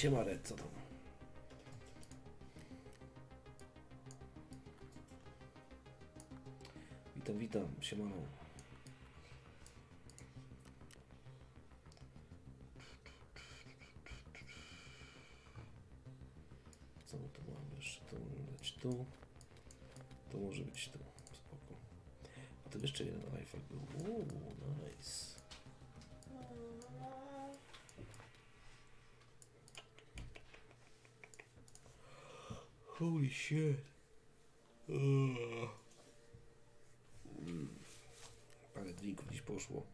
Siema Red, co tam? Witam, witam, siemano. Co my tu mamy jeszcze? To może tu. To może być tu. Spoko. A to jeszcze jeden iPhone był. Uuu, nice. Holy shit. Ugh. Mm. Parę drinków dziś poszło.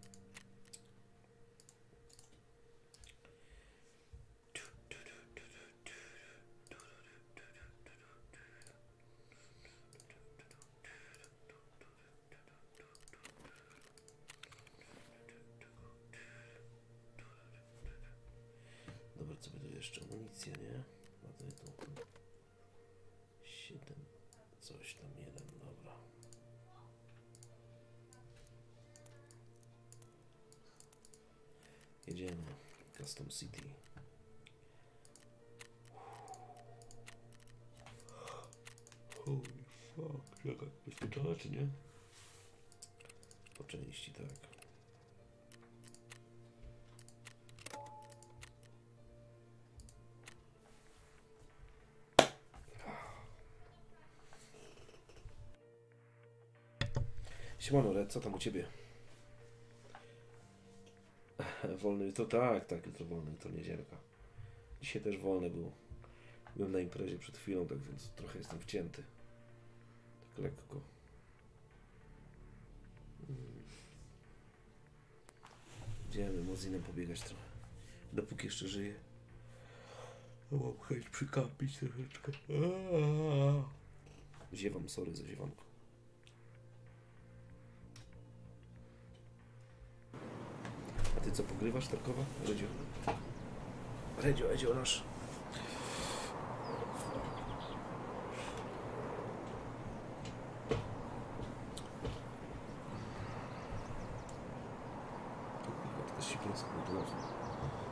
Jedziemy. Custom City. Holy fuck, jaka bezpieczna, czy nie? Po części tak. Siemano Red, co tam u Ciebie? Wolny, to tak, tak, jutro wolny, to niedzielka. Dzisiaj też wolny był. Byłem na imprezie przed chwilą, tak więc trochę jestem wcięty. Tak lekko. Mm. Idziemy Mozinem pobiegać trochę. Dopóki jeszcze żyję. No, Mam chęć przykapić troszeczkę. Ziewam, sorry za ziewanko. Ty co pogrywasz, Tarkowa? Redziu? Redziu, Edzio nasz. Tu chyba 40% na telefon,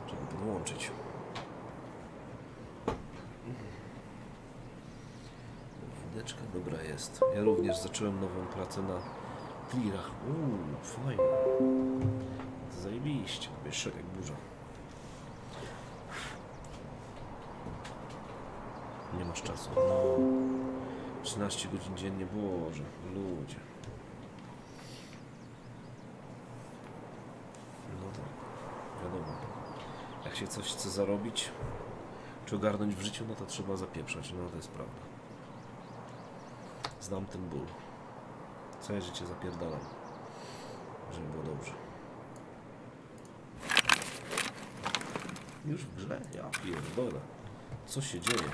żeby podłączyć. Wódeczka dobra jest. Ja również zacząłem nową pracę na clearach. Uuu, fajnie. Zajebiście, wiesz, jak burza. Nie masz czasu. No, 13 godzin dziennie, Boże, ludzie. No tak, wiadomo. Jak się coś chce zarobić, czy ogarnąć w życiu, no to trzeba zapieprzać, no to jest prawda. Znam ten ból. Całe życie zapierdalam, żeby było dobrze. Już w grze? Ja pierdolę. Co się dzieje?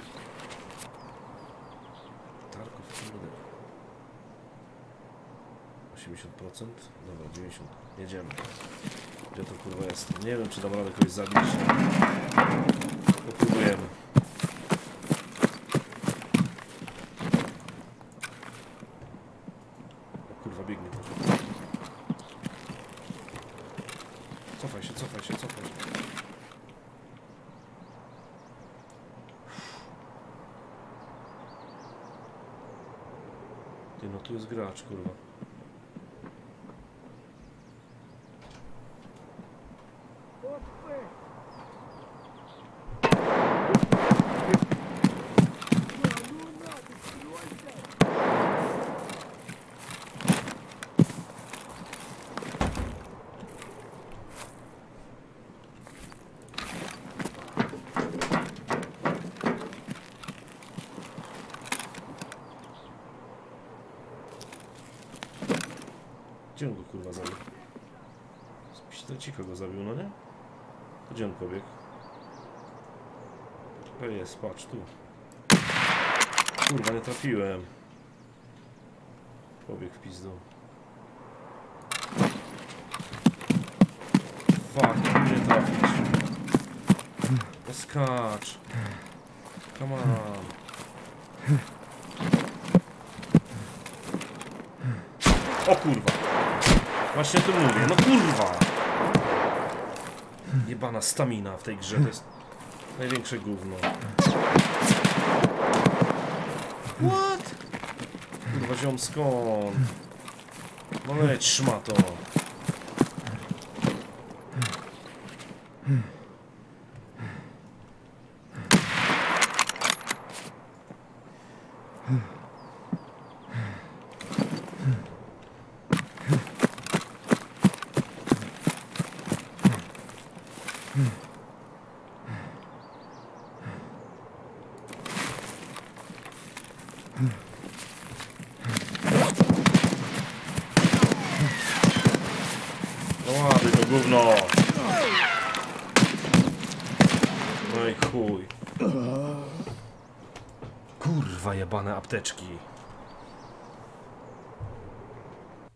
Tarków kurde. 80%? Dobra, 90. Jedziemy. Gdzie to kurwa jest? Nie wiem, czy dam radę kogoś zabić. Popróbujemy. O kurwa, biegnie to. Cofaj się, cofaj się, cofaj się. Ty, no tu jest gracz, kurwa. Gdzie on go kurwa zabił? Pistolcika go zabił, no nie? To Gdzie on pobiegł? Tutaj jest, patrz, tu. Kurwa, nie trafiłem. Pobiegł w pizdu. Fuck, nie trafić. Skacz. Come on. O kurwa. Właśnie tu mówię, no kurwa. Jebana stamina w tej grze to jest Największe gówno. What? Kurwa ziom skąd? No leć szmato. No ładnie to gówno. No i chuj. Kurwa jebane apteczki.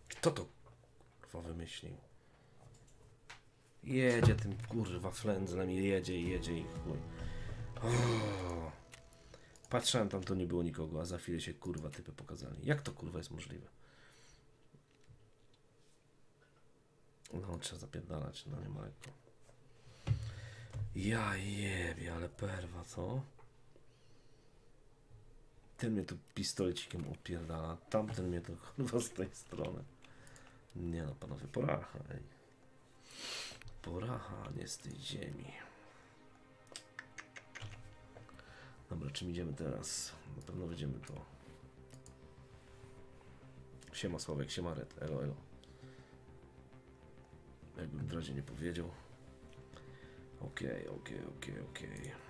Kto to kurwa wymyślił? Jedzie tym kurwa flędzlem i jedzie i jedzie i chuj. O. Patrzyłem tam to nie było nikogo, a za chwilę się kurwa typy pokazali. Jak to kurwa jest możliwe? No, trzeba zapierdalać, no nie ma lekko. Ja jebie, ale perwa, co? Ten mnie tu pistolecikiem opierdala, tamten mnie to kurwa z tej strony. Nie no, panowie, poracha, ej. Poracha, nie z tej ziemi. Dobra, czym idziemy teraz? Na pewno będziemy to. Siema Sławek, siema Red, elo, elo. Jakbym w razie nie powiedział. Okej, okej, okej, okej.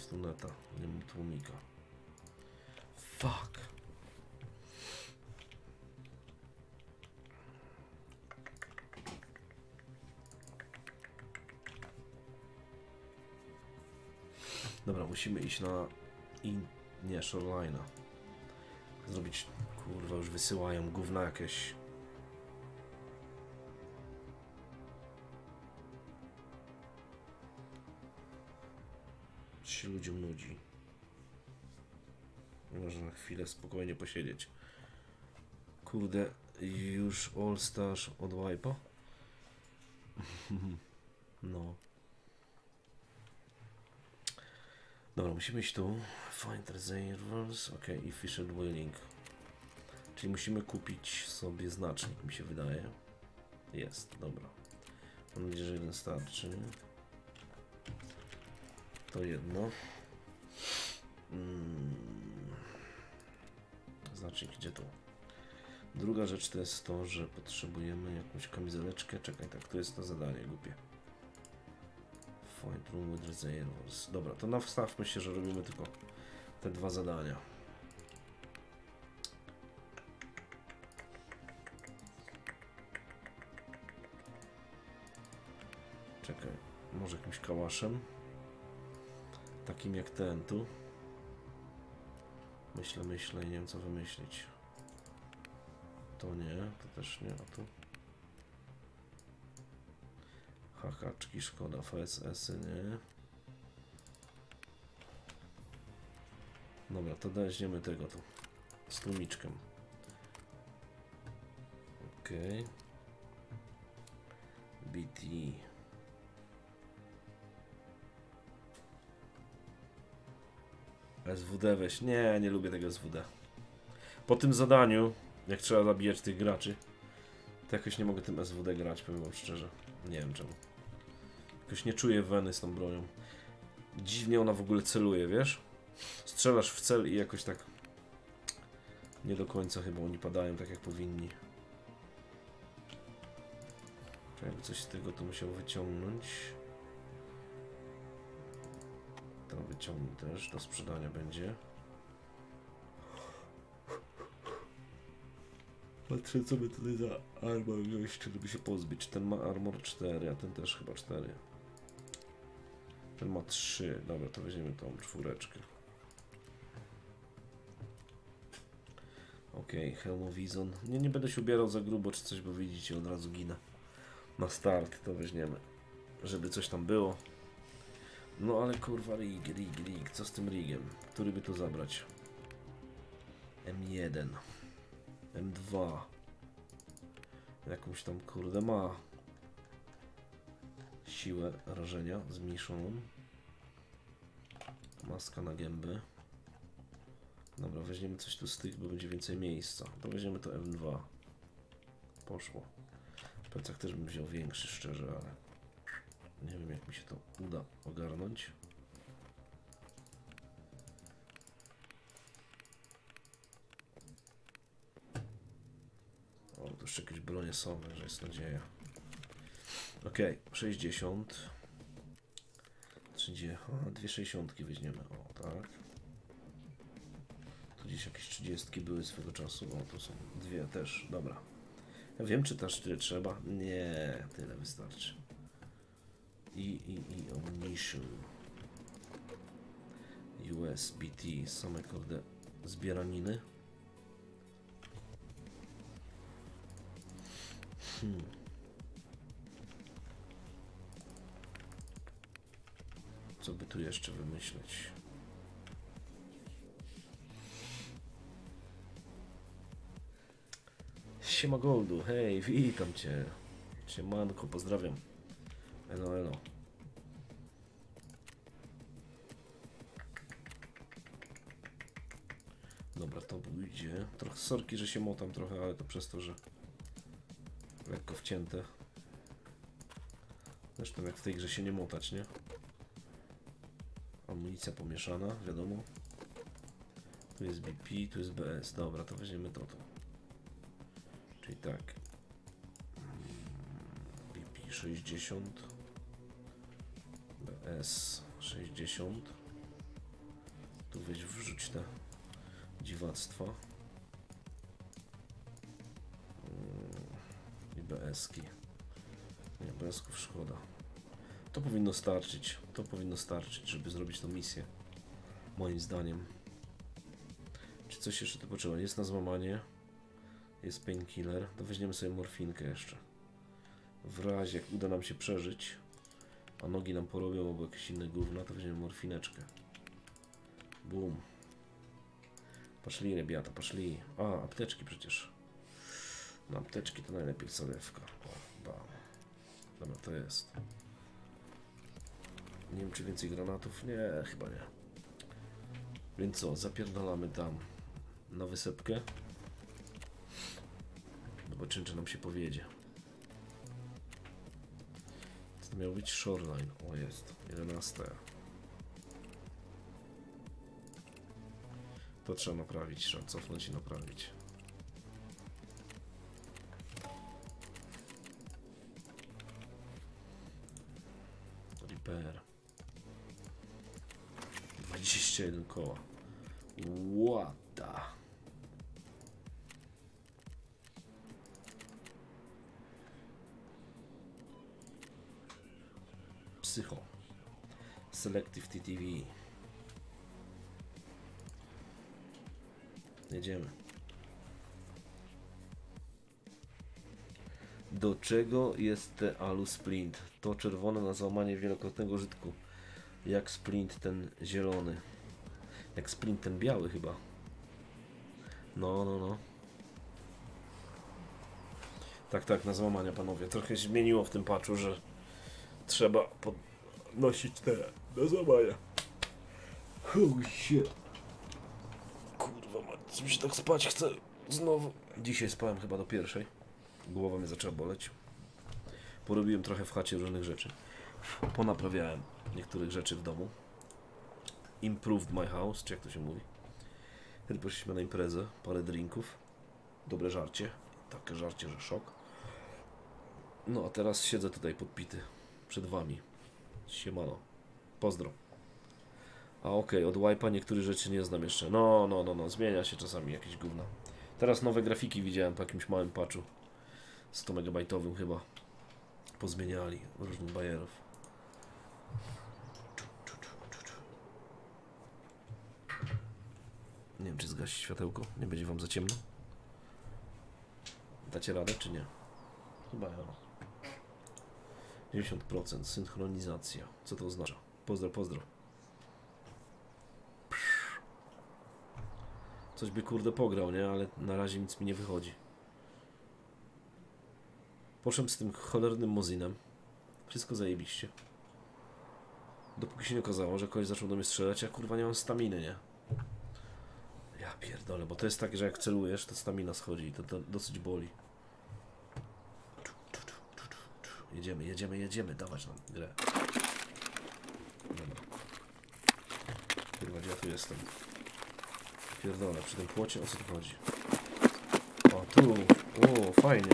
Jest tu nie mam tłumika. Fuck. Dobra, musimy iść na in... nie, shoreline'a. Zrobić, kurwa, już wysyłają gówna jakieś. Się ludziom nudzi. Można na chwilę spokojnie posiedzieć. Kurde, już All Stars od wipe'a? No. Dobra, musimy iść tu. Find reservoirs, ok, i Fisher Dwelling. Czyli musimy kupić sobie znacznik, mi się wydaje. Jest, dobra. Mam nadzieję, że jeden starczy. To jedno. Mm. Znacznik, gdzie to? Druga rzecz to jest to, że potrzebujemy jakąś kamizeleczkę. Czekaj, tak, to jest to zadanie, głupie. Find room with reservoirs. Dobra, to nawstawmy się, że robimy tylko te dwa zadania. Czekaj, może jakimś kałaszem? Takim jak ten tu. Myślę, myślę i nie wiem co wymyślić. To nie, to też nie, a tu. Hahaczki, szkoda, VSS-y, nie. Dobra, to weźmiemy tego tu. Z tłumiczkiem. Okej. BT. SWD weź. Nie, nie lubię tego SWD. Po tym zadaniu, jak trzeba zabijać tych graczy, to jakoś nie mogę tym SWD grać, powiem wam szczerze. Nie wiem czemu. Jakoś nie czuję weny z tą bronią. Dziwnie ona w ogóle celuje, wiesz? Strzelasz w cel i jakoś tak nie do końca chyba oni padają tak jak powinni. Czy jakby coś z tego to musiał wyciągnąć. To wyciągnę też, do sprzedania będzie. Patrzę co by tutaj za armor wziąć, żeby się pozbyć. Ten ma armor 4, a ten też chyba 4. Ten ma 3. Dobra, to weźmiemy tą czwóreczkę. Okej, okay, Helmovizon. Nie, nie będę się ubierał za grubo czy coś, bo widzicie, od razu ginę. Na start to weźmiemy, żeby coś tam było. No ale kurwa rig, rig, rig. Co z tym rigiem? Który by tu zabrać? M1. M2. Jakąś tam kurde ma. Siłę rażenia zmniejszoną. Maska na gęby. Dobra, weźmiemy coś tu z tych, bo będzie więcej miejsca. To weźmiemy to M2. Poszło. W plecach też bym wziął większy, szczerze, ale nie wiem jak mi się to uda ogarnąć. O, tu jeszcze jakieś bronie są, że jest nadzieja. Ok, 60. 30, a, dwie 60 weźmiemy, o tak. Tu gdzieś jakieś 30 były swego czasu, o tu są dwie też, dobra. Ja wiem, czy też tyle trzeba? Nie, tyle wystarczy. I, i, ammunition. USBT, same kurde zbieraniny. Hmm. Co by tu jeszcze wymyśleć? Siema Goldu, hej, witam cię. Siemanko, pozdrawiam. Elo, elo. To pójdzie. Trochę sorki, że się motam trochę, ale to przez to, że lekko wcięte. Zresztą jak w tej grze się nie motać, nie? Amunicja pomieszana, wiadomo. Tu jest BP, tu jest BS. Dobra, to weźmiemy to. to. Czyli tak. BP 60. BS 60. Tu weź wrzuć te dziwactwa. Mm, I BS-ki. Nie, BS-ków szkoda. To powinno starczyć. To powinno starczyć, żeby zrobić tą misję. Moim zdaniem. Czy coś jeszcze tu potrzeba? Jest na złamanie. Jest painkiller. To weźmiemy sobie morfinkę jeszcze. W razie jak uda nam się przeżyć, a nogi nam porobią albo jakieś inne gówna, to weźmiemy morfineczkę. Boom. Poszli, rebiata, poszli. A, apteczki przecież. No apteczki to najlepiej solewka. Dobra, to jest. Nie wiem, czy więcej granatów? Nie, chyba nie. Więc co, zapierdalamy tam na wysepkę. Zobaczymy, czy nam się powiedzie. Co to miał być? Shoreline. O, jest. 11. To trzeba naprawić, trzeba cofnąć i naprawić. Repair. 21 koła. The? Psycho. Selective TTV. Jedziemy. Do czego jest te alu splint? To czerwone na załamanie wielokrotnego użytku. Jak splint ten zielony. Jak splint ten biały chyba. No, no, no. Tak, tak, na złamania panowie. Trochę się zmieniło w tym patchu, że trzeba podnosić te na złamania. Holy shit. Co mi się tak spać chce znowu. Dzisiaj spałem chyba do pierwszej. Głowa mnie zaczęła boleć. Porobiłem trochę w chacie różnych rzeczy. Ponaprawiałem niektórych rzeczy w domu. Improved my house, czy jak to się mówi. Wtedy poszliśmy na imprezę, parę drinków, dobre żarcie, takie żarcie, że szok. No a teraz siedzę tutaj podpity przed wami. Siemano. Pozdro. A okej, od wipe'a niektórych rzeczy nie znam jeszcze. No, no, no, no, zmienia się czasami jakieś gówno. Teraz nowe grafiki widziałem po jakimś małym patchu. 100 megabajtowym chyba. Pozmieniali różnych bajerów. Nie wiem, czy zgasi światełko. Nie będzie wam za ciemno. Dacie radę, czy nie? Chyba ja. 90% synchronizacja. Co to oznacza? Pozdro, pozdro. Coś by kurde pograł, nie? Ale na razie nic mi nie wychodzi. Poszedłem z tym cholernym Mozinem Wszystko zajebiście. Dopóki się nie okazało, że ktoś zaczął do mnie strzelać, ja kurwa nie mam staminy, nie? Ja pierdolę, bo to jest tak, że jak celujesz, to stamina schodzi i to, to dosyć boli. Jedziemy, jedziemy, jedziemy, dawać nam grę. Dobra. Kurwa, gdzie ja tu jestem? Pierdolę, przy tym płocie o co tu chodzi? O, tu, o, fajnie.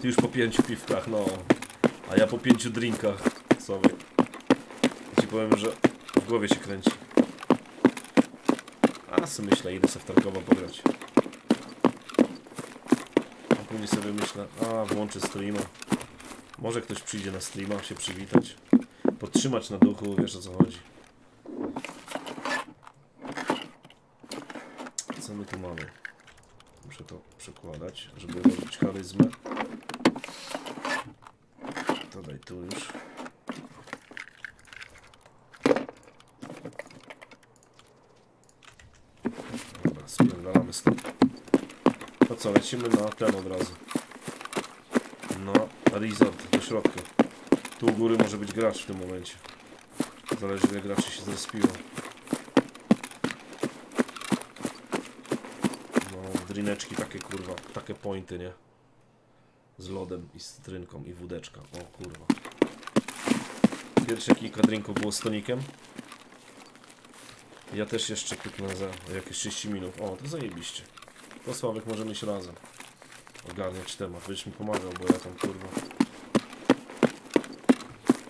Ty już po pięciu piwkach, no. A ja po pięciu drinkach sobie. I ci powiem, że w głowie się kręci. A myślę, idę sobie w Tarkowa pograć. A później sobie myślę, a włączę streama. Może ktoś przyjdzie na streama się przywitać. Podtrzymać na duchu, wiesz o co chodzi. My tu mamy? Muszę to przekładać, żeby robić charyzmę. To daj tu już. Dobra, stąd. To co, lecimy na ten od razu. No, resort do środka. Tu u góry może być gracz w tym momencie. Zależy ile graczy się zrespiło. Drineczki takie kurwa, takie pointy, nie? Z lodem i z cytrynką i wódeczka. O kurwa. Pierwsze kilka drinków było z tonikiem. Ja też jeszcze pyknę za jakieś 30 minut. O, to zajebiście. To Sławek możemy iść razem. Ogarniać temat. Będziesz mi pomagał, bo ja tam kurwa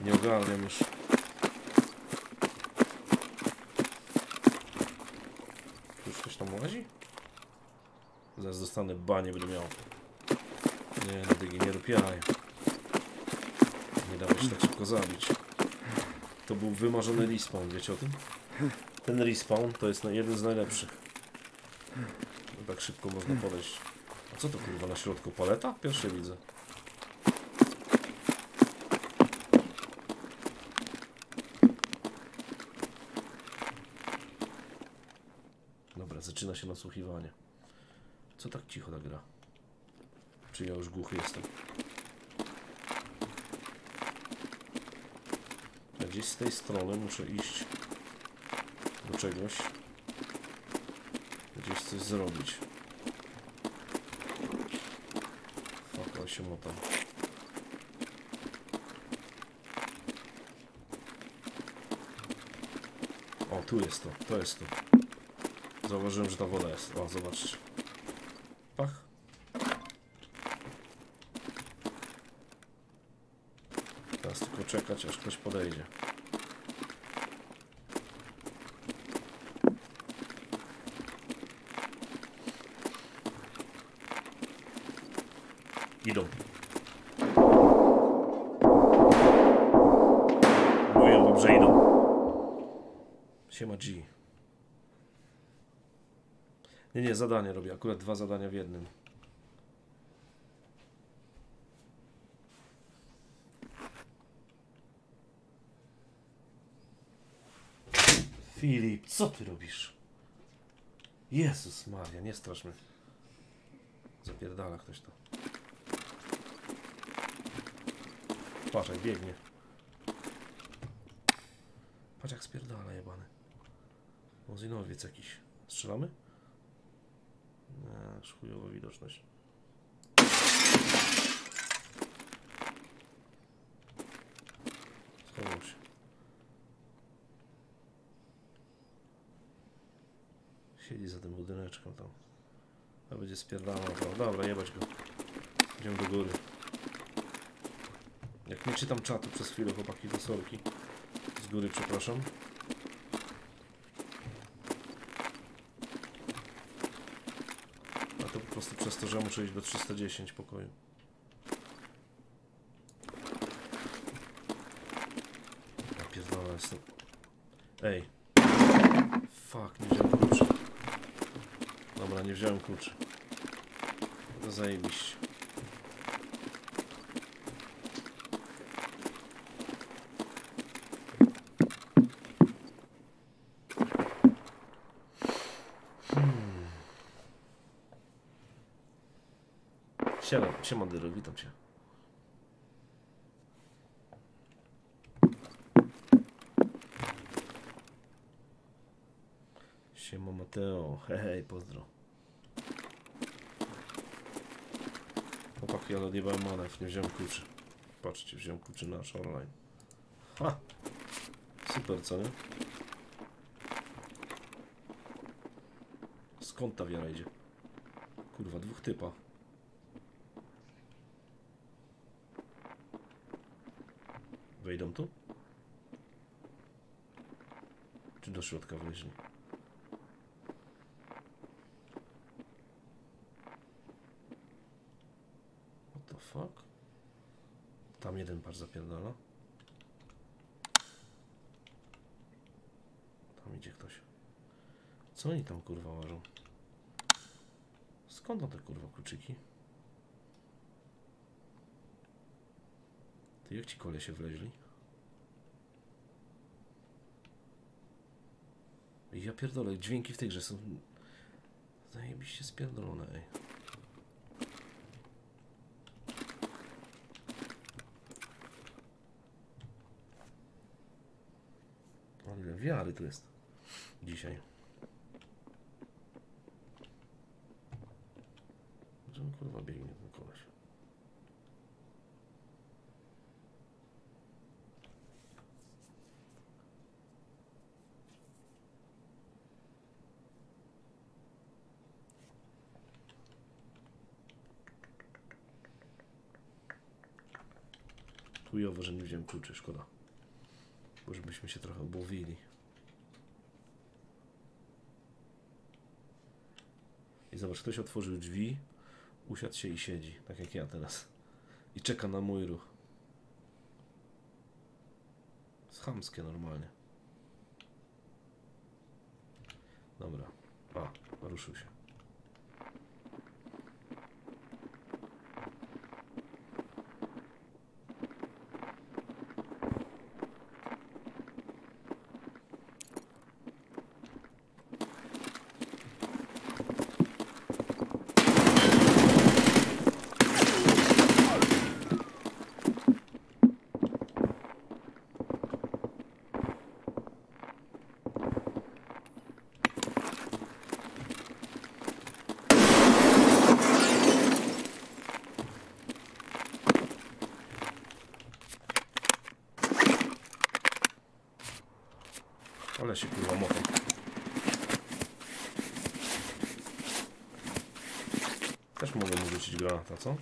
nie ogarniam już. Tu już ktoś tam łazi? Zaraz dostanę banie, będę miał. Nie, no dygi, nie rób jaj. Nie dało się tak szybko zabić. To był wymarzony respawn, wiecie o tym? Ten respawn to jest jeden z najlepszych. No tak szybko można podejść. A co to kurwa na środku? Paleta? Pierwsze widzę. Dobra, zaczyna się nasłuchiwanie. Co tak cicho ta gra? Czy ja już głuchy jestem? Ja gdzieś z tej strony muszę iść do czegoś. Gdzieś coś zrobić. Fuck, ale się motam. O, tu jest to, to jest to. Zauważyłem, że ta woda jest. O, zobaczcie. Pach. Teraz tylko czekać, aż ktoś podejdzie. Idą. Wam, że idą. Siema G. Nie, nie, zadanie robię. Akurat dwa zadania w jednym. Filip, co ty robisz? Jezus Maria, nie strasz mnie. Zapierdala ktoś to. Patrz jak biegnie. Patrz jak spierdala jebany. Mozinowiec jakiś. Strzelamy? Nie, chujowa widoczność. Schował się. Siedzi za tym budyneczkiem tam. A będzie spierdalał. to- Dobra, jebać go. Idziemy do góry. Jak nie czytam czatu przez chwilę, chłopaki, do sorki. Z góry, przepraszam. A to po prostu przez to, że muszę iść do 310 pokoju. Ja pierdolę jestem. Ej. wziąłem klucz. To zajebiście. Hmm. Siema, siema Dyro, witam Cię. Siema Mateo, hej, pozdro. Chłopaki, ale odjebałem manew, nie wziąłem kluczy. Patrzcie, wziąłem kluczy na Shoreline. Ha! Super, co nie? Skąd ta wiara idzie? Kurwa, dwóch typa. Wejdą tu? Czy do środka wleźli? What the fuck? Tam jeden par zapierdala. Tam idzie ktoś. Co oni tam kurwa łażą? Skąd on te kurwa kluczyki? Ty jak ci kolesie wleźli? Ja pierdolę, dźwięki w tej grze są zajebiście spierdolone, ej. O, ile wiary tu jest dzisiaj. Gdzie on kurwa biegnie ten koleś? Chujowo, że nie wziąłem kluczy, szkoda. Bo żebyśmy się trochę obłowili. Zobacz, ktoś otworzył drzwi, usiadł się i siedzi, tak jak ja teraz. I czeka na mój ruch. Schamskie normalnie. Dobra. A, ruszył się. Się kurwa motam. Też mogę mu rzucić granata, co?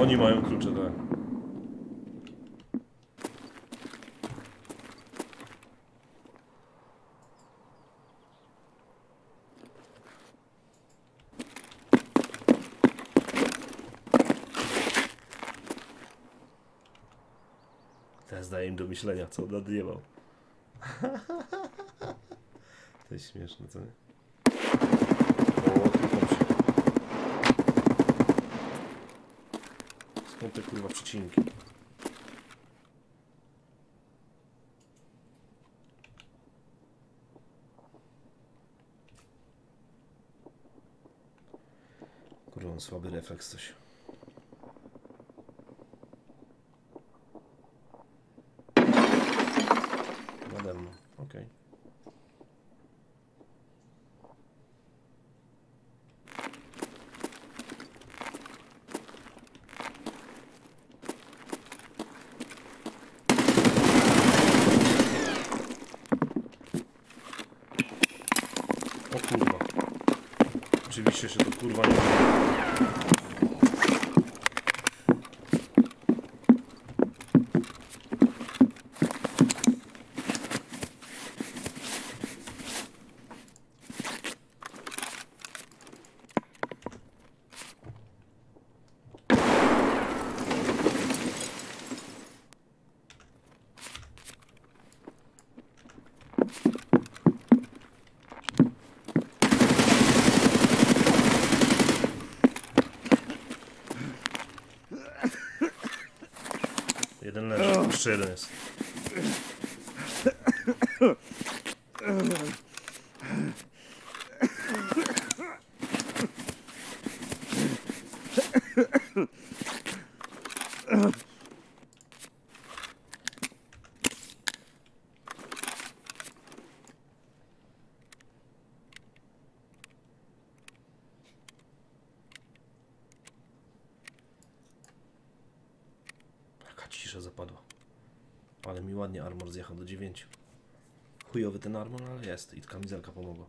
Oni mają klucze, tak. Teraz daję im do myślenia, co nadjebał. To jest śmieszne, co nie? O, tu się- Skąd te kurwa przecinki? Kurwa, mam słaby refleks coś. Nade mną, okej. O kurwa. Oczywiście się to kurwa nie Jeden leży, jeszcze jeden jest. Jaka cisza zapadła. Ale mi ładnie zjechał do 9. Chujowy ten armor, ale jest. I kamizelka pomogła.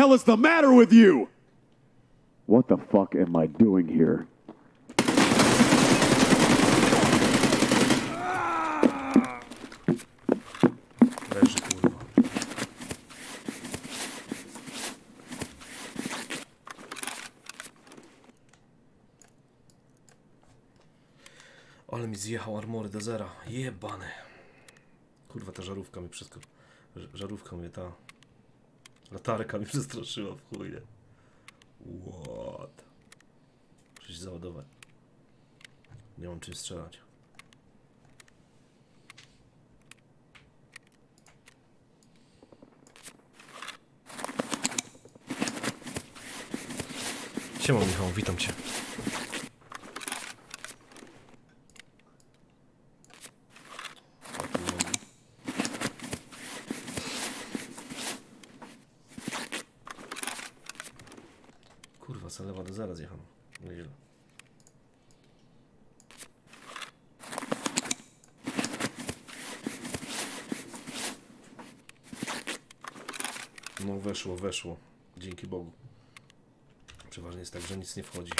Hell is the matter with you? What the fuck am I doing here? Ale mi zjechał armory do zera. Jebane. Kurwa, ta żarówka mi wszystko... Żarówka mnie ta... Latarka mi przestraszyła w chuj, nie? What? Muszę się załadować. Nie mam czym strzelać. Siema Michał, witam Cię. Tak, nie mogę. Kurwa, zalewa do zera zjechano. Nieźle. No weszło. Dzięki Bogu. Przeważnie jest tak, że nic nie wchodzi.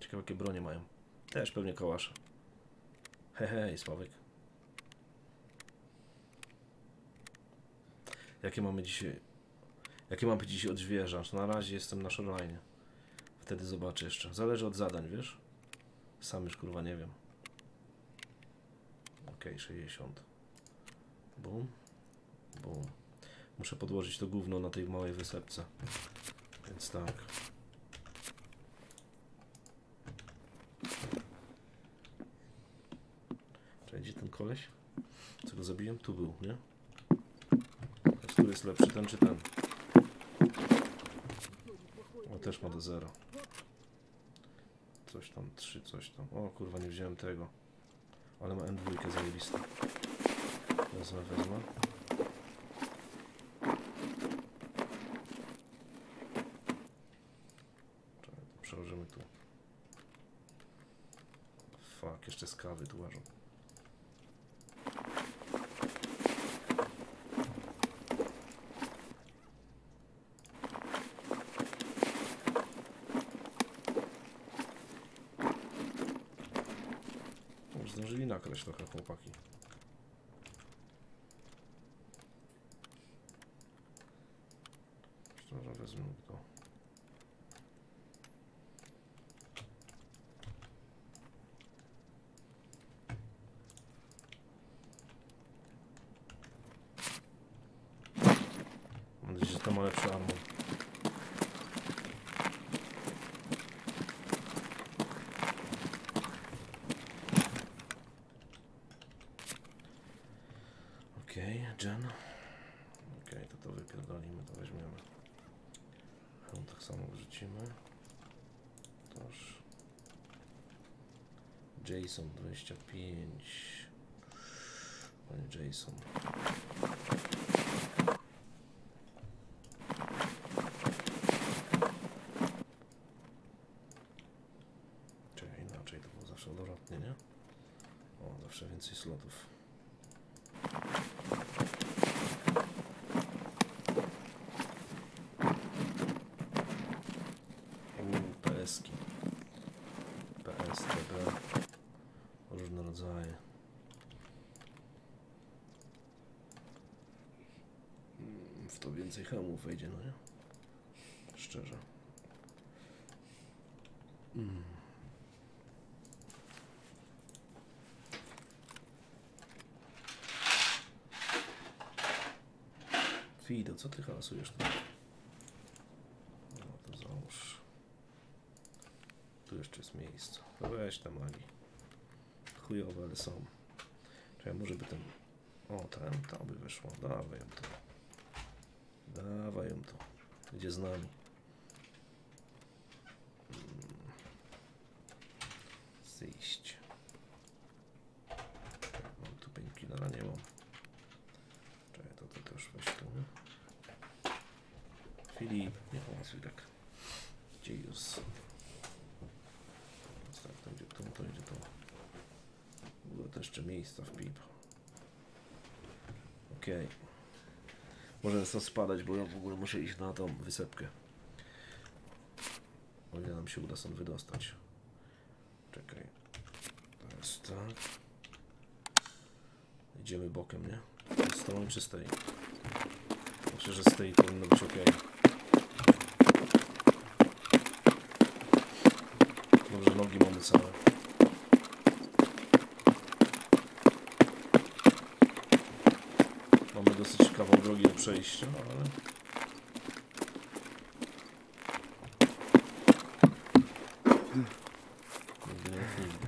Ciekawe jakie bronie mają. Też pewnie kołasze. Hehe, Sławek. Jakie mamy dzisiaj Jakie mam być dzisiaj odźwierzacz? Na razie jestem na shoreline. Wtedy zobaczę jeszcze. Zależy od zadań, wiesz? Sam już kurwa nie wiem. Ok, 60. Bum. Bum. Muszę podłożyć to gówno na tej małej wysepce. Więc tak. Czekaj, gdzie ten koleś? Co go zabiłem? Tu był, nie? Jest lepszy, ten czy ten? O, też ma do zera. Coś tam, trzy, coś tam. O kurwa, nie wziąłem tego. Ale ma N2 zajebiste. Wezmę, wezmę. Przełożymy tu. Fuck, jeszcze z kawy tu łażą. конечно, хохлопаки. Jason 25. Panie Jason. Czekaj, inaczej to było zawsze odwrotnie, nie? O, zawsze więcej slotów. Uuu, PS-ki. PS, TB. Różne rodzaje. To więcej hełmów wejdzie, no nie? Szczerze. Fido, co ty hałasujesz tu? No to załóż. Tu jeszcze jest miejsce. No weź tam magii. Chujowe, ale są. Czekaj, może by ten... O, ten, to by wyszło. Dawaj to. Dawaj ją to. Idzie z nami. Mm. Zejść. Mam tu painkillera, nie mam. Czekaj, to, to też weź tu. nie? Filip, nie hałasuj tak. Gdzie jest? Więc tak, to idzie tu, to idzie tu. Było to jeszcze miejsca w pip. Okej. Możemy stąd spadać, bo ja w ogóle muszę iść na tą wysepkę. O ile nam się uda stąd wydostać. Czekaj. Teraz tak. Idziemy bokiem, nie? Z tą czy z tej? Myślę, że z tej powinno być ok. Dobrze, nogi mamy całe. Mamy dosyć kawał drogi do przejścia, ale... Nigdy nie mów nigdy.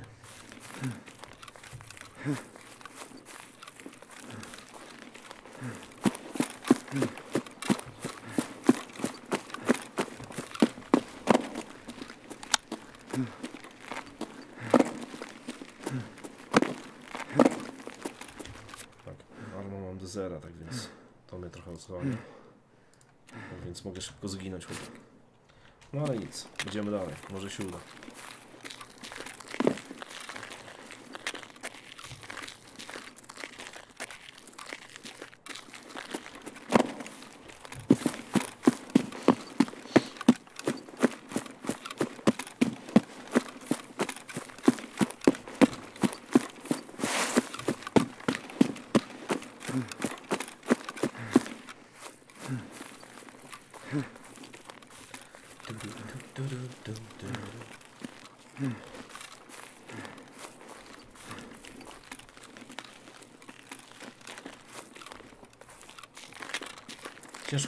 Tak, armor mam do zera, tak więc Tak więc mogę szybko zginąć chłopak. No ale nic, idziemy dalej, może się uda.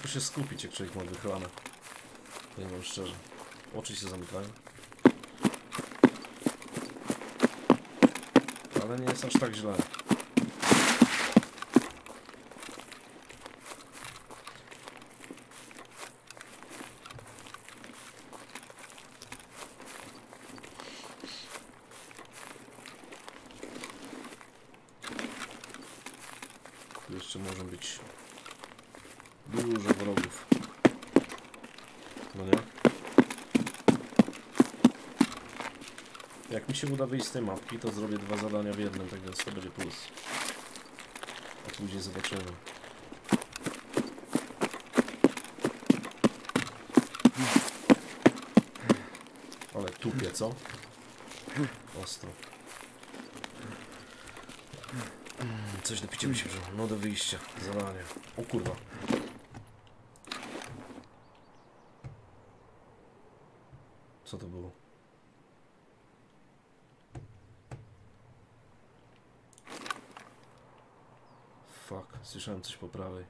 Ciężko się skupić, jak człowiek ma wychylane. Powiem wam szczerze. Oczy się zamykają. Ale nie jest aż tak źle. Tu jeszcze może być dużo wrogów. No nie? Jak mi się uda wyjść z tej mapki, to zrobię dwa zadania w jednym, tak więc to będzie plus. A później zobaczymy. Ale tupie, co? Ostro. Coś do picia mi się wziął. No do wyjścia. Zadanie. O kurwa. Co to było? Fuck, słyszałem coś po prawej.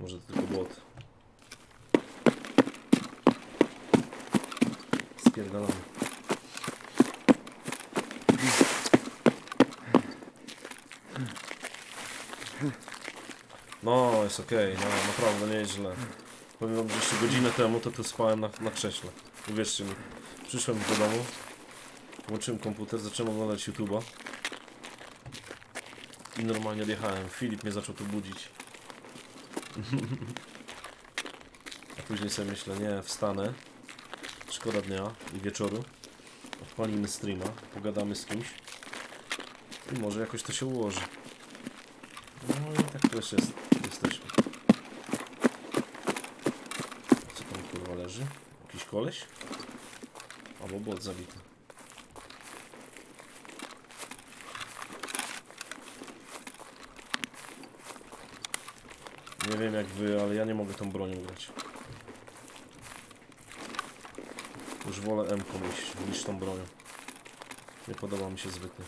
Może to tylko bot. Spierdalamy. No, jest okej, no naprawdę nieźle. Powiem wam, że jeszcze godzinę temu to tu spałem na, na krześle. Uwierzcie mi. Przyszłem do domu, włączyłem komputer, zacząłem oglądać YouTube'a. I normalnie odjechałem. Filip mnie zaczął tu budzić. Później sobie myślę, nie, wstanę. Szkoda dnia i wieczoru. Odpalimy streama, pogadamy z kimś. I może jakoś to się ułoży. No i tak też jest, jesteśmy. Co tam kurwa leży? Jakiś koleś? Albo bot zabity. Nie jak wy, ale ja nie mogę tą bronią grać. Już wolę M-ką iść niż tą bronią. Nie podoba mi się zbytnio.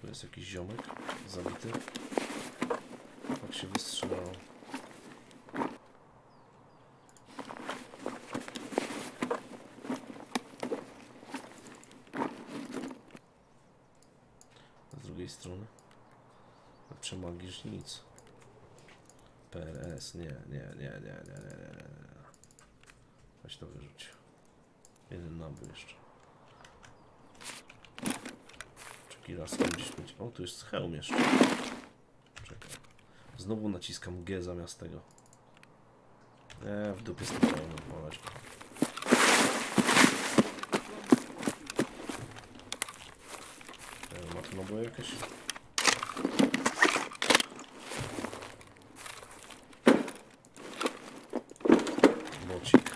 Tu jest jakiś ziomek zabity. Tak się wystrzelało. Z drugiej strony. Lepsze magisz nic. PRS, nie, nie, nie, nie, nie, nie, nie, nie. nie. Weź to wyrzuć. Jeden nabój jeszcze. Czeki raz gdzieś będzie. O, tu jest hełm jeszcze. Czekaj. Znowu naciskam G zamiast tego. Nie, w dupie z tym hełmem, wolać go. E, Ma tu naboje jakieś? Bocik.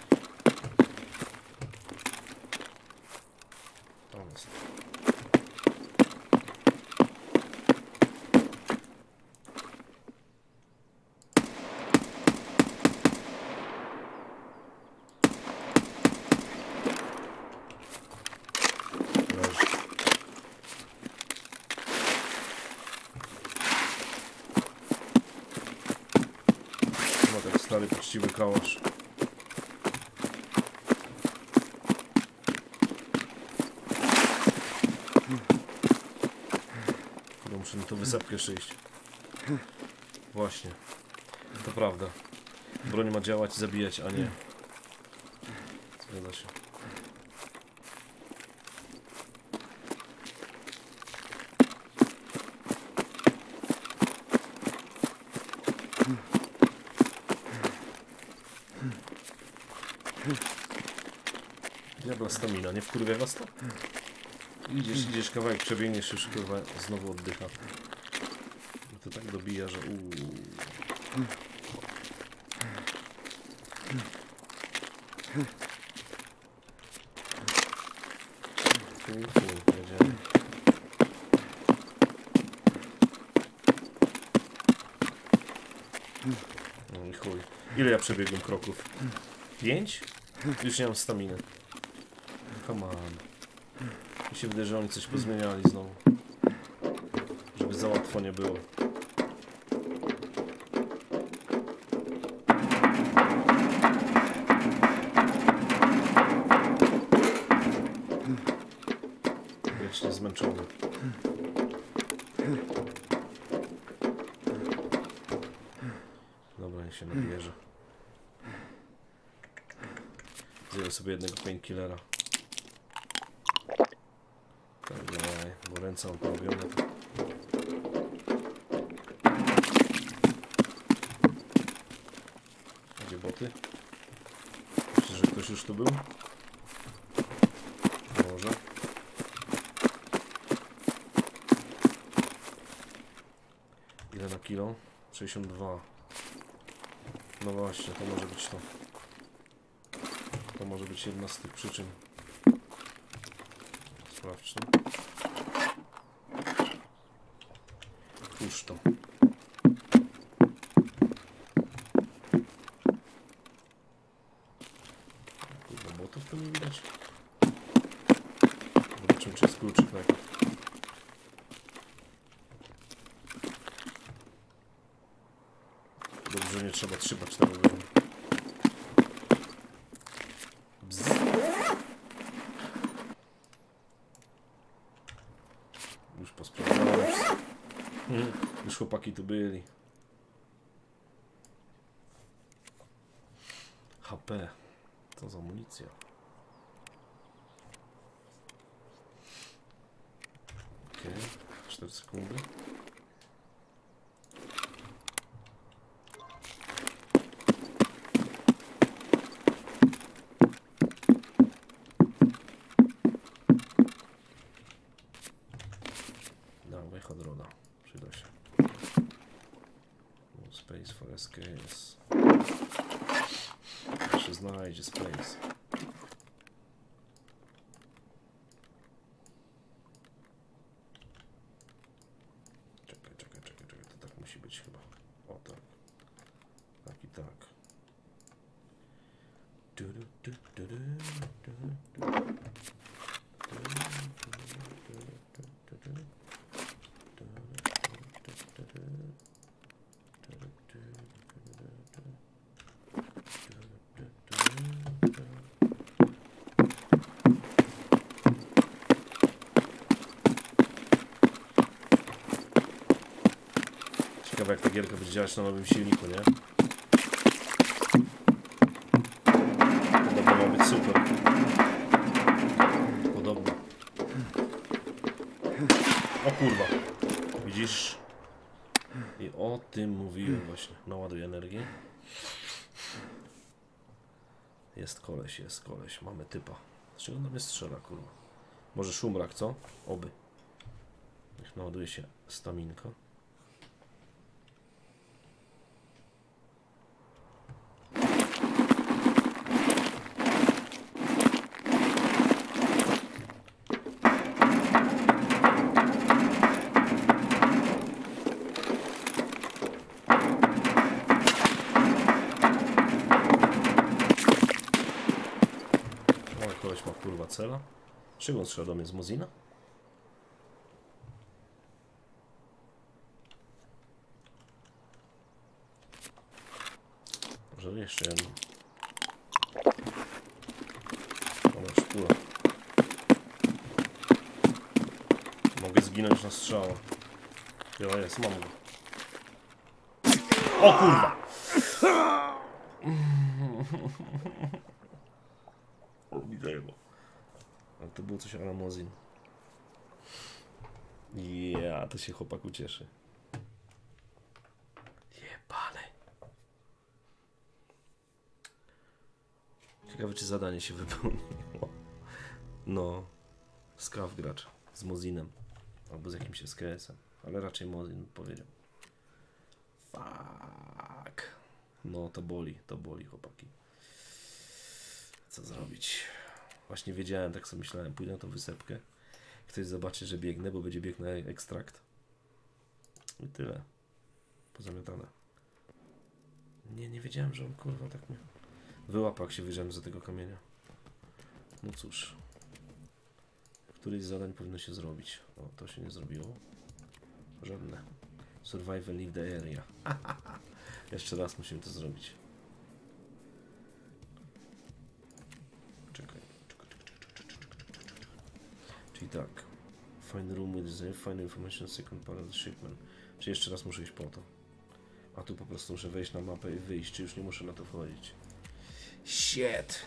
Tam jest. Leży. No tak stary, poczciwy kałasz. Tą wysepkę jeszcze. Właśnie. To prawda. Broń ma działać i zabijać, a nie. Zgadza się. Diabla stamina, nie wkurwia was to? Idziesz, idziesz kawałek, przebiegniesz już kurwa, znowu oddycha. To tak dobija, że uuu. No chuj. Ile ja przebiegłem kroków? Pięć? Już nie mam staminy. Come on. Mi się wydaje, że oni coś pozmieniali znowu. Żeby za łatwo nie było. Wiecznie zmęczony. Dobra, niech się nabierze. Zjem sobie jednego painkillera. Tak, mam porobione. To... Gdzie boty? Myślisz, że ktoś już tu był? Może. Ile na kilo? 62. No właśnie, to może być to. To może być jedna z tych przyczyn. trzy potrzeby były. Bzz. Już posprzątałem. Hmm. Już chłopaki tu byli. goodness. Which is not just place. Ciekawe jak ta gierka będzie działać na nowym silniku, nie? Podobno ma być super. Podobno. O kurwa. Widzisz? I o tym mówiłem właśnie. Naładuj energię. Jest koleś, jest koleś. Mamy typa. Z czego on mnie strzela, kurwa? Może szumrak, co? Oby. Niech naładuje się staminka. O, koleś ma kurwa cela. Z czego on do mnie? Z Mozina? Może jeszcze jedno. Szpula. Mogę zginąć na strzała. Ja jest, mam go. O kurwa! O, widzę go. Ale to było coś ala Mozin. Ja, to się chłopak ucieszy. Jebane. Ciekawe, czy zadanie się wypełniło. No. Skaw gracz. Z Mozinem. Albo z jakimś SKS-em. Ale raczej Mozin powiedział. Fuck. No, to boli, to boli, chłopaki. Co zrobić? Właśnie wiedziałem, tak sobie myślałem, pójdę na tą wysepkę. Ktoś zobaczy, że biegnę, bo będzie bieg na ekstrakt. I tyle. Pozamiatane. Nie, nie wiedziałem, że on kurwa tak mnie wyłapał, jak się wyjrzałem za tego kamienia. No cóż. Któryś z zadań powinno się zrobić. O, to się nie zrobiło. Żadne. Survival leave the area. Jeszcze raz musimy to zrobić. Czyli tak. Find room with the find information second the shipment. Czy jeszcze raz muszę iść po to? A tu po prostu muszę wejść na mapę i wyjść, czy już nie muszę na to wchodzić? Shit!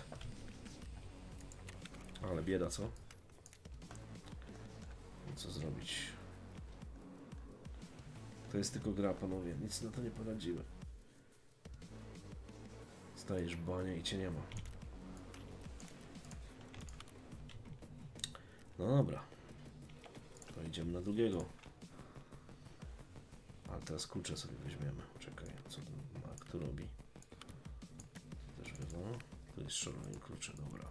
Ale bieda, co? Co zrobić? To jest tylko gra, panowie. Nic na to nie poradzimy. Stajesz banie i cię nie ma. No dobra. To idziemy na drugiego. Ale teraz klucze sobie weźmiemy. Czekaj, co ten Mac tu robi? Też wezmę. Tu jest szalony klucze, dobra.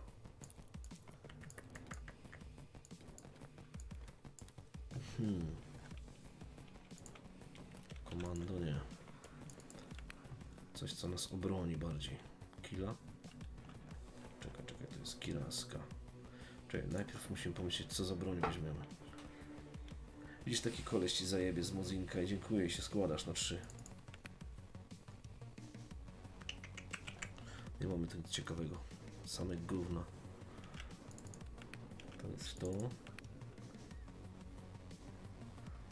Hmm. Komando nie. Coś co nas obroni bardziej. Killa? Czekaj, czekaj, to jest kilaska. Czekaj, najpierw musimy pomyśleć co za broń weźmiemy. Widzisz taki koleś ci zajebie z mozinka i dziękuję się składasz na trzy. Nie mamy tu nic ciekawego. Same gówna. To jest to.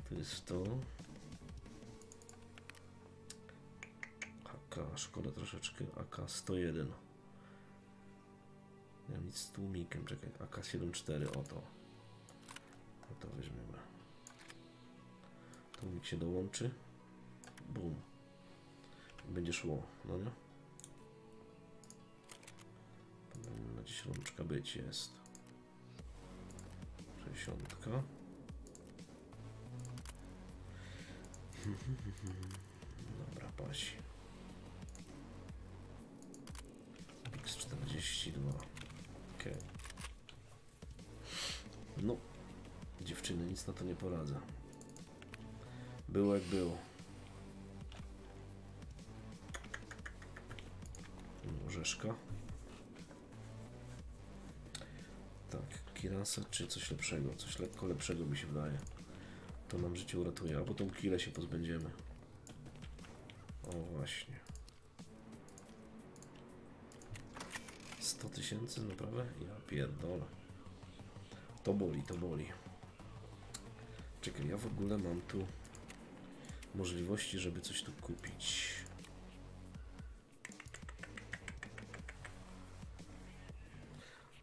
To jest to. AK, szkoda troszeczkę. AK 101. Mam nic z tłumikiem, czekaj. AK-74, oto. Oto weźmiemy. Tłumik się dołączy. Bum. Będzie szło, no nie? Powinna gdzieś rączka być, jest. 60. Dobra, pasi. X42. Okej. No, dziewczyny, nic na to nie poradzę. Było jak było. Orzeszka. Kirasa czy coś lepszego? Coś lekko lepszego mi się wydaje. To nam życie uratuje, albo tą kilę się pozbędziemy. O właśnie. 100 tysięcy naprawdę? Ja pierdolę. To boli, to boli. Czekaj, ja w ogóle mam tu możliwości, żeby coś tu kupić.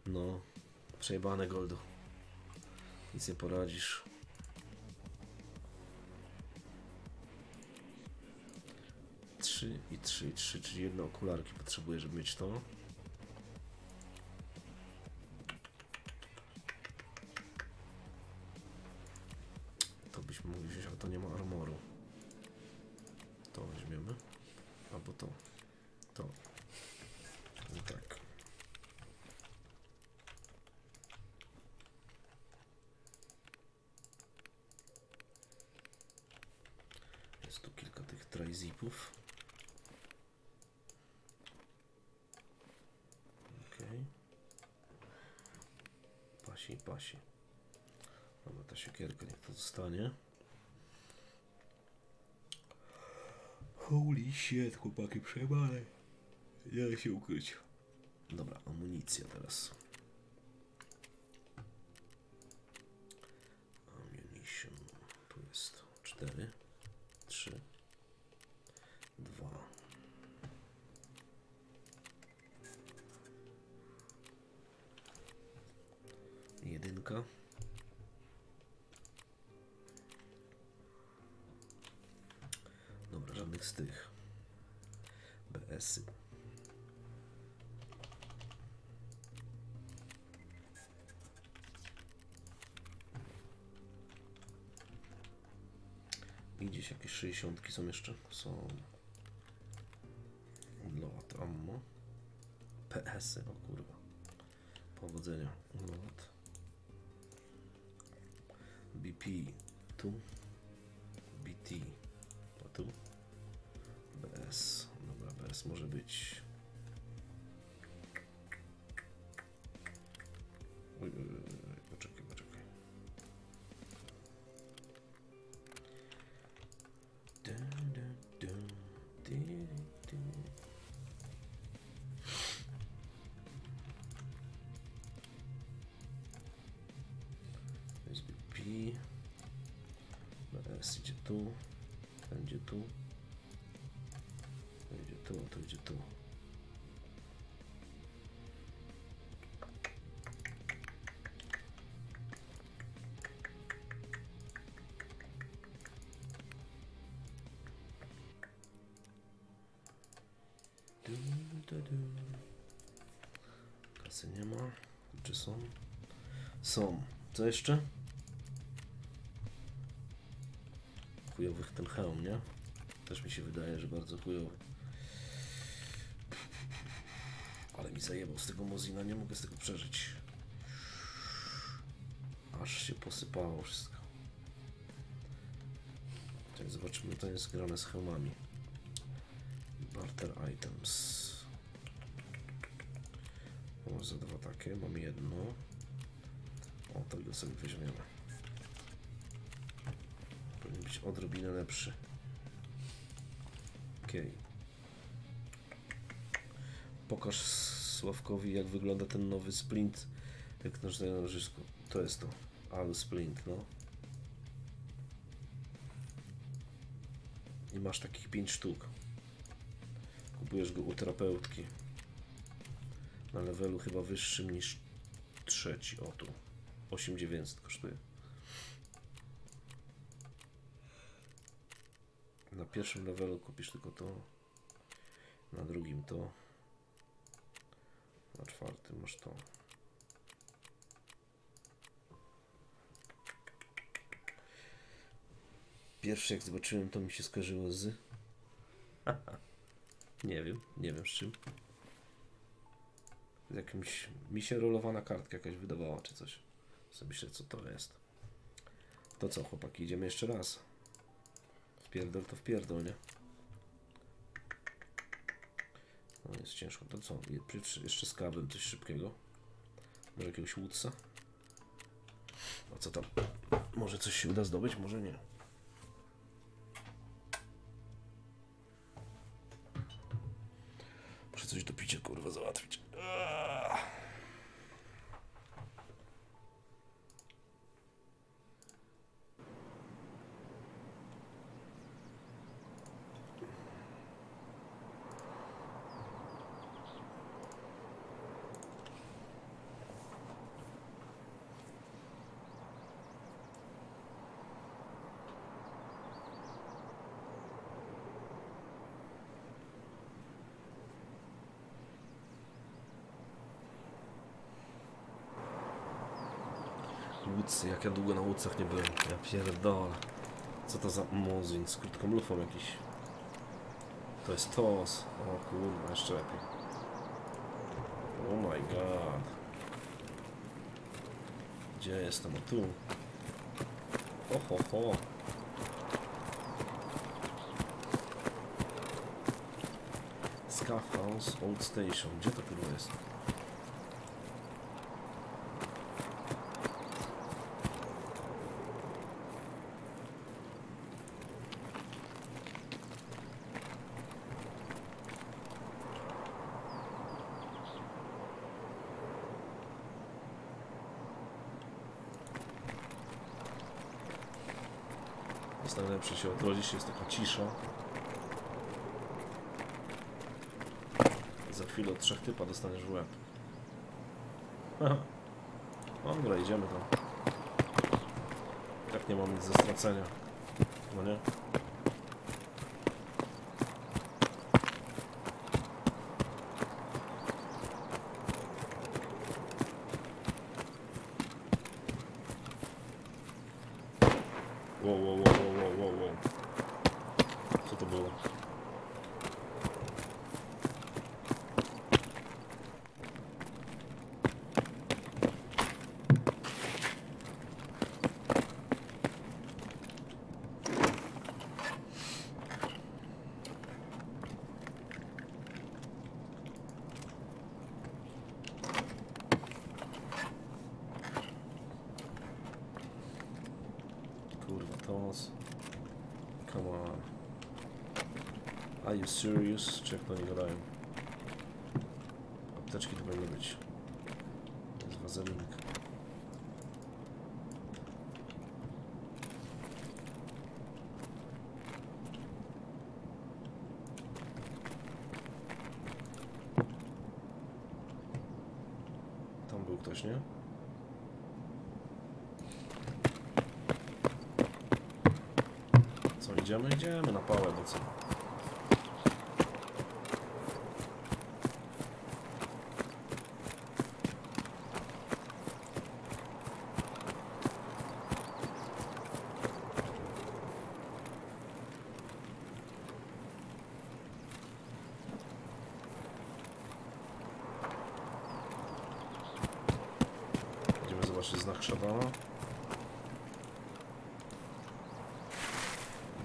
No, przejebane goldu. Nic nie poradzisz. Trzy i trzy i trzy, czyli jedne okularki potrzebuję, żeby mieć to byśmy mogli wziąć, ale to nie ma armoru. To weźmiemy. Albo to. To. No tak. Jest tu kilka tych trizipów. Okej. Pasi, pasi. Dobra, ta siekierka niech to zostanie. Holy shit, chłopaki, przejebane. Nie da się ukryć. Dobra, amunicja teraz. 60 są jeszcze? Są. Lot ammo. PS-y, o kurwa. Powodzenia. Lot. BP tu. BT. A tu. BS. Dobra, BS może być. BP. BS idzie tu. To idzie tu, a to idzie tu. Kasy nie ma. Czy są? Są. Co jeszcze? Ten hełm, nie? Też mi się wydaje, że bardzo chujowy. Ale mi zajebał z tego Mozina, nie mogę z tego przeżyć. Aż się posypało wszystko. Tak, zobaczymy, to jest grane z hełmami. Barter items. O, za dwa takie, mam jedno. O, tego sobie weźmiemy. Być odrobinę lepszy. Okej. Pokaż Sławkowi, jak wygląda ten nowy splint. Jak nasz znajomyszysko. To jest to. Al splint, no. I masz takich 5 sztuk. Kupujesz go u terapeutki. Na levelu chyba wyższym niż trzeci. O tu. 8900 kosztuje. Pierwszym levelu kupisz tylko to. Na drugim to. Na czwartym masz to. Pierwszy jak zobaczyłem to mi się skojarzyło z... nie wiem, nie wiem z czym. Z jakimś... Mi się rolowana kartka jakaś wydawała czy coś. Sobie myślę co to jest. To co chłopaki, idziemy jeszcze raz. Wpierdol to wpierdol, nie? No jest ciężko. To co? Je- Jeszcze z kawem coś szybkiego. Może jakiegoś Woodsa? A co tam? Może coś się uda zdobyć, może nie. Muszę coś do picia, kurwa, załatwić. Aaaa. Łódcy, jak ja długo na łódcach nie byłem. Ja pierdolę. Co to za muzin z krótką lufą jakiś. To jest tos. O kurwa, jeszcze lepiej. Oh my god. Gdzie jestem? O tu. O ho ho. Scaff House, Old Station. Gdzie to kurwa jest najlepsze jest taka cisza. Za chwilę od trzech typa dostaniesz w łeb. Haha. Dobra, idziemy tam. Tak nie mam nic ze stracenia. No nie? Wow, wow, wow, wow, wow, wow, wow. Co to było? Kurwa, Thomas. Come on. Are you serious? Czy jak to nie gadają? Apteczki to powinny być. To jest wazelinek. Tam był ktoś, nie? Co, idziemy? Idziemy na pałę, bo co? Idziemy zobaczyć znak szatana.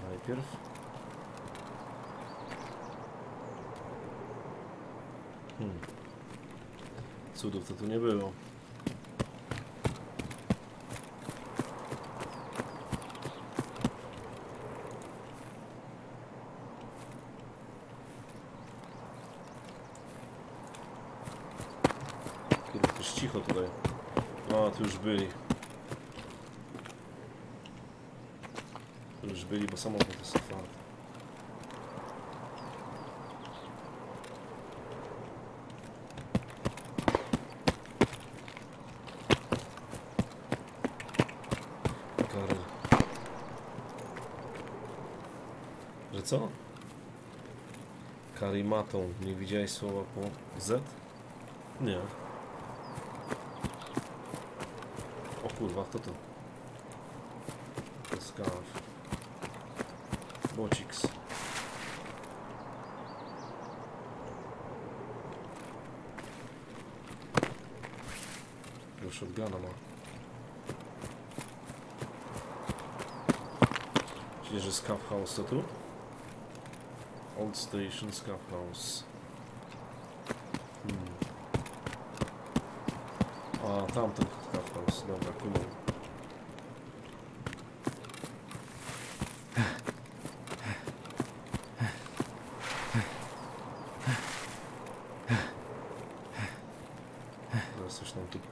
Najpierw. Hmm. Cudów to tu nie było. Jest cicho tutaj. O, tu już byli. Już byli, bo samochód jest otwarty. Karol. Że co? Karimatą. Nie widziałeś słowa po Z? Nie. O kurwa, kto to? To. Bociks. Już shotguna ma. Czyli, że Scaff House to tu? Old Station Scaff House. Hmm. A, tamten Scaff House. Dobra, kumam.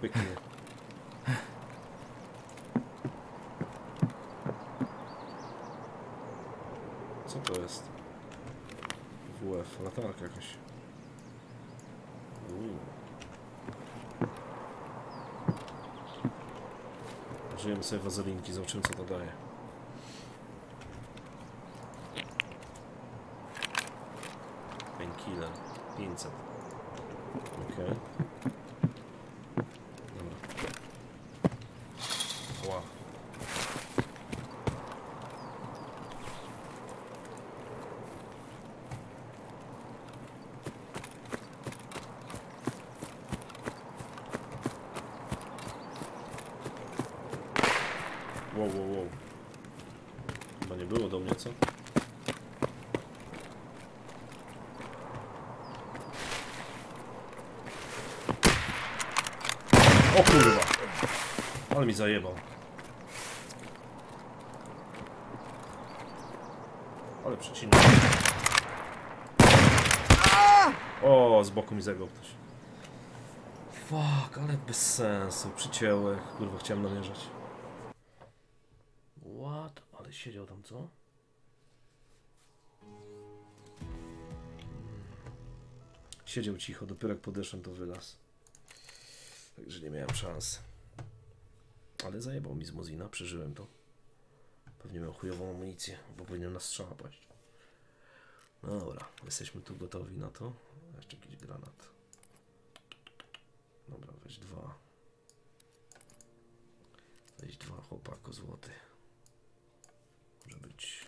pięknie. Co to jest? WF, latarka jakaś. Uuu. Użyjemy sobie wazelinki, zobaczymy co to daje. Painkiller 500. Okej. Dobra. Ła. Wow, wow, wow. Chyba nie było do mnie, co? O kurwa. Ale mi zajebał. Ale przecinał. O, z boku mi zajebał ktoś. Fuck, ale bez sensu. Przycięły. Kurwa, chciałem namierzać. What? Ale siedział tam, co? Siedział cicho, dopiero jak podeszłem to wylaz. Także nie miałem szans. Ale zajebał mi z Mozina, przeżyłem to. Pewnie miał chujową amunicję, bo powinien na strzała paść. No dobra, jesteśmy tu gotowi na to. Jeszcze jakiś granat. Dobra, weź dwa. Weź dwa, chłopako złoty. Może być...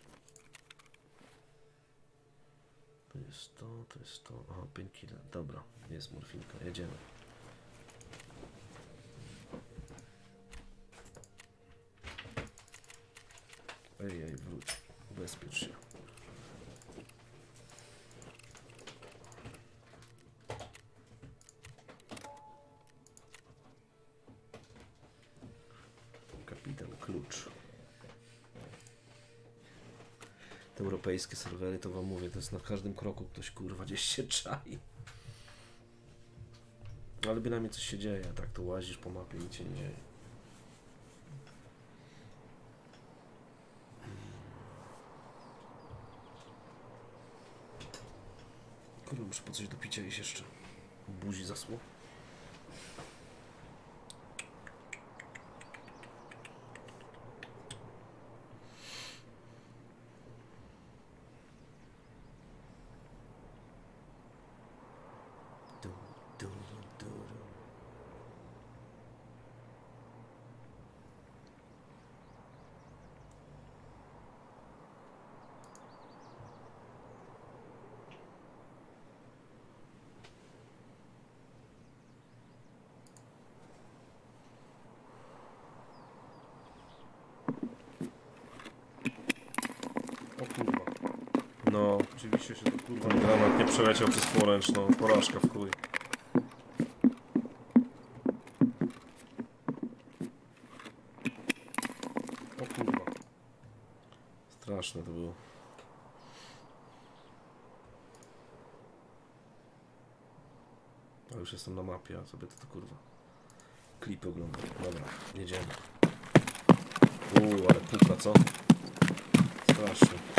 To jest to, to jest to. Aha, painkiller. Dobra, jest morfinka, jedziemy. Ej, ej, wróć. Ubezpiecz się. Kapitan Klucz. Te europejskie serwery, to wam mówię, to jest na każdym kroku ktoś kurwa gdzieś się czai. Ale bynajmniej coś się dzieje, tak to łazisz po mapie i nic się nie dzieje. Muszę po coś do picia iść jeszcze. Buzi zasło. Du, du, du, du. O kurwa. No, oczywiście się to kurwa granat nie przeleciał przez poręcz, no porażka w chuj. O kurwa. Straszne to było. A już jestem na mapie, a sobie to, to kurwa. Klipy oglądam. Dobra, jedziemy. Uuu, ale puka, co? Strasznie.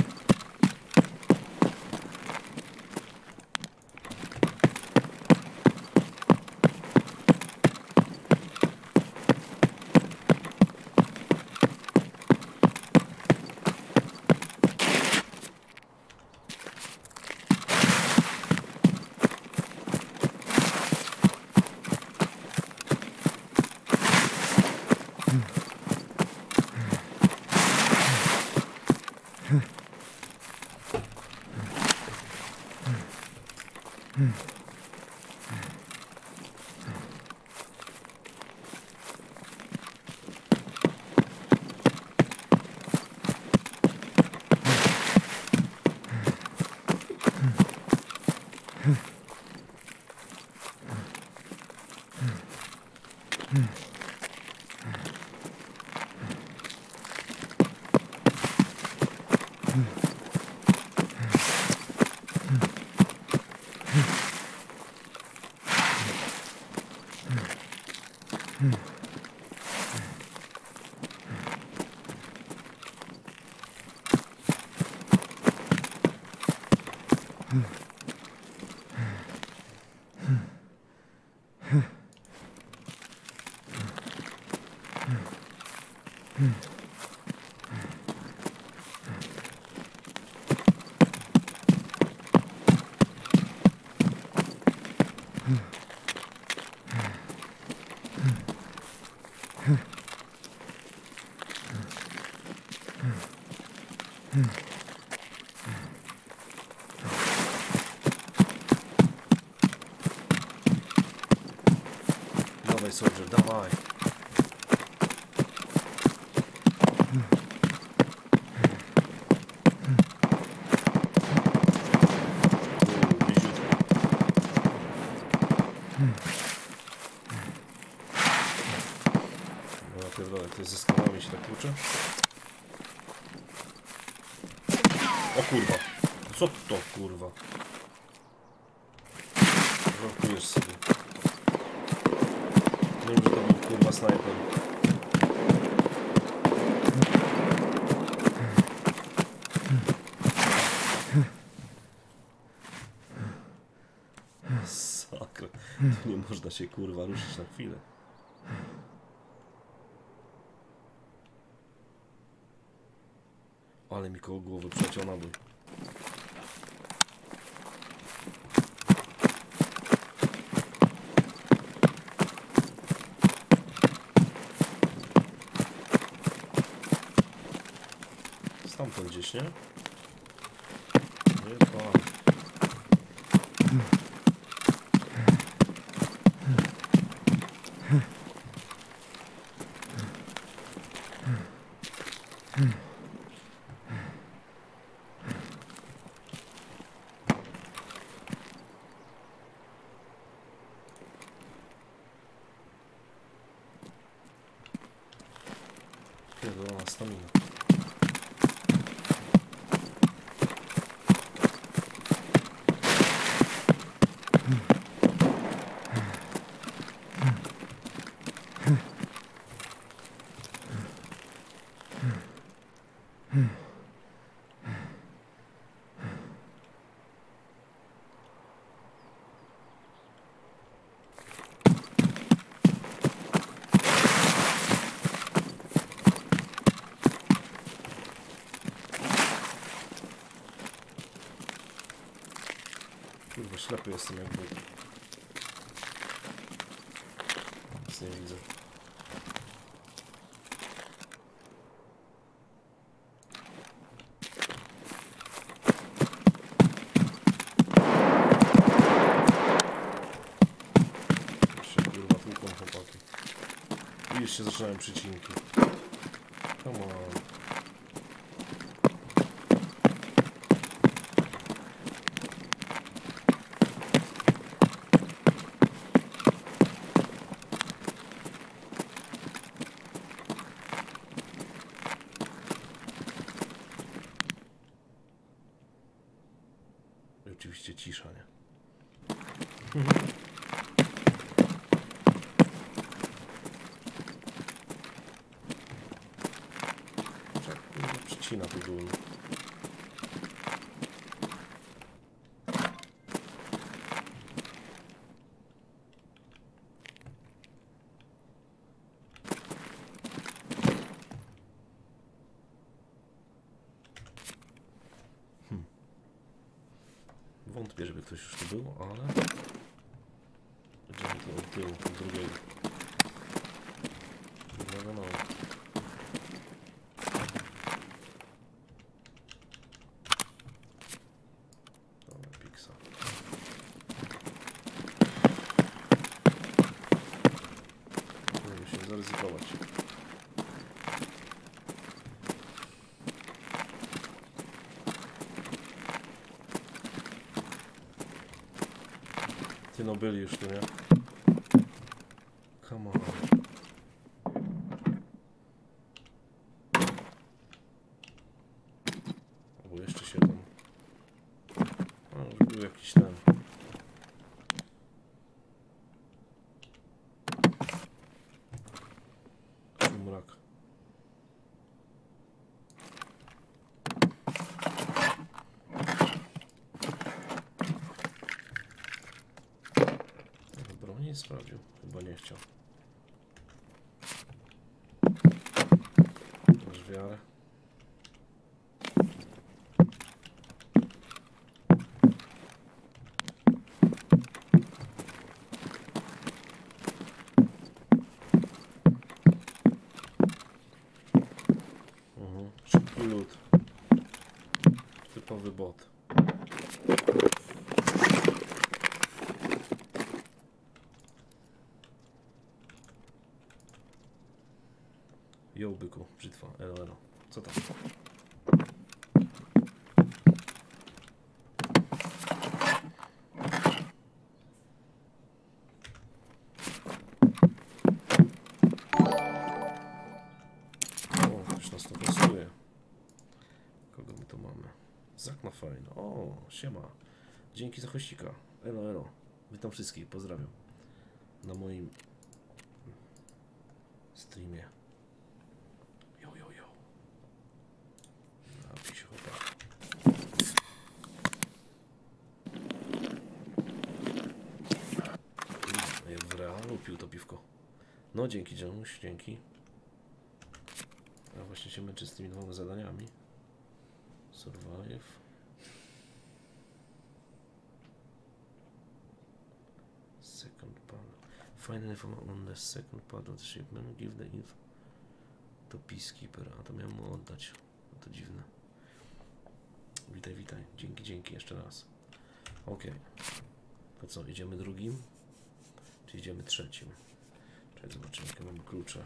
Można się kurwa ruszyć na chwilę. Ale mi koło głowy przeciął nabój. Stamtąd gdzieś, nie to... Pierdolona stamina. Kurwa, ślepy jestem jakby. Nic nie widzę. Się kurwa tłuką chłopaki. Już się przycinki. Come on. I oczywiście cisza, nie? Czek, kurwa, przycina tu dół. Ktoś już tu był, ale... Będziemy tu od tyłu, od drugiego. Piksa. Nie musimy zaryzykować. Ty no byli już tu, nie? Sprawdził. Chyba nie chciał. wiarę. Mhm. Szybki lód. Typowy bot. Jo, byku, brzytwa, elo, elo. Co tam? O, już to. Kogo my tu mamy? Zakna fajna. O, siema. Dzięki za hościka. Elo, elo. Witam wszystkich, pozdrawiam. Na moim streamie. Jo, jo, jo. Napij się chłopak. Mm, Jak w realu pił to piwko. No dzięki. A właśnie się męczę z tymi dwoma zadaniami. Survive. Second part. Find info on the second part of the shipment. Give the info to Peacekeeper. A to miałem mu oddać. No to dziwne. Witaj, witaj. Dzięki, dzięki jeszcze raz. Ok. To co, idziemy drugim? Czy idziemy trzecim? Czekaj, zobaczymy jakie mamy klucze.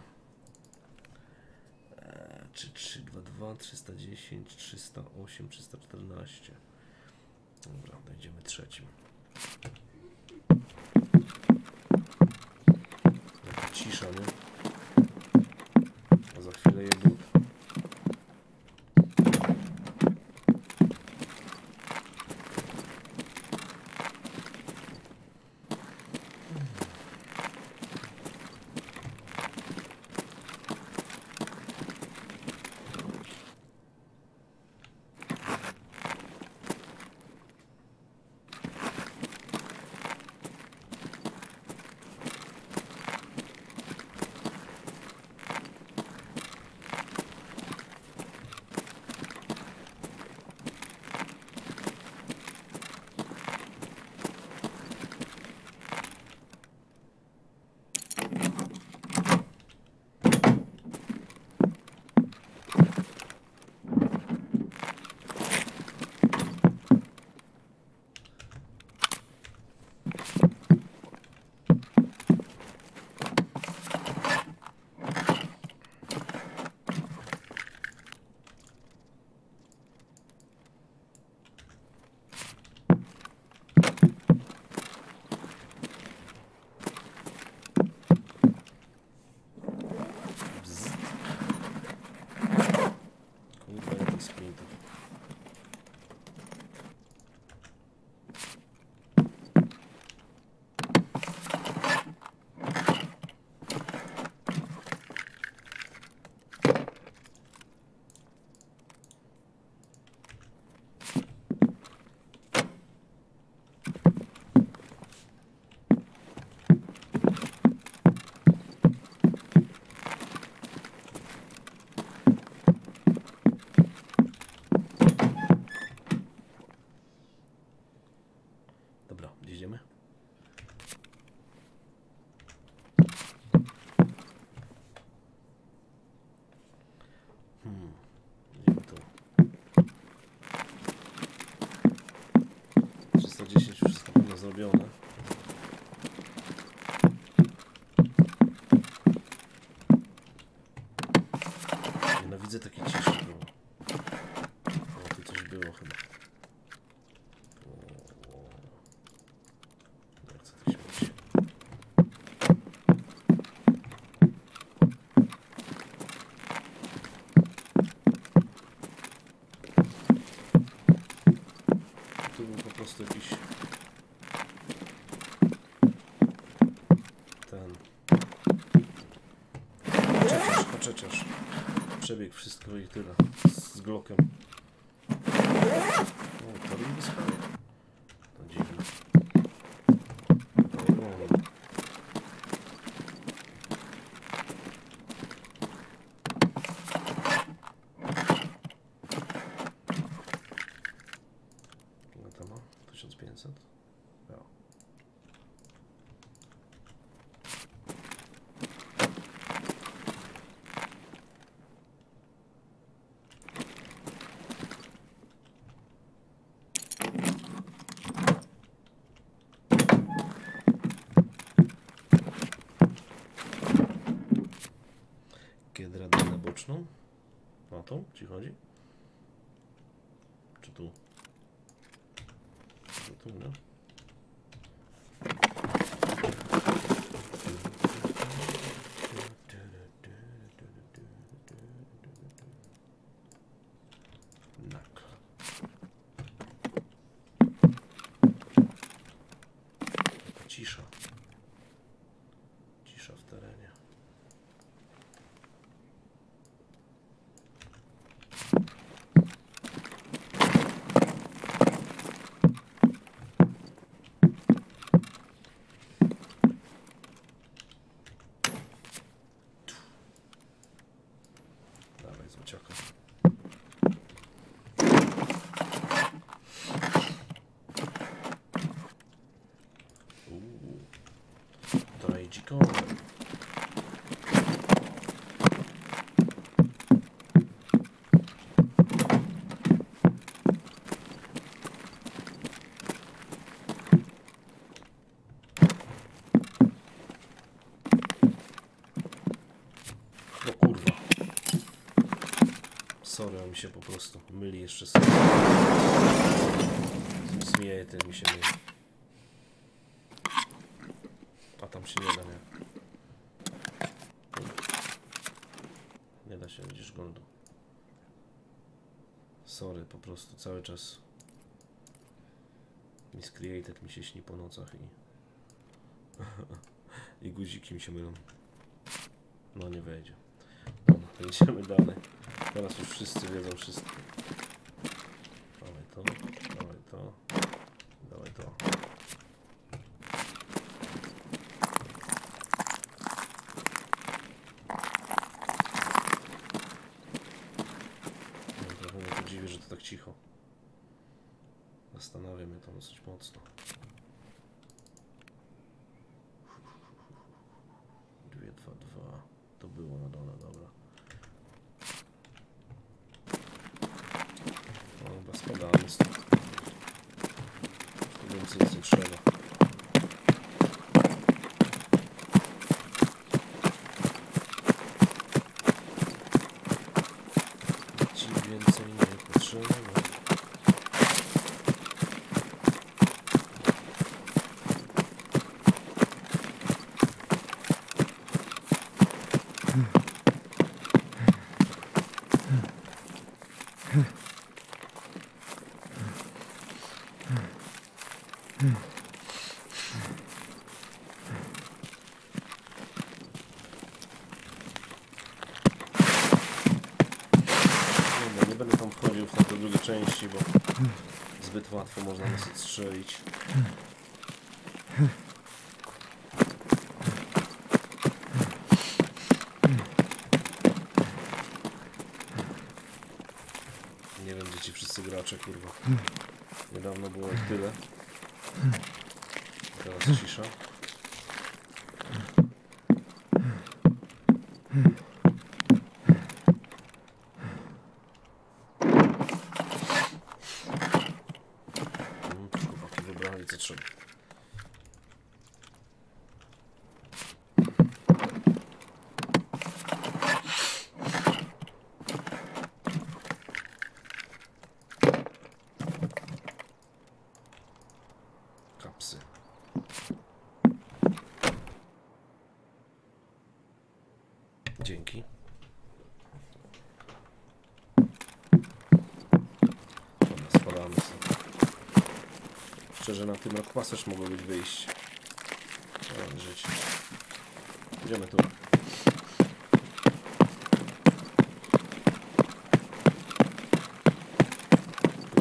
Eee, Czy 322, 310, 308, 314. Dobra, dojdziemy trzecim. Prostu jakiś ten Czeciarz, poczeciarz. Przebieg wszystko i tyle. Z Glockiem. O, to ryby się po prostu myli jeszcze sobie. Zmieje ten mi się myli. A tam się nie da, nie? Nie da się, widzisz, goldu. Sorry, po prostu cały czas Miscreated mi się śni po nocach i i guziki mi się mylą. No nie wejdzie. Dobra, to idziemy dalej. Teraz już wszyscy wiedzą wszystko. Dawaj to, dawaj to, dawaj to. No, trochę mnie to dziwi, że to tak cicho. Zastanawia mnie to dosyć mocno. Dwie, dwa, dwa. To było na dole, dobra. No chyba spadamy stąd. Tu Więcej nic nie trzeba. Ci więcej nie potrzeba. Dobra, nie będę tam wchodził w te drugie części, bo zbyt łatwo można nas odstrzelić. Nie wiem, gdzie ci wszyscy gracze, kurwa. Niedawno było ich tyle. Teraz cisza. Mm, Chłopaki wybrali co trzeba. Kapsy. Dzięki. Dobra, spadamy sobie. Szczerze na tym Rockpassage mogło być wyjść. Żyć. Idziemy tu.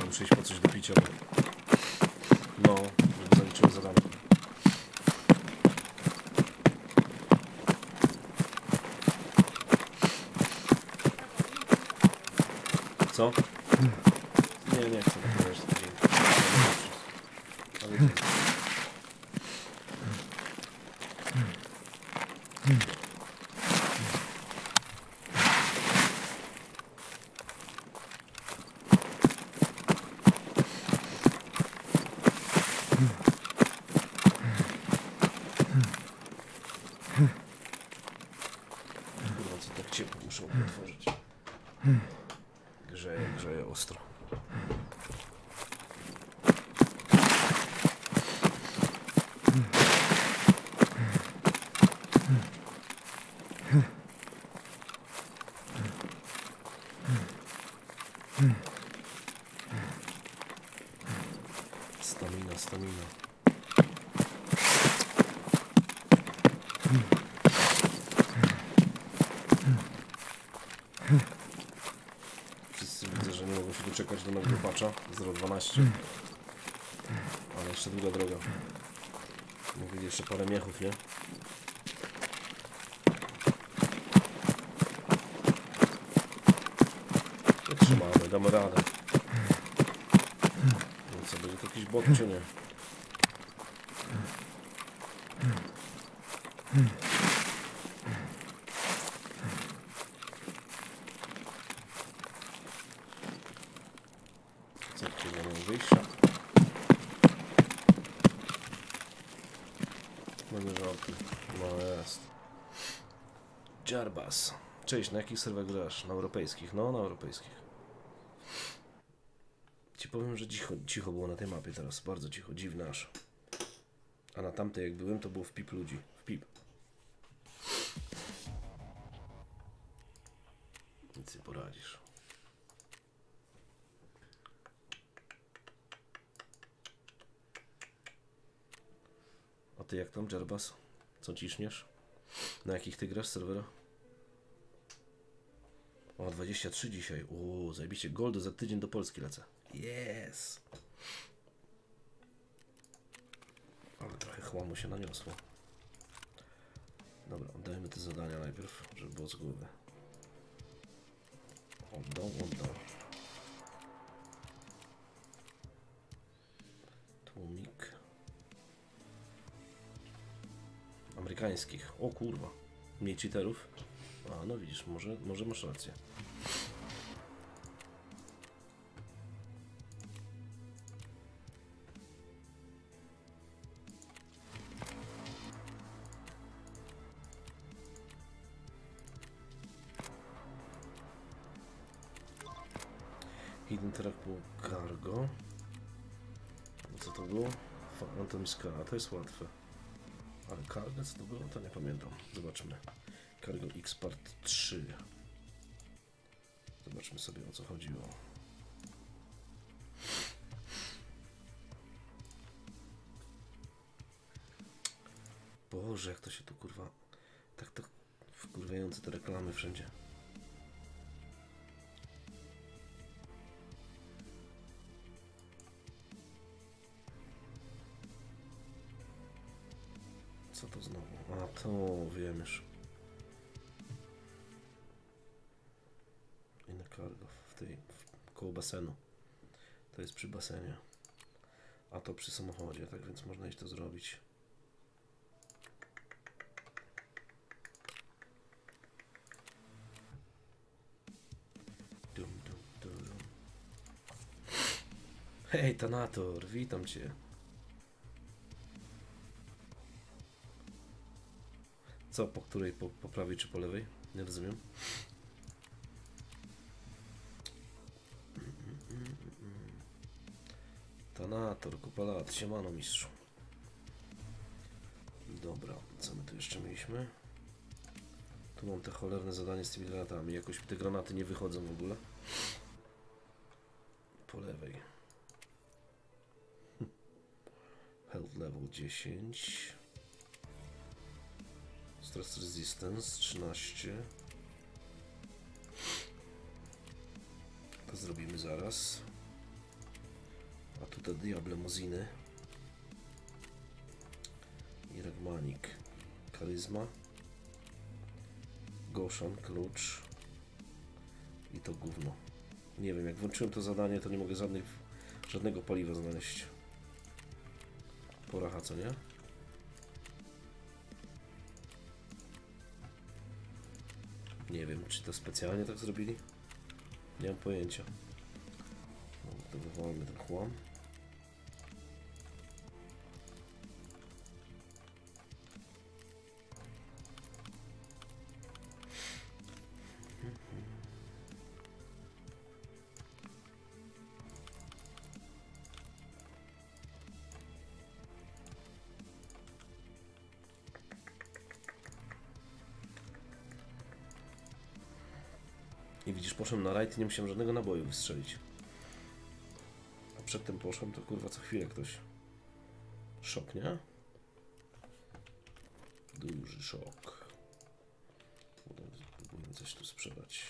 Muszę iść po coś do picia. No, żeby zaliczyło zadanie. Co? Nie, nie chcę na resztę dzięki. Ale dzięki. Kurwa, co Tak ciepło muszę otworzyć. Grzeje, grzeje ostro. Stamina, stamina. Wszyscy widzę, doczekać do nowego patcha 0.12. Ale jeszcze długa droga. Mówili jeszcze parę miechów, nie? Wytrzymamy, damy radę. No co, będzie to jakiś bot czy nie? Co tu nie mam wyjścia? No nie żartuj. No jest. Jarbas. Cześć, na jakich serwach grasz? Na europejskich? No, na europejskich. Ci powiem, że cicho, cicho było na tej mapie teraz. Bardzo cicho, dziwne aż. A na tamtej jak byłem, to było w pip ludzi. W pip. Nic nie poradzisz. A ty jak tam, Jarbas? Co ciśniesz? Na jakich ty grasz serwera? O, 23 dzisiaj. Uuu, zajebiście. Goldo za tydzień do Polski lecę. Yes! Ale trochę chłamu się naniosło. Dobra, oddajmy te zadania najpierw, żeby było z głowy. Oddał, oddał. Tłumik. Amerykańskich. O kurwa. Mniej cheaterów. A, no widzisz, może, może masz rację. Hidden track było cargo. Co to było? Phantom to jest łatwe. Ale cargo co to było? To nie pamiętam. Zobaczymy. Cargo X Part 3. Zobaczmy sobie o co chodziło. Boże, jak to się tu kurwa. Tak to wkurwiające te reklamy wszędzie. Co to znowu? A to wiem już. Basenu. To jest przy basenie. A to przy samochodzie, tak więc można iść to zrobić. Dum, dum, dum. Hej, Tanator, witam cię. Co, po której? Po, po prawej czy po lewej? Nie rozumiem. Siemano mistrzu. Dobra, co my tu jeszcze mieliśmy? Tu mam te cholerne zadanie z tymi granatami. Jakoś te granaty nie wychodzą w ogóle. Po lewej. Health level 10. Stress resistance 13. To zrobimy zaraz. A tutaj Diable Moziny. I Regmanik. Charyzma. Goshan, klucz. I to gówno. Nie wiem, jak włączyłem to zadanie, to nie mogę żadnych, żadnego paliwa znaleźć. Poracha, co nie? Nie wiem, czy to specjalnie tak zrobili? Nie mam pojęcia. No, to ten chłam. Poszłem na rajd i nie musiałem żadnego naboju wystrzelić. A przedtem poszłem, to kurwa co chwilę ktoś. Szok, nie? Duży szok. Próbujmy coś tu sprzedać.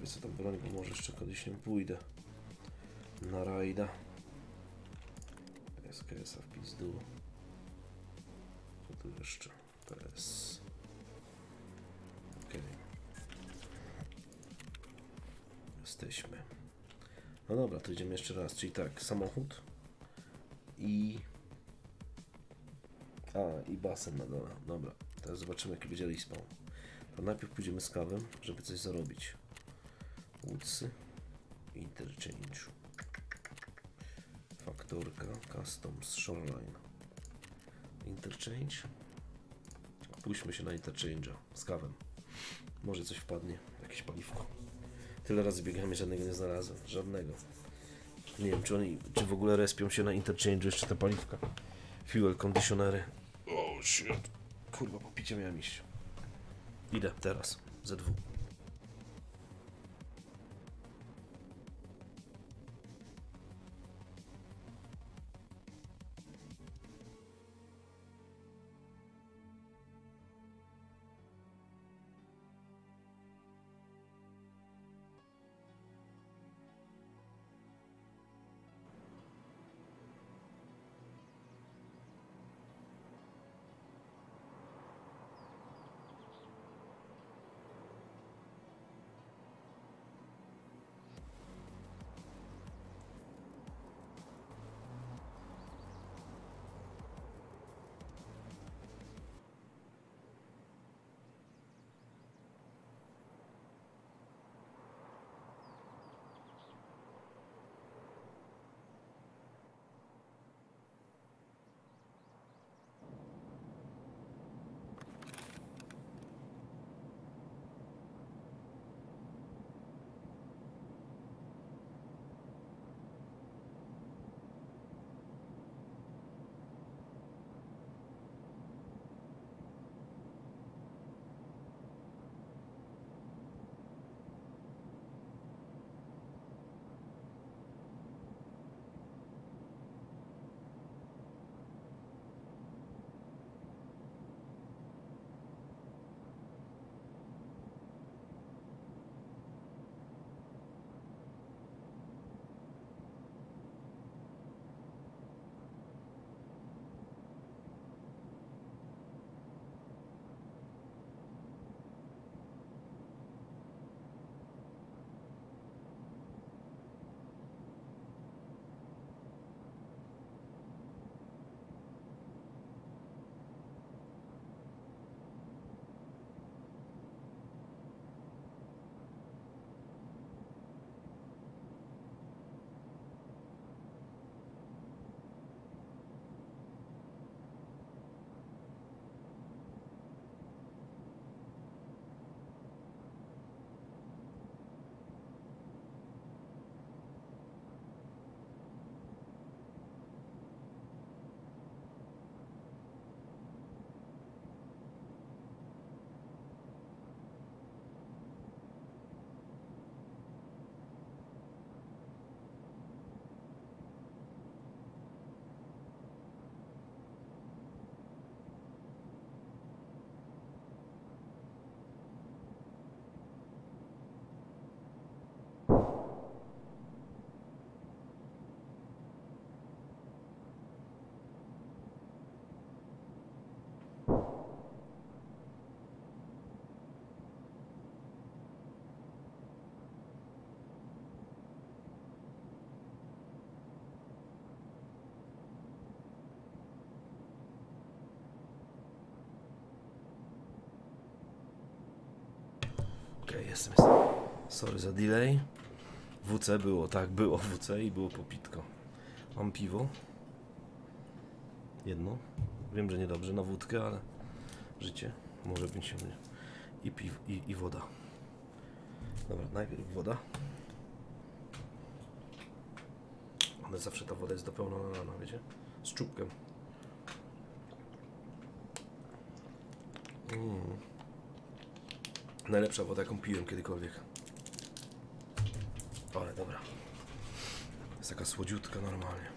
Stawię sobie tam broń, bo może jeszcze kiedyś nie pójdę na rajda. SKS-a w pizdu. Co tu jeszcze? PS. Okej. Jesteśmy. No dobra, to idziemy jeszcze raz. Czyli tak, samochód i... A, i basen na dole. Dobra, teraz zobaczymy jaki będzie respawn. To najpierw pójdziemy z kawem, żeby coś zarobić. Woodsy. Interchange. Faktorka. Customs. Shoreline. Interchange. Pójdźmy się na interchange'a z kawem. Może coś wpadnie. Jakieś paliwko. Tyle razy biegamy, żadnego nie znalazłem. Żadnego. Nie wiem, czy oni, czy w ogóle respią się na interchange'u jeszcze te paliwka. Fuel conditionery. Oh shit. Kurwa, po picie miałem iść. Idę teraz. Z2. Jestem, jestem. Sorry za delay. WC było, tak, było WC i było popitko. Mam piwo. Jedno. Wiem, że niedobrze na wódkę, ale życie może być się mnie. I piw, i, i woda. Dobra, najpierw woda. Ale zawsze ta woda jest do pełna nalana, wiecie? Z czubkiem. Mm. Najlepsza woda, jaką piłem kiedykolwiek. Ale dobra. Jest taka słodziutka normalnie.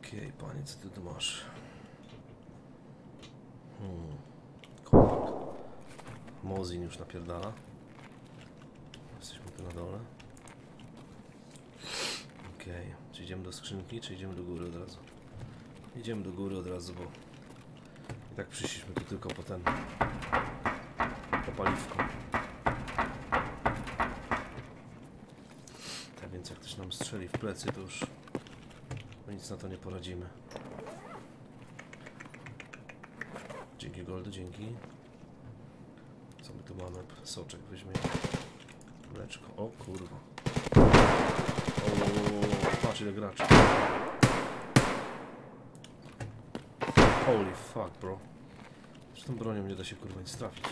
Okej, panie, co ty tu masz? Hmm. Mozin już napierdala. Jesteśmy tu na dole. Okej, czy idziemy do skrzynki, czy idziemy do góry od razu? Idziemy do góry od razu, bo i tak przyszliśmy tu tylko po ten po paliwko. Tak więc jak ktoś nam strzeli w plecy, to już nic na to nie poradzimy. Dzięki Goldu, dzięki. Co my tu mamy? Soczek weźmie. Mleczko. O kurwa. O, patrz ile graczy. Holy fuck, bro. Z tą bronią nie da się kurwa nic trafić.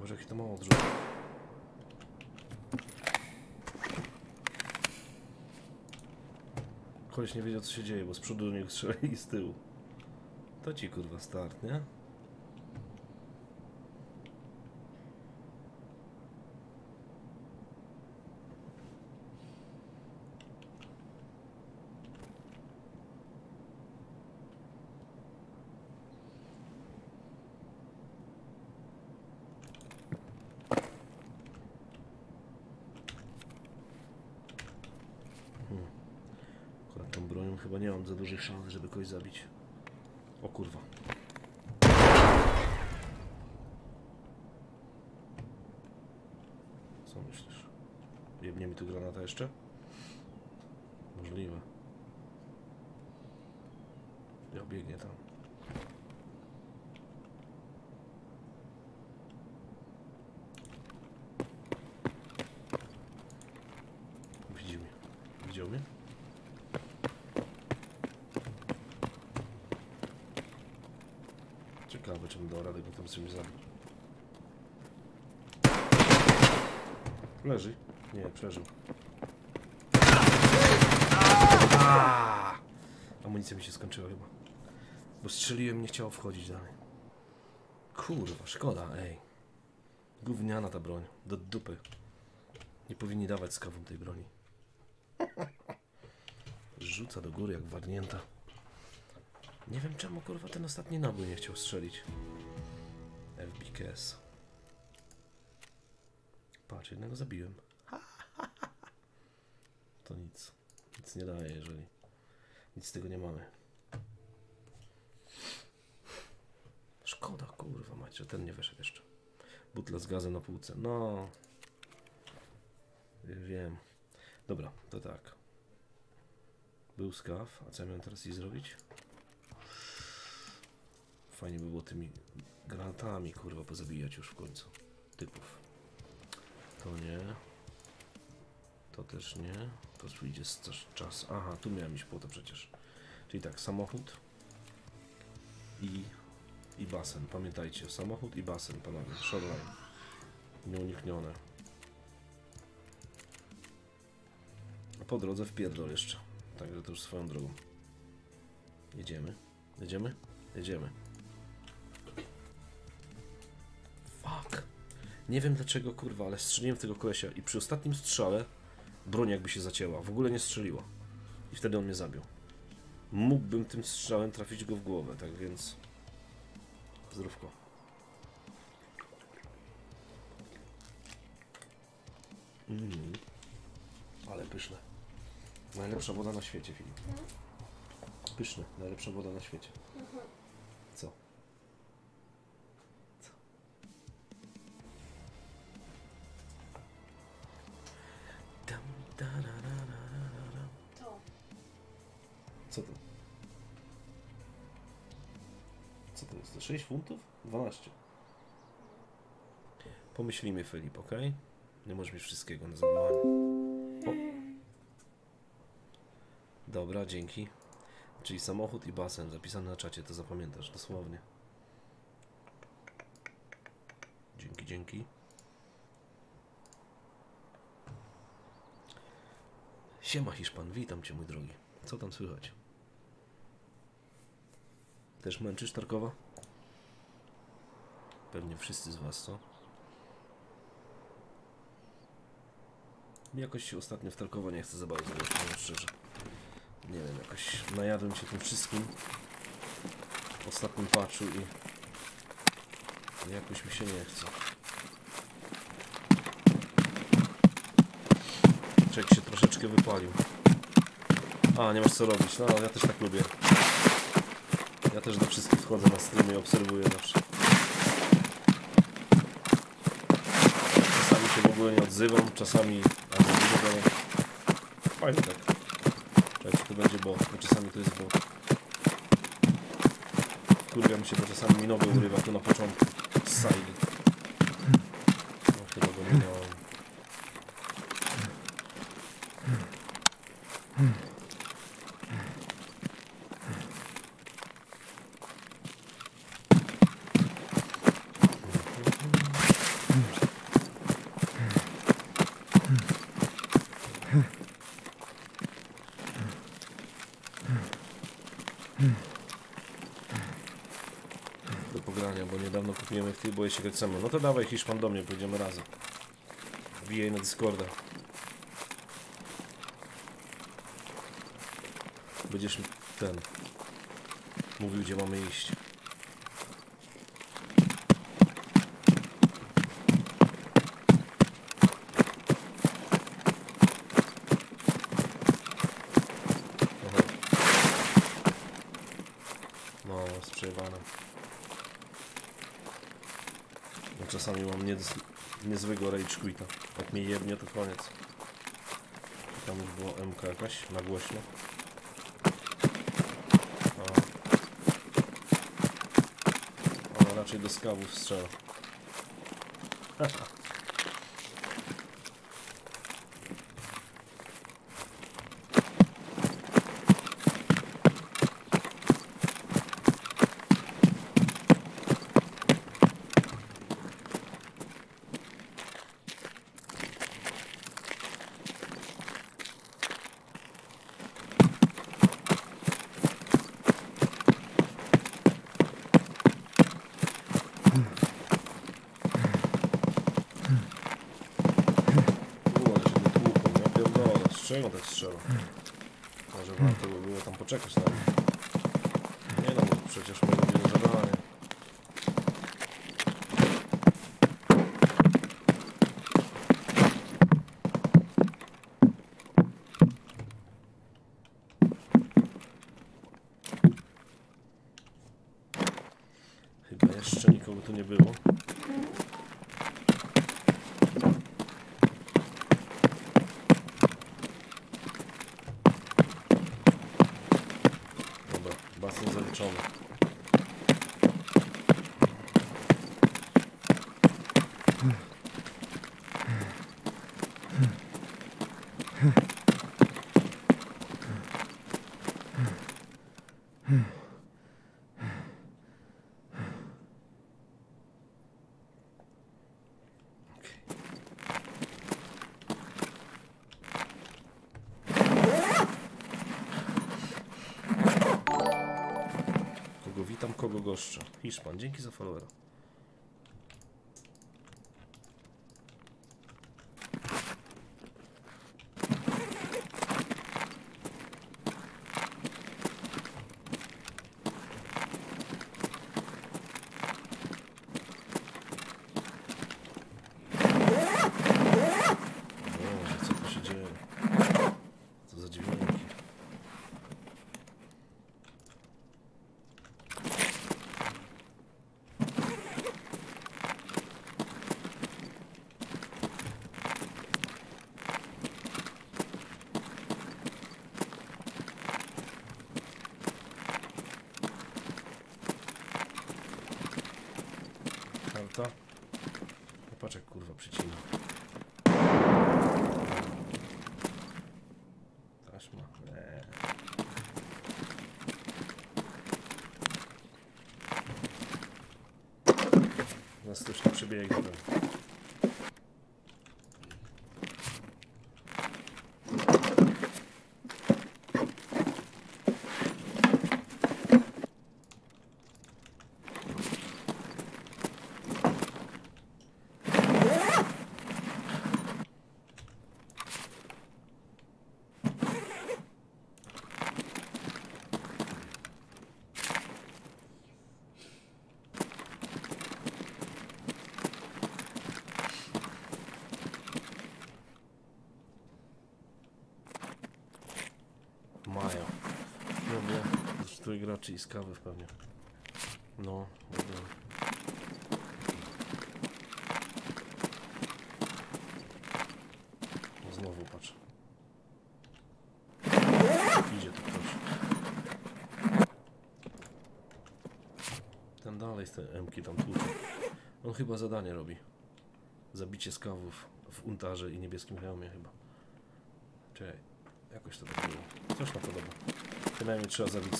Boże, jaki to ma odrzut. Koleś nie wiedział co się dzieje, bo z przodu do niego strzelali i z tyłu. To ci kurwa start, nie? Akurat tą bronią chyba nie mam za dużych szans, żeby kogoś zabić. O kurwa. Co myślisz? Jebnie mi tu granata jeszcze? Możliwe. Ja biegnie tam. Widzi mnie. Widział mnie? Ciekawe, czy bym dał radę go tam z czymś zabić. Leży. Nie, przeżył. Amunicja mi się skończyła chyba. Bo strzeliłem, nie chciało wchodzić dalej. Kurwa, szkoda, ej. Gówniana ta broń. Do dupy. Nie powinni dawać skawom tej broni. Rzuca do góry jak warnięta. Nie wiem czemu kurwa ten ostatni nabój nie chciał strzelić. FBKS. Patrz, jednego zabiłem. To nic. Nic nie daje, jeżeli nic z tego nie mamy. Szkoda, kurwa mać, że ten nie wyszedł jeszcze. Butle z gazem na półce. No. Wiem. Dobra, to tak. Był skaw, a co ja miałem teraz i zrobić? Fajnie by było tymi granatami, kurwa, pozabijać już w końcu. Typów. To nie. To też nie. To przyjdzie czas. Aha, tu miałem iść po to przecież. Czyli tak, samochód i, i basen. Pamiętajcie, samochód i basen, panowie. Shoreline. Nieuniknione. A po drodze wpierdol jeszcze. Także to już swoją drogą. Jedziemy. Jedziemy? Jedziemy. Nie wiem dlaczego, kurwa, ale strzeliłem w tego kolesia i przy ostatnim strzale broń jakby się zacięła. W ogóle nie strzeliła. I wtedy on mnie zabił. Mógłbym tym strzałem trafić go w głowę, tak więc... Zdrówko. Mm. Ale pyszne. Najlepsza woda na świecie, Filip. Pyszne. Najlepsza woda na świecie. To. Co to? Co to jest? To 6 funtów? 12. Pomyślimy, Filip, ok? Nie możesz mieć wszystkiego na zawołanie. Dobra, dzięki. Czyli samochód i basen zapisane na czacie, to zapamiętasz dosłownie. Dzięki, dzięki. Siema Hiszpan, witam cię mój drogi. Co tam słychać? Też męczysz Tarkowa? Pewnie wszyscy z was, co? Jakoś ostatnio w Tarkowa nie chcę za bardzo, powiem szczerze. Nie wiem, jakoś najadłem się tym wszystkim w ostatnim patchu i jakoś mi się nie chce. Czek się troszeczkę wypalił. A, nie masz co robić. No, ja też tak lubię. Ja też do wszystkich wchodzę na streamy i obserwuję zawsze. Czasami się w ogóle nie odzywam, czasami Fajnie tak. Czekaj, czy to będzie bot, bo czasami to jest bot. Kurwa mi się to czasami mi nogę urywa tu na początku. No chyba go minąłem. do pogrania, bo niedawno kupiłem FT, boję się. No to dawaj Hiszpan do mnie, pójdziemy razem. Wbijaj na Discorda. Będziesz ten mówił, gdzie mamy iść. Aha. No, jest przejebane. No, czasami mam niez, niezłego rage quita. Jak mnie jebnie, to koniec. Tam już było MK jakaś na głośno. A. Ona raczej do skawów strzela. Było, że mnie tłuką, ja pierdolę, z czego tak strzela? Może warto by było tam poczekać na mnie. Nie no, bo przecież my robimy zadanie. Chyba jeszcze nikogo tu nie było. Dobra, basen zaliczony. Kogo goszczę. Hiszpan, dzięki za followera. Boże, co tu się dzieje? Co za dźwięki? Patrz jak kurwa przycina. Taśma. Eee. Nas też nie przebiegnie. pewnie. Mają. No tych graczy i z kawy pewnie. No, dobra. No Znowu patrz. Idzie tu ktoś. Ten dalej z tej emki tam tłucze. On chyba zadanie robi. Zabicie skawów w untarze i niebieskim hełmie chyba. Czekaj. Jakoś to tak było. Coś na podoba. Przynajmniej trzeba zabić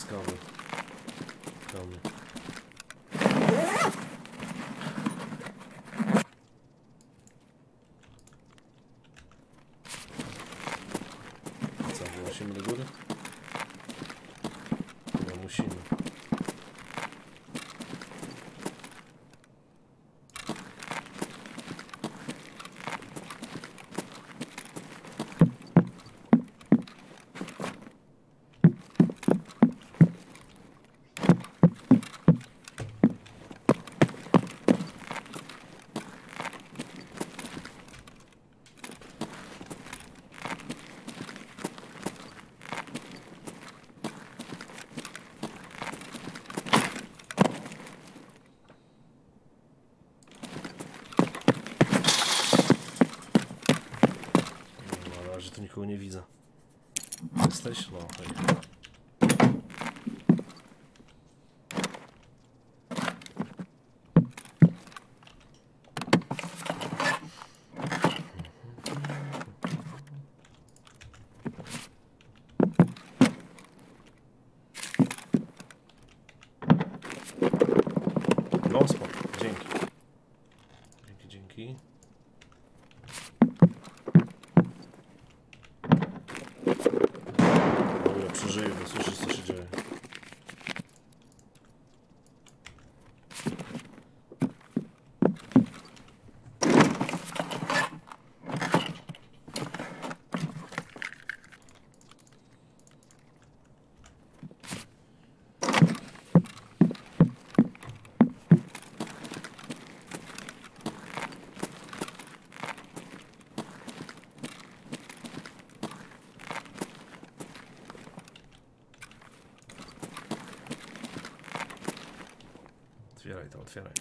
to, otwieraj.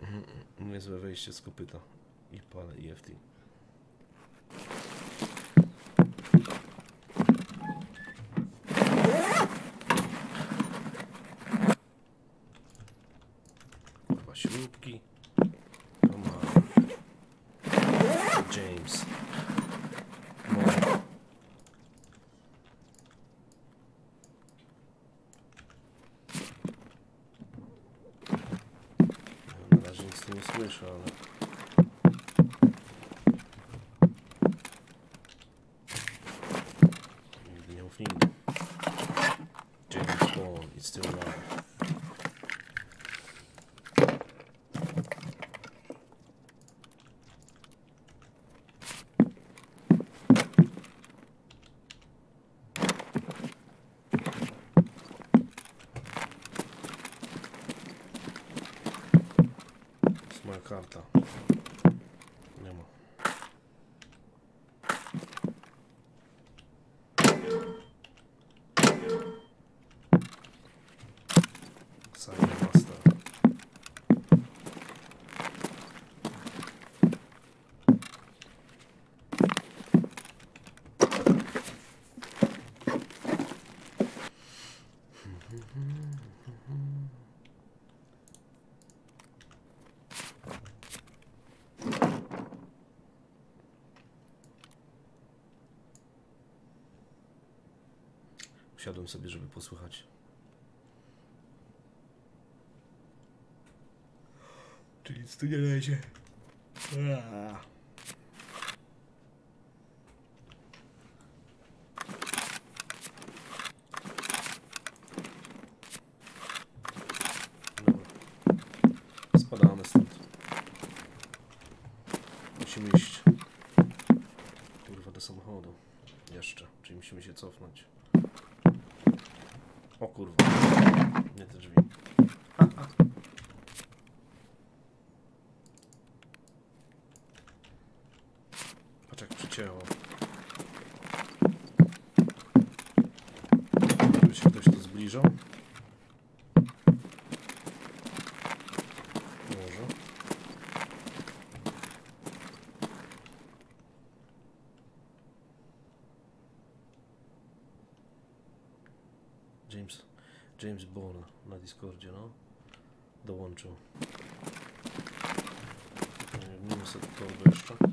Mhm, Niezłe wejście z kopyta. I pale EFT. Kurwa, śrubki. Come on. James. No. Ja na razie nic tu nie słyszę, ale... Nigdy nie mów nigdy. James Bond, it's still alive. To jest moja karta. Nie ma. Simon Master. Usiadłem sobie, żeby posłuchać. Czy nic tu nie? Dobra. Spadamy stąd. Musimy iść. Kurwa do samochodu. Jeszcze. Czyli musimy się cofnąć. O kurwa. Nie te drzwi. Patrz jak przycięło. Żeby się zbliżał? Może. James, James Bone na Discordzie, no. Dołączył. Minus sobie torby jeszcze.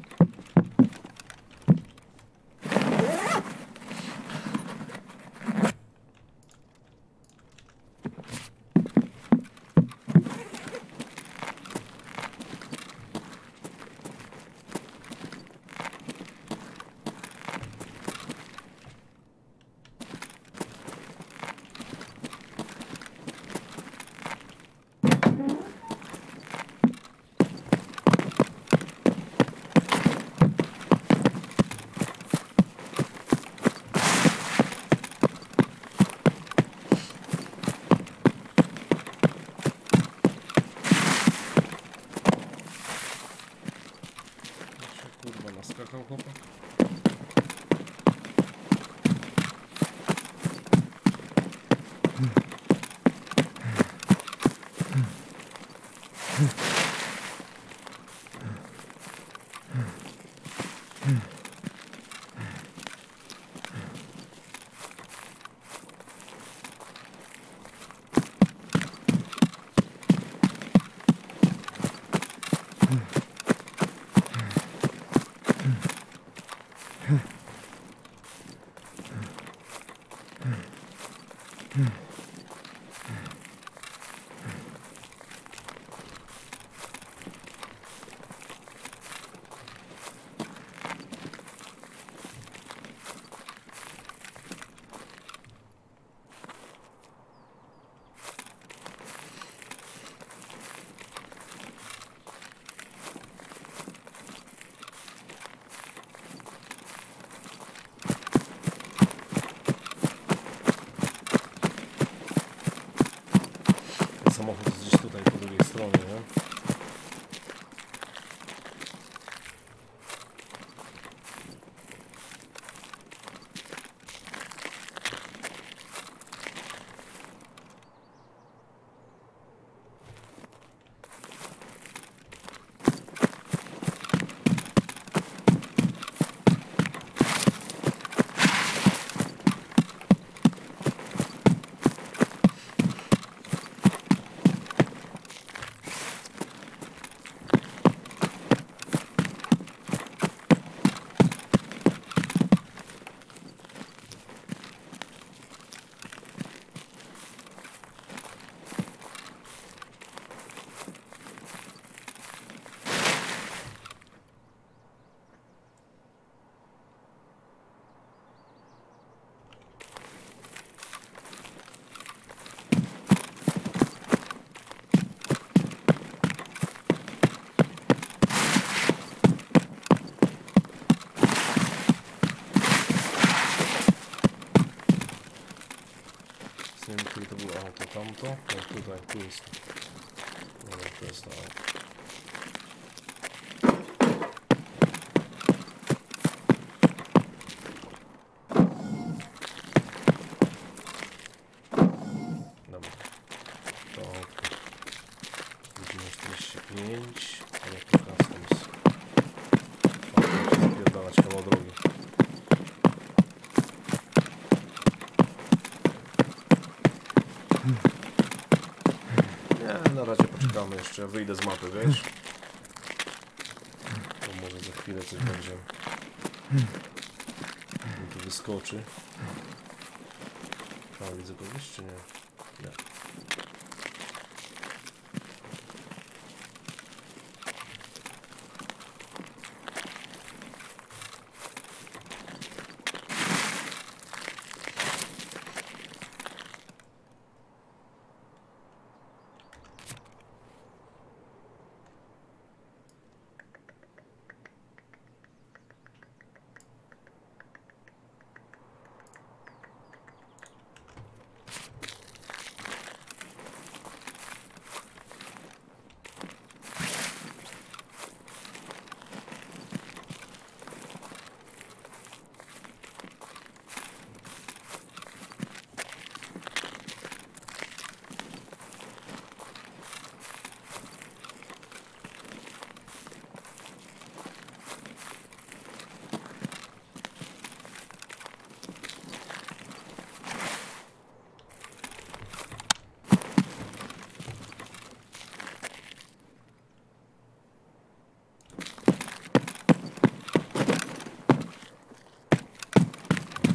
Poczekamy jeszcze. Wyjdę z mapy, wiesz? To może za chwilę coś będzie. Mi tu wyskoczy. Tam widzę kogoś, czy? Nie.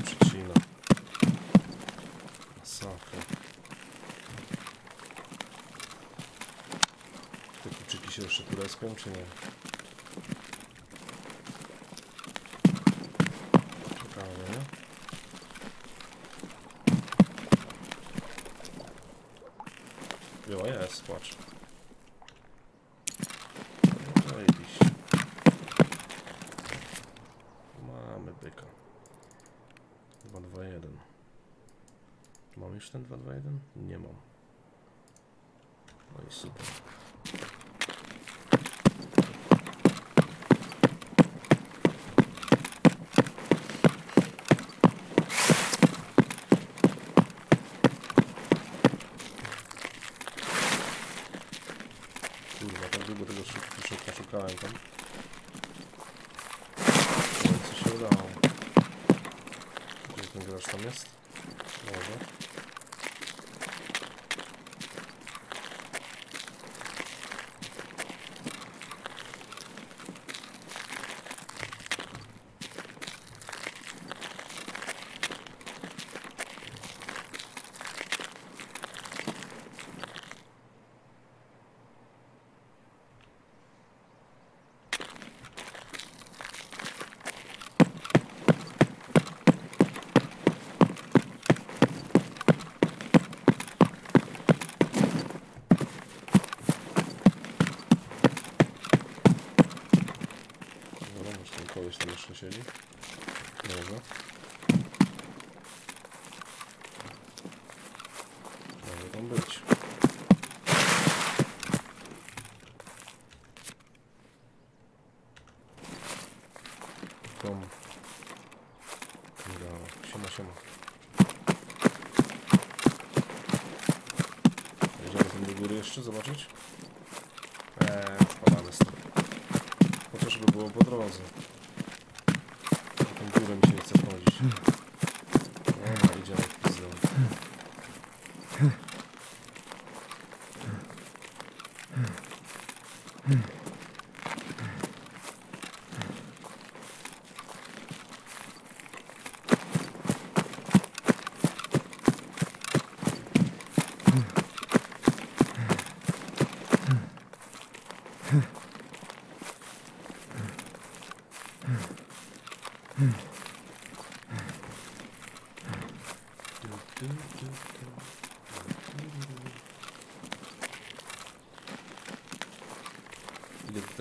Przycina. Masakra. Te kluczyki respią, czy nie? Ciekawe? Była jest, płacz. No. Mamy byka. 221. Mam już ten 221? Nie mam. No i super.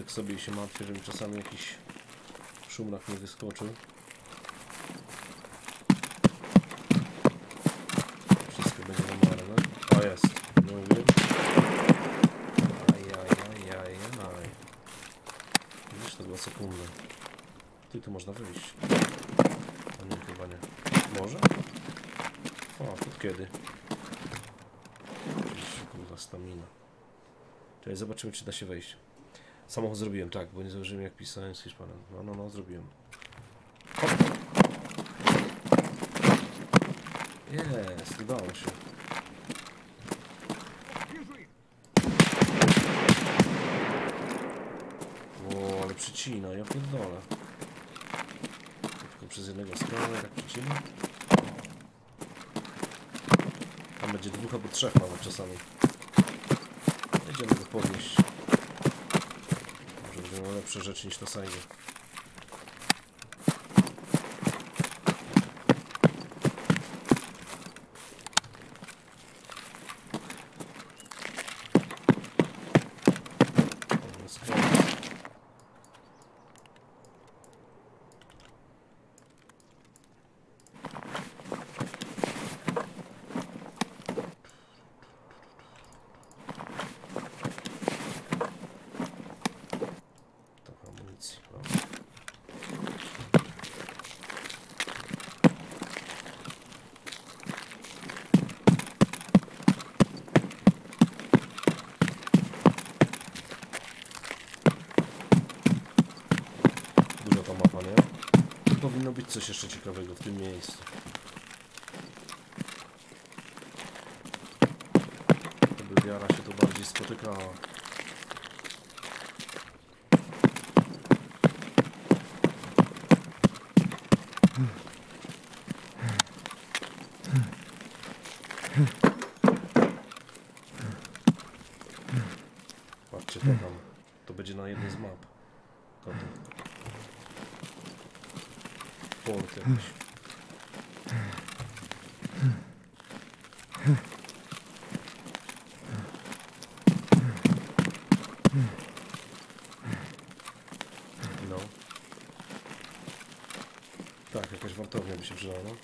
Tak sobie się martwię, że mi czasami jakiś szumrak nie wyskoczył. Wszystko będzie normalne. O jest, nie mówiłem. Ajajajajaj. Widzisz, to była sekunda. Ty, tu można wyjść. A nie, chyba nie. Może? O, kiedy? Kurwa stamina. Czekaj, zobaczymy czy da się wejść. Samochód zrobiłem, tak, bo nie założyłem jak pisałem z Hiszpanem. No, no, no, zrobiłem. Jest, udało się. O, ale przycina, ja pierdolę. Tylko przez jednego stronę tak przycina. będzie dwóch albo trzech nawet czasami. Będziemy go podnieść. Lepsze rzeczy niż na sajdzie. Dobra, skręć. Trochę amunicji. O. Duża ta mapa, nie? Tu powinno coś jeszcze ciekawego w tym miejscu. Żeby wiara się tu bardziej spotykała. Patrzcie to tam. To będzie na jednej z map. To tu. Port jakiś. No. Tak, jakaś wartownia by się przydała, no.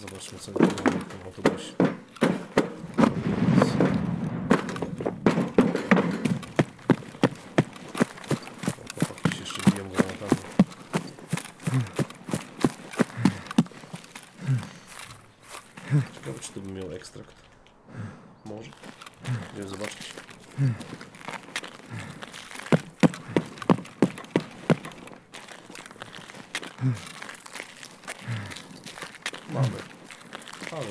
Zobaczmy co mamy w tym autobusie. Może. Nie zobaczyć. Mamy. Ale.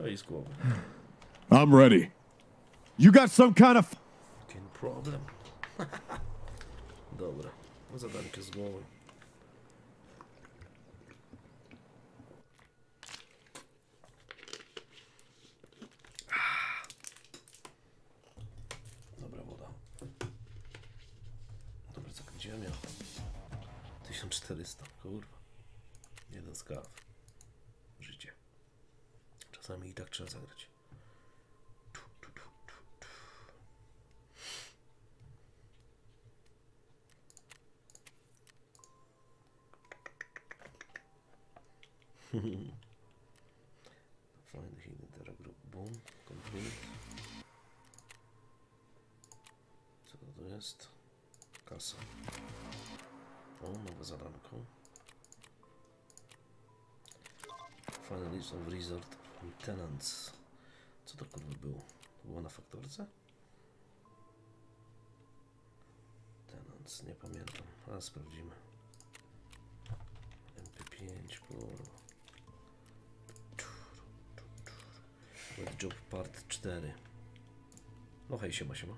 No i z głowy. I'm ready. You got some kind of. Find the hidden Terra Group. Boom. Complete. Co to jest? Kasa. O, nowe zadanko. Final list of resort tenants. Co to kurwa było? To było na faktorce? Tenants, nie pamiętam, ale sprawdzimy. MP5, kurwa. Web Job Part 4. No hej, siema, siema.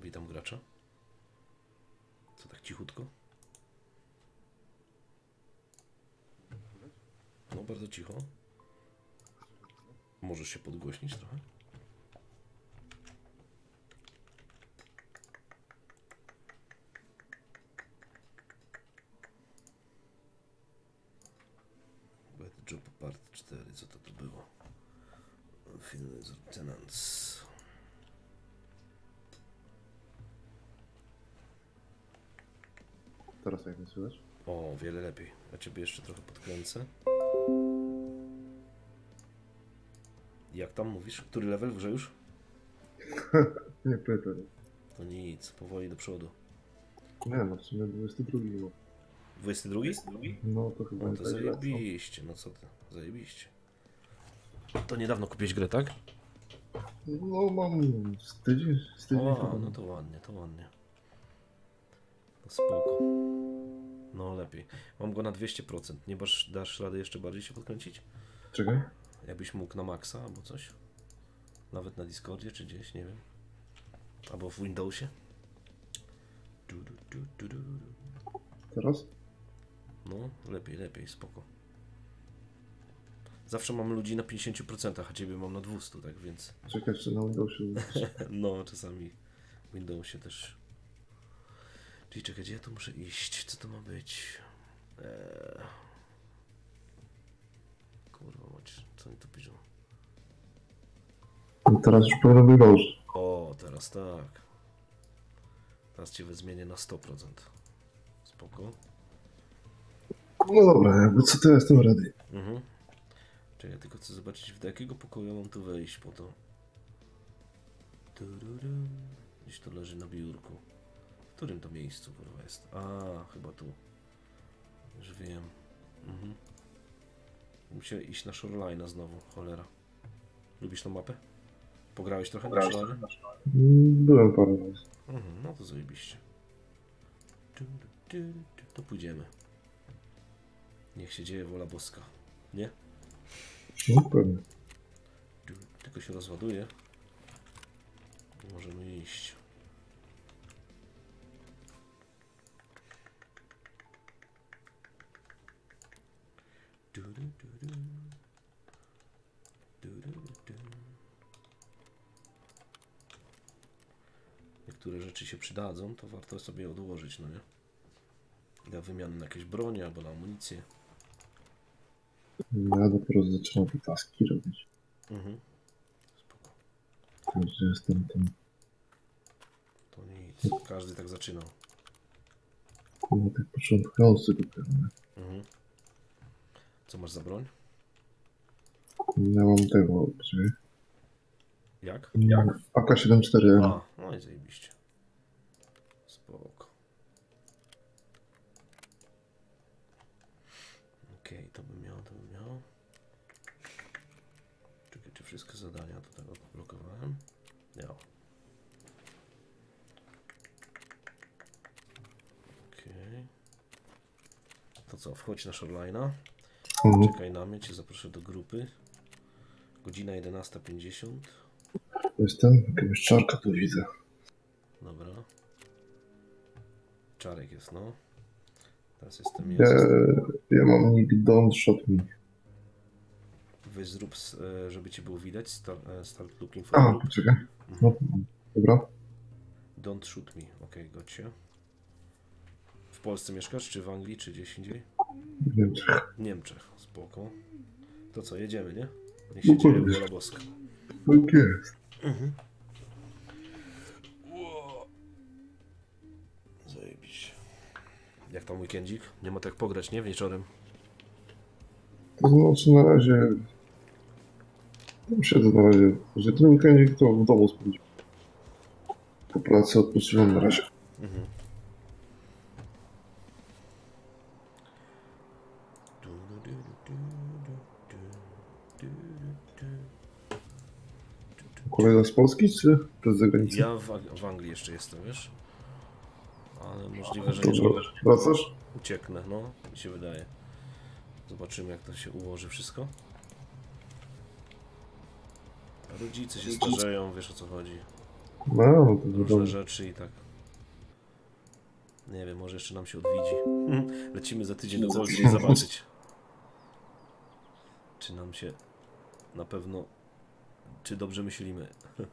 Witam gracza. Co tak cichutko? No bardzo cicho. Możesz się podgłośnić trochę? Web Job Part 4, co to tu było? Finalizer Tenants. Teraz jak mnie słychać? O, wiele lepiej. Ja ciebie jeszcze trochę podkręcę. Jak tam mówisz? Który level w już? Nie pytaj. To nic, powoli do przodu. Nie no, w sumie 22 było. 22? No to chyba No nie to tak zajebiście, no co ty, zajebiście. To niedawno kupiłeś grę, tak? No mam z tydzień, z tydzień O, chyba. no to ładnie, to ładnie. To spoko. No lepiej. Mam go na 200%. Nie dasz, dasz rady jeszcze bardziej się podkręcić? Czekaj. Jakbyś mógł na maksa albo coś? Nawet na Discordzie czy gdzieś, nie wiem. Albo w Windowsie. Du, du, du. Teraz? No, lepiej, lepiej, spoko. Zawsze mam ludzi na 50%, a ciebie mam na 200, tak więc. Czekaj jeszcze na Windowsie. No, czasami w Windowsie też. Czyli czekaj, gdzie ja tu muszę iść? Co to ma być? Eee... Kurwa, mać, co oni tu piszą? No Teraz już powinno być dobrze. O, teraz tak. Teraz cię zmienię na 100%. Spoko. No dobra, jakby co to jestem ready. Mhm. Czekaj, ja tylko chcę zobaczyć, do jakiego pokoju mam tu wejść po to. Gdzieś to leży na biurku. W którym to miejscu kurwa jest? A, chyba tu. Już wiem. Mhm. Muszę iść na Shoreline'a znowu, cholera. Lubisz tą mapę? Pograłeś trochę na Shoreline? Byłem parę razy. Mhm, no to zajebiście. To pójdziemy. Niech się dzieje wola boska. Nie? No pewnie. Tylko się rozładuje. Możemy iść. Du, du, du, du. Du, du. Niektóre rzeczy się przydadzą, to warto sobie odłożyć, no nie? Dla wymiany na jakieś bronie albo na amunicję. Ja dopiero zaczynam te taski robić. Mhm. Spoko. Także jestem tam To nic. Każdy tak zaczynał. na tych początkujących dopiero. Mhm. Co masz za broń? Ja mam tego, czyli Jak? AK-74M. A, no i zajebiście. Spoko. Okej, miał, to bym miał. Czekaj, czy wszystkie zadania tutaj odblokowałem? Miał. Okej. To co, wchodź na Shoreline'a. Mhm. Czekaj na mnie, cię zaproszę do grupy. Godzina 11.50. Jestem, jakiegoś czarka tu widzę. Dobra. Czarek jest, no. Teraz jestem ja. Ja, ja mam nick Don't Shot Me. Weź zrób, e, żeby cię było widać. Start, e, start looking for A, group. poczekaj. No, dobra. Don't shoot me. Okay, gocie. W Polsce mieszkasz, czy w Anglii, czy gdzieś indziej? W Niemczech. W Niemczech. Spoko. To co, jedziemy, nie? Niech się dzieje wola boska. Tak jest. Zajebiście. Jak tam weekendzik? Nie ma tak pograć, nie? Wieczorem. To znaczy na razie... Siedzę na razie, że ten weekend to w domu spędziłem. Po pracy odpoczywam na razie. Mhm. Kolejna z Polski, czy to z zagranicy? Ja w, w, Anglii jeszcze jestem, wiesz? Ale możliwe, że Wracasz? Ucieknę, no, mi się wydaje. Zobaczymy, jak to się ułoży wszystko. Rodzice się starzeją, wiesz o co chodzi. No, to Różne rzeczy i tak. Nie wiem, może jeszcze nam się odwiedzi. Lecimy za tydzień do Polski zobaczyć. Czy nam się na pewno. Czy dobrze myślimy?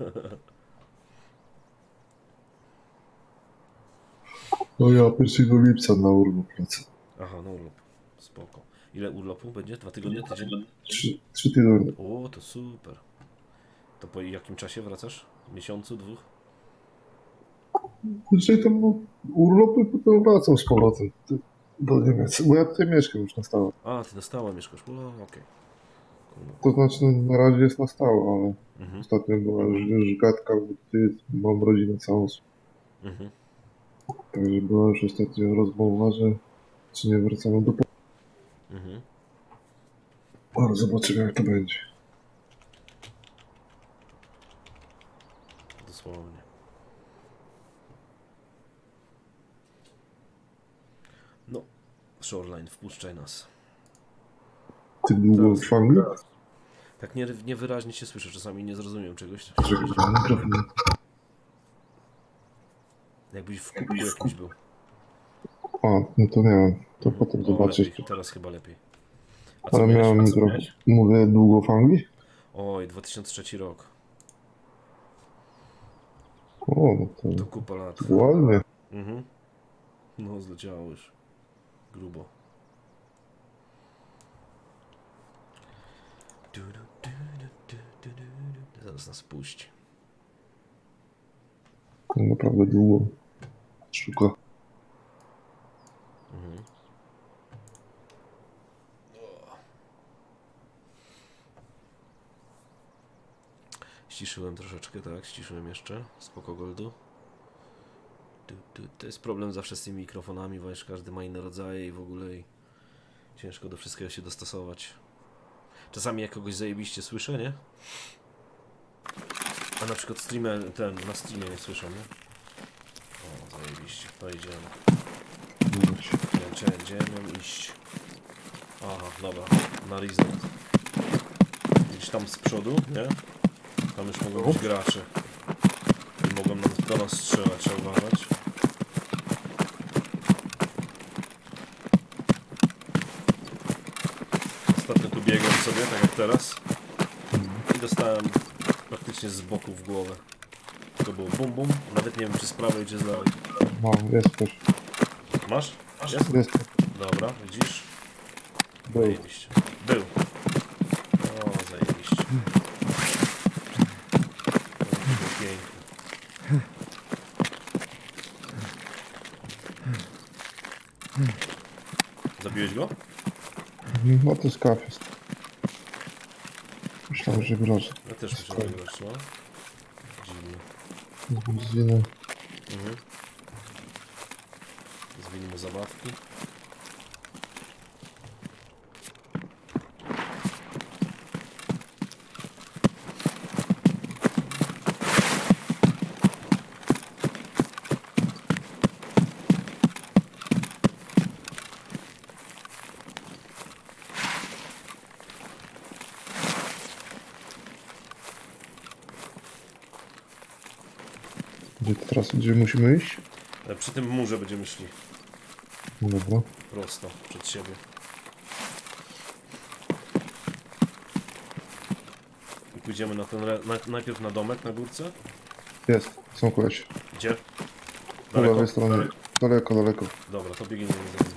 No ja 1 lipca na urlop lecę. Aha, no urlop. Spoko. Ile urlopu będzie? Dwa tygodnie? Tydzień? Trzy, trzy tygodnie. O, to super. To po jakim czasie wracasz? Miesiącu, dwóch? Dzisiaj tam no, urlopy, potem wracam z powrotem do- Niemiec. Bo ja tutaj mieszkam już na stałe. A, ty na stałe mieszkasz. O, okej. To znaczy no, na razie jest na stałe, ale Mhm, ostatnio była już, gadka, bo tutaj mam rodzinę całą. mhm. Także była już ostatnio rozmowa, że czy nie wracamy do. Mhm. Ale zobaczymy jak to będzie. Dosłownie. No, Shoreline, wpuszczaj nas. Ty długo w Anglii? Tak nie, niewyraźnie się słyszę, czasami nie zrozumiem czegoś. Jakbyś w kubku jakimś był. A, no to nie. To potem O, zobaczysz. lepiej, teraz chyba lepiej. A Ale miałeś? miałem co miałeś? Mówię długo w Anglii? Oj, 2003 rok. O, no to To kupa lat. ładnie. Mhm. No, zleciało już. Grubo. Zaraz nas puści. No, Naprawdę długo. Szuka. Mhm. Ściszyłem troszeczkę, tak, ściszyłem jeszcze. Spoko Goldu. To jest problem zawsze z tymi mikrofonami, bo wiesz, każdy ma inne rodzaje i w ogóle i ciężko do wszystkiego się dostosować. Czasami jak kogoś zajebiście słyszę, nie? A na przykład streamer, ten, na streamie nie słyszę, nie? O, zajebiście, to idziemy. Gdzie mam iść? Aha, dobra, na resort. Gdzieś tam z przodu, nie? Tam już mogą być gracze. Nam, do nas strzelać, trzeba uważać. Ostatnio tu biegłem sobie, tak jak teraz. I dostałem praktycznie z boku w głowę. To było bum bum, nawet nie wiem czy z prawej czy z lewej. Mam, jest ktoś. Masz? Jest? Jest. Dobra, widzisz? Zajebiście. Był. O, zajebiście. To było piękne. Zabiłeś go? To skaf jest. Myślałem, że grozi. Ja też muszę wygrać, no. Dziwnie. Zginę. Mhm. Zwinij mu zabawki. Gdzie musimy iść? E, Przy tym murze będziemy szli. No dobra. Prosto, przed siebie. I pójdziemy na ten, na, najpierw na domek na górce. Jest. Są koleś. Gdzie? Po lewej stronie. Daleko? Daleko, daleko. Dobra, to biegniemy za nim.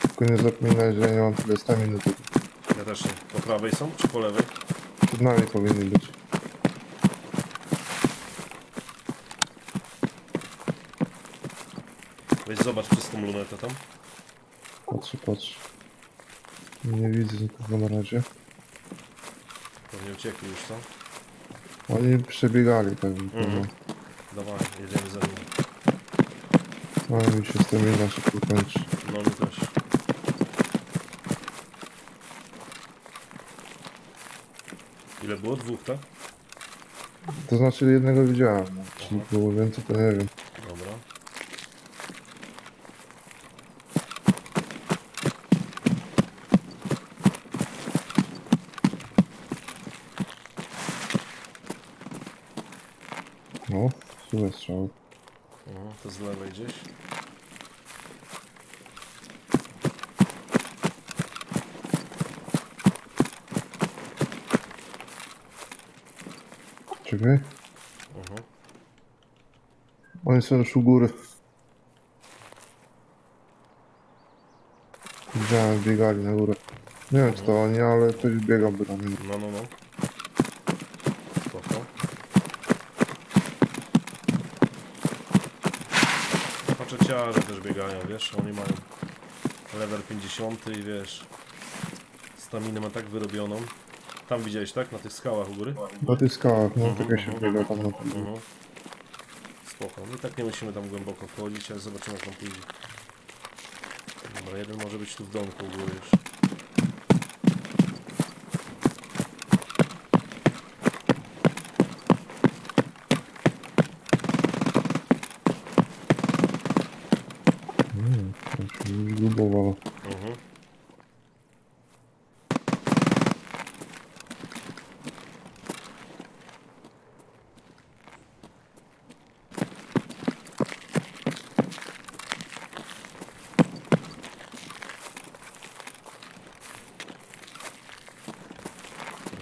Tylko nie zapominaj, że nie mam tyle staminy. Ja też nie. Po prawej są, czy po lewej? Przed nami powinny być. Weź zobacz przez tą lunetę tam. Patrzę, patrzę. Nie widzę nikogo na razie. Pewnie uciekli już, co? Oni przebiegali pewnie. Mhm. Dawaj, jedziemy za nim. Ale mi się stamina szybko kończy. No mi też. Ile było? Dwóch, tak? To znaczy jednego widziałem. No. Czy było więcej, to nie wiem. Dobra. No, słuchaj strzał. Mhm, to z lewej gdzieś. Czekaj. Mhm. Oni są już u góry. Widziałem, biegali na górę. Nie wiem, czy to oni, ale ktoś biegał by tam. No, no, no. Spoko. Patrzeciarze też biegają, wiesz, oni mają level 50 i wiesz, staminę ma tak wyrobioną. Tam widziałeś, tak? Na tych skałach u góry? Na tych skałach, no, czekaj się biega tam na pewno. Spoko. I tak nie musimy tam głęboko wchodzić, ale zobaczymy jak tam pójdzie. Dobra, jeden może być tu w domku u góry już. Mm, grubowało. Mhm.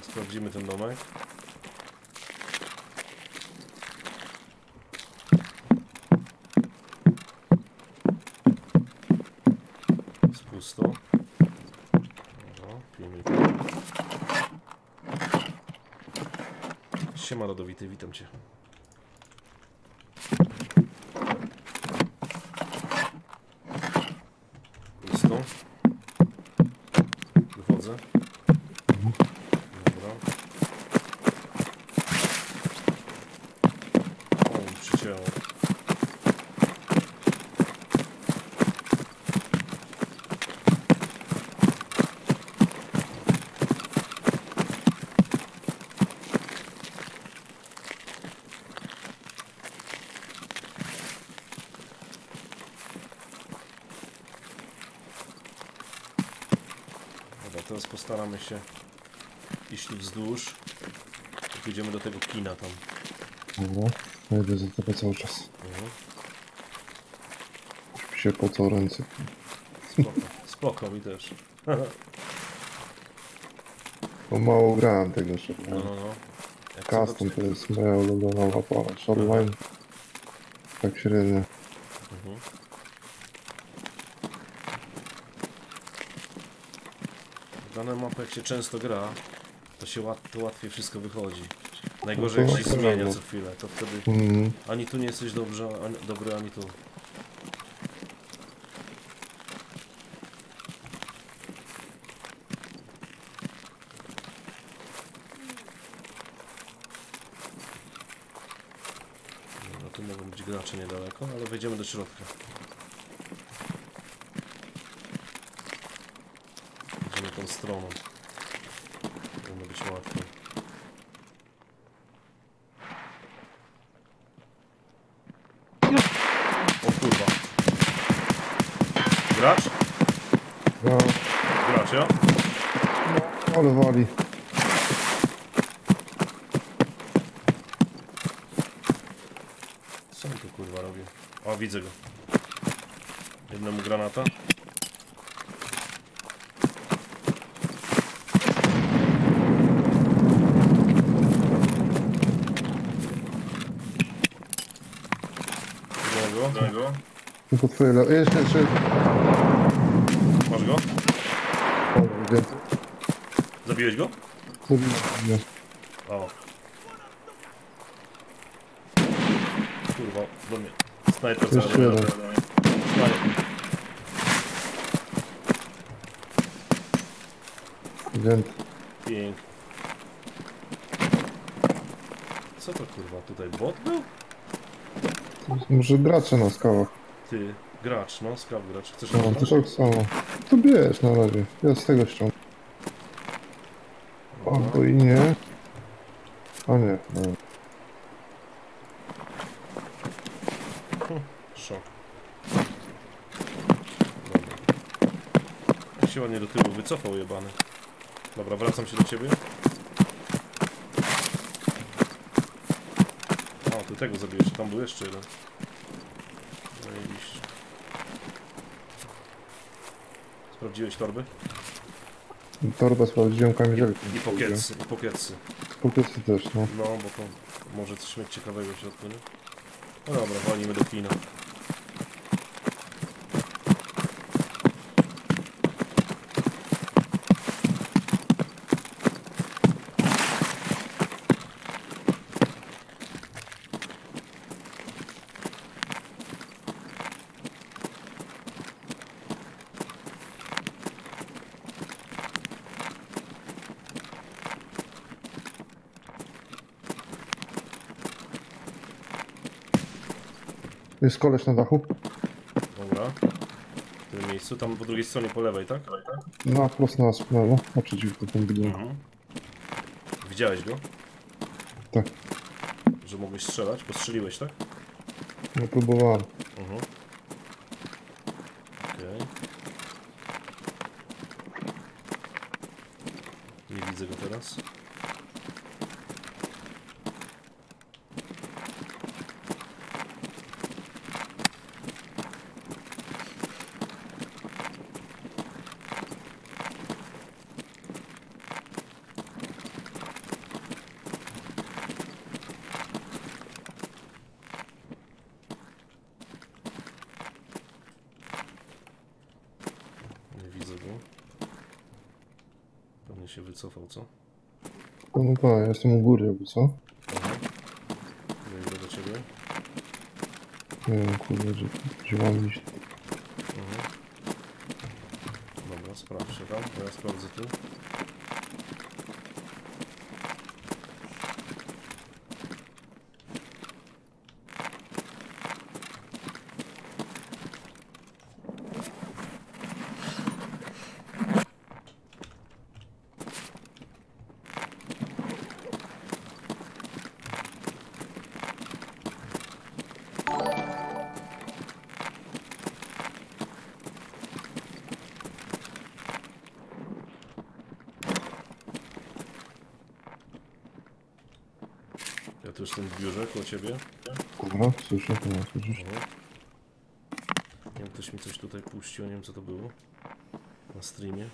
Sprawdzimy ten domek. Jest pusto. Dobra, pilnik. Siema rodowity, witam cię. Pusto. Wychodzę. Dobra. O, mi przycięło. Dobra, postaramy się tu wzdłuż. i Pójdziemy do tego kina tam. Dobra. Ja idę za tobą cały czas. Mhm. Już mi się pocą ręce. Spoko, spoko mi też. Bo mało grałem tego jeszcze. No, no, no. Jak Custom to jest moja ulubiona mapa. Shoreline. Tak średnio. Mhm. Mapy jak się często gra, to się łat, to łatwiej wszystko wychodzi. Najgorzej No jak się zmienia co chwilę, to wtedy Mhm. ani tu nie jesteś dobrze, ani, dobry, ani tu. No tu mogą być gracze niedaleko, ale wejdziemy do środka. Idziemy tą stroną. Powinno być łatwiej. O kurwa. Gracz? No, Gracz, ja? ale wali. Co on tu kurwa robi? O, widzę go. Jednemu granata. Drugiego. Tylko le... Jeszcze, jeszcze. Masz go? Zabiłeś go? Zabiłem mnie. O. Kurwa, do Snajper Jeszcze cały jeden. Snajper. Więcej. Pięknie. Co to kurwa tutaj bot był? Może gracze na skałach. Ty, gracz, no, skaw gracz. Chcesz No, to tak samo. To bierz na razie. Ja z tego ściągnę. Albo i nie. A nie, no. Szok. Dobra. Jak się ładnie do tyłu wycofał jebany. Dobra, wracam się do ciebie. A, ty tego zabiłeś, tam był jeszcze jeden. Zajebiście. Sprawdziłeś torby? Torbę sprawdziłem kamizelkę. I pokietsy, i pokietsy. Pokietsy też, no. No, bo to może coś mieć ciekawego w środku, nie? No dobra, walimy do kina. Jest koleś na dachu? Dobra. W tym miejscu, tam po drugiej stronie po lewej, tak? Na wprost na nas w lewo, tym budynku. Mhm. Widziałeś go? Tak. Że mogłeś strzelać? Postrzeliłeś, tak? No próbowałem. Mhm. Okej. Nie widzę go teraz. On się wycofał, co? Ja jestem u góry jakby, co? Ja idę do ciebie. Nie wiem, kurde, gdzie, gdzie mam iść. Mhm. Dobra, sprawdź się tam, a ja sprawdzę tu. Ja tu jestem w biurze koło ciebie. Dobra, słyszę, to ja słyszysz. Nie wiem, ktoś mi coś tutaj puścił, nie wiem co to było. Na streamie.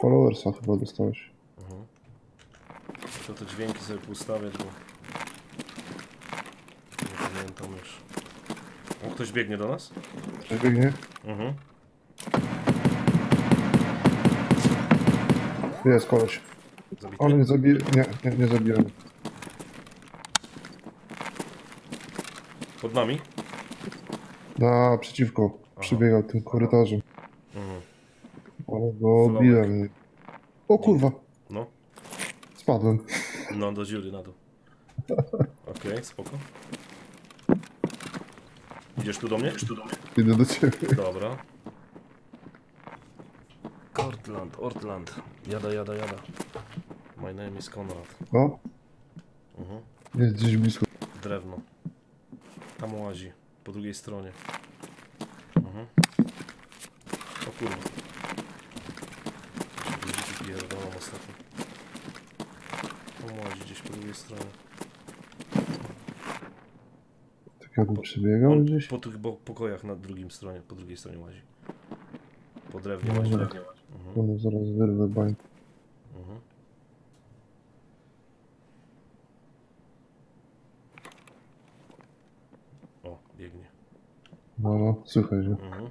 Followersa chyba dostałeś. Mhm. Muszę te dźwięki sobie poustawiać, bo... Nie pamiętam już. O, ktoś biegnie do nas? Przebiegnie? Mhm. Jest koleś. Zabity? Ale nie zabiję, nie, nie, nie zabiłem. Pod nami? Na przeciwko, przebiegał tym korytarzem. Mhm. Ale go biłem. O kurwa, No. spadłem. No, do dziury na dół. Okej, spoko. Idziesz tu do mnie? Czy tu do mnie? Idę do ciebie. Dobra. Kortland, Ortland. Jada, jada, jada. My name is Konrad. No, Mhm. jest gdzieś blisko. Drewno. Tam łazi. Po drugiej stronie. Mhm. O kurwa. Pierdolą ostatnio. Tam łazi gdzieś po drugiej stronie. Tak jakby przebiegał On gdzieś. po tych bo- pokojach na drugim stronie, po drugiej stronie łazi. Po drewnie łazi. Mhm. Zaraz wyrwę bań. Mhm. O, biegnie. No, no, słychać, że. Mhm.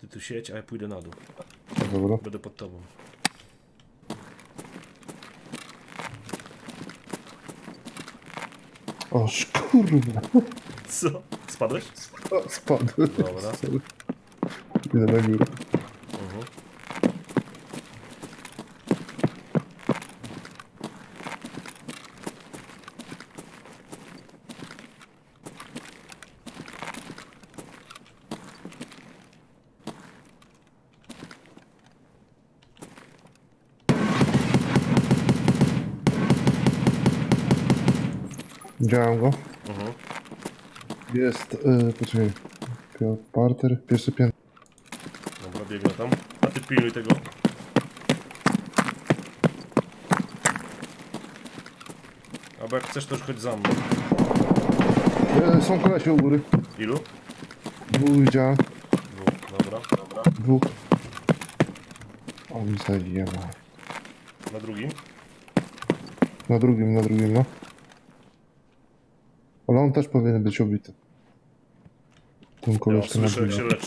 Ty tu siedź, a ja pójdę na dół. Dobra. Będę pod tobą. O, kurwa. Co? Spadłeś? O, spadłem. Dobra. Idę na górę. Mhm. Widziałem go. Mhm. Jest, yy, poczekaj. Piotr Parter, pierwsze piętro. Dobra, biegnę tam. A ty pilnuj tego. Albo jak chcesz, to już chodź za mną. E, są kolesie u góry. Ilu? Dwóch widziałem. Dwóch. Dobra, dobra. Dwóch. On zajeba. Na drugim? Na drugim, na drugim, no. Ale on też powinien być obity. Ten Ja koleżka na słyszę, jak się leczy.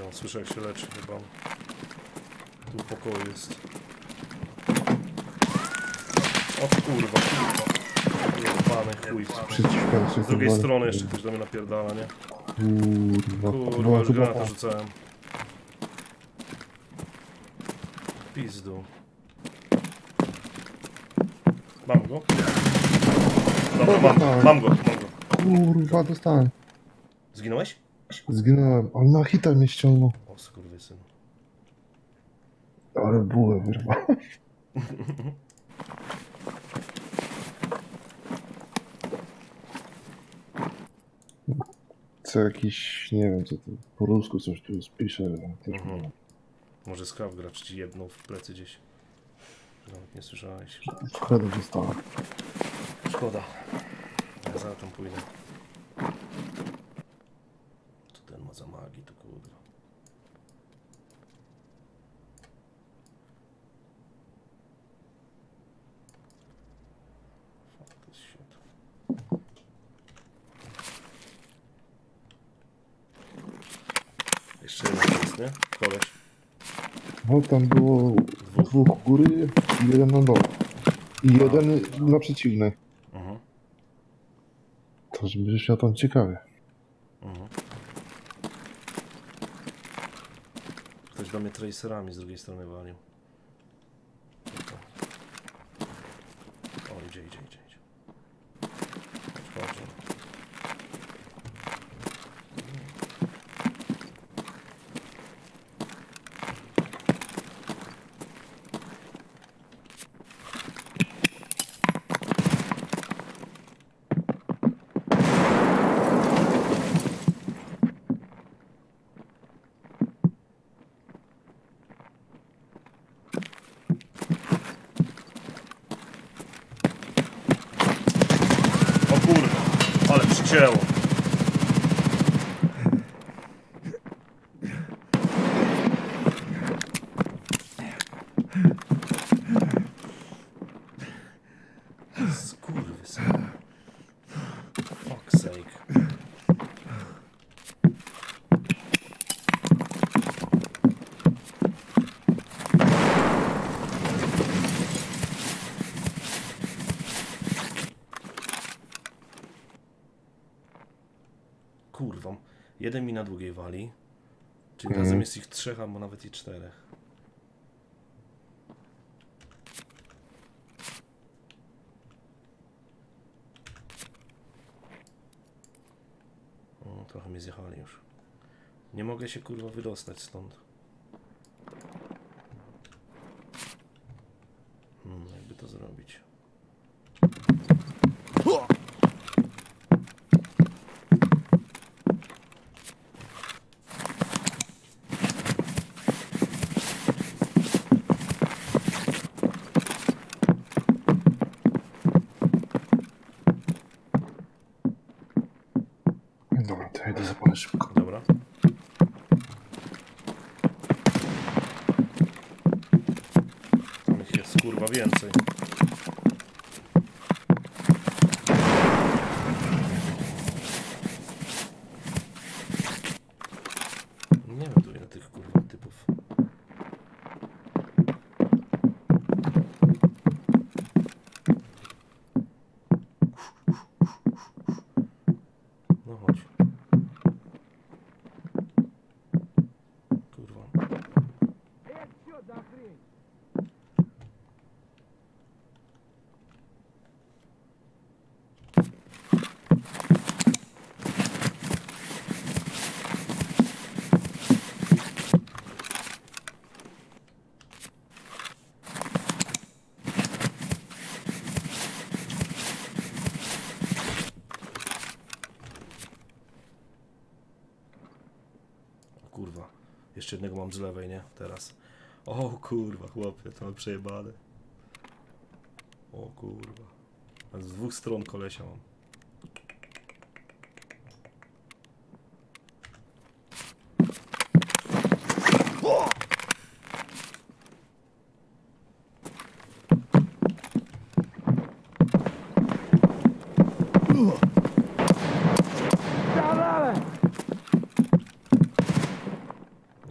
Ja słyszę, jak się leczy chyba. Tu pokoju jest. O kurwa, kurwa. Jebany chuj. Z drugiej strony jeszcze ktoś do mnie napierdala, nie? Kurwa. Kurwa, już chyba granata rzucałem. Pizdu. Mam go? Dobra, mam, mam go, mam go. Kurwa, dostałem. Zginąłeś? Zginąłem. On na hita mnie ściągnął. O skurwysyn. Ale bułę wyrwa. Co jakiś, nie wiem co to, po rusku coś tu jest, pisze. Też Mhm. Może skraw gracz ci jedną w plecy gdzieś. Nawet nie słyszałeś. Szkoda dostała. Szkoda. Ja za tam pójdę. Co ten ma za magii, to kurwa. nie? Koleś. No tam było Dwóch. góry i jeden na dole. I jeden na przeciwnej. Mhm. To żeby się tam ciekawie. Mhm. Ktoś do mnie tracerami z drugiej strony walił. O, idzie, idzie, idzie, idzie. Chodź, chodź. O kurwa, ale przycięło. Skurwysyn. Fuck's sake. Kurwa. Jeden mi na długiej wali. Czyli Mhm. razem jest ich trzech, albo nawet i czterech. O, trochę mnie zjechali już. Nie mogę się kurwa wydostać stąd. Hmm, jakby to zrobić. Dobra, to ja idę zapalę szybko. Dobra. Tam ich jest kurwa więcej. Nie wiem tu ile tych kurwa typów. No chodź. Kurwa. O kurwa. Jeszcze jednego z lewej, nie? Teraz. O kurwa, chłopie, to mam przejebane. O kurwa. Z dwóch stron kolesia mam.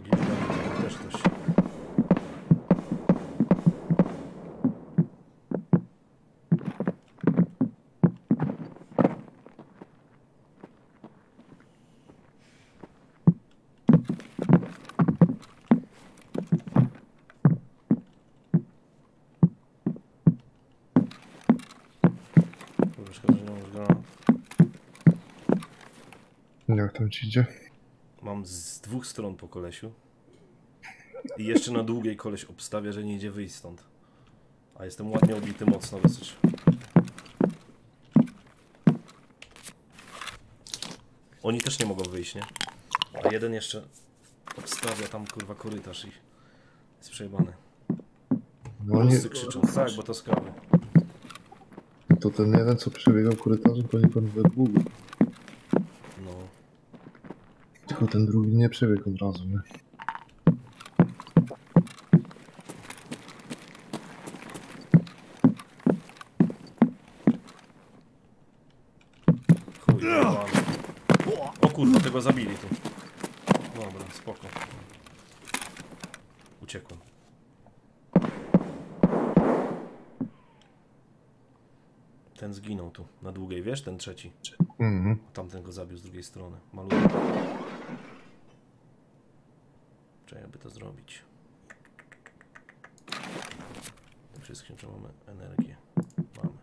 Gdzieś tam też ktoś. Kurwa, szkoda, że nie mam już granat. Jak tam ci idzie? Mam z dwóch stron po kolesiu. I jeszcze na długiej koleś obstawia, że nie idzie wyjść stąd. A jestem ładnie obity mocno dosyć. Oni też nie mogą wyjść, nie? A jeden jeszcze obstawia tam kurwa korytarz i jest przejebany. No nie, Wszyscy krzyczą, tak, bo to skawy. to ten jeden co przebiegał korytarzem, to nie pan we długo. No. Ten drugi nie przebiegł od razu, nie? O kurwa, tego zabili tu. Dobra, spoko. Uciekłem. Ten zginął tu, na długiej, wiesz? Ten trzeci. Mhm. Tamten go zabił z drugiej strony. Malutki. Trzeba jakby to zrobić. Tym wszystkim, czy mamy energię. Mamy.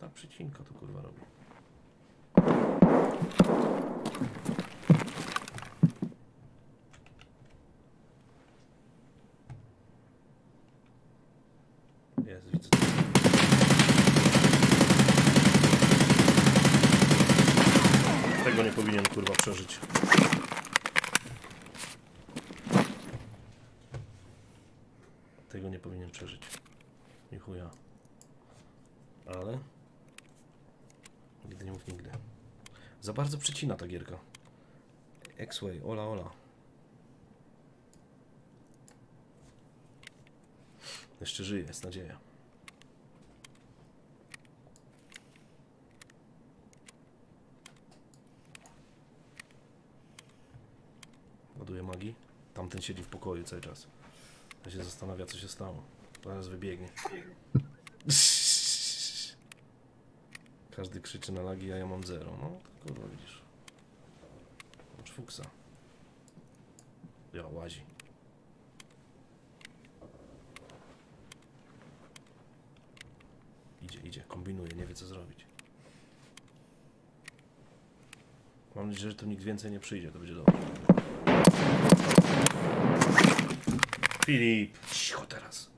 Ta przycinka to kurwa robi. Jest, widzę. Tego nie powinien przeżyć. Tego nie powinien przeżyć. Nie chuja. Ale... Nigdy nie mów nigdy. Za bardzo przecina ta gierka. X-Way, ola ola. Jeszcze żyje, jest nadzieja. Ładuje magii. Tamten siedzi w pokoju cały czas. Ja się zastanawia, co się stało. Zaraz wybiegnie. Każdy krzyczy na lagi, a ja mam zero. No, kurwa widzisz. Masz fuksa. Ja, łazi. Idzie, idzie, kombinuje, nie wie co zrobić. Mam nadzieję, że tu nikt więcej nie przyjdzie, to będzie dobrze. Filip, cicho teraz.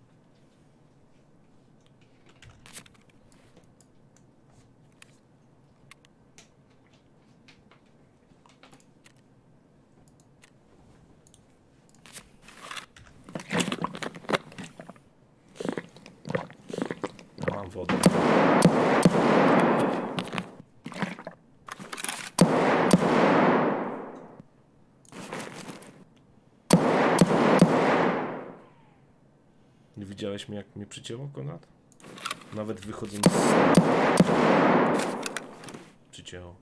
Mam wodę. Nie widziałeś mnie, jak mnie przycięło, Konrad? Nawet wychodząc z... Przycięło.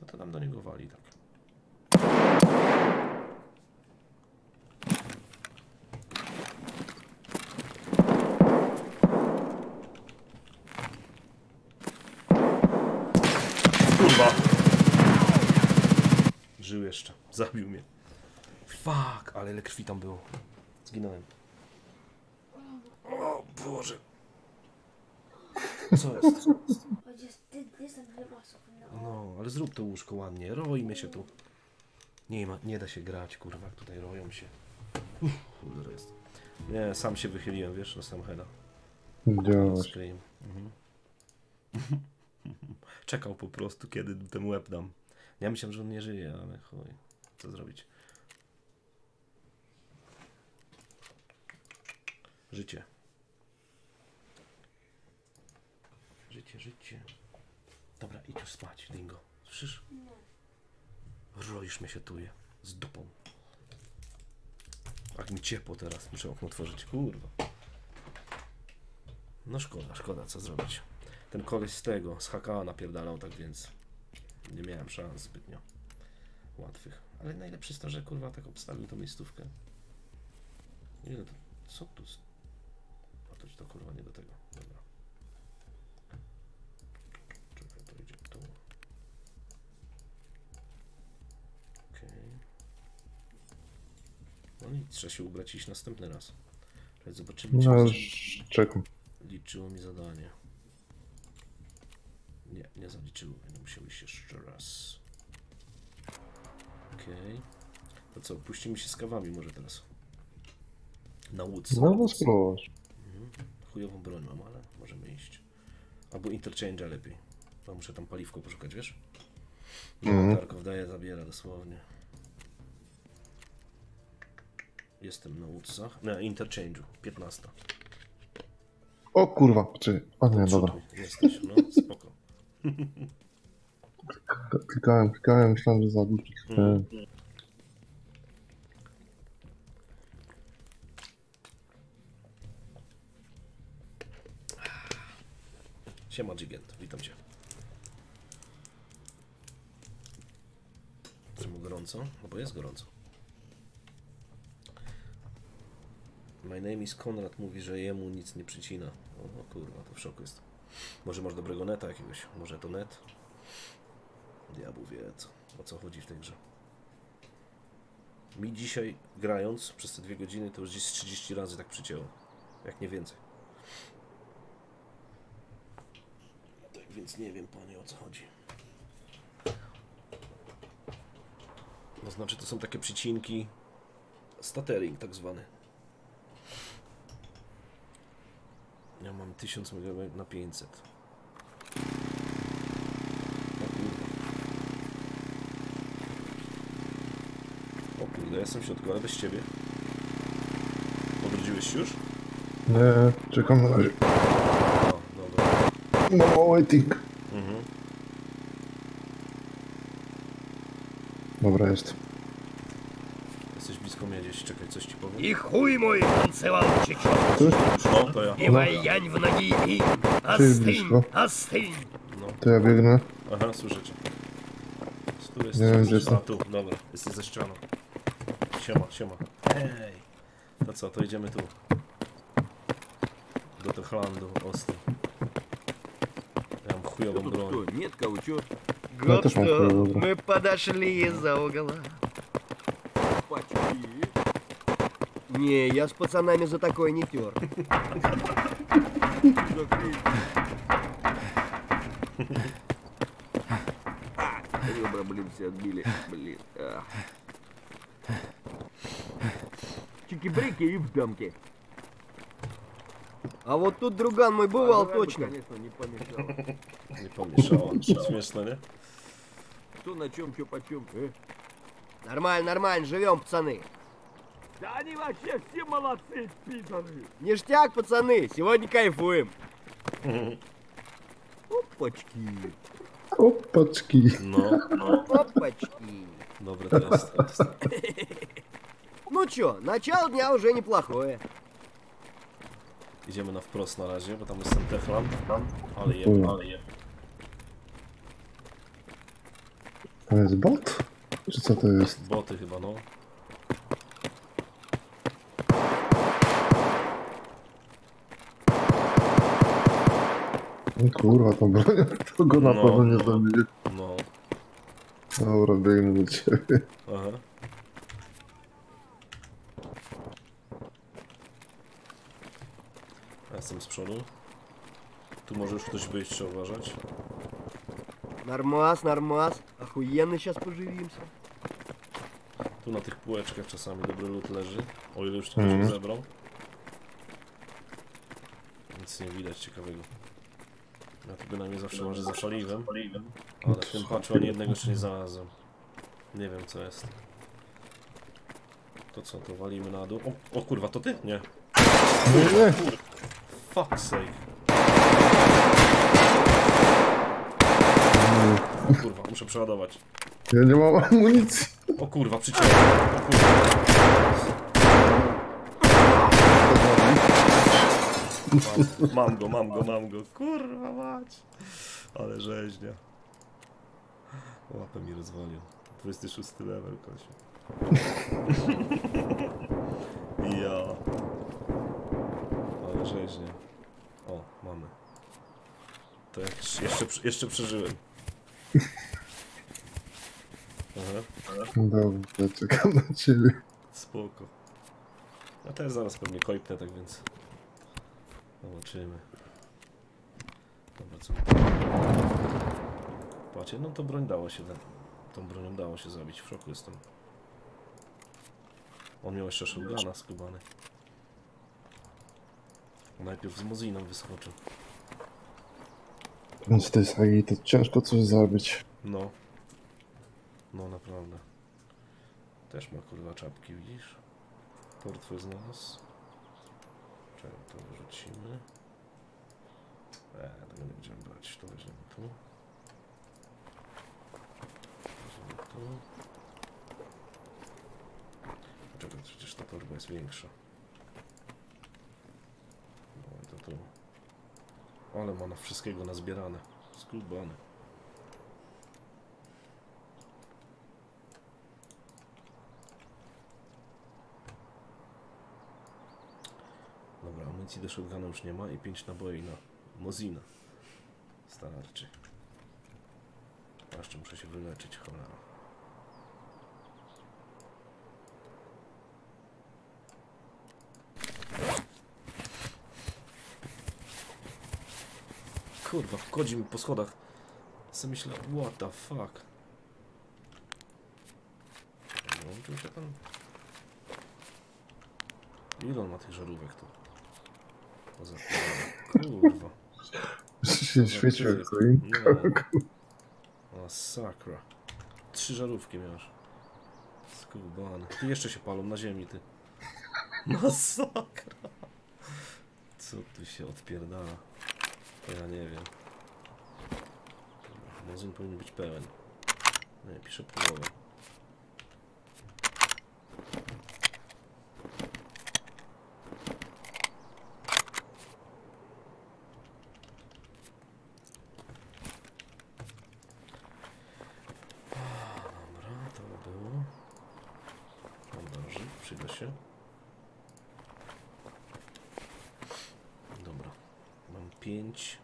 To to tam do niego wali, tak. Kurwa! Żył jeszcze. Zabił mnie. Fuck, ale ile krwi tam było. Zginąłem. O Boże. Co jest? Eye. No, ale zrób to łóżko ładnie. Rojmy się tu. Nie ma, nie da się grać, kurwa, tutaj roją się. Uff, cholera jest. Nie, sam się wychyliłem, wiesz, na sam heada. Działaś. Mhm. Czekał po prostu, kiedy ten łeb dam. Ja myślałem, że on nie żyje, ale chuj. Co zrobić? Życie. Życie, życie. Dobra, idź już spać, Dingo. Słyszysz? Roisz mnie się tuje. Z dupą. Jak mi ciepło teraz. Muszę okno otworzyć. Kurwa. No szkoda, szkoda, co zrobić. Ten koleś z tego, z HK napierdalał, tak więc nie miałem szans zbytnio łatwych. Ale najlepsze jest to, że kurwa tak obstawił tą miejscówkę. Ile to, co tu? A to, kurwa nie do tego. Dobra. Czekaj, to idzie tu. Okej. No nic, trzeba się ubrać iść następny raz. Czekaj, zobaczymy, czy No czekam. liczyło mi zadanie. Nie, nie zaliczyło. Będę musiał iść jeszcze raz. Okej. To co, puścimy się z kawami może teraz. Na łódce. No spróbować. Chujową broń mam, ale możemy iść. Albo interchange'a lepiej. Bo muszę tam paliwko poszukać, wiesz? Tarkow daje, zabiera dosłownie. Jestem na łódcach. Na interchange'u. 15. O kurwa, czy. O nie, dobra. Jesteś, no spoko. Klikałem, klikałem, myślałem, że za dużo kliknąłem. Siema Gigant, witam cię. gorąco? No bo jest gorąco. My name is Konrad mówi, że jemu nic nie przycina. O, o kurwa, to w szoku jest. Może masz dobrego neta jakiegoś? Może to net? Diabeł wie co, o co chodzi w tej grze. Mi dzisiaj grając przez te dwie godziny to już gdzieś z 30 razy tak przycięło. Jak nie więcej. Więc nie wiem panie o co chodzi. No znaczy to są takie przycinki stuttering tak zwany. Ja mam 1000 MB na 500. O kurde, ja jestem w środku, ale bez ciebie. Odrodziłeś już? Nie, czekam na razie. Monolitik. Mhm. Dobra, jest. Jesteś blisko mnie gdzieś, czekaj, coś ci powiem. I chuj mój, on cełał cię No, to ja. Imaj jań w nogi i... Astyń, astyń. No. To ja biegnę. Aha, słyszę. Tu jest, nie wiem, gdzie jestem. tu, dobra, jesteś ze ścianą. Siema, siema. Hej. To co, to idziemy tu. Do Techlandu, ostro. Ja mam chujową broń. Нет mam Готов. chujową. Мы подошли из-за угла. Не, я с пацанами за такое не тер. Ребра, блин, все отбили. Блин. а. Чики-брики и в дамки. А вот тут друган мой бывал точно. Конечно, не помешал. Nie pomieszało. Śmieszne, nie? Кто на чем, что почем, э? Нормально, нормально, живем, пацаны. Да они вообще все молодцы, пидоры. Ништяк, пацаны, сегодня кайфуем. Опачки, опачки. dobre to jest. To jest. Ну чё, начало дня уже неплохое. Idziemy na wprost na razie, bo tam jest ten Techland. Ale jem, ale jem. To jest bot? Czy co to jest? Boty chyba, no. O kurwa, to broń. To go na No, pewno nie no. zabije. No, Dobra, biegnę do ciebie. aha. Ja jestem z przodu. Tu może już ktoś być, trzeba uważać. Нормас, нормас. Охуенно сейчас поживимся. Tu na tych półeczkach czasami dobry lód leży. O ile już ktoś Mhm. nie zebrał. Nic nie widać ciekawego. Ja tu bynajmniej zawsze może za szaliwem. Ale w tym patchu ani jednego jeszcze nie znalazłem. Nie wiem co jest. To co, to walimy na dół. O, o kurwa, to ty? Nie. Nie, nie. Fuck sake. O kurwa, muszę przeładować. Ja nie mam amunicji. O kurwa, przyciąłem. O kurwa. Mam, mam go, mam go, mam go. Kurwa mać. Ale rzeźnia. Łapę mi rozwalił. 26 level, Kosiu. ja. Ale rzeźnia. O, mamy. To jak jeszcze, jeszcze przeżyłem. Aha. Dobra, czekam na ciebie. Spoko. Ja też zaraz pewnie kojpnę, tak więc zobaczymy. Dobra, co? Patrzcie, no to broń dało się, tą bronią dało się zabić, w szoku jestem. On miał jeszcze shotguna skubany. Najpierw z Moziną wyskoczył. Więc to jest Agi, to ciężko coś zabić. No. No naprawdę. Też ma kurwa czapki, widzisz? Portfel znalazł. Czekaj, to wyrzucimy. Eee, tego nie będziemy brać. To weźmiemy tu. Weźmiemy tu. Czekaj, przecież ta torba jest większa. Ale ma na wszystkiego nazbierane. Skubany. Dobra, amunicji do shotguna już nie ma i 5 naboi na Mozina. Starczy. Jeszcze muszę się wyleczyć, cholera. Kurwa, wchodzi mi po schodach. Co myślę, what the fuck? Włączył się tam? Ile on ma tych żarówek tu? Poza Kurwa. się świecił jak. Masakra. Trzy żarówki miałeś. Skubany. Ty jeszcze się palą na ziemi, ty. Masakra. Co tu się odpierdala? Ja nie wiem. Magazyn powinien być pełen. Nie, piszę połowę. Dobra, to było. Bandażyk, przyda się. Dobra. Mam 5,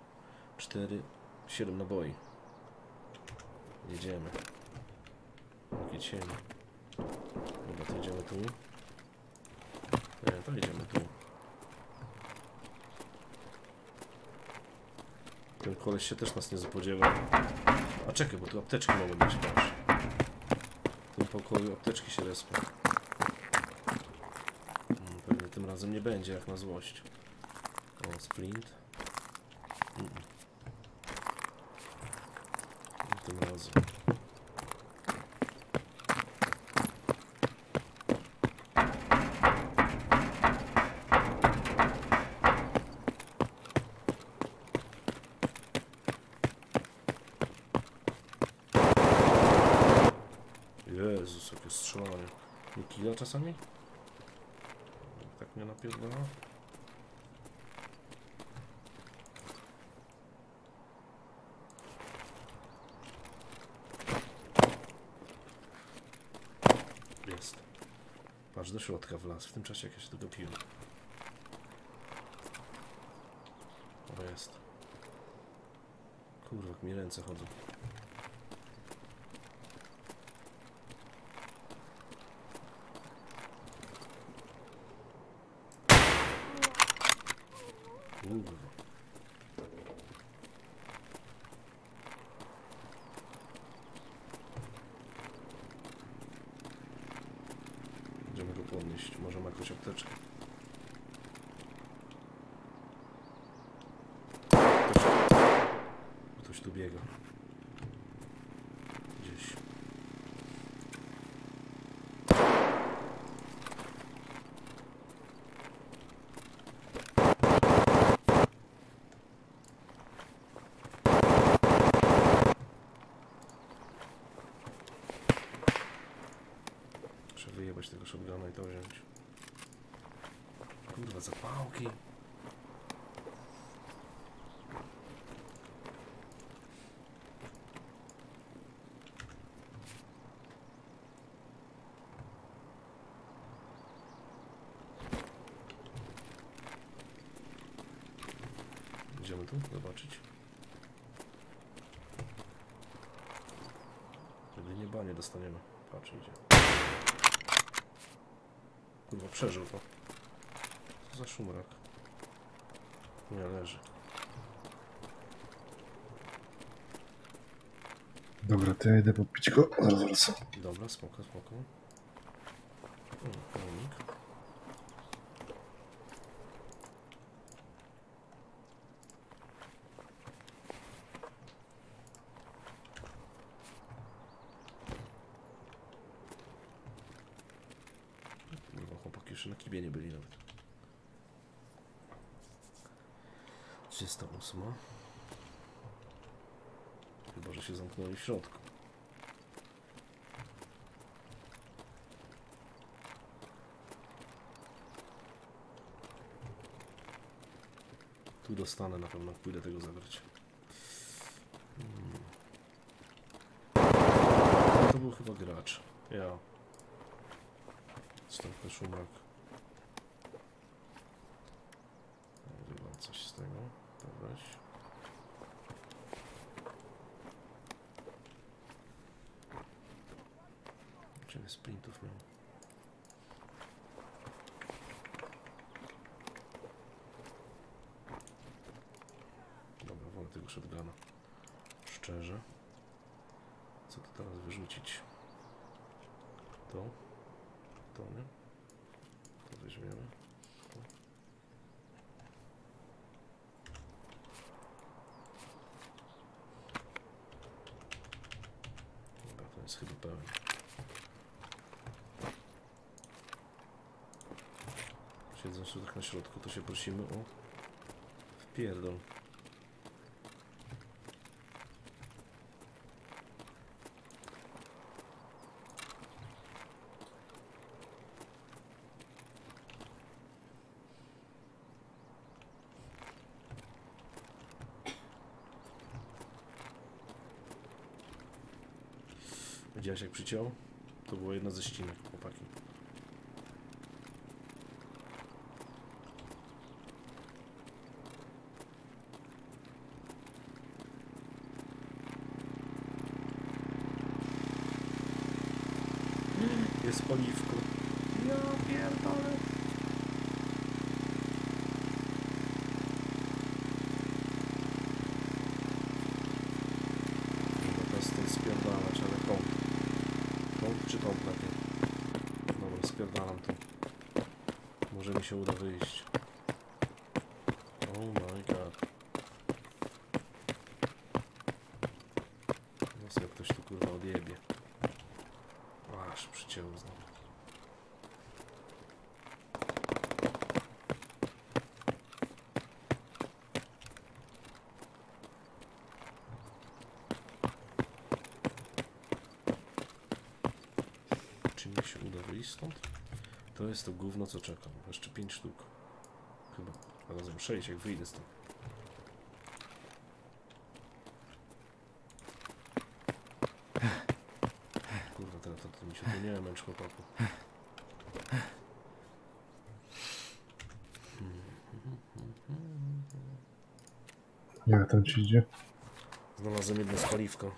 4, 7 naboi. Jedziemy. Jakie cień. Dobra, to idziemy tu. Nie, to idziemy tu. Ten koleś się też nas nie spodziewał. A czekaj, bo tu apteczki mogą być, patrz. W tym pokoju apteczki się respią. Mm, Pewnie tym razem nie będzie, jak na złość. O, splint. Mm. I Tym razem. Jezus, jakie strzelanie. Nie killa czasami? Mnie napierdala? Jest. Patrz, do środka wlazł. W tym czasie jak ja się tego piłem. O, jest. Kurwa, mi ręce chodzą. Kurwa. Będziemy go podnieść. Może ma jakąś apteczkę. Ktoś, ktoś tu biega. Gdzieś. Wyjebać tego shotguna i to wziąć. Kurwa, zapałki. Idziemy tu zobaczyć. Jedynie banie dostaniemy. Patrz, idzie. Kurwa, przeżył to. Co za szumrak. Nie leży. Dobra, to ja idę popić go. Zaraz wracam. Dobra, spoko, spoko. O, konik. Kurwa, chłopaki jeszcze na kibie nie byli nawet. 38. Chyba, w środku. Tu dostanę na pewno, pójdę tego zabrać. Hmm. To był chyba gracz. Ja. Wstępny szumrak. tego. To weź. Czym sprintów miał? Dobra, wolę tego shotguna. Szczerze. Co to teraz wyrzucić? To? To nie? To weźmiemy. To. Dobra, to jest chyba pełen. Siedząc tu tak na środku, to się prosimy o wpierdol. Widziałeś jak przyciął? To było jedna ze ścinek, paliwko. Ja pierdolę. Teraz stąd spierdalać, ale kąt. Kąt czy lepiej? Dobra, spierdalam tu. Może mi się uda wyjść. Oh my god. No sobie ktoś tu kurwa odjebie. Aż przycięło znowu. Uda wyjść stąd? To jest to gówno co czekam. Jeszcze 5 sztuk. Chyba. A razem 6 jak wyjdę stąd. Kurwa, teraz to, to mi się tu nie męcz chłopaku. Jak tam ci idzie? Znalazłem jedno spaliwko.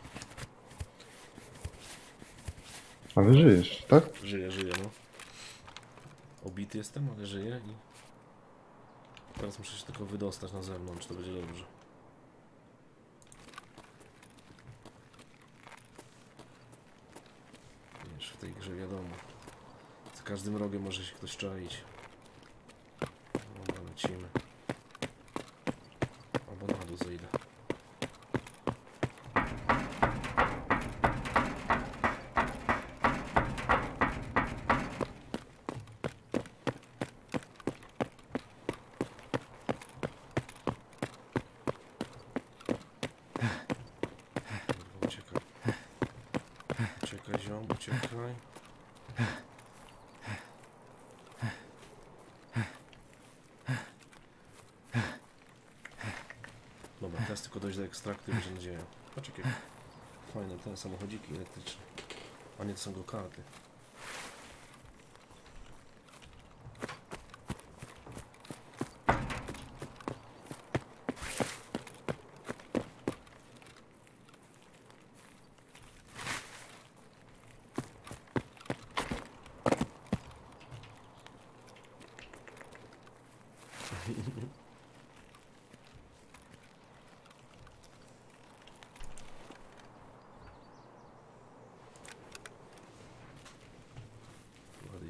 Ale żyjesz, tak? Żyję, żyję, no. Obity jestem, ale żyję i... Teraz muszę się tylko wydostać na zewnątrz, to będzie dobrze. Wiesz, w tej grze wiadomo. Za każdym rogiem może się ktoś czaić. Dobra, lecimy. Albo na dół zejdę. Kurwa, uciekaj. Uciekaj, ziom, uciekaj. Dobra, teraz i będzie. Patrz jakie fajne te samochodziki elektryczne. A nie, to są go karty.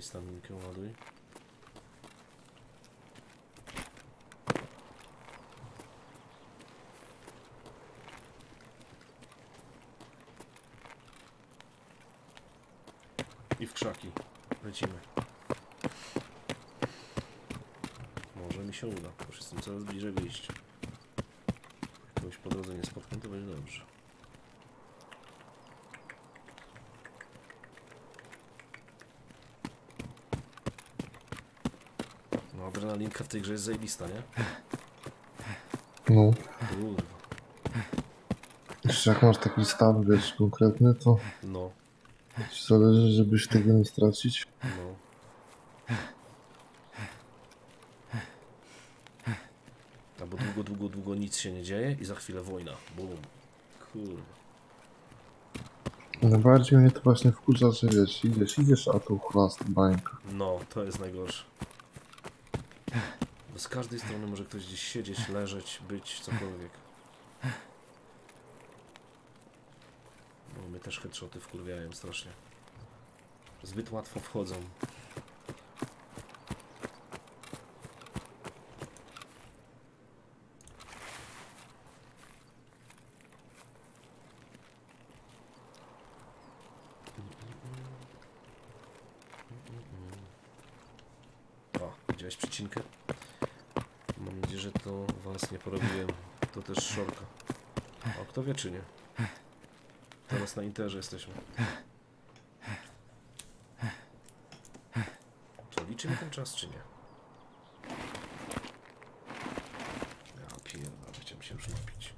Ładuj staminkę, ładuj. I w krzaki. Lecimy. Może mi się uda. Już jestem coraz bliżej wyjścia. Kogoś po drodze nie spotkam, to będzie dobrze. Adrenalinka w tej grze jest zajebista, nie? No. Kurwa. Jeszcze jak masz taki stan, wiesz, konkretny, to No, ci zależy, żebyś tego nie stracić. no. Albo długo, nic się nie dzieje i za chwilę wojna. Bum. Kurwa. Najbardziej mnie to właśnie wkurza, że wiesz, idziesz, idziesz, a tu chwast, bańka. No, to jest najgorsze. Bo każdej strony może ktoś gdzieś siedzieć, leżeć, być, cokolwiek. No, mnie też headshoty wkurwiają strasznie. Zbyt łatwo wchodzą. O, widziałeś przecinkę? Mam nadzieję, że to was nie porobiłem. To też szorka. O, kto wie czy nie? Interze jesteśmy. Co, liczy mi ten czas czy nie? Ja pierdolę, chciałem się już napić.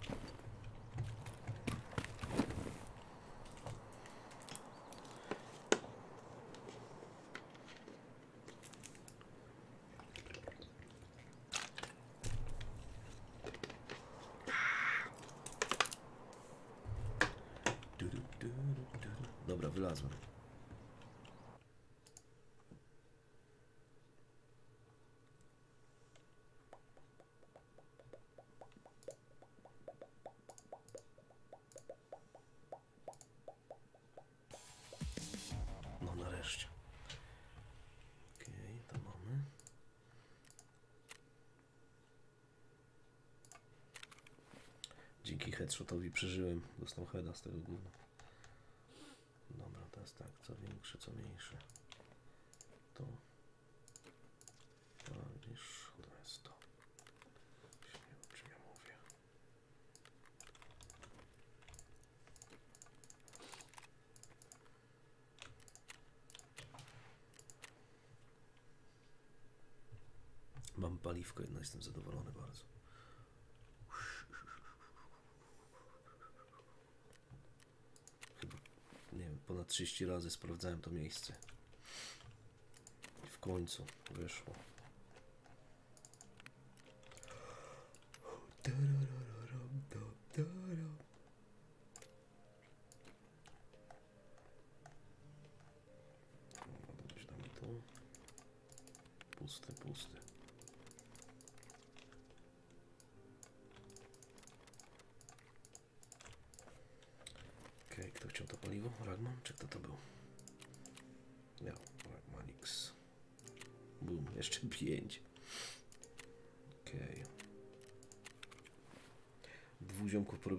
Du, du, du, du, du. Dobra, wylazłem. No nareszcie. Okej, to mamy. Dzięki headshotowi przeżyłem. Dostał heada z tego gówna. Dobra, teraz tak, co większe, co mniejsze. To. To widzisz, to jest to. Nie wiem, czym ja mówię. Mam paliwko, jedno jestem zadowolony bardzo. Chyba, nie wiem, ponad 30 razy sprawdzałem to miejsce. I w końcu wyszło.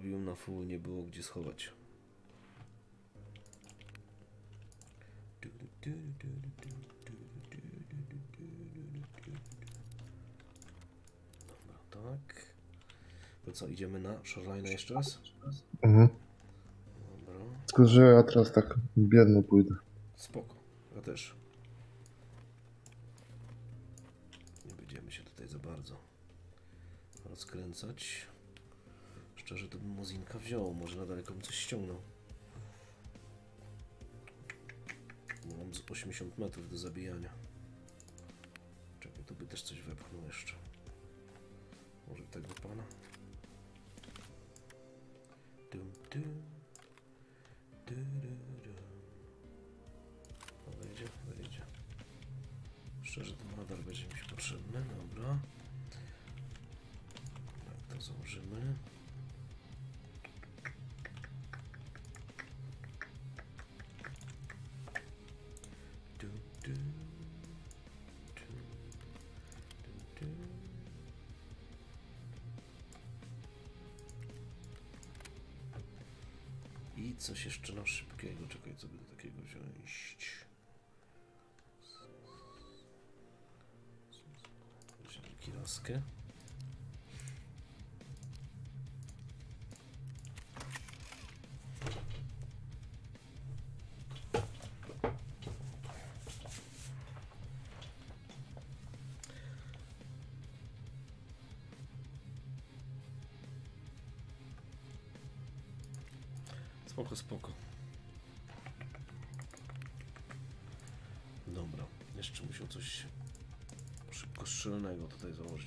Na full, nie było gdzie schować. Dobra, tak. To co, idziemy na shoreline jeszcze raz? Mhm. Dobra. Tylko, że ja teraz tak biedno pójdę. Spoko, ja też. Nie będziemy się tutaj za bardzo rozkręcać. Bym Mozinka wziął, może na daleko bym coś ściągnął. Mam z 80 metrów do zabijania. Czekaj, tu by też coś wepchnął jeszcze. Może tego pana? Dum, dum. I coś jeszcze na szybkiego. Czekaj, co by do takiego wziąć. Kiraskę.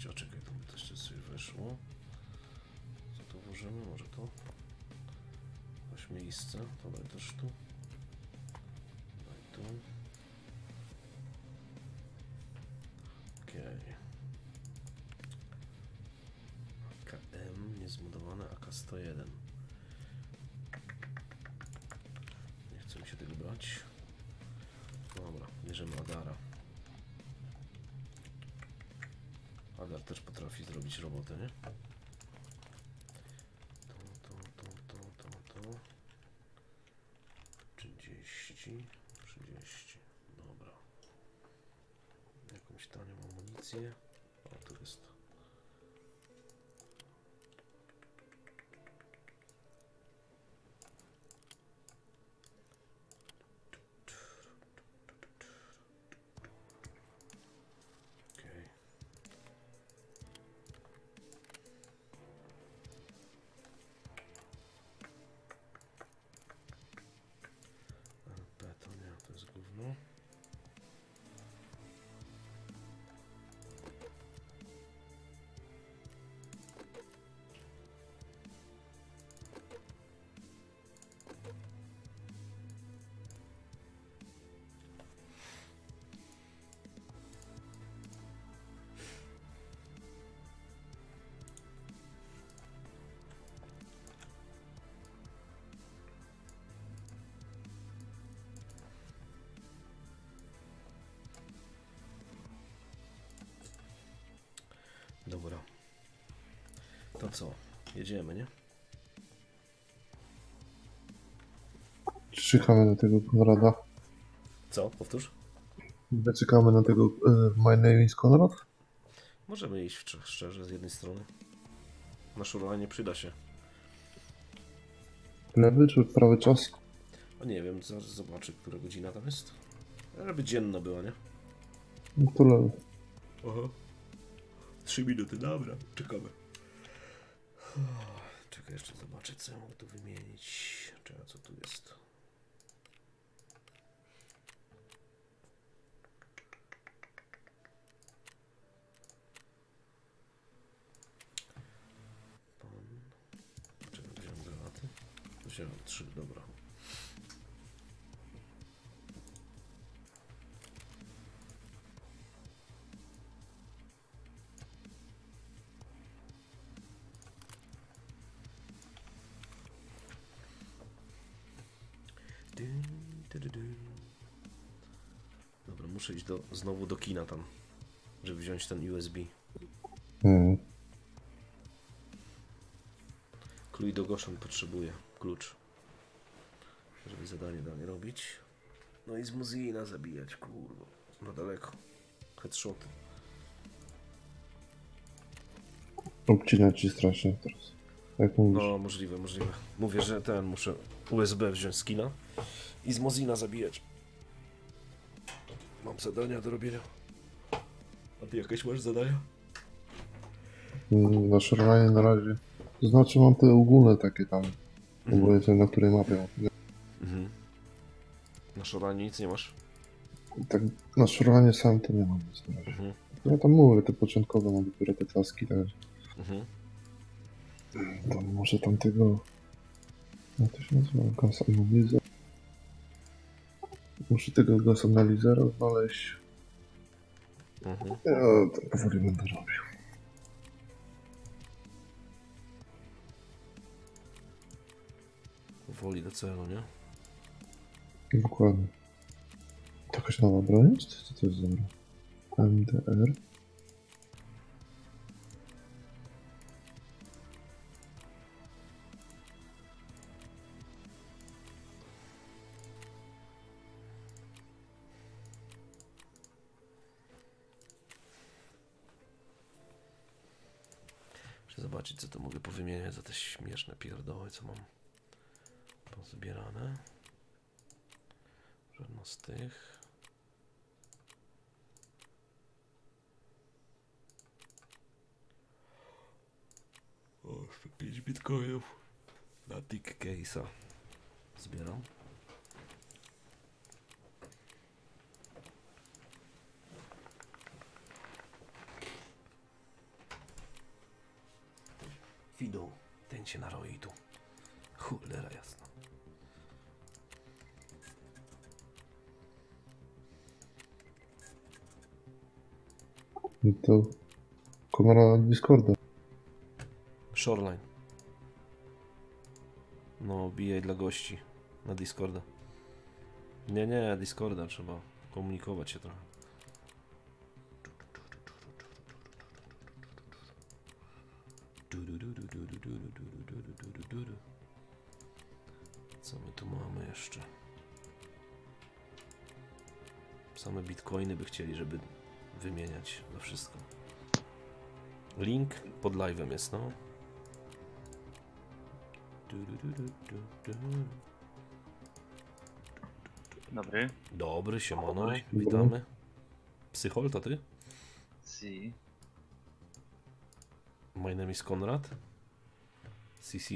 A czekaj, to by też coś weszło. możemy, może to. Jakieś miejsce, to daj też tu. 30, 30. Dobra. Jakąś tanią amunicję. Dobra. To co? Jedziemy, nie? Czekamy na tego Konrada. Co? Powtórz? My czekamy na tego e, My name is Konrad. Możemy iść w szczerze z jednej strony. Na szuranie przyda się. Lewy czy prawy czas? O nie wiem, zaraz zobaczę, która godzina tam jest. Żeby dzienno była, nie? No to lewy. Aha. Trzy minuty, dobra. Czekamy. Czekaj, jeszcze zobaczę, co ja mogę tu wymienić. Czekaj, co tu jest. Pan... Czekaj, wziąłem granaty. Wziąłem trzy, dobra. Muszę iść do, znowu do kina tam, żeby wziąć ten USB. Hmm. Kluj do Goszan potrzebuję, klucz. Żeby zadanie dalej robić. No i z Muzina zabijać, kurwa. Na daleko. Headshot. Obcina ci strasznie teraz. Jak mówisz? No, możliwe, możliwe. Mówię, że ten muszę USB wziąć z kina i z Mozina zabijać. Mam zadania do robienia. A ty jakieś masz zadania? Mm, Na szorowanie na razie. To znaczy mam te ogólne takie tam. Mhm. Obojętnie na której mapie. Mhm. Na szoranie nic nie masz? Tak na szorowanie sam to nie mam nic na razie. Mhm. Ja tam mówię, te początkowe mam dopiero te taski, tak. Mhm. To może tamtego... Jak to się nazywa? Gas Analyzer. Muszę tego Gas Analyzera znaleźć. Mhm. Ja to powoli będę robił. Woli do celu, nie? Dokładnie. To jakaś nowa broń? Co to jest za broń? MDR? Zobaczyć, co to mogę powymieniać za te śmieszne pierdoły, co mam pozbierane. Żadno z tych. O, jeszcze 5 bitcoinów na tick case'a. Zbieram. Fido. Ten się naroi tu. Cholera jasna. No to kamera Discorda. Shoreline. No, bijaj dla gości na Discorda. Nie, nie, Discorda trzeba komunikować się trochę. Co my tu mamy jeszcze? Same bitcoiny by chcieli, żeby wymieniać za wszystko. Link pod live'em jest, no. Dobry. Dobry, siemano, witamy. Psychol, to ty? Si. My name is Konrad. CC.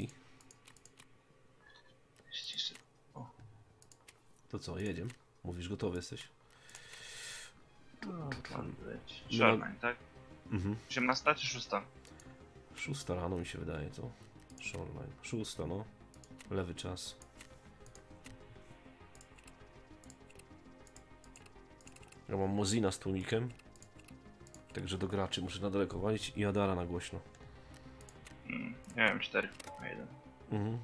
To co, jedziemy? Mówisz, gotowy jesteś? No, pan być. Shoreline, tak? Mhm. 18 czy 6? Szósta rano mi się wydaje, co? Shoreline. Szósta, no. Lewy czas. Ja mam Mozina z tłumikiem. Także do graczy muszę na daleko walić i Adara na głośno. Mm, nie wiem, 4 na 1. Mhm.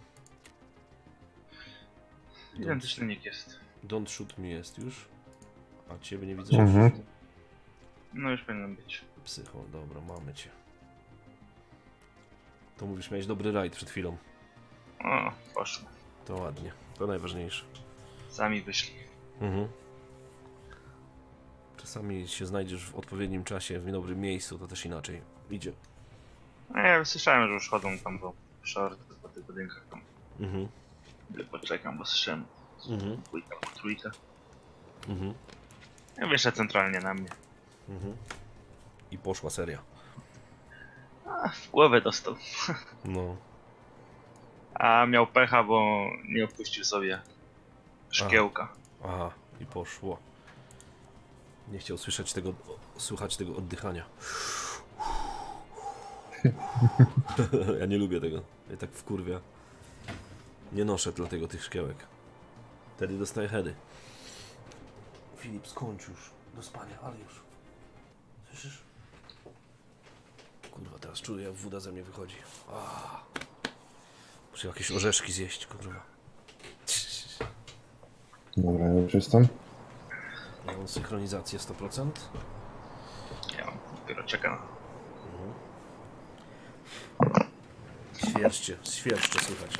Identyczny nick jest. Don't shoot me jest już. A ciebie nie widzę. Mhm. No już powinien być. Psycho, dobra, mamy cię. To mówisz, miałeś dobry rajd przed chwilą. O, poszło. To ładnie. To najważniejsze. Sami wyszli. Mhm. Czasami się znajdziesz w odpowiednim czasie, w dobrym miejscu, to też inaczej idzie. No ja słyszałem, że już chodzą tam po short, po tych budynkach tam. Mhm. Poczekam, bo słyszałem Mhm. dwójka po trójkę. Mhm. Ja wyszedł centralnie na mnie. Mhm. I poszła seria. A, w głowę dostał. No. A miał pecha, bo nie opuścił sobie szkiełka. Aha, i poszło. Nie chciał słyszeć tego, słuchać tego oddychania. Ja nie lubię tego. Ja tak wkurwia. Nie noszę dlatego tych szkiełek. Wtedy dostaję heady. Filip, skończ już. Do spania, ale już. Słyszysz? Kurwa, teraz czuję jak woda ze mnie wychodzi. Ah. Muszę jakieś orzeszki zjeść, kurwa. Dobra, ja już jestem. Ja mam synchronizację 100%. Ja dopiero czekam. Świerszcie, świerszcze słychać.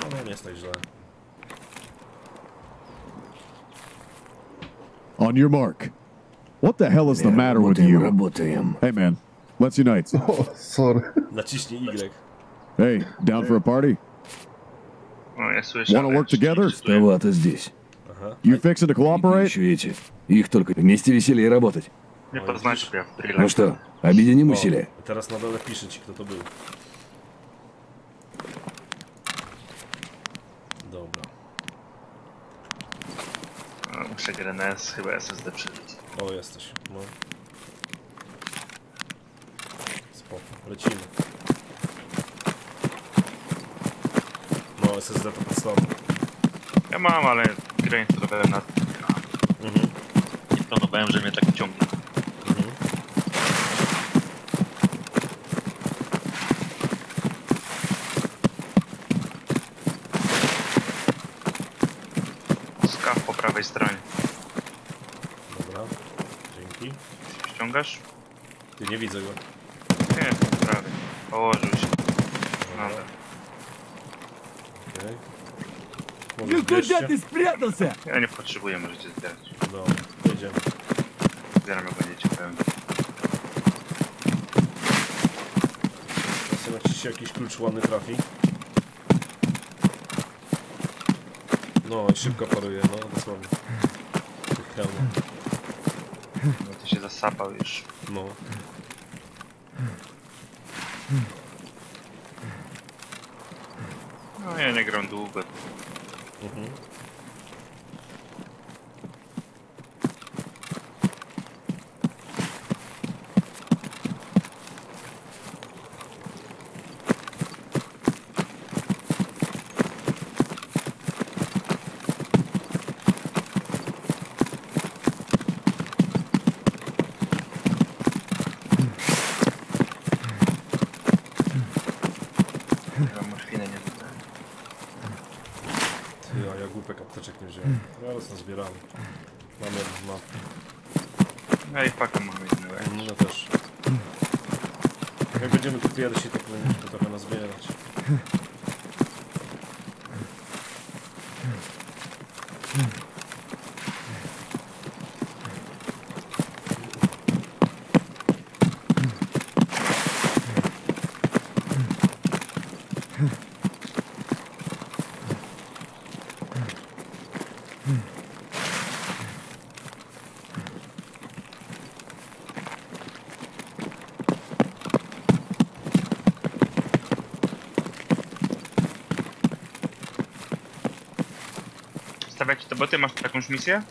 No, no nie jest tak źle. On your mark. What the hell is the matter with you? Hey, man, let's unite. O, sorry. Naciśnij Y. Hey, down for a party? Wanna work together? Кого-то здесь. You fixing to cooperate? Эти. Их только вместе веселее работать. Ну что, объединим усилия? teraz na dole pisze ci, kto Muszę Grenes, chyba SSD przebić. O, jesteś. No. Spoko, lecimy. No, SSD to podstawa. Ja mam, ale grę instalowałem na... Mhm. Nie planowałem, że mnie tak ciągnie. Mhm. Skaw po prawej stronie. Dobra, dzięki. Ściągasz? Ty nie widzę go. Nie, prawie. Położył się. Dobra. Okej. Może No kurde, ty sprzedał się! Ja nie potrzebuję, możecie zbierać. No, jedziemy. Zbieram, będziecie pełni. Zobaczcie, czy się jakiś klucz ładny trafi. No i szybko paruje, no dosłownie. Hełmów. No to się zasapał już. No. No ja nie gram długo. Mhm. wziąłem. Zaraz nas zbieramy. Mamy mapę. No i pakę mamy jednego. No też. Jak będziemy tu pierwsi, to powinniśmy trochę nazbierać. Boty, masz jakąś misję?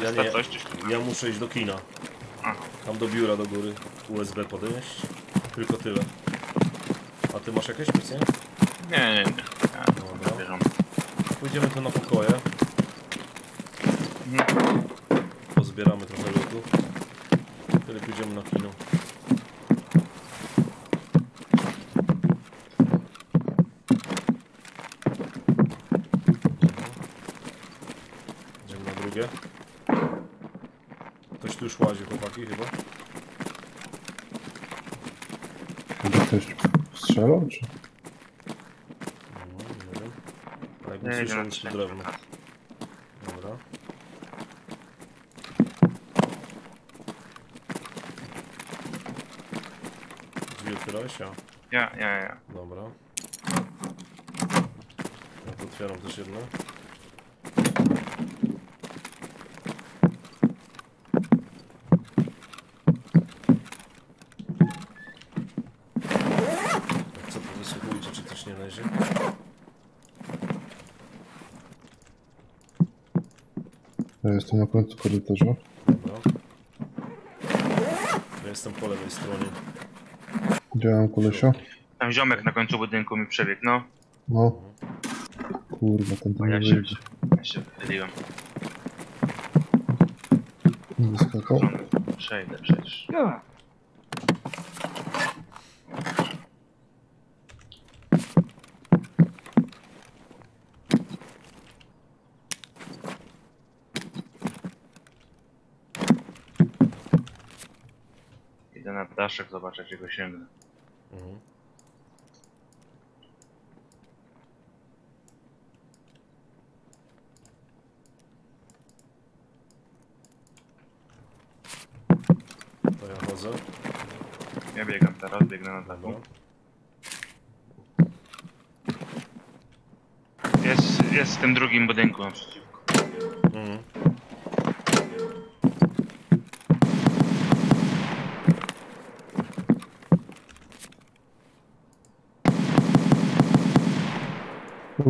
Ja nie. coś, coś. Ja muszę iść do kina. Aha. Tam do biura do góry. USB podnieść. Tylko tyle. A ty masz jakieś misje? Nie, nie, nie. Ja Dobra. Pójdziemy tu na pokoje. Mhm. Pozbieramy trochę lutu. Wtedy pójdziemy na kino. Idziemy na drugie. Ktoś tu już łazi, chłopaki, chyba? Chyba ktoś strzelał, czy? No, nie wiem. Ale słyszę, trzech. drewno. Dobra. Drzwi otwierałeś? Ja. Ja, ja, ja. Dobra. Ja to otwieram też jedno. Jak co, to wysłuchujcie, czy coś nie leży. Ja jestem na końcu korytarza. Dobra. Ja jestem po lewej stronie. Widziałem kolesia. Tam ziomek na końcu budynku mi przebiegł, no. No. Kurwa, ten tam nie ja się, wyjdzie. ja się wychyliłem. Nie skakał. Przejdę przecież. Ptaszek zobaczyć jego sięgnę. Mhm. To ja chodzę. Ja biegam teraz, biegnę na. Dobra. Jest, jest w tym drugim budynku naprzeciwko. Mhm.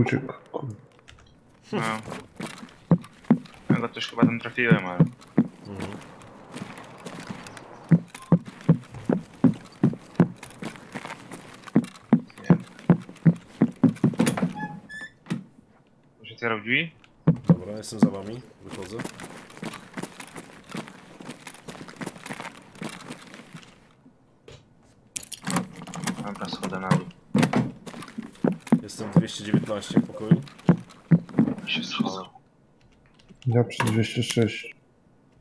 Uciekł. Kurwa. No. Ja go też chyba tam trafiłem, ale... Mhm. Nie. Ktoś otwierał drzwi? Dobra, jestem za wami. Wychodzę. Dobra, schodzę na dół. Jestem 219 w pokoju. się schował. Ja przy 206.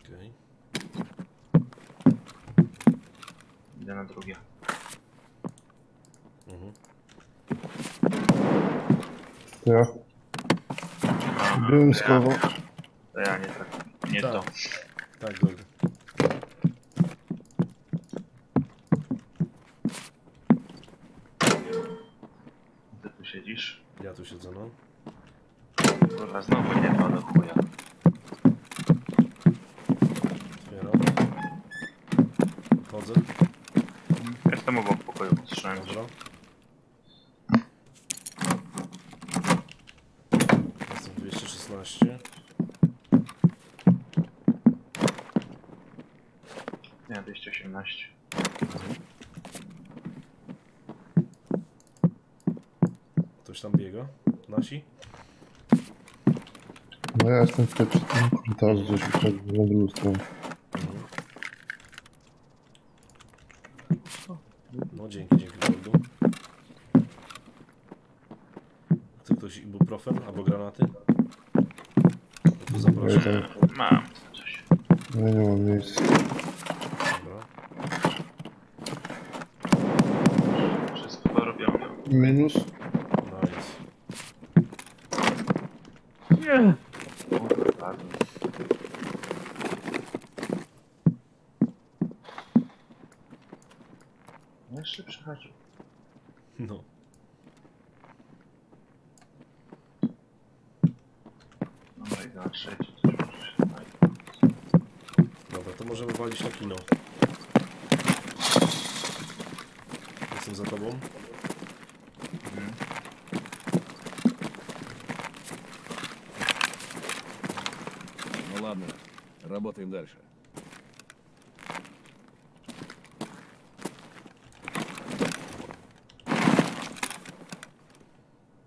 Okej. Idę na drugie. Mhm. To ja. Byłem ja- schował. To ja nie tak. Nie Tak. to. Tak, dobra. Ty tu siedzisz. Ja tu siedzę, no. Kurwa, znowu nie to do chuja. Otwieram. Chodzę. Jestem obok pokoju, posłyszałem się. Dobra. Jestem 216. Nie, 218. Ktoś tam biega? No ja jestem przy tym korytarzu gdzieś wychodzę na drugą работаем дальше.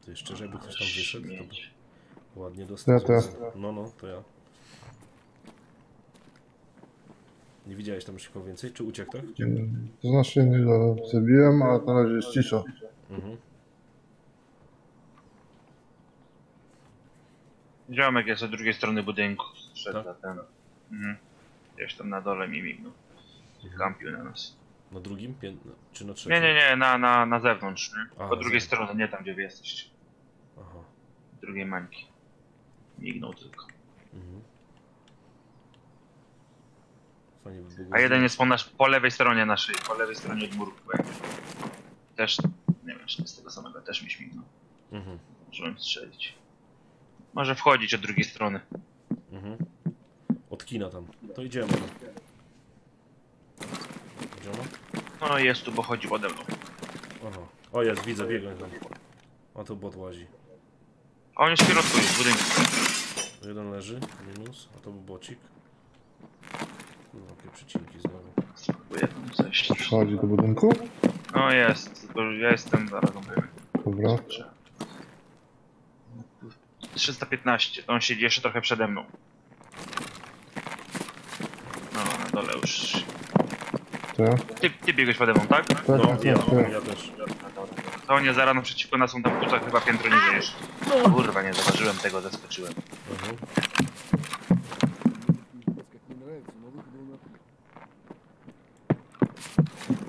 Ty szczerze, jakby ktoś tam wyszedł, to Śmieć. by ładnie dostał. Ja, to ja. No, no, to ja. Nie widziałeś tam już nikogo więcej? Czy uciekł tak? To znaczy nie no, zabiłem, a na razie jest cisza. Mhm. Ziomek jest od drugiej strony budynku. Szedł Tak? za ten. Mhm. Gdzieś tam na dole mi mignął. Kampił na nas. Na drugim piętro? Czy na trzecim? Nie, nie, nie, na, na, na zewnątrz, nie? A, Po drugiej zewnątrz. stronie, nie tam gdzie wy jesteście. Aha. Drugiej mańki. Mignął tylko. Mhm. Fajnie by było. A jeden jest po, po lewej stronie naszej, po lewej stronie murku. Też, nie wiem, czy z tego samego, też mi śmignął. Mhm. Możemy strzelić. Może wchodzić od drugiej strony. Mhm. Od kina tam. To idziemy. Idziemy? No jest tu, bo chodzi ode mną. Aha. O jest, widzę, biegłem tam. A tu bot łazi. A on jest w środku, jest w budynku. Jeden leży, minus, a to był bocik. Kurwa, jakie przycinki znowu. Spróbuję tam zejść. Wchodzi do budynku. No jest, że ja jestem zaraz mówimy. Dobra. 315, to on siedzi jeszcze trochę przede mną. No, na dole już. Ty, ty biegłeś pode tak? Tak, no, tak, tak, ja, tak. ja też. To nie zaraz naprzeciwko nas są tam kurczak chyba piętro nie wiesz. Kurwa, nie zauważyłem tego, zaskoczyłem. Mhm.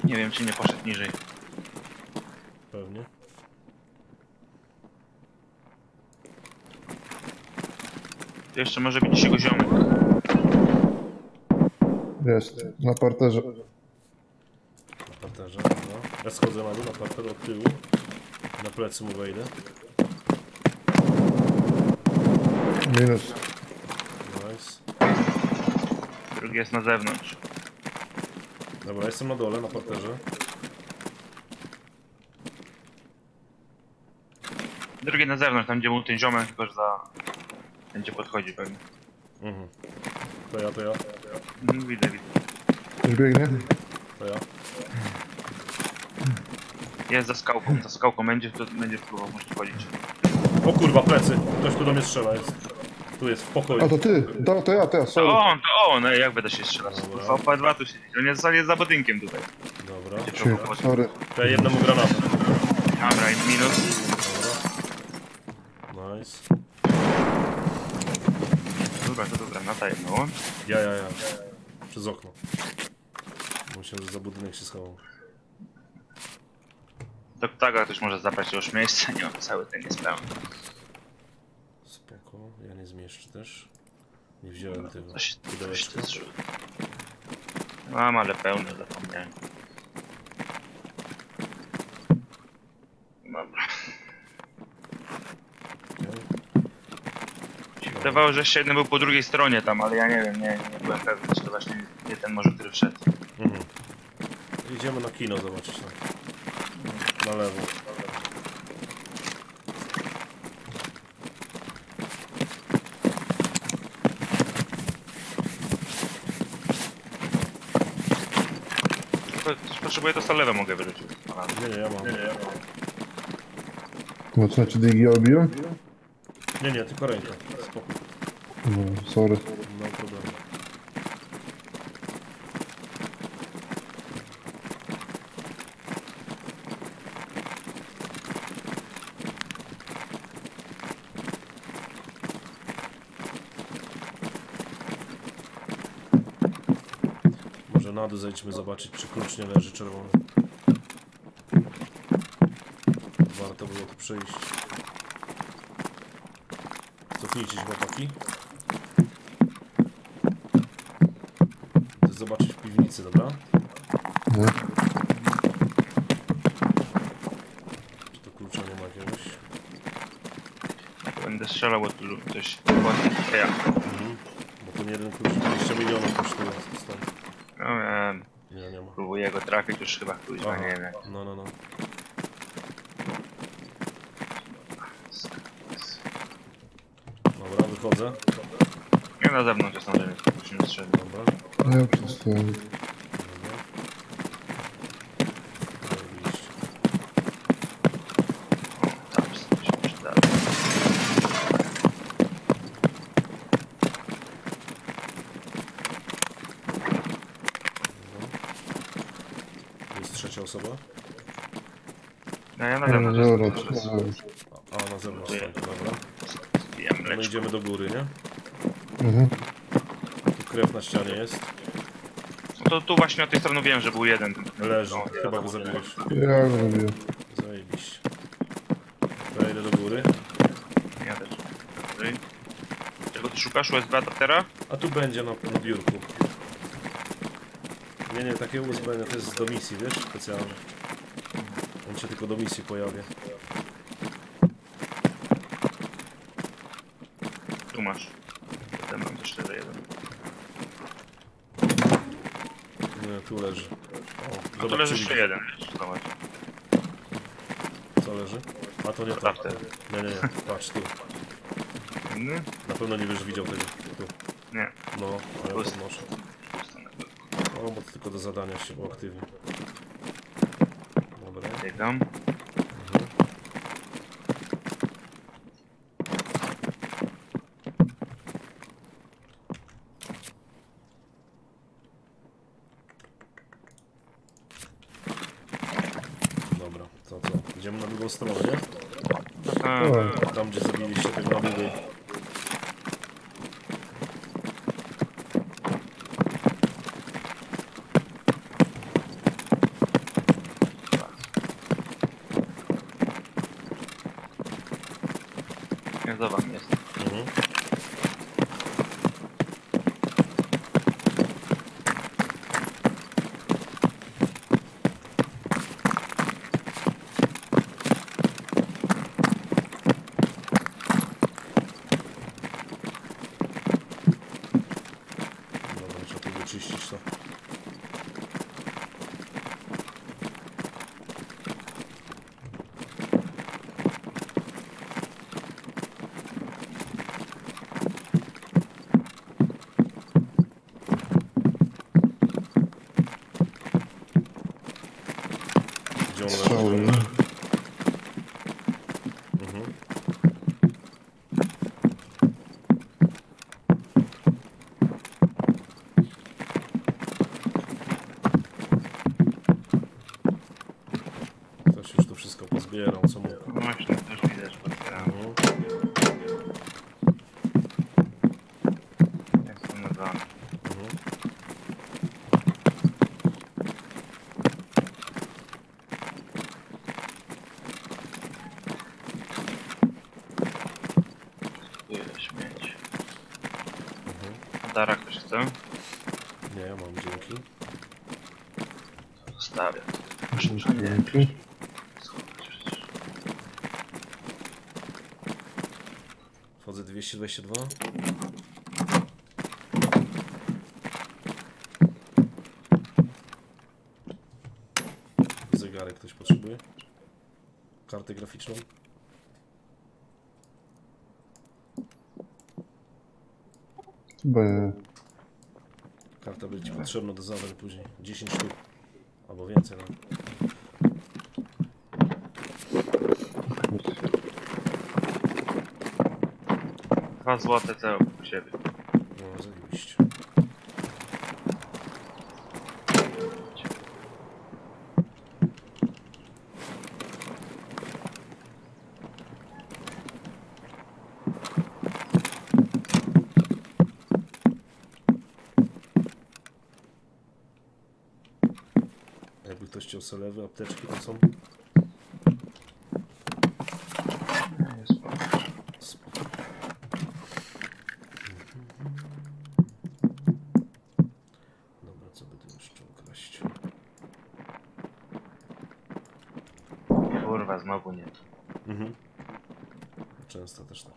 Nie wiem, czy nie poszedł niżej. Pewnie. Jeszcze może być jego ziomek. Jest. Na parterze. Na parterze, no. Ja schodzę na dół, na parter od tyłu. Na plecy mu wejdę. Minus. Nice. Drugi jest na zewnątrz. Dobra, jestem na dole, na parterze. Drugi na zewnątrz, tam gdzie był ten ziomek, tylko że za... Będzie podchodzi pewnie. Mhm. To ja, to ja, Widzę, widzę. Już biegnie? to ja. Jest za skałką, za skałką będzie, to będzie próbował może wchodzić. O kurwa, plecy! Ktoś tu do mnie strzela jest. Tu jest, w pokoju. A to ty! To, to ja, to ja, To sorry. on, to on, ej, jak będę się strzelać? Dobra. Kurwa, OP2 tu siedzi. On jest, on jest za budynkiem tutaj. Dobra. Gdzie Shit, próbował. sorry. To ja jednemu granatę. Dobra, i minus. Dobra. Nice. Dobra, to dobra, nata jedną. Ja, ja, ja. Przez okno. Myślałem, że za budynek się schował. Do ptaka ktoś może zabrać już miejsce, nie, on cały ten jest pełny. Spoko. Ja nie zmieszczę też. Nie wziąłem tego Coś, coś ty zrzuć. Mam, ale pełny, zapomniałem. Dobra. Okej. Się Wydawało, że jeszcze jeden był po drugiej stronie tam, ale ja nie wiem, nie, nie byłem pewny, czy to właśnie nie ten może, który wszedł. Mhm. Idziemy na kino zobaczyć na, na lewo. To, potrzebuję to salewę mogę wyrzucić. A, Nie, nie, ja mam. No co, czy digi obiłem? Nie, nie, tylko ręka. Spokój. No, sorry. No problem. Może na dół zejdźmy zobaczyć, czy klucz nie leży czerwony. Warto było tu przyjść. Się chłopaki. Zobaczyć w piwnicy, dobra? Czy to klucza nie ma jakiegoś? Będę strzelał, bo tu coś ładnie ja. Bo to nie jeden klucz 20 milionów kosztuje stąd. No wiem, Nie, nie ma. próbuję go trafić, już chyba kuźwa, Aha. nie wiem. No, no, no. Dobra, wychodzę. Ja na zewnątrz jest na ziemi, musimy strzelić. Dobra, A ja przestałem. dobra. Zajebiście. O, tam jest coś dalej. Jest trzecia osoba? No ja na Ja zewnątrz Dobra, jestem, to trzymałem. A, a na zewnątrz, tak, dobra. Zbijam No my mleczko. idziemy do góry, nie? Mhm. Tu krew na ścianie jest. No to tu właśnie od tej strony wiem, że był jeden. Leży, No, chyba go zabiłeś. Ja go robię. Zajebiście. Dobra, idę do góry. Ja też. Dobry. Czego ty szukasz? USB adaptera? A tu będzie na, na biurku. Nie, nie, takie USB to jest do misji, wiesz, specjalnie. On się tylko do misji pojawia. Tu masz. Potem mam jeszcze jeden. Nie, tu leży. O, A tu leży jeszcze jeden. Zobacz. Co leży? A to nie to. Nie, nie, nie, patrz tu. Inny? Na pewno nie będziesz widział tego. Tu. Nie. No, a ja podnoszę. O, bo to tylko do zadania się było aktywnie. Dobra. Biegam. Schować przecież. Wchodzę 222. Zegarek ktoś potrzebuje? Kartę graficzną? Nie. Karta będzie ci potrzebna do zadań później. 10 sztuk. Albo więcej. No. Dwa złote to u siebie. No, zajebiście. Jakby ktoś chciał selewy, apteczki, to są. Jest spoko. Spoko. Dobra, co by tu jeszcze ukraść? Kurwa, znowu nie. Mhm. Często też tak.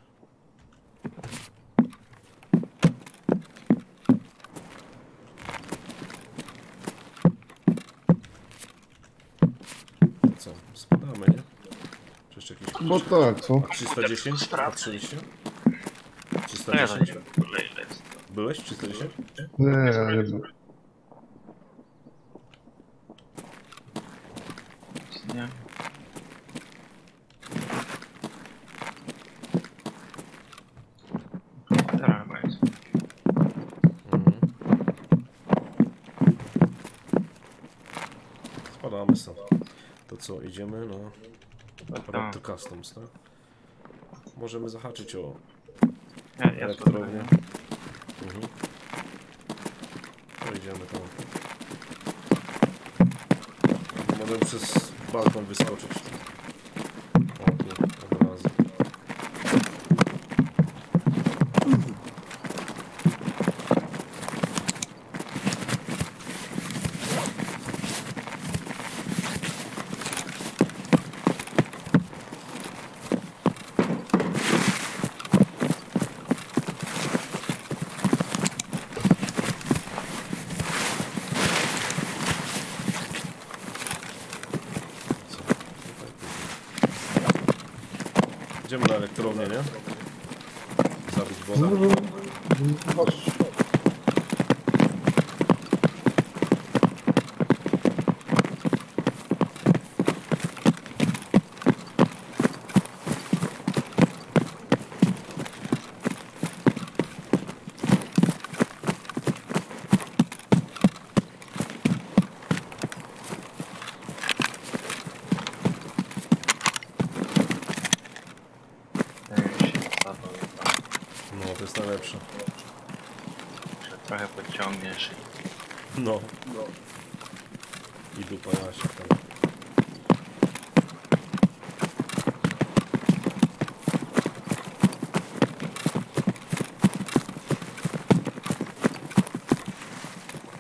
To co? Spadamy, nie? Czy jeszcze jakieś... Bo tak, co? 310? Sprawdź. Patrzyliście? No ja to nie 310? wiem, w ogóle ile jest. Byłeś 310? Nie, nie wiem. Nie. Chyba jest. Mhm. Spadamy. To co, idziemy Tak. Road to Customs, tak? Możemy zahaczyć o Ja, ja elektrownię. Mhm. To idziemy tam. Mogę przez balkon wyskoczyć. O, tu, od razu. Co? Tutaj, tutaj. Idziemy na elektrownię, nie? Zabić wodę. Chodź. Ten się spadł, chyba. No, to jest najlepsze. Że trochę podciągniesz i No. I dupa Jasia tam.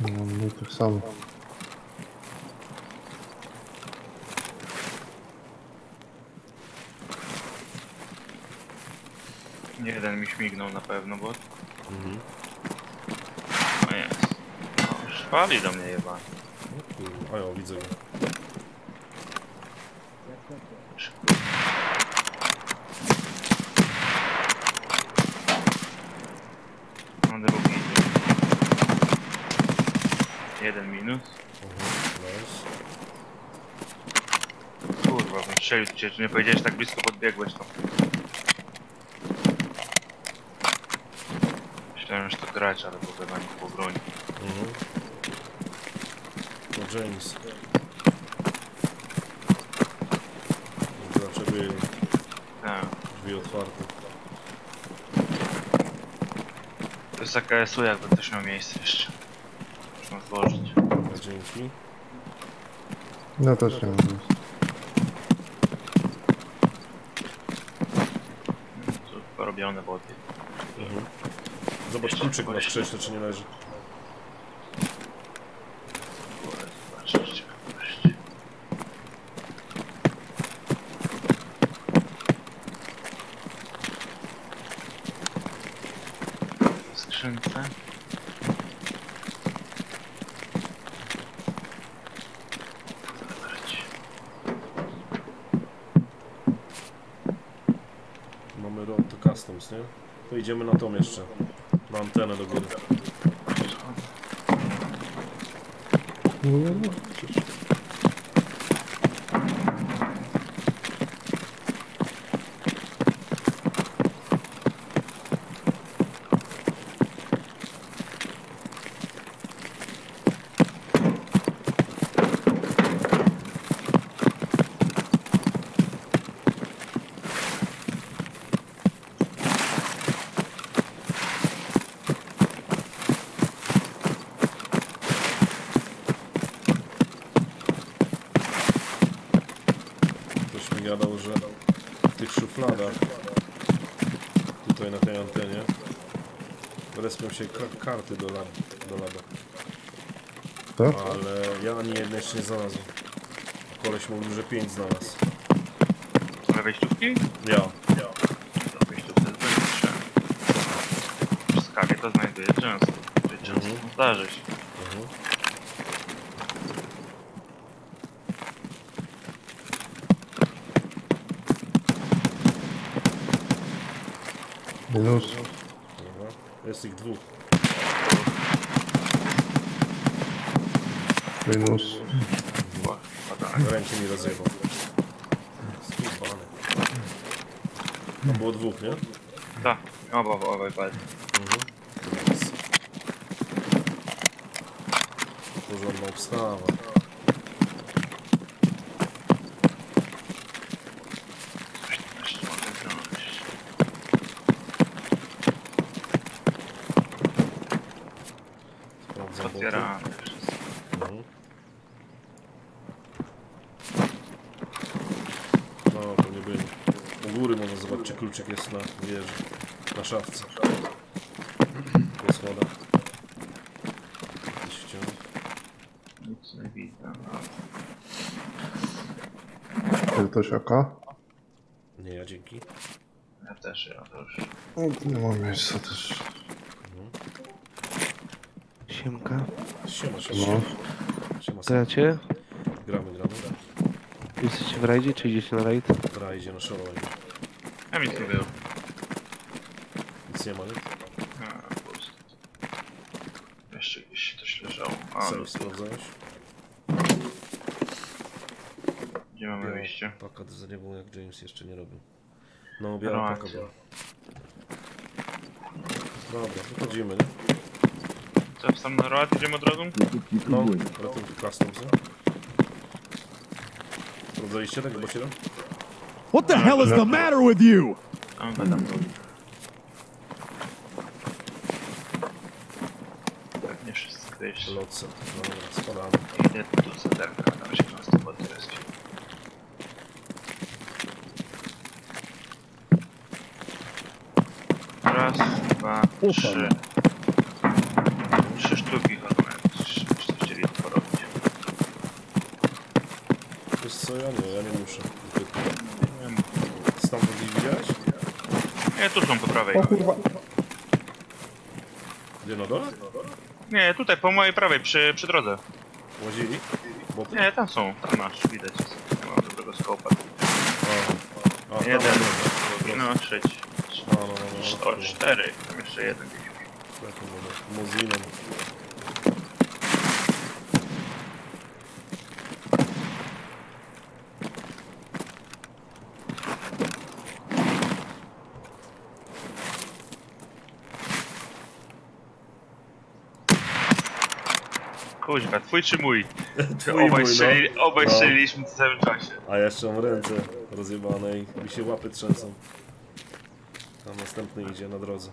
No, no tak samo. jeden mi śmignął na pewno, bo... Mhm. Szwali do mnie jeba. O kurwa, a ja widzę go. No drugi idzie. Jeden minus. Mhm. Kurwa, bym strzelił cię, czy nie powiedziałeś tak blisko podbiegłeś to. Myślałem, że to gracz, ale pogadanie po broni. Mhm. To James. Dlaczego jej drzwi otwarte? To jest AKS-u, jakby ktoś miał miejsce jeszcze. Muszę otworzyć. A dzięki. Też nie mam. Tu porobione wody. Mhm. Zobacz kluczyk na krześle, czy nie leży. Zobaczyć, zobaczyć. W skrzynce. Zobaczyć. Mamy road to customs, nie? To idziemy na tą jeszcze. Karty do, lab, do laba. Tak? Ale ja ani jednej jeszcze nie znalazłem. Koleś mówił, że pięć znalazł. Do wejściówki? Ja. Do wejściówki to będzie W skarbie to znajduję często. Często Mhm. zdarzy się. Mhm. Minus. Dobra. Jest ich dwóch. Minus. Chyba, chyba tak. Rękę mi rozjebał. Skubany. To było dwóch, nie? Tak, oba, oba, oba. Nice. Porządna obstawa. Coś tam jeszcze mogę znaleźć. Sprawdzam boty. Otwieramy wszystko. Mhm. No, to nie byli. U góry można zobaczyć, czy kluczyk jest na wieży. Na szafce. Po schodach. Gdzieś wciąż. Nic nie widzę. No. Czy ktoś AK? Nie, ja dzięki. Ja też, ja też. No, to nie ma miejsca też. Siemka. Siema, siema. No. Siema, siema. Gracie? Gramy, gramy. Jesteście w rajdzie, czy idziecie na rajd? Gra idzie na szorowanie. Ja nic nie wiem. Nic nie ma, nie? A, pusto. Jeszcze gdzieś coś leżało. A, Co no, już sprawdzałeś? gdzie mamy wyjście? Paka za niebą jak James jeszcze nie robił. No, biała No, paka akcja. była. Dobra, wychodzimy, nie? Co, w sam narod idziemy drogą? No, ratunki customs, nie? Sprawdzaliście tego, bo się tam? What the hell is the matter with you? Tam gadam. Pewnie Lotce. Dobra, spadamy. Idę tu za derka, tam się nas to podreszcie. Raz, dwa, trzy. Trzy sztuki chyba, czy czy chcieli to porobić. Wiesz co, ja nie, ja nie muszę. Zbytnio. Nie wiem. Stamtąd ich widziałeś? Nie, tu są po prawej. Gdzie na dole? Nie, tutaj po mojej prawej, przy, przy drodze. Łazili? Bo... Nie, tam są, tam masz, widać. Nie mam dobrego skopa. A, tam, Jeden, no trzeci. No, no, no, no, O, no. cztery, tam jeszcze jeden gdzieś. Jaką Kuźwa, twój czy mój? Twój obaj mój, no. obaj No. strzeliliśmy w samym czasie. A ja jeszcze mam ręce rozjebane i mi się łapy trzęsą. Tam następny idzie na drodze.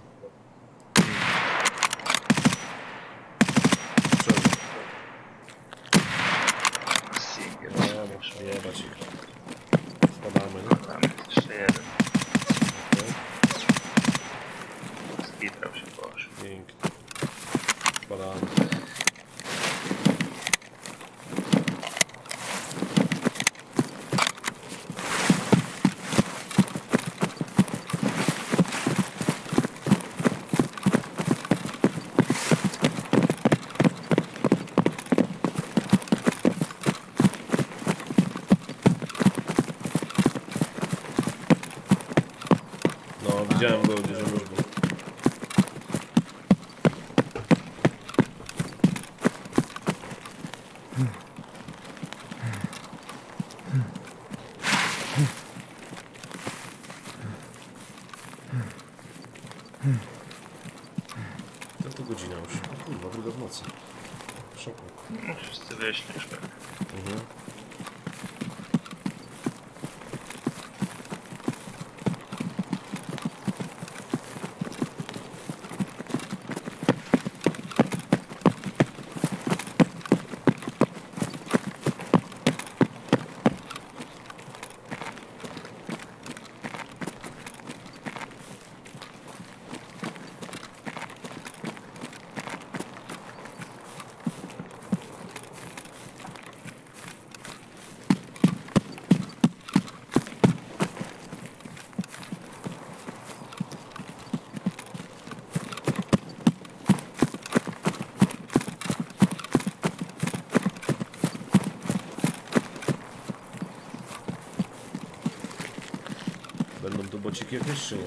Czy nie?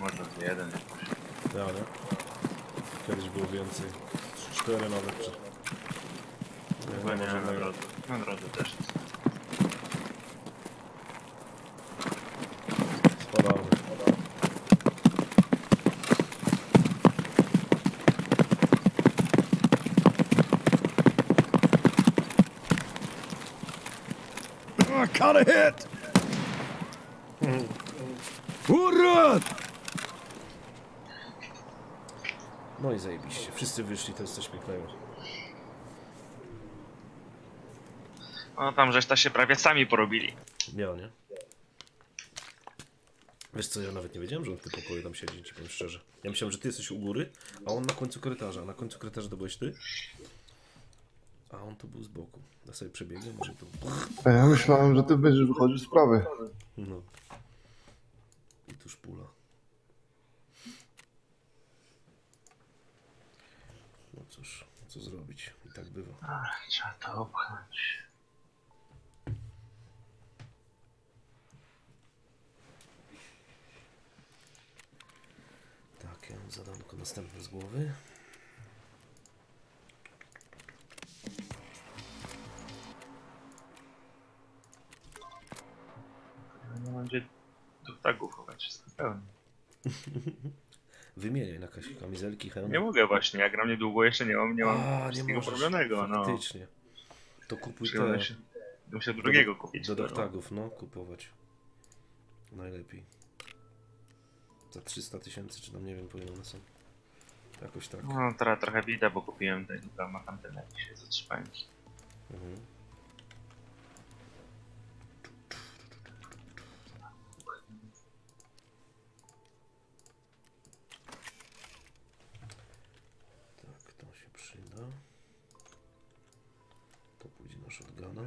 Może to jeden jakoś. Ja, nie? Kiedyś było więcej. Cztery nawet. Czy... Nie, Chyba nie nie, ma żadnego. nagrody. Nagrody też jest. Spadamy. I caught a hit! Zajebiście. Wszyscy wyszli, to jest coś pięknego. No tam żeś się prawie sami porobili. Miał, nie? Wiesz co, ja nawet nie wiedziałem, że on w tym pokoju tam siedzi, ci powiem szczerze. Ja myślałem, że ty jesteś u góry, a on na końcu korytarza. A na końcu korytarza to byłeś ty? A on tu był z boku. Ja sobie przebiegłem, może to... A ja myślałem, że ty będziesz wychodził z prawej. No. Kamizelki, hełm. Nie mogę właśnie, jak gram niedługo jeszcze nie mam, nie mam A, nie porobionego, no. Faktycznie. To kupuj te się, muszę drugiego kupić. do dopiero. doktagów, no, kupować. Najlepiej. Za 300 tysięcy, czy tam nie wiem po ile one są. Jakoś tak. No teraz trochę bida, bo kupiłem ten tam antenę dzisiaj za trzy pańki. Mhm. Tak, to się przyda. To pójdzie na shotguna.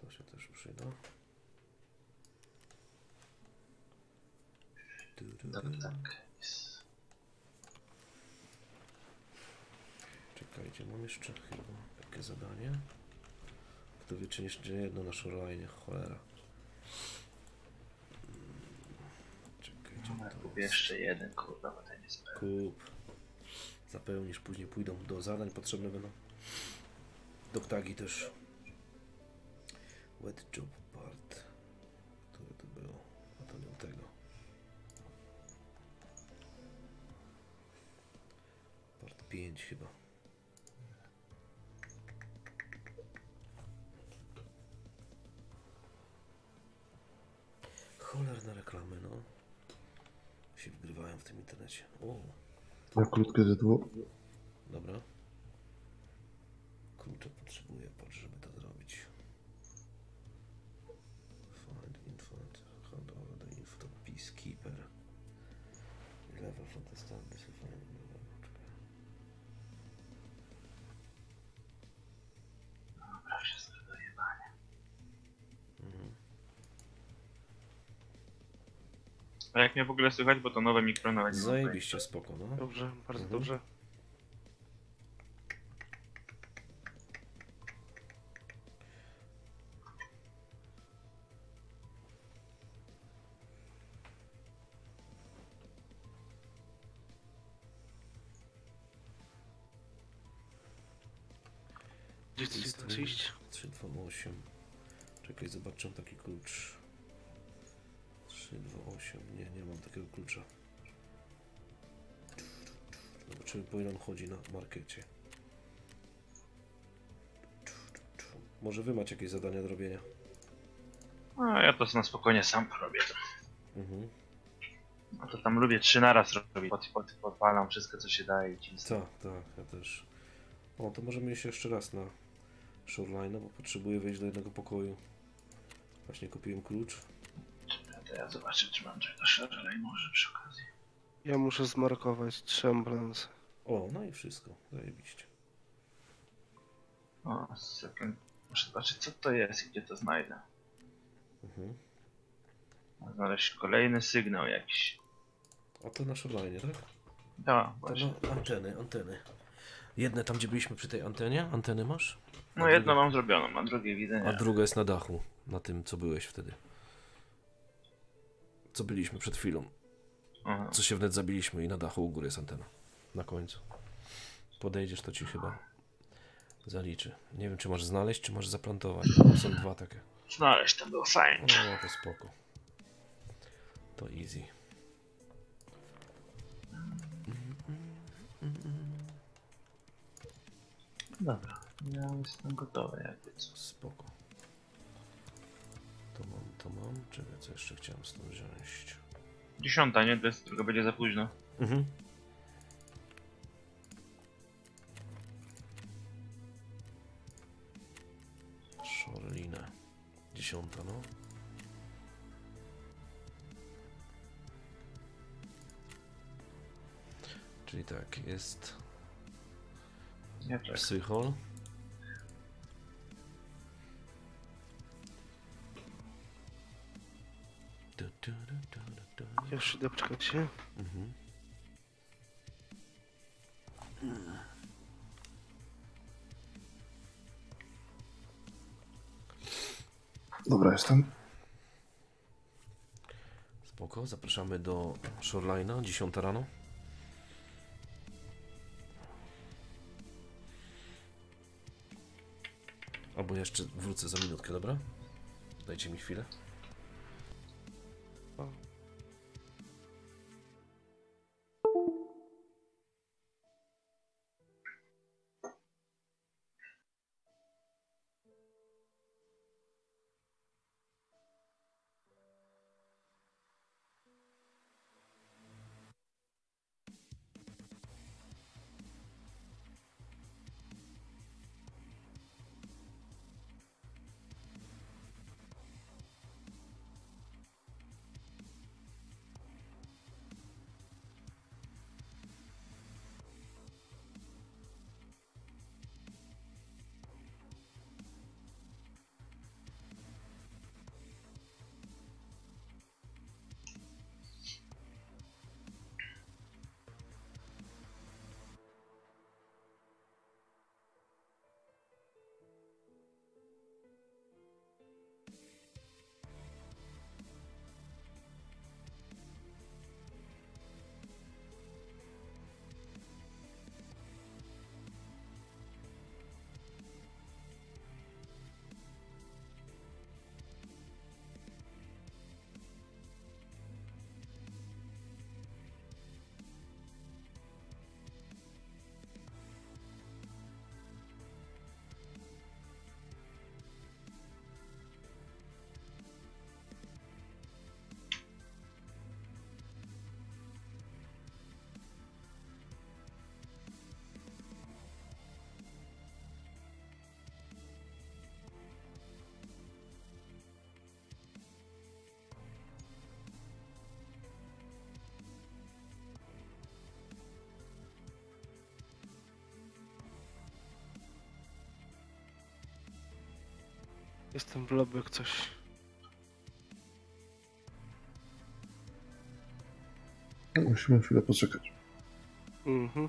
To się też przyda. Du, du, Dobra, du. tak. Czekajcie, mam jeszcze chyba takie zadanie. Kto wie, czy jeszcze jedno na shoreline, cholera. Mm, Czekajcie, No, to kupię jest- jeszcze jeden, kurwa, bo ten jest pełny. Kup. Zapełnisz, później pójdą do zadań, potrzebne będą. Doktagi też. Wet job part. Które to było? A to nie tego. Part 5 chyba. Cholerne reklamy, no. Się wgrywają w tym internecie. O, Na krótkie zetło. Dobra. Klucze A jak mnie w ogóle słychać, bo to nowe mikro nawet nie mam Zajebiście spoko, no. Dobrze, bardzo Mhm. dobrze. Ile on chodzi na markecie. Może wy macie jakieś zadania do robienia? No, ja to na spokojnie sam porobię. Mhm. No to tam lubię trzy naraz robić. Pod, pod, podpalam wszystko co się daje i cisnę. Tak, tak, ja też. O, to możemy iść jeszcze raz na shoreline, bo potrzebuję wejść do jednego pokoju. Właśnie kupiłem klucz. To ja zobaczę czy mam czegoś szerzej może przy okazji. Ja muszę zmarkować trzy ambulance. O, no i wszystko. Zajebiście. O, sekund. Muszę zobaczyć co to jest i gdzie to znajdę. Mhm. Znaleźć kolejny sygnał jakiś. A to na shoreline, tak? Da, właśnie. no, anteny, anteny. Jedne tam, gdzie byliśmy przy tej antenie? Anteny masz? No jedno mam zrobioną, a drugie widzę A nie. druga jest na dachu, na tym, co byłeś wtedy. Co byliśmy przed chwilą. Aha. Co się wnet zabiliśmy i na dachu u góry jest antena. Na końcu. Podejdziesz, to ci chyba zaliczy. Nie wiem, czy masz znaleźć, czy masz zaplantować. Tam są dwa takie. Znaleźć to było fajnie. No, to spoko. To easy. Dobra, ja jestem gotowy jakby co. Spoko. To mam, to mam. Czekaj, co jeszcze chciałem stąd wziąć. Dziesiąta, nie? To jest, tylko będzie za późno. Mhm. Dziesiąta, no. Czyli tak, jest czekam. psychol. Du, du, du, du, du, du. Już idę, poczekajcie. Mhm. Dobra, jestem. Spoko, zapraszamy do Shoreline'a, 10 rano. Albo jeszcze wrócę za minutkę, dobra? Dajcie mi chwilę. Jestem w lobby jak coś. Musimy chwilę poczekać. Mhm.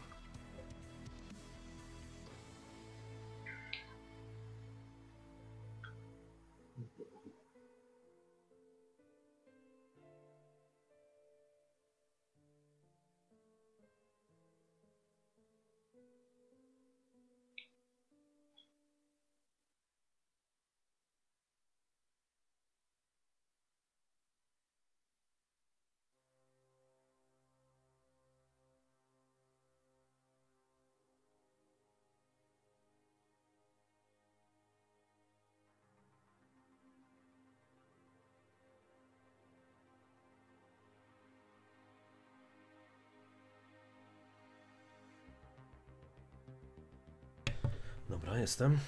Jestem.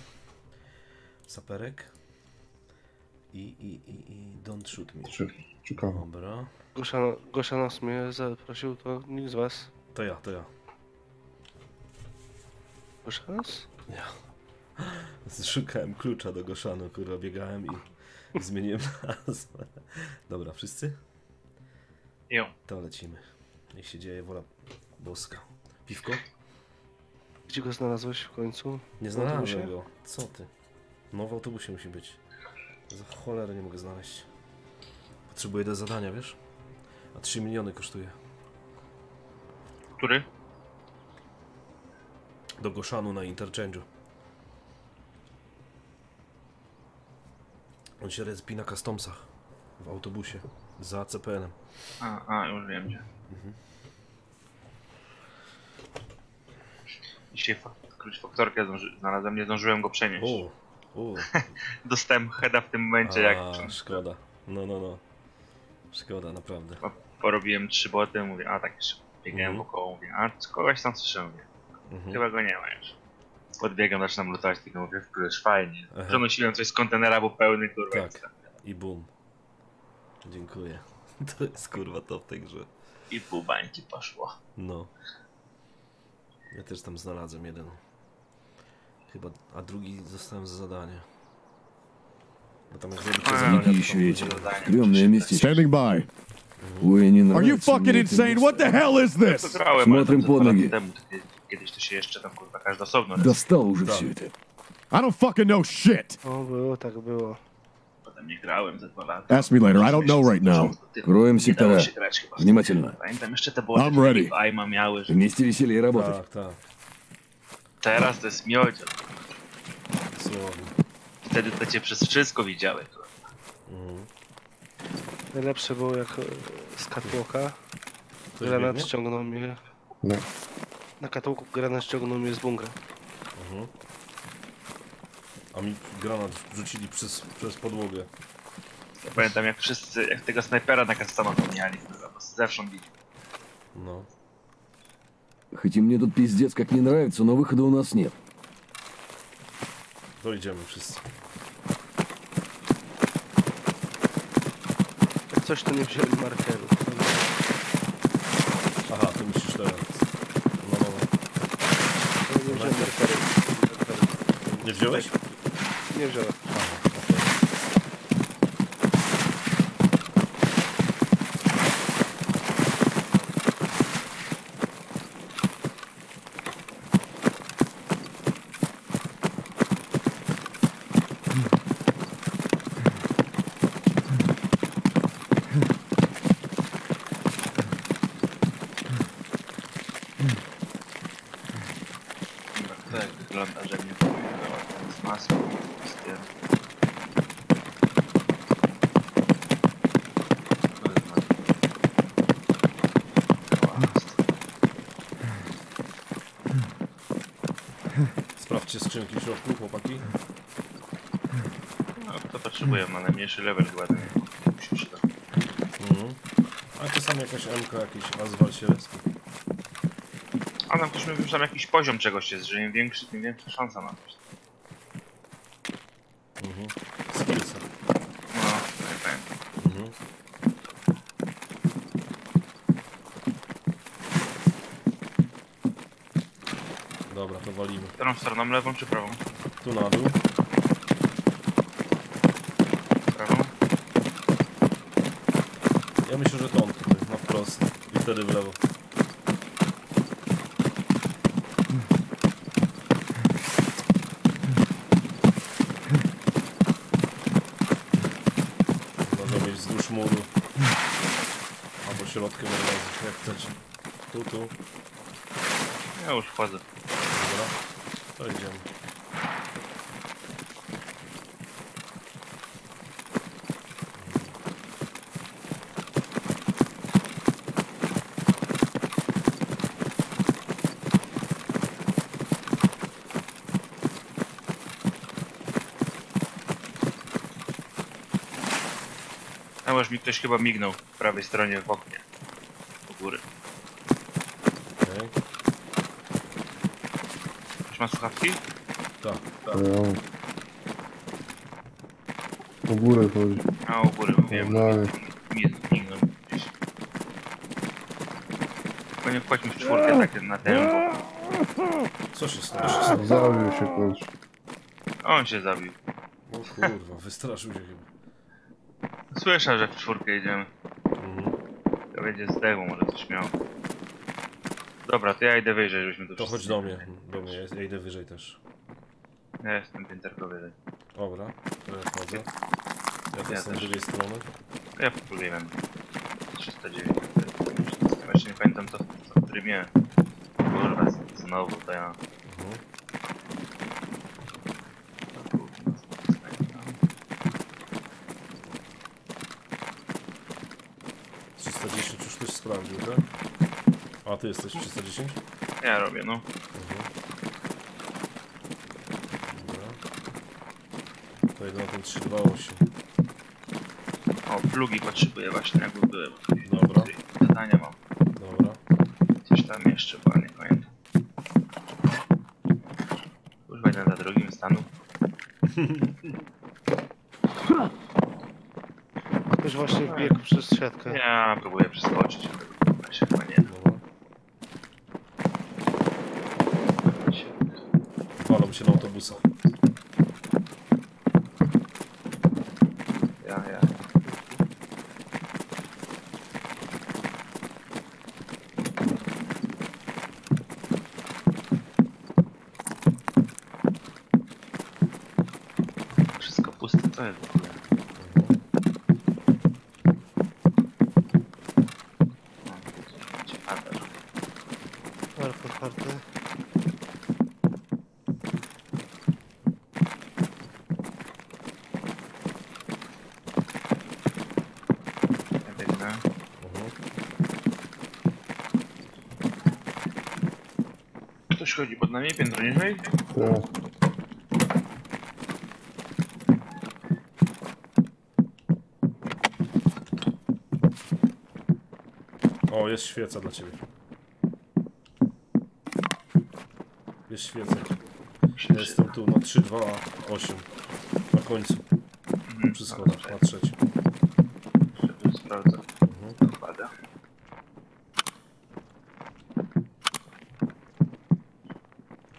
Saperek. I, i, i, i don't shoot me. Czekamy. Dobra. Gosia, Gosia nas mnie zaprosił, to nikt z was. To ja, to ja. Gosia nas? Ja. Szukałem klucza do Goszanu, kurwa, biegałem i zmieniłem nazwę. Dobra, wszyscy? Jo. To lecimy. Niech się dzieje wola boska. Piwko? Gdzie go znalazłeś w końcu? Nie znalazłem go. Co ty? No w autobusie musi być. Za cholerę nie mogę znaleźć. Potrzebuję do zadania, wiesz? A 3 miliony kosztuje. Który? Do Goszanu na interchange'u. On się respi na customsach. W autobusie. Za CPN-em. A, a już wiem gdzie. Dzisiaj klucz faktorkę znalazłem, nie zdążyłem go przenieść. O, o. Dostałem heada w tym momencie, jak A, szkoda. No, no, no. Szkoda, naprawdę. po- porobiłem trzy boty, mówię, a tak jeszcze biegałem Mhm. wokoło, mówię, a kogoś tam słyszę, mówię, Mhm. chyba go nie ma już. Podbiegam, zaczynam lutować, tylko mówię, już fajnie. Aha. Przenosiłem coś z kontenera, bo pełny, kurwa. Tak. I boom. Dziękuję. To jest kurwa top w tej grze. I pół bańki poszło. No. Ja też tam znalazłem jeden. Chyba, a drugi zostałem za zadanie. Bo tam jak robicie A, zadania, Ники to еще tam эти. Задание. Стрёмное местечко. Standing by. Ой, не Are you нравится fucking мне это insane? What the место. hell is To this? grałem, ale Смотрим to под dwa lata ноги. Temu, to kiedy- kiedyś to się jeszcze tam kurwa każdy osobno Достал уже Да. все это. I don't fucking know shit. O, było, tak było. Potem nie grałem za dwa lata. Ask me later. I don't know right now. Кроем Nie dało сектора. się grać chyba. Внимательно. Pamiętam jeszcze te boty, I'm ready. Ajma miały, że Вместе веселее работать. Tak, tak. teraz to jest miodzio. Słownie. Wtedy to cię przez wszystko widziały. kurwa. Mhm. Najlepsze było jak e, z catwalka Ktoś granat biegnie? ściągnął mnie. No. Na catwalku granat ściągnął mnie z bunkra. Mhm. A mi granat wrzucili przez, przez podłogę. Ja pamiętam jak wszyscy, jak tego snajpera na customach pomijali, kurwa, bo zewsząd bili. No. Хоть и мне тут пиздец как не нравится, но выхода у нас нет. To idziemy wszyscy. Jak coś to nie wzięli markeru. Aha, ty musisz teraz. No, no, no. To Nie wziąłem markeru. Nie wziąłeś? Nie wziąłem. Aha, okej. Kurwa, To jak wygląda, że mnie powiedziała ten z maską, z tym. To jest maska. Sprawdźcie skrzynki w środku, chłopaki. No, to potrzebuję, ma najmniejszy level chyba, to nie mi się przyda. Mhm. A czasami jakaś MK, jakiś Aswal się respi. A nam też mówił, że tam jakiś poziom czegoś jest, że im większy, tym większa szansa na coś. Mhm. Skillsa. No, nie pamiętam. Mhm. Dobra, to walimy. Którą stroną, lewą czy prawą? Tu na dół. Prawą? Ja myślę, że to on tutaj, na wprost. I wtedy w lewo. Można mieć wzdłuż muru. Albo środkiem od razu, jak chcecie. Tu, tu. Ja już wchodzę. Dobra. To idziemy. Tam już mi ktoś chyba mignął w prawej stronie w oknie. U góry. Okej. Ktoś ma słuchawki? Tak, tak. Ja. Po górę chodzi. A u góry, wiem. No, Mi- Mignął gdzieś. Tylko nie wchodźmy w czwórkę tak na ten, bo Co się stało? zabił się kończy. on się zabił. O kurwa, wystraszył się chyba. Słyszę, że w czwórkę idziemy. Mhm. To będzie zdechł, może coś miał. Dobra, to ja idę wyżej, żebyśmy tu To wszyscy chodź do nie mnie, do mnie, ja- idę wyżej też. Ja jestem pięterko wyżej. Dobra, to ja wchodzę. Ja to Ja jestem z też. drugiej strony. Ja w drugiej mam 309. Właśnie nie pamiętam co, co w miałem. Kurwa, z- znowu to ja. Mhm. 310 już tak? A ty jesteś 310? Ja robię, no. Mhm. Dobra. To idę na ten 328. O, plugi potrzebuję właśnie, jakby były. Dobra. Zadania mam. Dobra. Coś tam jeszcze, bo nie pamiętam. Kurwa, jeden za drugim stanu. Ktoś właśnie wbiegł przez siatkę. Ja próbuję przeskoczyć, ale kurwa się chyba nie da. Dobra. Walą się na autobusach. Ja, ja. Wszystko puste, co jest w ogóle? O, tu ciekawe, że- Alfa kartę. Ja biegnę. Mhm. Pod nami, piętro niżej? Tak. O, jest świeca dla ciebie. Jest świeca. Ja jestem tu na 3, 2, 8. Na końcu. Przy schodach, na trzeci. Żeby sprawdzę. Mhm. Dokładnie.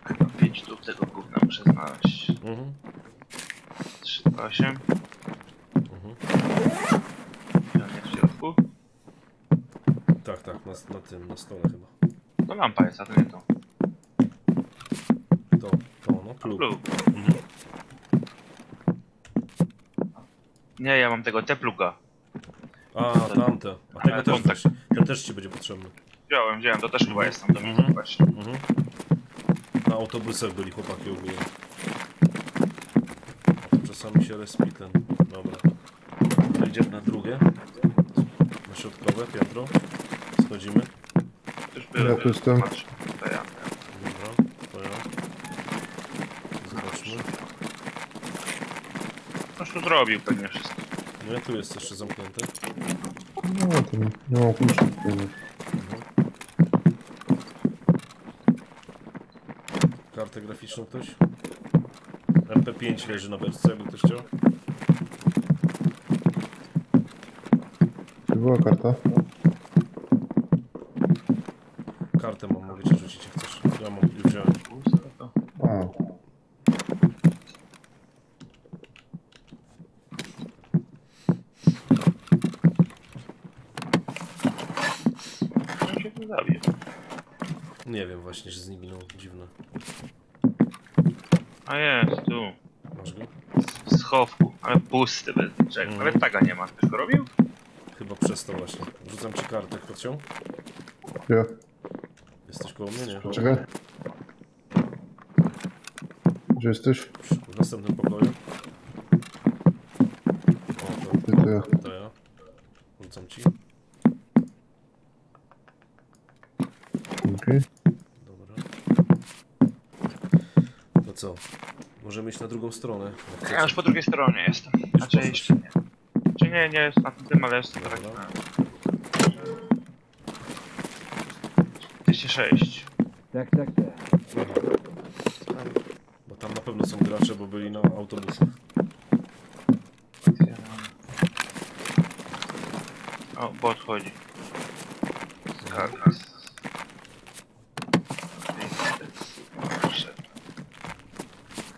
Chyba 5 sztuk tego gówna muszę znaleźć. Mhm. 3, 8. Mhm. Jest w środku? Tak, tak, na, na tym, na stole chyba. To lampa jest, a to nie to. To, to, no, plug. Plug. Mhm. Nie, ja mam tego T-pluga. A, tamte. A tego Ale też, kontakt. też, ten też ci będzie potrzebny. Wziąłem, wziąłem, to też chyba jest tam do mnie Mhm. właśnie. Mhm. Na autobusach byli chłopaki ogólnie. Czasami się respi ten. Dobra. To idziemy na drugie. Na środkowe, piętro. Schodzimy. Już były, Ja tu jestem. Patrz, to ja. Dobra, to ja. Zobaczmy. Coś tu zrobił pewnie wszystko. No ja tu jest jeszcze zamknięty. No, to nie, nie mam kluczy. Kartę graficzną ktoś? MP5 leży na beczce, jakby ktoś chciał. Czy była karta? Kartę mam, mogę ci rzucić jak chcesz. Ja mam, już wziąłem. A, się tu? Nie wiem właśnie, że zniknął. Dziwne. A jest, tu. Masz go? W schowku, ale pusty bez niczego. Mhm. Nawet taga nie ma. Ktoś go robił? Chyba przez to właśnie. Rzucam ci kartę, chciał? ja. Jesteś koło mnie, nie? Czekaj. Gdzie jesteś? W następnym pokoju. O, Ty, to ja. to, to ja. Rzucam ci. Okej. Dobra. To co? Możemy iść na drugą stronę. Ja już po drugiej nie, jest na tym, ale jest tak. Dobra. 206. Tak, tak, tak. Aha. Bo tam na pewno są gracze, bo byli na autobusach. O, bot chodzi. Skaka.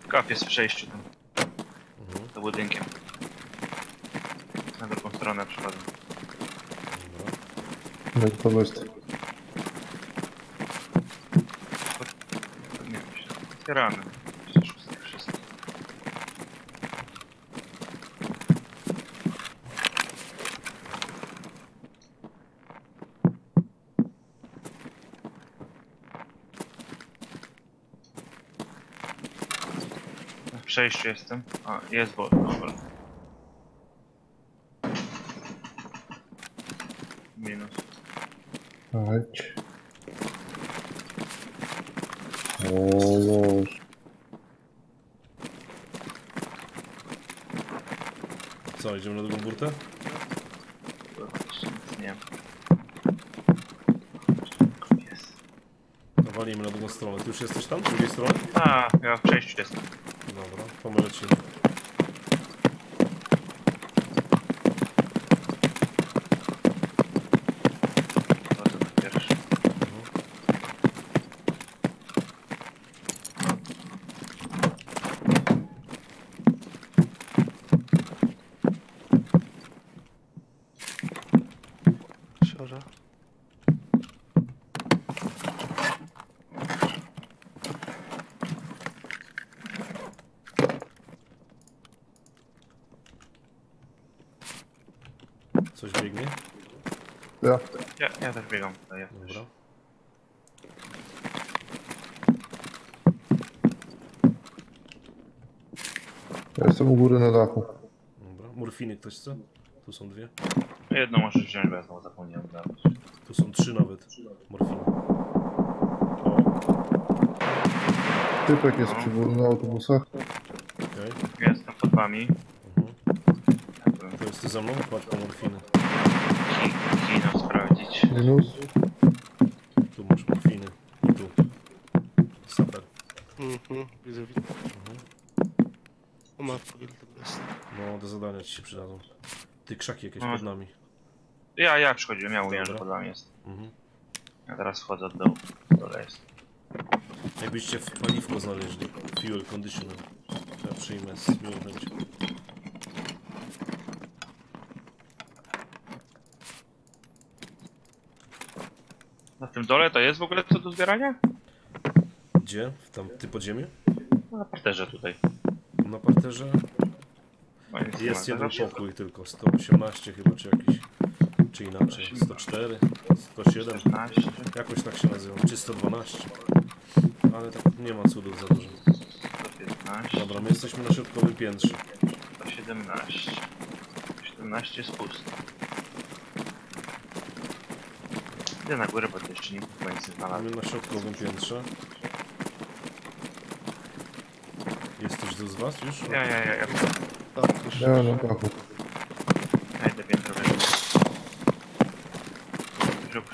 Kaf jest w przejściu tam. Mhm. Za budynkiem. Na drugą stronę przychodzę. Dobra. Jak to jest? Otwierane. 26 wszystko. Na przejściu jestem. A, jest bot, dobra. Minus. Chodź. O. Co, idziemy na drugą burtę? Nie walimy na drugą stronę. Ty już jesteś tam, z drugiej strony? A, ja w przejściu jestem. Dobra, to my lecimy. Bardzo to pierwszy. Siora. Coś biegnie? Ja. Ja, też biegam tutaj. Ja też. Dobra. ja jestem u góry na dachu. Dobra. Morfiny ktoś chce? Tu są dwie. Jedno możesz wziąć, bo ja znowu zapomniałem. Tu są trzy nawet. Morfiny. O, Typek jest przy górze na autobusach. okej. Jestem pod wami. Mhm. To jest ty za mną? Po morfiny. Minus. Tu masz morfiny. I tu. Super. Mhm, widzę, widzę. O matko, ile tego jest. No, do zadania ci się przydadzą. Ty krzaki jakieś No. pod nami. Ja, ja przychodziłem, ja mówiłem, że pod wami jest. Mhm. Ja teraz wchodzę od dołu. W dole jest. Jakbyście w paliwko znaleźli. Fuel conditioner. To ja przyjmę z miłą dole to jest w ogóle co do zbierania? Gdzie? W tam ty podziemie? No, na parterze tutaj. Na parterze No, jest ma. jeden pokój tylko. 118 chyba, czy jakiś. Czy inaczej. 104, 107. 14. Jakoś tak się nazywa. Czy 112. Ale tak nie ma cudów za dużo. 115. Dobra, my jesteśmy na środkowym piętrze. 117. 17 jest pusty. Idę na górę, to jeszcze nikt chyba nic nie znalazł. Mamy na środkowym piętrze. Jest ktoś tu z was już? Ja, ja, ja, ja. Tak, już. Ja na dachu. Ja idę piętro wyżej. Żuk.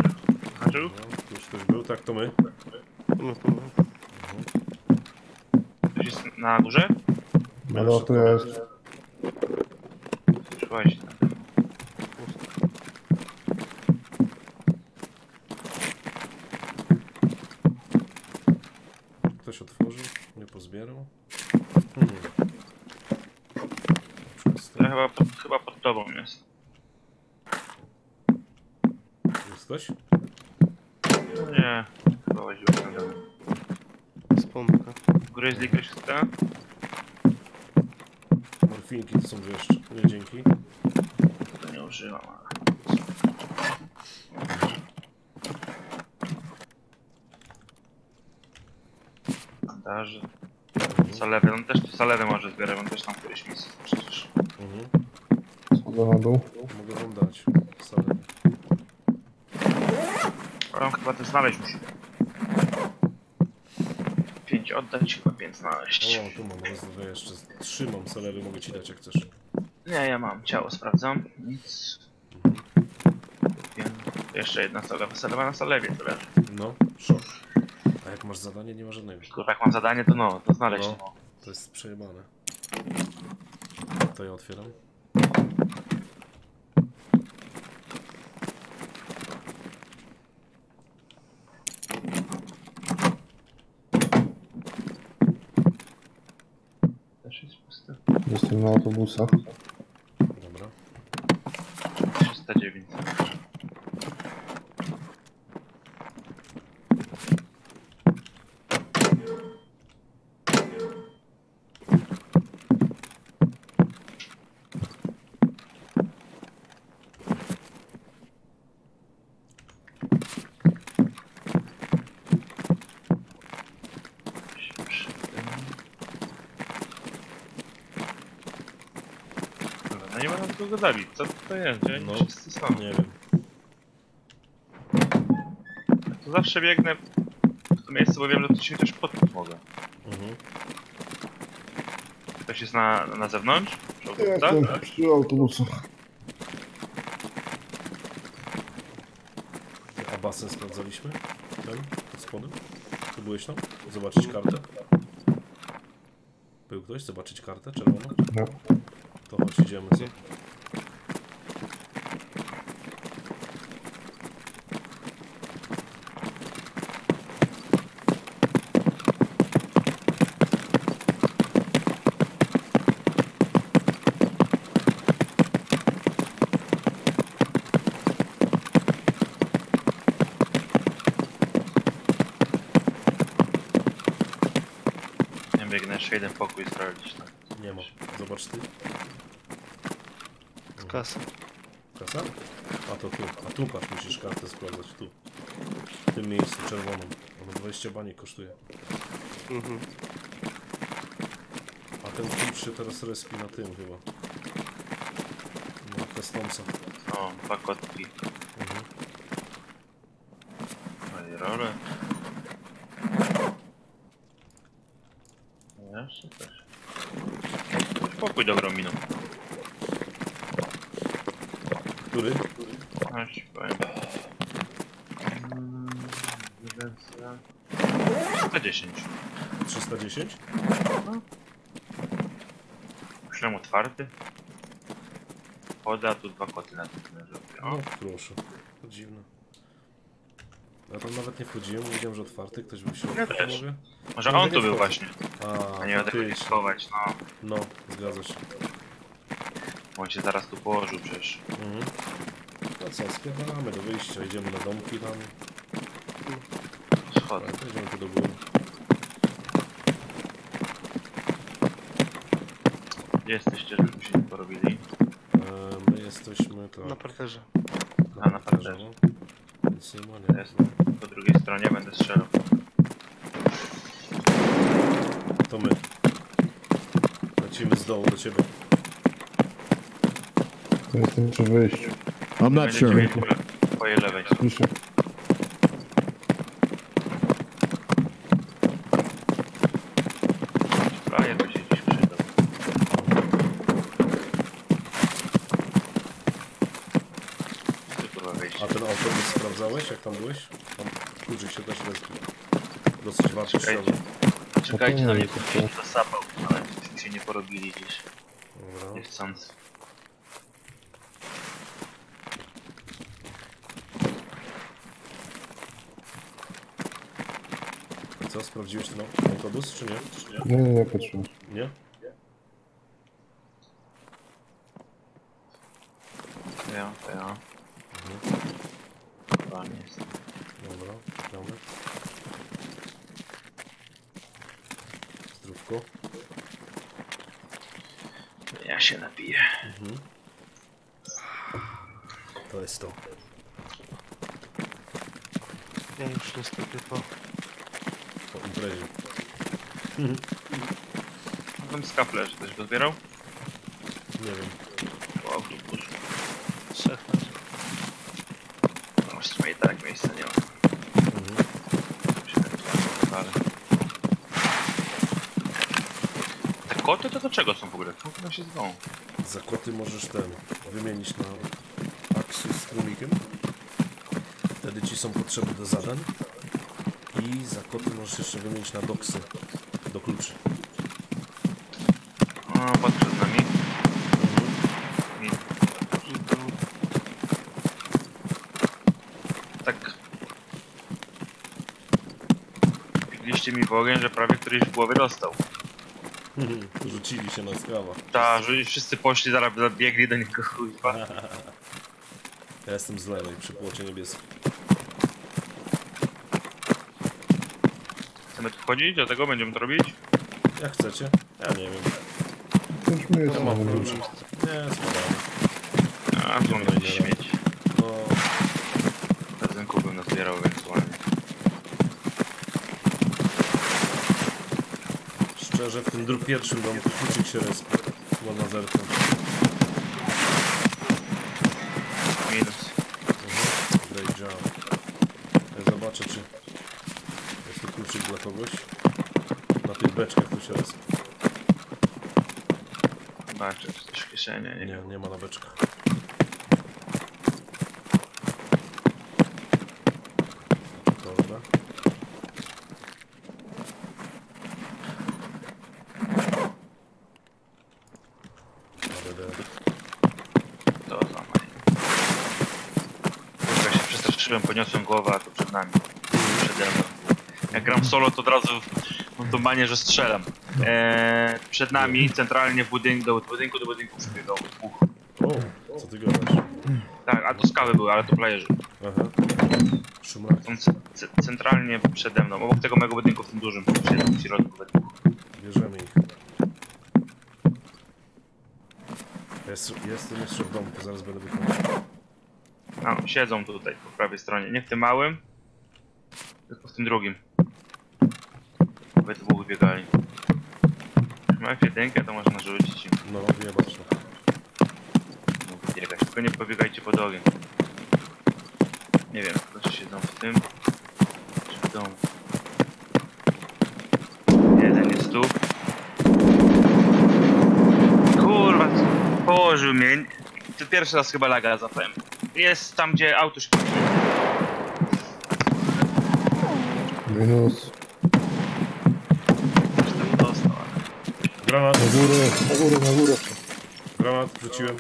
Zahaczył? No, tu już ktoś był, tak to my. No, to no. Ktoś jest na górze? Na dachu ja jest. Słuchajcie. Ktoś otworzył, nie pozbierał. Hmm. Przez To chyba pod, chyba pod tobą jest. Jest ktoś? Nie. Chyba łaził na dół. z pompka. Grizzly ktoś chce? Morfinki to są jeszcze. Nie, dzięki. To nie używam, ale... Bandaże. Salewę, on też salewę może zbierać, on też tam któryś miejsce przecież. Mhm. Schodzę na dół. Mogę wam dać. Salę. Ale on chyba to znaleźć musi. Pięć oddać, chyba pięć znaleźć. O, tu mam raz, dwa jeszcze. Trzy mam salery, mogę ci dać jak chcesz. Nie, ja mam, ciało sprawdzam. Nic. Jeszcze jedna salewa, salewa na salewie to leży. No, szok. A jak masz zadanie, nie ma żadnego. Kurwa, jak mam zadanie, to no, to znaleźć. No. No. To jest przejebane. To ja otwieram. Jestem na autobusach. Dobra. 309. No nie gadali. Co to jest? Gdzie No. wszyscy są? Nie wiem. To zawsze biegnę w to miejsce, bo wiem, że tu się też podpić mogę. Mhm. Ktoś jest na, na zewnątrz? Przy Ja jestem przy autobusu. A basen sprawdzaliśmy? Ten? Pod spodem? Tu byłeś tam? Zobaczyć kartę? Był ktoś? Zobaczyć kartę czerwoną? No. To chodź, idziemy, co? Nie biegnę jeszcze jeden pokój sprawdzić. No. Nie ma. Zobacz ty. Kasa. Kasa? A to tu. A tu patrz, musisz kartę sprawdzać. Tu. W tym miejscu czerwoną. Ono 20 bani kosztuje. Mhm. A ten klucz się teraz respi na tym chyba. Na Customsa. O, dwa kotki. Mhm. No i rolę. Jeszcze też. Pokój dobrą miną. Który? No już ci powiem. Mm, ewidencja. 110. 310? Otwarty. Chodzę, a tu dwa koty na tym leżą. No O, proszę. To dziwne. Ja tam nawet nie wchodziłem, mówiłem, że otwarty, ktoś w środku, Ja też. może on tu był właśnie. A, A nie będę faktycznie. schować, no. No, zgadza się. Bo on się zaraz tu położył przecież. Mhm. No co, spierdalamy do wyjścia, idziemy na domki tam. Schody. Tak, idziemy tu do góry. Gdzie jesteście, żebyśmy się nie porobili? E, my jesteśmy tak, Na parterze. A, na parterze. no. Nic nie ma, nie? Jest. Po drugiej stronie będę strzelał. To my. Lecimy z dołu do ciebie. To jestem przy wyjściu. I'm not sure. twojej lewej. Słyszę. Prawie to się gdzieś przydał. Ty kurwa wejście. A ten sprawdzałeś, jak tam byłeś? Tam kluczyk się też respi. Dosyć wartościowy. Czekajcie, czekajcie na mnie, to kupię to sapał, ale żebyśmy się nie porobili gdzieś. Dobra. Nie chcąc. Co, sprawdziłeś ten autobus, czy nie? Czy Nie, nie, nie, patrzyłem. nie? Nie? To ja, ja. Mhm. Chyba nie jest. Dobra, czekamy. Zdrówko. Ja się napiję. To jest to. Ja już niestety po... Po imprezie. Tam skaple, że ktoś go zbierał? Nie wiem. O, autobus. trzech razy. No, w sumie i tak miejsca nie ma. Mhm. Ale... Te koty to do czego są w ogóle? Czemu one się zwą? Za koty możesz ten wymienić na aksy z tłumikiem. Wtedy ci są potrzebne do zadań. I za koty możesz jeszcze wymienić na doksy do kluczy. O, pod przed nami. I I to... tak... Wbiliście mi w ogień, że prawie któryś w głowie dostał. Rzucili się na skała. Ta, że wszyscy poszli, zaraz biegli do niego chuj. Ja jestem z lewej przy płocie niebieskim. Chcemy tu wchodzić? Do tego będziemy to robić? Jak chcecie? Ja nie wiem. Już my Ja mam kluczy. Nie, spadamy. A, tu mamy Myślę, że w tym dru pierwszym dom wrócić się respi. Chyba na zerka. Minus. Mhm. Ja zobaczę, czy jest to kluczyk dla kogoś. Na tych beczkach tu się respi. Zobaczę, czy coś w kieszeni. Nie, nie ma na beczkach. Przestraszyłem, podniosłem głowę, a to przed nami. Przede mną. Jak gram solo, to od razu mam to manię, że strzelam. Eee, przed nami, centralnie w budynku, do budynku do budynku wbiegał dwóch. O, co ty gadasz? Tak, a to skały były, ale to playerzy. Aha. Szumrak, Są centralnie przede mną, obok tego mego budynku w tym dużym, w środku we dwóch. bierzemy ich. Jest, jestem jeszcze w domu, to zaraz będę wychodził. No, siedzą tutaj prawej stronie. Nie w tym małym, tylko w tym drugim. We dwóch biegali. Mają jedynkę, to można rzucić im. No, jebać to. No, biegać. Tylko nie pobiegajcie pod ogień. Nie wiem, czy siedzą w tym, czy w domu. Jeden jest tu. Kurwa, położył mnie. To pierwszy raz chyba laga zapałem. Jest tam, gdzie auto Minus. Już tam dostał, ale... Granat, Na górę, na górę, na górę. granat, wrzuciłem.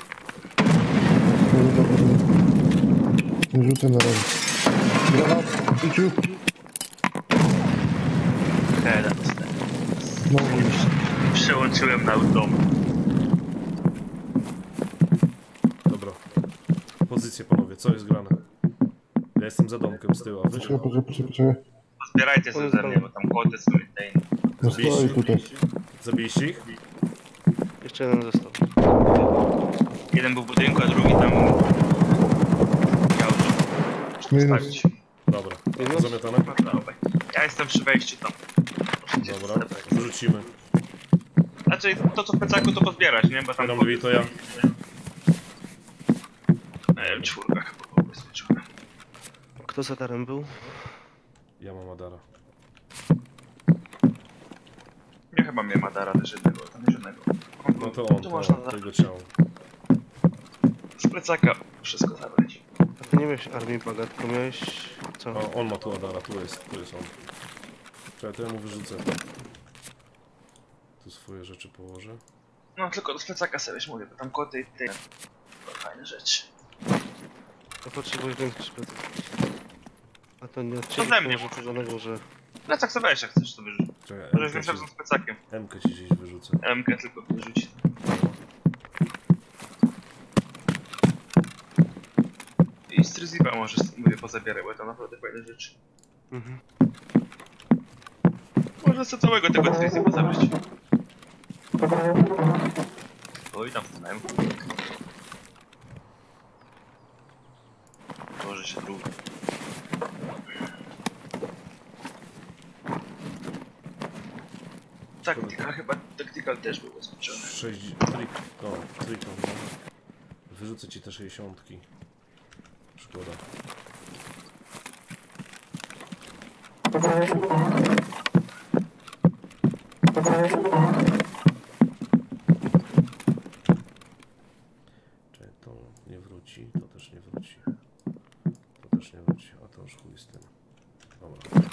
Dobra, dobra. Nie rzucę na razie. Granat, rzucił. Heda dostałem. No, Przełączyłem na autom. Dobra. Pozycję panowie, co jest grane? Ja jestem za domkiem z tyłu, a wy? poczekaj, poczekaj, poczekaj, poczekaj. Zbierajcie sobie ze mnie, bo tam koty są i tej. No stoi tutaj. Zabiliście ich? Jeszcze jeden został. Jeden był w budynku, a drugi tam... Miał Minus. Dobra. Minus? Zamiatane? Dobra. Ja jestem przy wejściu tam. Dobra, wrzucimy. Znaczy, to co w plecaku to pozbierać, nie? Bo tam... Drzwi, to ja. E, czwórka chyba była ubezpieczona. Kto za darem był? Ja mam Adara. Ja chyba miałem Madara też jednego, tam jednego. No to on, to można za- tego ciało. z plecaka wszystko zabrać. A ty nie miałeś armii bagat, tylko miałeś... co? O, on ma tu Adara, tu jest, tu jest on. Czekaj, to ja mu wyrzucę. Tu swoje rzeczy położę. No tylko z plecaka sobie wiesz, mówię, bo tam koty i te... To fajne rzeczy. To potrzebujesz więcej szpytów. A to nie od To ciebie, ze mnie. może przedanego, że... Plecak sobie weź jak chcesz to wyrzucić. Czekaj, Możesz MK ci, z plecakiem. MK ci gdzieś wyrzucę. MK tylko wyrzucić. I z Trizipa możesz, mówię, pozabierać, bo to naprawdę fajne rzeczy. Mhm. Można sobie całego tego Trizipa zabrać. Oj, tam w tym MK. Boże się drugi. Taktyka, chyba Tactical też był ubezpieczony. 6, trik, no, trikon, no. Wyrzucę ci te 60. Szkoda. Czekaj, to nie wróci, to też nie wróci. To też nie wróci, a to już chuj z tym. Dobra.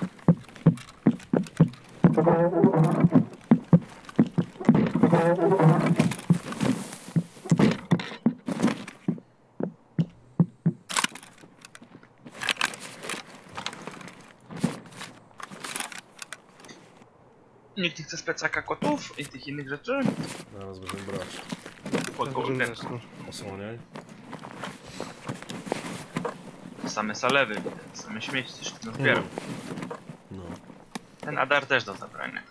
Nikt nie chce z plecaka kotów i tych innych rzeczy? Zaraz będziemy brać. Pod gołym no. Osłaniaj. Same salewy, same śmieci, coś tu zbieram. No. Ten Adar też do zabrania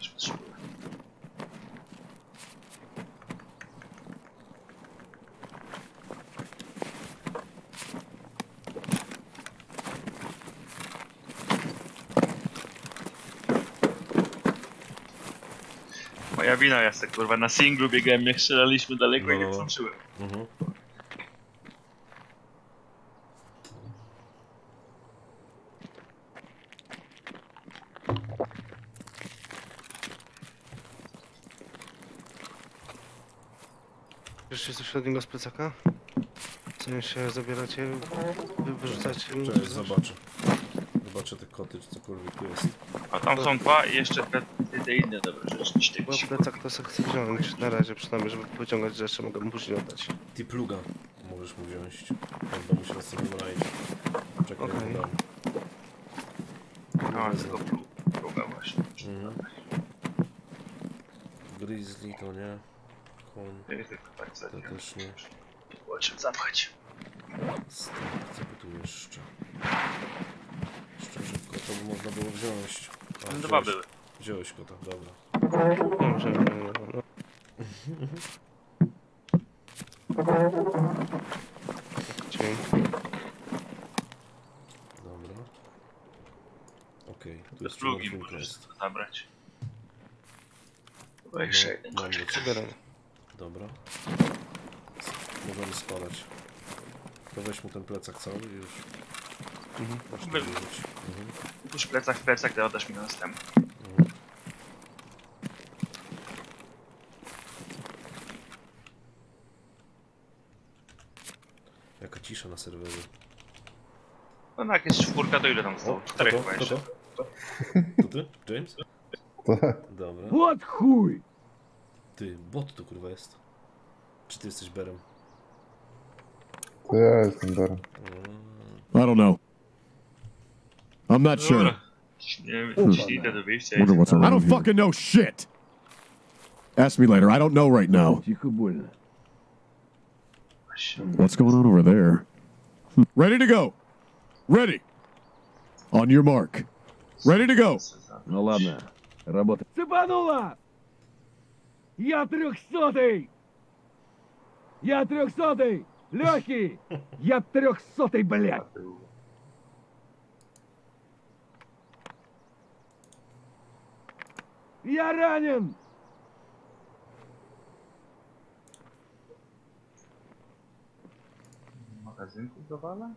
karabina, ja kurwa na singlu biegłem, jak strzelaliśmy daleko i nie no, no, no. włączyłem. Mhm. Jeszcze coś od niego plecaka? Co się zabieracie, wy- wyrzucacie? Cześć, zobaczę. Zobaczę te koty, czy cokolwiek tu jest. A tam są dwa i jeszcze te, te, te inne dobre rzeczy niż te Bo plecak to sobie chcę wziąć na razie przynajmniej, żeby pociągać rzeczy, mogę mu później oddać. Ty pluga możesz mu wziąć. Będę musiał sobie znaleźć. Czekaj, Okej. dam. A, tylko próbę właśnie. Mhm. Grizzly to nie. Koń tak to sobie. też nie. Było czym zapchać. Stop, co by tu jeszcze? Kota by można było wziąć. A, Dwa wziąłeś- były. Wziąłeś kota, dobra. Dobrze, no, no, no. Dzień. Dobra. Okej, jest plugi morfinka możesz to zabrać. Chyba jeszcze jeden. Dobra. Możemy spadać. To weź mu ten plecak cały i już. Mhm. To. Mhm. Już plecak w plecak, to oddasz mi na następny. Mhm. Jaka cisza na serwerze. No no, jak jest czwórka, to ile tam O, zostało? kto Czterech to? chyba Kto jeszcze. to? To ty? James? Dobra. What chuj? Ty, bot tu kurwa jest. Czy ty jesteś berem? To ja jestem Darem. I don't know. I'm not sure. Dobra. Nie wiem, jeśli idę do wyjścia, Wonder idę what's tam. I around don't here. fucking know shit. Ask me later. I don't know right now. Тихо, больно. What's going on over there? Hmm. Ready to go. Ready. On your mark. Ready to go. Ну ладно, работай. Цепанула! Я трехсотый! Я трехсотый! Легкий! Я трехсотый, блядь! Я ранен! magazynku dowala?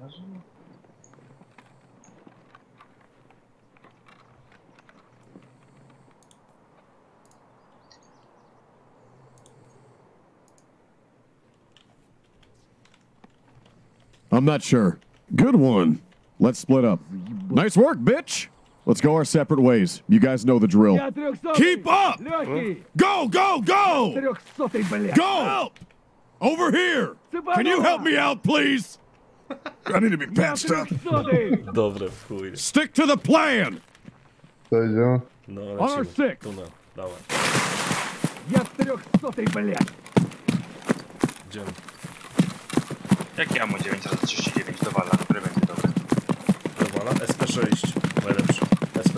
Ważne? I'm not sure. Good one. Let's split up. Nice work, bitch. Let's go our separate ways. You guys know the drill. Я трехсотый! Keep up! Легкий! Go, go, go! Трехсотый, блядь! Go! Help! Over here! Can you help me out, please? I need to be Я patched up. трехсотый! Dobre, w chuj. Stick to the plan! To idzie. No, Honor lecimy. six. Tu na, dawaj. Я трехсотый, блядь! Idziemy. Jak ja mu 9 razy 39 dowala, który Będzie dobry? Dowala. SP6. Najlepszy. SP5,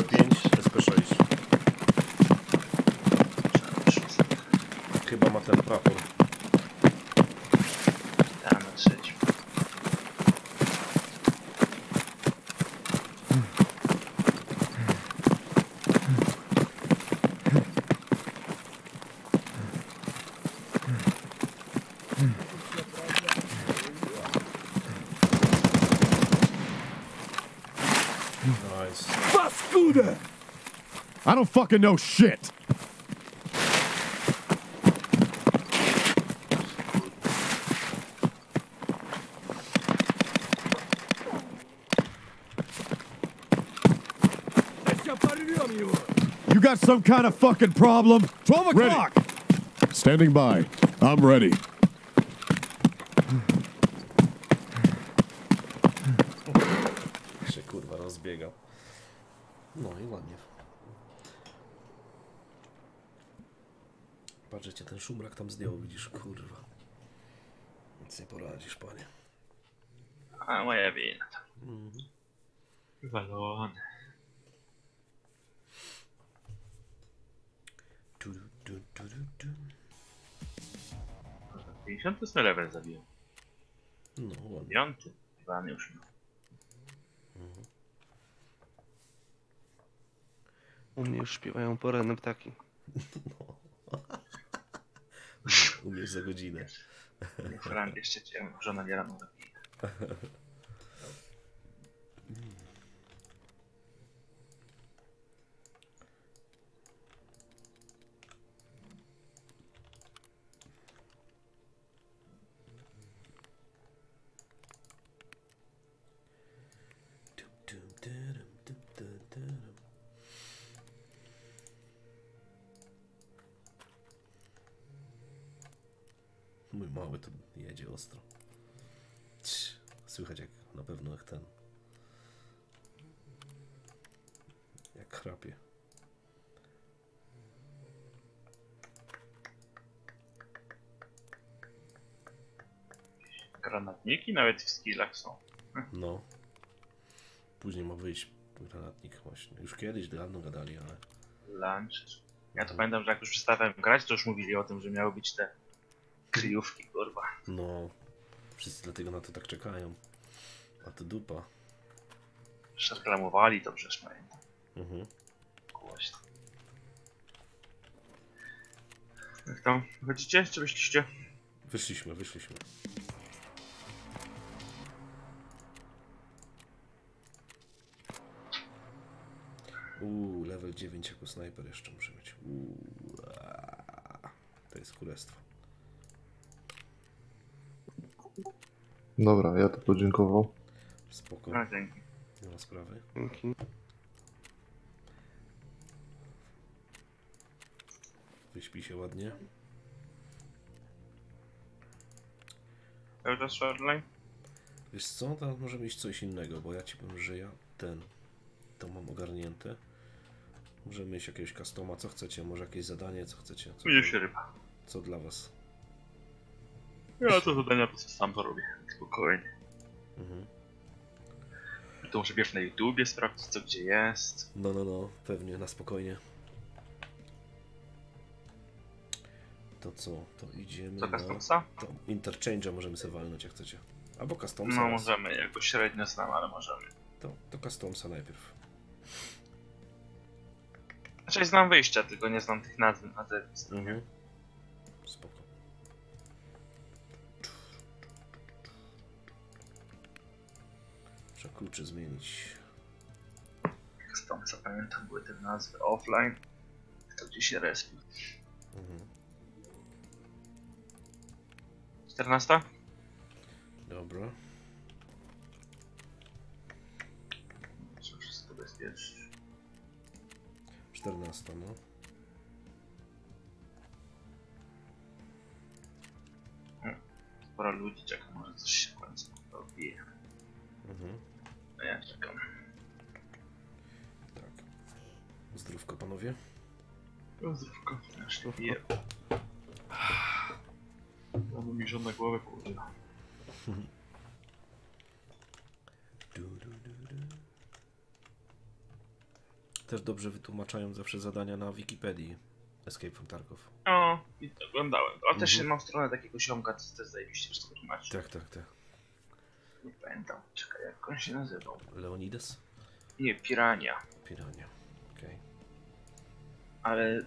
I don't fucking know shit. You got some kind of fucking problem? 12 o'clock! Standing by. I'm ready. się kurwa rozbiegał. No i ładnie. Patrzcie, ten szumrak tam zdjął, widzisz, kurwa. Nic nie poradzisz, panie. A moja wina. Wywalone. Tu, tu, tu, tu, tu. 58 level zabiłem. No, ładnie. Piąty. Iwan już miał. U mnie już śpiewają poranne ptaki. Umiesz za godzinę. Frank jeszcze cię żona nie rano Granatniki nawet w skillach są. No. Później ma wyjść granatnik właśnie. Już kiedyś dawno gadali, ale... Lunch. Ja to pamiętam, że jak już przestawałem grać, to już mówili o tym, że miały być te kryjówki, kurwa. No. Wszyscy dlatego na to tak czekają. A to dupa. Już reklamowali to przecież pamiętam. Mhm. Głośno. Jak tam? Chodzicie? Czy wyszliście? Wyszliśmy, wyszliśmy. Uuu, level 9 jako snajper jeszcze muszę mieć. Uuu, to jest królestwo. Dobra, ja to podziękował. Spoko, No dzięki. nie ma sprawy. Dzięki. Wyśpi się ładnie. Cały czas Shardline? Wiesz co, teraz możemy iść coś innego, bo ja ci powiem, że ja ten, to mam ogarnięte. Możemy iść jakiegoś customa, co chcecie, może jakieś zadanie, co chcecie, co, Będzie się ryba. co dla was. Ja to zadania po prostu sam to robię. Spokojnie. Mhm. To muszę bierz na YouTubie, sprawdzić co gdzie jest. No, no, no, pewnie, na spokojnie. To co, to idziemy Co na... Customsa? To Interchange'a możemy sobie walnąć, jak chcecie. Albo Customsa. No raz. możemy, jakoś średnio znam, ale możemy. To, to Customsa najpierw. Znaczy znam wyjścia, tylko nie znam tych nazw nazewnictw. Mhm. Spoko. Trzeba kluczy zmienić. Customsa pamiętam, były te nazwy offline. To gdzie się respi. Mhm. 14? Dobra. Muszę wszystko bezpiecznie. 14, no. Sporo ludzi czeka, może coś się w końcu robi. Mhm. No ja czekam. Tak. Zdrówko, panowie. Zdrówko, aż to piję. Znowu mi żona głowę. Du, du, du, du. Też dobrze wytłumaczają zawsze zadania na Wikipedii. Escape from Tarkov. O, i to oglądałem. A też Mhm. mam stronę takiego ziomka, co też zajebiście wszystko tłumaczy. Tak, tak, tak. Nie pamiętam, czekaj, jak on się nazywał. Leonidas? Nie, Pirania. Pirania. Okej. Ale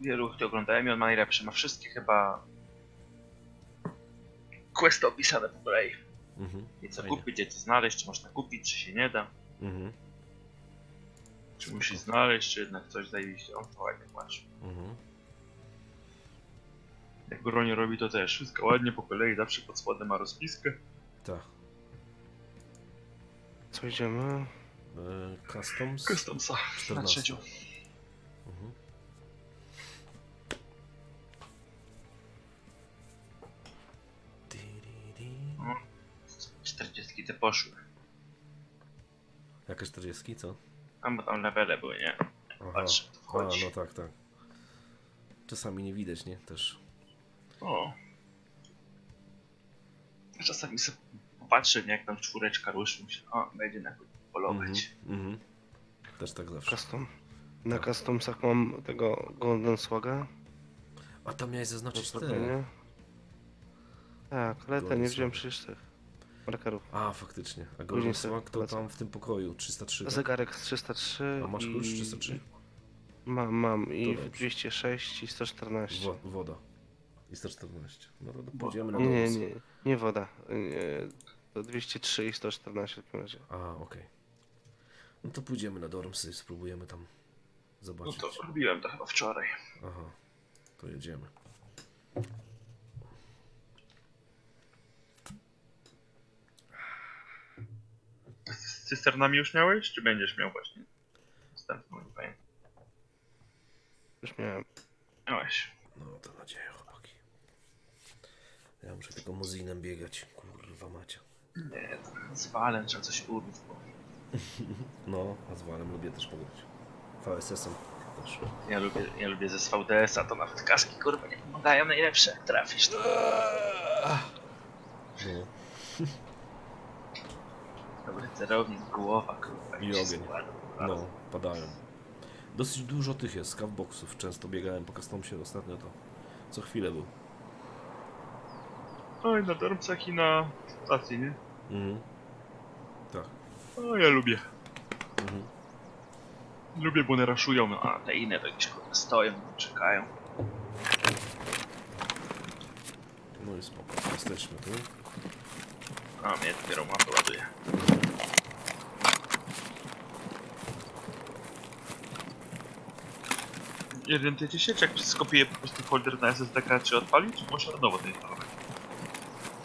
wielu kto oglądałem i on ma najlepsze. Ma wszystkie chyba questy opisane po kolei. Mhm. I co Fajnie. kupić, gdzie co znaleźć, czy można kupić, czy się nie da. Mhm. Czy musi znaleźć, czy jednak coś zajebiście. On to ładnie płacze. Mhm. Jak Bronie robi to też. Wszystko ładnie po kolei, zawsze pod spodem ma rozpiskę. Tak. Co idziemy? E, Customs? Customsa na 14. trzecią. Mhm. Di, di, di. 40 te poszły. Jakie 40, co? Tam, bo tam levele były, nie? Aha. Patrz, A, no tak, tak. Czasami nie widać, nie? Też. O. Czasami sobie popatrzę, nie, jak tam czwóreczka ruszy, myślę, o, będzie na polować. Mhm. Mhm. Też tak zawsze. Custom. Na customsach mam tego Golden Swaga. A tam miałeś zaznaczyć te. Nie? Tak, ale ten nie wziąłem przecież tych markerów. A, faktycznie. A Później Golden sobie Swag to polecam. tam w tym pokoju 303. Tak? Zegarek z 303 A masz i... klucz 303? Mam, mam i To dobrze. 206 i 114. Wo woda. I 114. No to pójdziemy na Nie, nie, nie, nie woda. Nie, to 203 i 114 w takim razie. A, okej. No to pójdziemy na Dormsy, spróbujemy tam No zobaczyć. to robiłem to chyba wczoraj. Aha, to jedziemy. Z cysternami już miałeś, czy będziesz miał właśnie? Następną, nie pamiętam. Już miałem. Miałeś. No to nadzieja, chłopaki. Ja muszę tylko muzinem biegać. Kurwa macie. Nie, to z walem trzeba coś urwać. bo No, a z Walem lubię też pograć. VSS-em też. Ja lubię, ja lubię ze VDS-a, to nawet kaski kurwa nie pomagają najlepsze. Jak trafisz to. No. Dobry celownik, głowa kurwa. I ogień. No, padają. Dosyć dużo tych jest, scoutboxów. Często biegałem po customsie ostatnio to. Co chwilę był. Oj, na dormcach i na stacji, nie? Mhm. Tak. O, ja lubię. Mhm. Lubię, bo one raszują, no, a te inne to gdzieś kurwa stoją, czekają. No i spoko. Jesteśmy tu. A mnie dopiero mapę ładuje. Się, czy jak skopiję po prostu folder na SSDK, czy odpalić, czy muszę na nowo to instalować?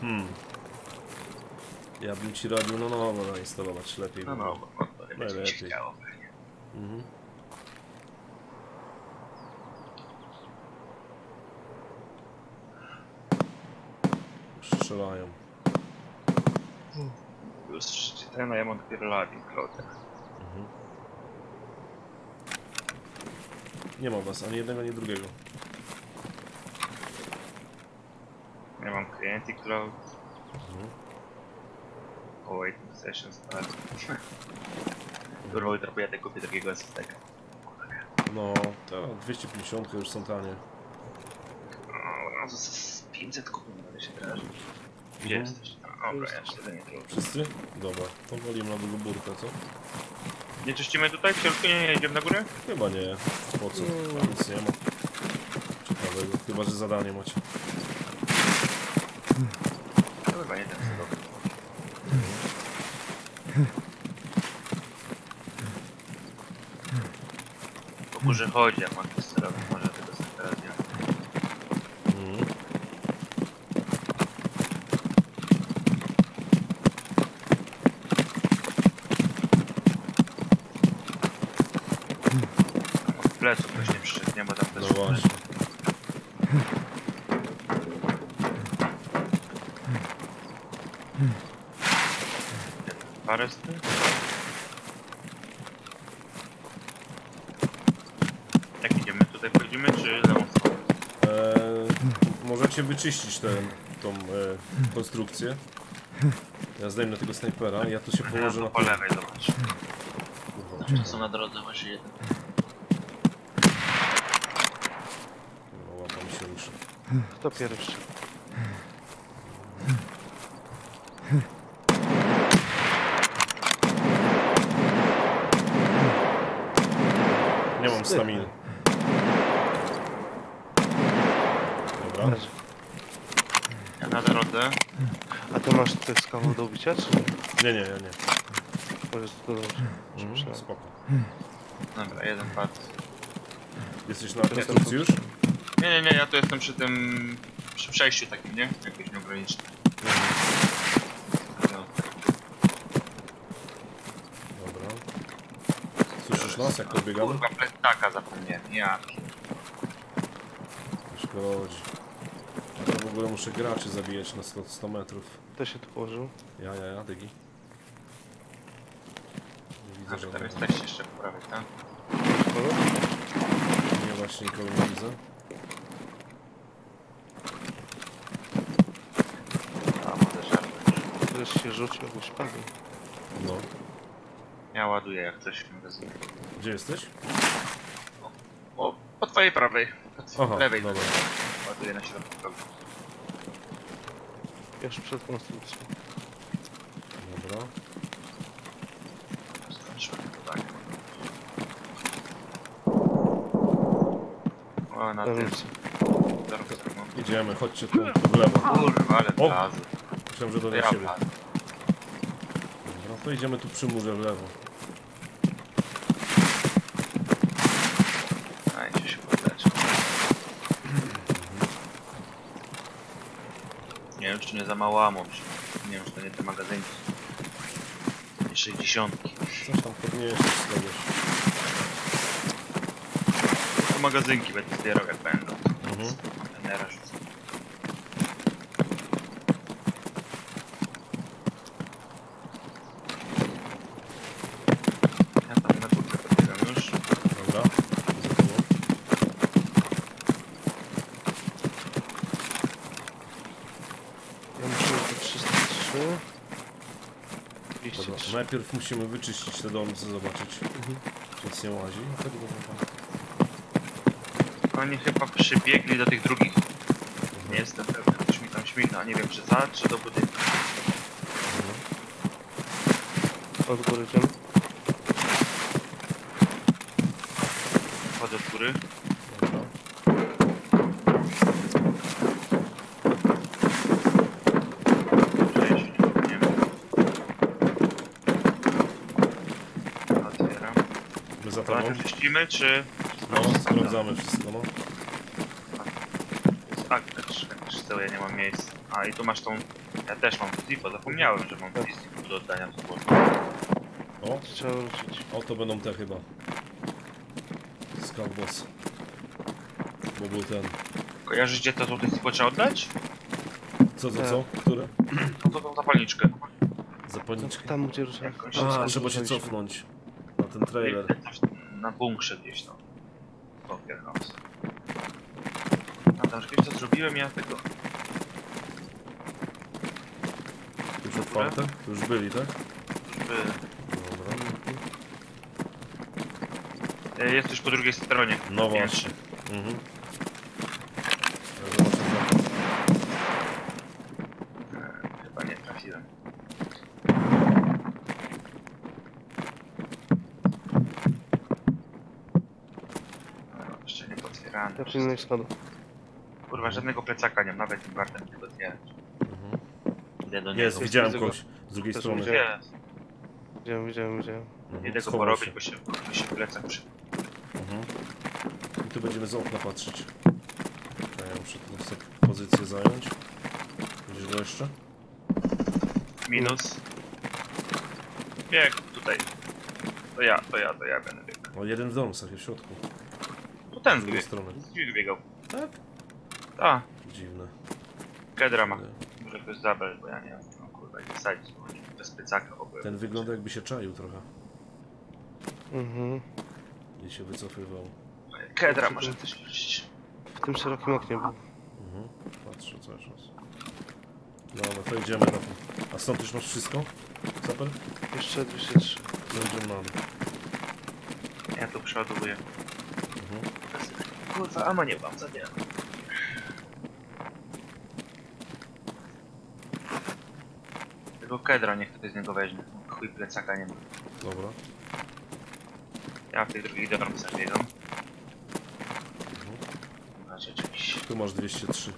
Hmm. Ja bym ci radził na nowo zainstalować lepiej. No by no, było. bo no, to nie będzie mi się Najlepiej. Mhm. Strzelają. Już ten, a ja mam dopiero klotek. Mhm. Nie ma was, ani jednego, ani drugiego. Ja mam klienty, cloud. Mhm. O, waiting sessions, tak. Kurwa, jutro pojadę kupię takiego SSD-ka. No, to 250 już są tanie. No, no, z 500 kupię, ale się draży. Gdzie Mhm. jesteś? No, dobra, ja się nie drugi. Wszyscy? Dobra, to wolimy na długą burtę, co? Nie czyścimy tutaj w środku? Nie, nie, idziemy na górę? Chyba nie. Po co? Tam nic nie ma. Ciekawego. Chyba, że zadanie macie. Chyba nie ten co Po górze chodzi, jak mam to sterować, może tego sobie teraz nie Mhm. Od pleców ktoś nie przyszedł, nie, bo tam też No właśnie. Paresty? Jak idziemy? Tutaj wchodzimy, czy lewą stroną? Eee, możecie wyczyścić tę tą e, konstrukcję. Ja zdejmę tego snajpera, ja tu się położę Ja na po lewej, zobacz. Kurwa, Są na drodze właśnie jeden. no, łapa mi się ruszy. Kto pierwszy? Nie mam staminy. Dobra. Leży. Ja na drodze. A ty masz tych nie? Nie, nie, ja nie. To jest to dobrze. Mhm, spoko. Dobra, jeden padł. Jesteś na konstrukcji już? Nie, nie, nie, ja tu jestem przy tym... przy przejściu takim, nie? Jakieś nieograniczone. No, Dobra. Słyszysz nas, jak podbiegamy? Kurwa, plecaka zapomniałem, ja. Szkodzi. Ja to w ogóle muszę graczy zabijać na 100, 100 metrów. Kto się położył? Ja, ja, ja, dygi. Nie widzę tam żadnego. jesteście jeszcze po prawej, tak? Kogo? Nie, właśnie nikogo nie widzę. A, może żarty. Ktoś się rzucił, jakbyś padł. No. Ja ładuję jak coś w magazynie. Gdzie jesteś? O, po twojej prawej. Po twojej Aha, lewej. dobra. Ładuję na środku drogi. Już przed konstrukcją. Dobra. Skończyłem to tak. O, na tym. no. Idziemy, chodźcie tu w lewo. Kurwa, ale O! wlazł. Myślałem, że to nie ja siebie. wlazłem. Dobra, to idziemy tu przy murze w lewo. Dajcie się podleczę. Czy nie za mało ammo. Nie wiem, czy to nie te magazynki. Nie 60. Coś tam z kogoś. To magazynki będę zbierał jak będą. Mhm. Najpierw musimy wyczyścić te domy, zobaczyć. Czy nic nie łazi. Oni chyba przybiegli do tych drugich. Nie jestem pewny, ktoś mi tam śmiga. Nie wiem czy za, czy do budynku. Od góry idziemy. Wchodzę od góry. Dobra. Przejść, nie wiem. Otwieram. My za To tobą. najpierw czyścimy, czy... No, sprawdzamy wszystko, no. Tak, też, też to ja nie mam miejsca. A i tu masz tą... Ja też mam Zipo, zapomniałem, że mam Zipo do oddania złożu. O, Trzeba wrócić. o to będą te chyba. Boss. Bo był ten. Kojarzysz gdzie to tutaj Zipo trzeba oddać? Co, co, Tak. co? Które? No to tą zapalniczkę. Zapalniczkę. Tam gdzie. Jakąś A, trzeba się cofnąć. Na ten trailer. Na bunkrze gdzieś tam. Poker House. A tam wiesz co zrobiłem ja tego. Już otwarte? To już byli, tak? Żeby... Dobra. E, Jest już po drugiej stronie. No właśnie. Mhm. Ja zobaczę za- E, Chyba nie trafiłem. No, Jeszcze nie Ja pilnuję schodów. Kurwa, żadnego plecaka nie mam, nawet nie warto mi tego otwierać. Mhm. Idę do Jest, niego. widziałem widzę go. kogoś z drugiej Też strony. widziałem. Jest. Widziałem, widziałem, widziałem. Mhm. Idę go Schował porobić, się. bo się, bo się plecak przy... Mhm. I tu będziemy z okna patrzeć. A ja muszę tu sobie pozycję zająć. Widzisz go jeszcze? Minus. Bieg tutaj. To ja, to ja, to ja będę biegł. O, jeden w jest w środku. Ten Z drugiej strony. Z drzwi biegał. Tak? A, Dziwne. Kedra ma. Może ktoś zabrać, bo ja nie wiem. No kurwa, nie sadzić, bo bez plecaka w ogóle. Ten wygląda jakby się czaił trochę. Mhm. I się wycofywał. Kedra może też wrócić. W tym szerokim oknie był. Mhm. Patrzę cały czas. Dobra, to idziemy na to. A stąd już masz wszystko? Zapel? Jeszcze 203. To idziemy na dół. Ja tu przeładowuję. Mhm. Kurwa, ama nie mam, zabieram. Tego kedra niech ktoś z niego weźmie. Chuj plecaka nie ma. Dobra. Ja w tych drugich dormcach biegam. Mhm. Znaczy jakiś, Tu masz 203.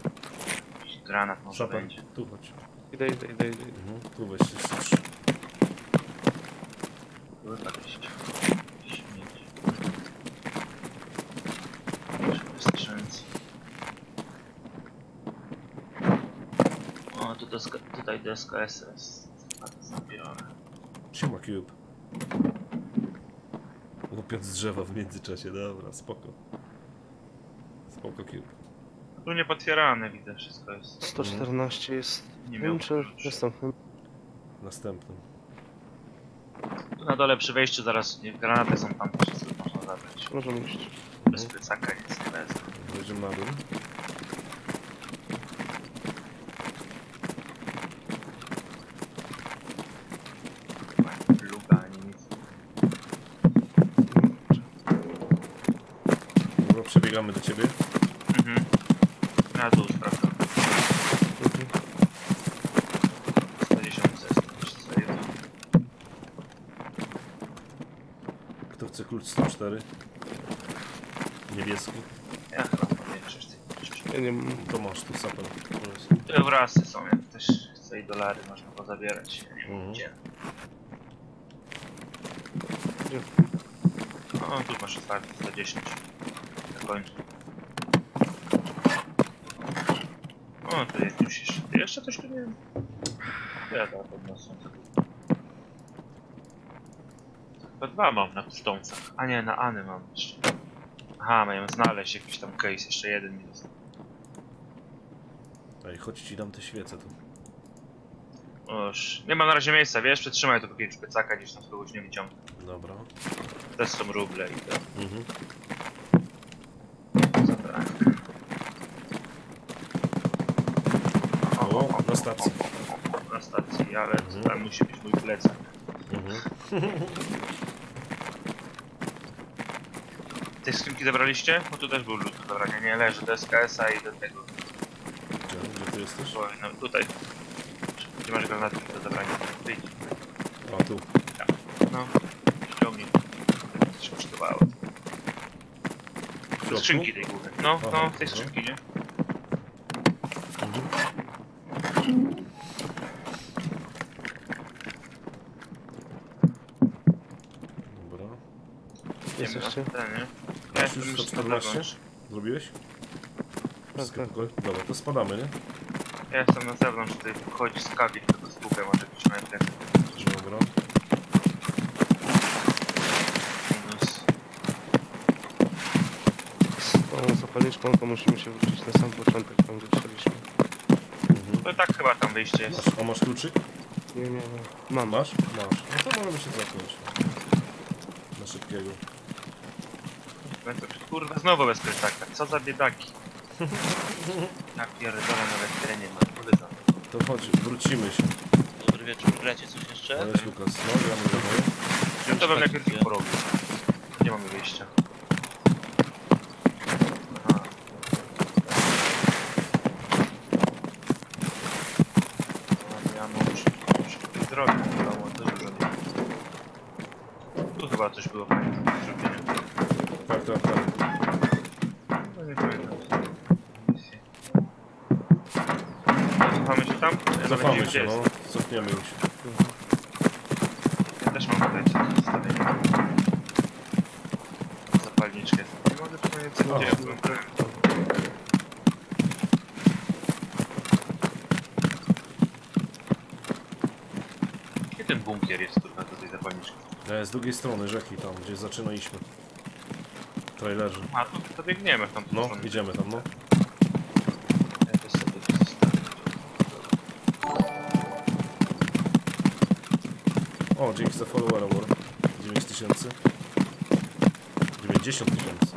jakiś granat może będzie. tu chodź. Idę, idę, idę, idę. Mhm. Tu weź 203. Kurwa, jakiś śmieć. Wystarczający. O, tu deska SS. Zabiorę. Siema Cube. Łupiąc z drzewa w międzyczasie, dobra, spoko. Spoko Cube. Tu niepotwierane widzę, wszystko jest. 114 jest... Nie Nie miał wiem czy następnym. Następnym. Tu na dole przy wejściu zaraz nie, granaty są tam, wszystko można zabrać. Możemy iść. Bez plecaka nic nie wezmę. Wejdziemy na dół. Luga ani nic. Przebiegamy do ciebie. Mhm. Na dół sprawdzam. Mhm. 110 zestaw, serio. Kto chce klucz 104? Niebieski. Ja chyba tych rzeczy. Ja nie mam... No To masz tu sapel. Wrasy są, jak też chce i dolary można pozabierać. Ja nie wiem Mhm. gdzie. Gdzie? O, tu masz otwarty 110. Końcu. O, tu jest już jeszcze. Jeszcze coś tu nie wiem. Ja to podniosę. Chyba dwa mam na pustącach. A nie, na Any mam jeszcze. Aha, mają znaleźć jakiś tam case, jeszcze jeden mi został. Ej, chodź ci dam te świece tu. Oż, nie ma na razie miejsca, wiesz? Przetrzymaj to kupić plecaka, gdzieś tam z kogoś nie wyciągnę. Dobra. Też są ruble i to Mhm. Zabrałem. O, na stacji. Na stacji, ale Mhm. tam musi być mój plecak. Tej skrzynki zabraliście? Bo tu też był lód do zabrania. Nie leży do SKS-a i do tego. Gdzie, ty jesteś? No tutaj. Gdzie masz granaty do zabrania? Wyjdź. A tu. No. Ściągnij. Coś kosztowało. Środku? skrzynki tej głównej. No, Aha, no, z tej skrzynki, nie? Dobra. Jest Wiemy, jeszcze? no, ten, nie? Ja Masz jestem już już na 114? zewnątrz. Zrobiłeś? Tak, Wszystko tak. pokoju? Dobra, to spadamy, nie? Ja jestem na zewnątrz, tutaj wchodzi skawik, tylko z może jakiś metr. Dobra. Minus. Z tą zapalniczką to musimy się wrócić na sam początek, tam gdzie chcieliśmy. Mhm. No tak chyba tam wyjście jest. Masz, a masz kluczyk? Nie, nie, nie. Mam. Masz? Masz. No to możemy się zamknąć. Na szybkiego. Metr. Kurwa, znowu bez plecaka. Co za biedaki. Ja pierdolę nawet terenie ma. To chodź, wrócimy się. Dobry wieczór, gracie coś jeszcze? Ale Lukas, no za moje. Ja to bym tak najpierw ich porobił. Nie mamy wyjścia. Aha. No, Ja muszę, muszę coś zrobić, wiadomo, też zrobię. Tu chyba coś było fajne do zrobienia. Tak, tak, tak. No nie pamiętam. Misje. Cofamy się tam? Się, no. jest. Cofniemy już. Ja też mam coś do zostawienia. Zapalniczkę. Nie mogę powiedzieć, co gdzie ja byłem. Gdzie ten bunkier jest, kurwa, do tej zapalniczki? E, z drugiej strony rzeki, tam gdzie zaczynaliśmy. Trailerzy. A, to, to biegniemy w tamtą No, stronę. idziemy tam, no. Za followera, War. 9 tysięcy. 90 tysięcy.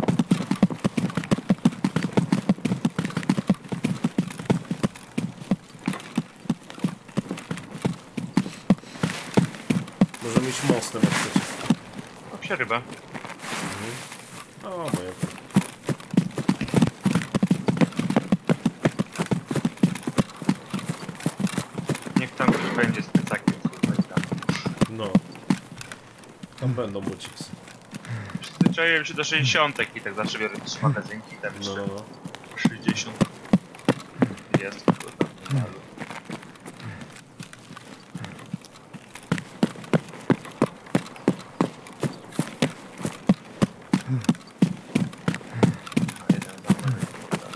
Możemy iść mostem, jak chcecie. Psia ryba. O, moje. Niech tam ktoś będzie z plecakiem, kurwa, i tam. No. Tam będą buciks. Przyzwyczaiłem się do 60 i tak zawsze biorę trzy magazynki, tam No, jeszcze no, no. 60. Jest, kurwa, normalu. A jeden zamknięty, kurwa.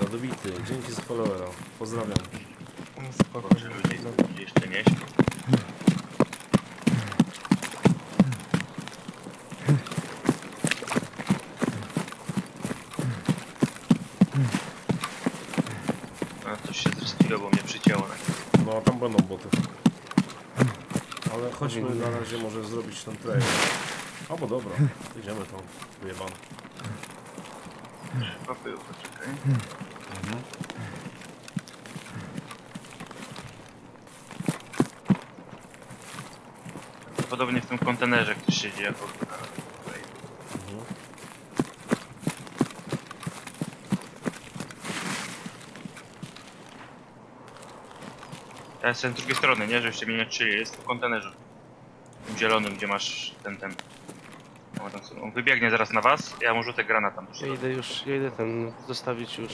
Radowity, dzięki za followera. Pozdrawiam. Boże, ludzie ludzie jeszcze nie śpią. A coś się zrespiło, bo mnie przycięło na chwilę. No, tam będą boty. Ale chodźmy na razie może zrobić ten trail. Albo dobra, idziemy tam, wyjebane. Chyba był, poczekaj. Podobnie w tym kontenerze ktoś siedzi jako... Mhm. Ja jestem z drugiej strony, nie? Żebyście mnie nie odczyli. Jest w kontenerze. Tym zielonym, gdzie masz ten, ten... No, tam On wybiegnie zaraz na was, ja mu rzucę granat tam. Ja idę już, ja idę ten, zostawić już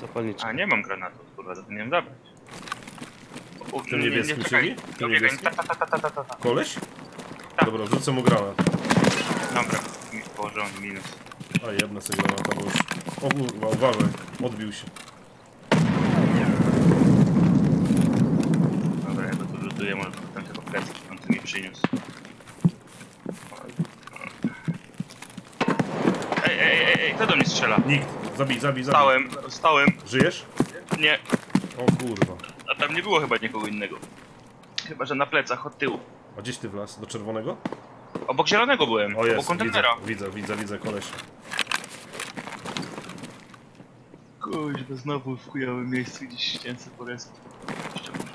zapalniczkę. A, nie mam granatu, kurwa, to powinienem zabrać. O, Tym niebieskim siedzi? Tym Dobiegaj. niebieskim? Ta, ta, ta, ta, ta, ta, ta. Koleś? Tak. Dobra, rzucę mu granat. Dobra, mi położony minus. A jedne sobie granata, bo już... O kurwa, uważaj, odbił się. Dobra, ja go tu lutuję, może potem tego plecy, on tu mi przyniósł. Ej, ej, ej, ej, kto do mnie strzela? Nikt, zabij, zabij, zabij. Stałem, stałem, Żyjesz? nie, O kurwa. a tam nie było chyba nikogo innego. Chyba, że na plecach od tyłu. A gdzieś ty wlazł? Do czerwonego? Obok zielonego byłem, O obok jest, widzę, kontenera. widzę, widzę, widzę kolesia. Kuźwa, znowu w chujowym miejscu gdzieś. Ściągnąć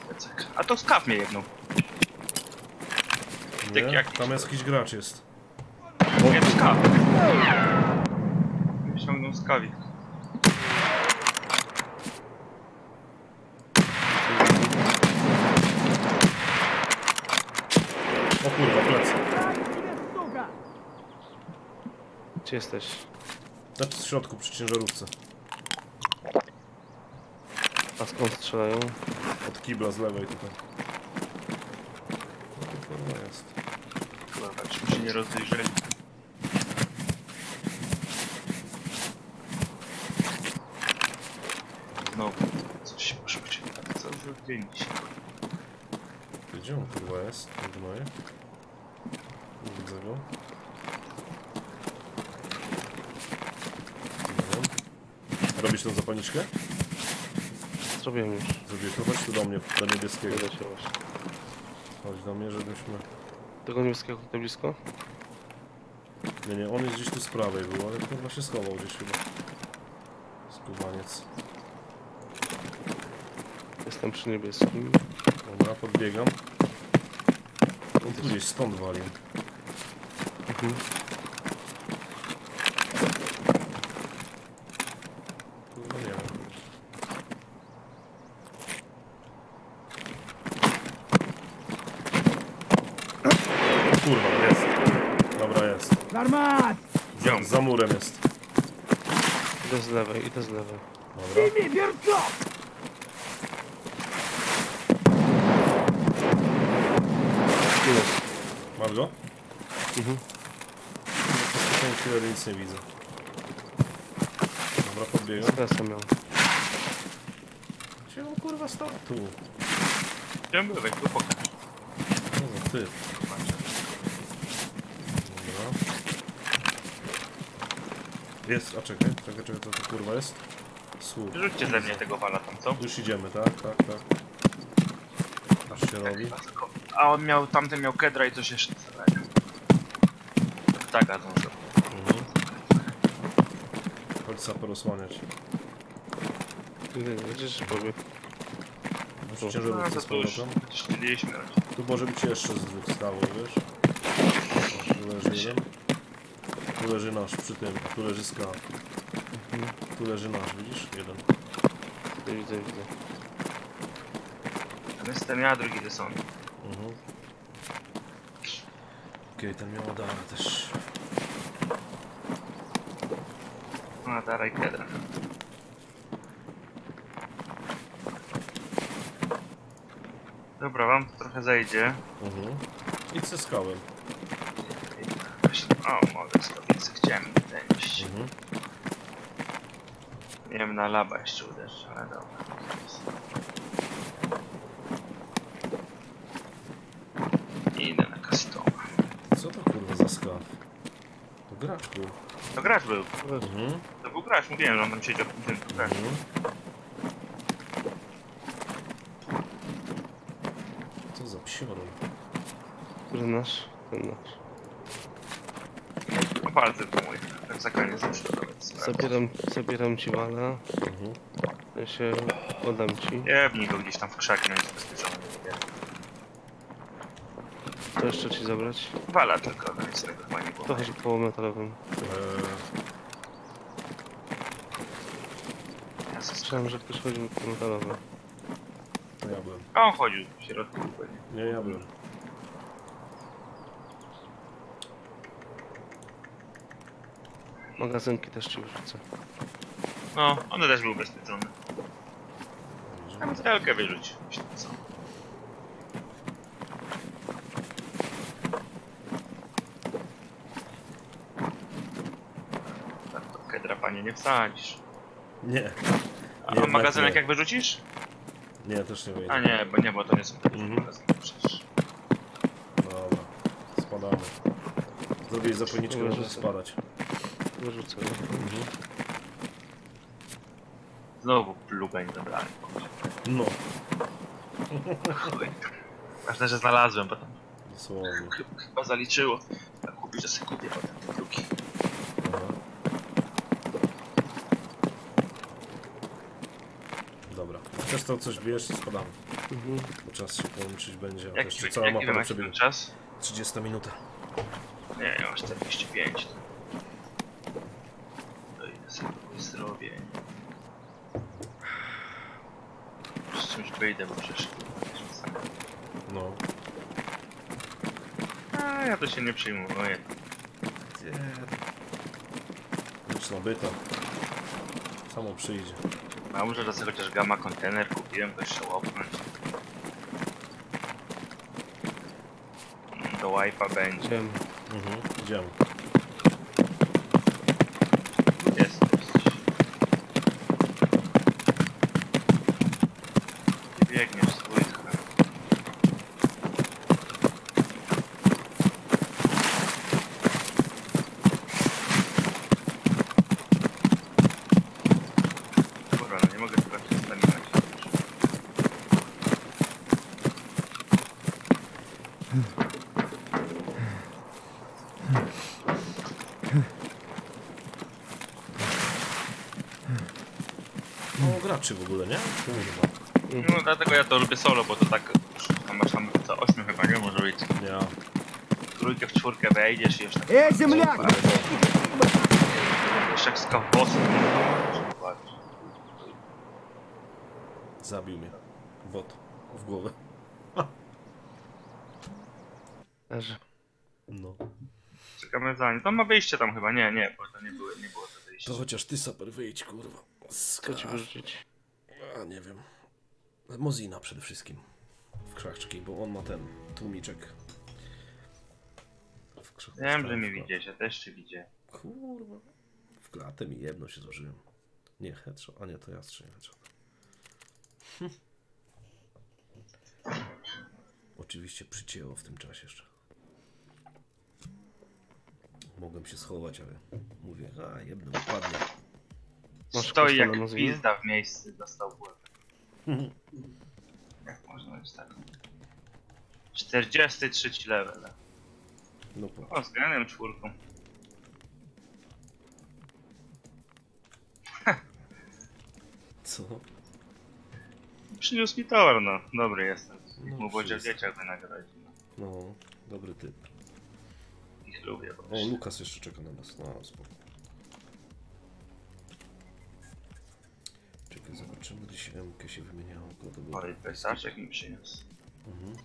plecak. A to skaw mnie jedną. Nie? Tak jak- Tam jest jakiś gracz jest. Nie, to skaw. Skawik. O kurwa, plecy. Gdzie jesteś? Na w środku przy ciężarówce. A skąd strzelają? Od kibla z lewej tutaj. No, kurwa jest. Kurwa, czyśmy się nie rozejrzeli. Znowu coś się poszło. Co za dzień dzisiaj. Gdzie on kurwa Nie widzę go. Wiem. Robisz tą zapalniczkę? Zrobiłem już. Zrobię to, chodź tu do mnie, do niebieskiego. Idę się właśnie. Chodź do mnie, żebyśmy... Tego niebieskiego tutaj blisko? Nie, nie, on jest gdzieś tu z prawej był, ale kurwa się schował gdzieś chyba. Skubaniec. Jestem przy niebieskim. Dobra, podbiegam. Gdzieś stąd walił. Mhm. Nie wiem. Kurwa, jest. Dobra, jest. Za, za murem jest. Idę z lewej, idę z lewej. Dobra. Tu jest. Masz go? Mhm. Taką chwilę nic nie widzę. Dobra, podbiegam. Stresem miał. Gdzie on kurwa stał? Tu. Chciałem byłeś, tu pokaż. No za ty. Dobra. Jest, a czekaj, czekaj, czekaj, to, to kurwa jest? Słuch. Rzućcie ze mnie tego wala tam, co? Już idziemy, tak, tak, tak. Już się robi. A on miał, tamten miał kedra i coś jeszcze. Tak, a to. Mhm. Chodź saper osłaniać. Gdzieś powie. Już Tu. No ciężarówkę to z tu już powrotem. chcieliśmy. Tu może być jeszcze z dwóch stawów, wiesz? O, Tu leży jeden. Tu leży nasz przy tym, a tu leży ska. Tu leży nasz, widzisz? Jeden. Widzę, widzę, widzę. Jestem ja, drugi desant. Mhm. Okej, ten miał Adara też. No, Dara i kedra. Dobra, wam to trochę zejdzie. Mhm. Idź ze skałem. O, mogę stolicy, chciałem wejść. Mhm. Nie wiem, na laba jeszcze uderzyć, ale dobra. Idę na customa. Co to kurwa za skaw? To gracz był. To gracz był. Mhm. To był gracz, mówiłem, że on tam siedział w tym gracz. Mhm. Co za psiorol. Który nasz? Ten nasz. No palce to mój. Tak za koniec muszę. Zabieram, zabieram ci wala. Mhm. Ja się oddam ci. Jebnij go gdzieś tam w krzaki, no jest bezpieczony. To jeszcze ci zabrać? Wala tylko, no nic z tego chyba nie było. To chodzi po metalowym. Eee, Ja Słyszałem, że ktoś chodził po metalowym. to ja byłem. A on chodził w środku pewnie. Nie, ja byłem. Magazynki też ci wrzucę. No, one też był ubezpieczony. A metalkę wyrzuć. Myślę, co? Tak to kedra panie nie wsadzisz. Nie. A Jednak magazynek nie. jak wyrzucisz? Nie, też nie wyjdzie. A nie, bo nie, bo to nie są takie Mhm. magazynki przecież. Dobra. Spadamy. Zrobię zapalniczkę, Dobra, żeby że- spadać. Wyrzucę. Mhm. Znowu plugę nie zabrałem. No. Ważne, że znalazłem, bo tam dosłownie. ch- chyba zaliczyło. Tak kupić, że sobie kupię potem te plugi. Aha. chcesz to coś bierz, to spadamy. Mhm. Bo czas się połączyć będzie. Jak, jeszcze cała jaki mapa przebiegu. czas? 30 minuta. Nie, ja mam 45. To jest sobie zdrowie. Z czymś wyjdę, bo przecież... No. A, ja to się nie przyjmuję. Gdzie? Nic nabyta. Samo przyjdzie. A może raz chociaż gamma kontener kupiłem, to jeszcze łopnąć. Do wipe'a będzie. Idziemy. Mhm. Idziemy. Jest. Ty biegniesz z wójtka. Kurwa, no nie mogę chyba się staminać starczy w ogóle, nie? No dlatego ja to lubię solo, bo to tak... Tam masz tam co, 8 chyba, nie? Może być. Ja. Trójkę, w czwórkę wejdziesz i już tak... Ej, ziemniak! Jeszcze jak z kawosem. Zabił mnie. Wod. W głowę. Leży. No. Czekamy za nim. To ma wyjście tam chyba. Nie, nie, bo to nie było, nie było to wyjście. To chociaż ty saper wyjdź, kurwa. Skacz. Wyrzucić. A nie wiem. Mozina przede wszystkim. W krzaczki, bo on ma ten tłumiczek. W krzak- Wiem, że klatę. widzieć, ja też cię widzę. Kurwa. W klatę mi jedno się złożyłem. Nie, headshot. A nie, to ja headshot. Hm. Oczywiście przycięło w tym czasie jeszcze. Mogłem się schować, ale mówię, a jedno wypadnie. Masz Stoi jak na pizda w miejscu, dostał w. Jak można być tak? 43 level. No po. O, z granem czwórką. Co? Przyniósł mi towar, no. Dobry jestem. No, Mógł będzie w wszystko. dzieciach wynagrodzi. No. No, dobry typ. Ich lubię, bo O, Lukas jeszcze czeka na nas. No, spoko. Zobaczymy, gdzie się MK się wymieniało. To było? Ale pejsaczek mi przyniósł. Mhm.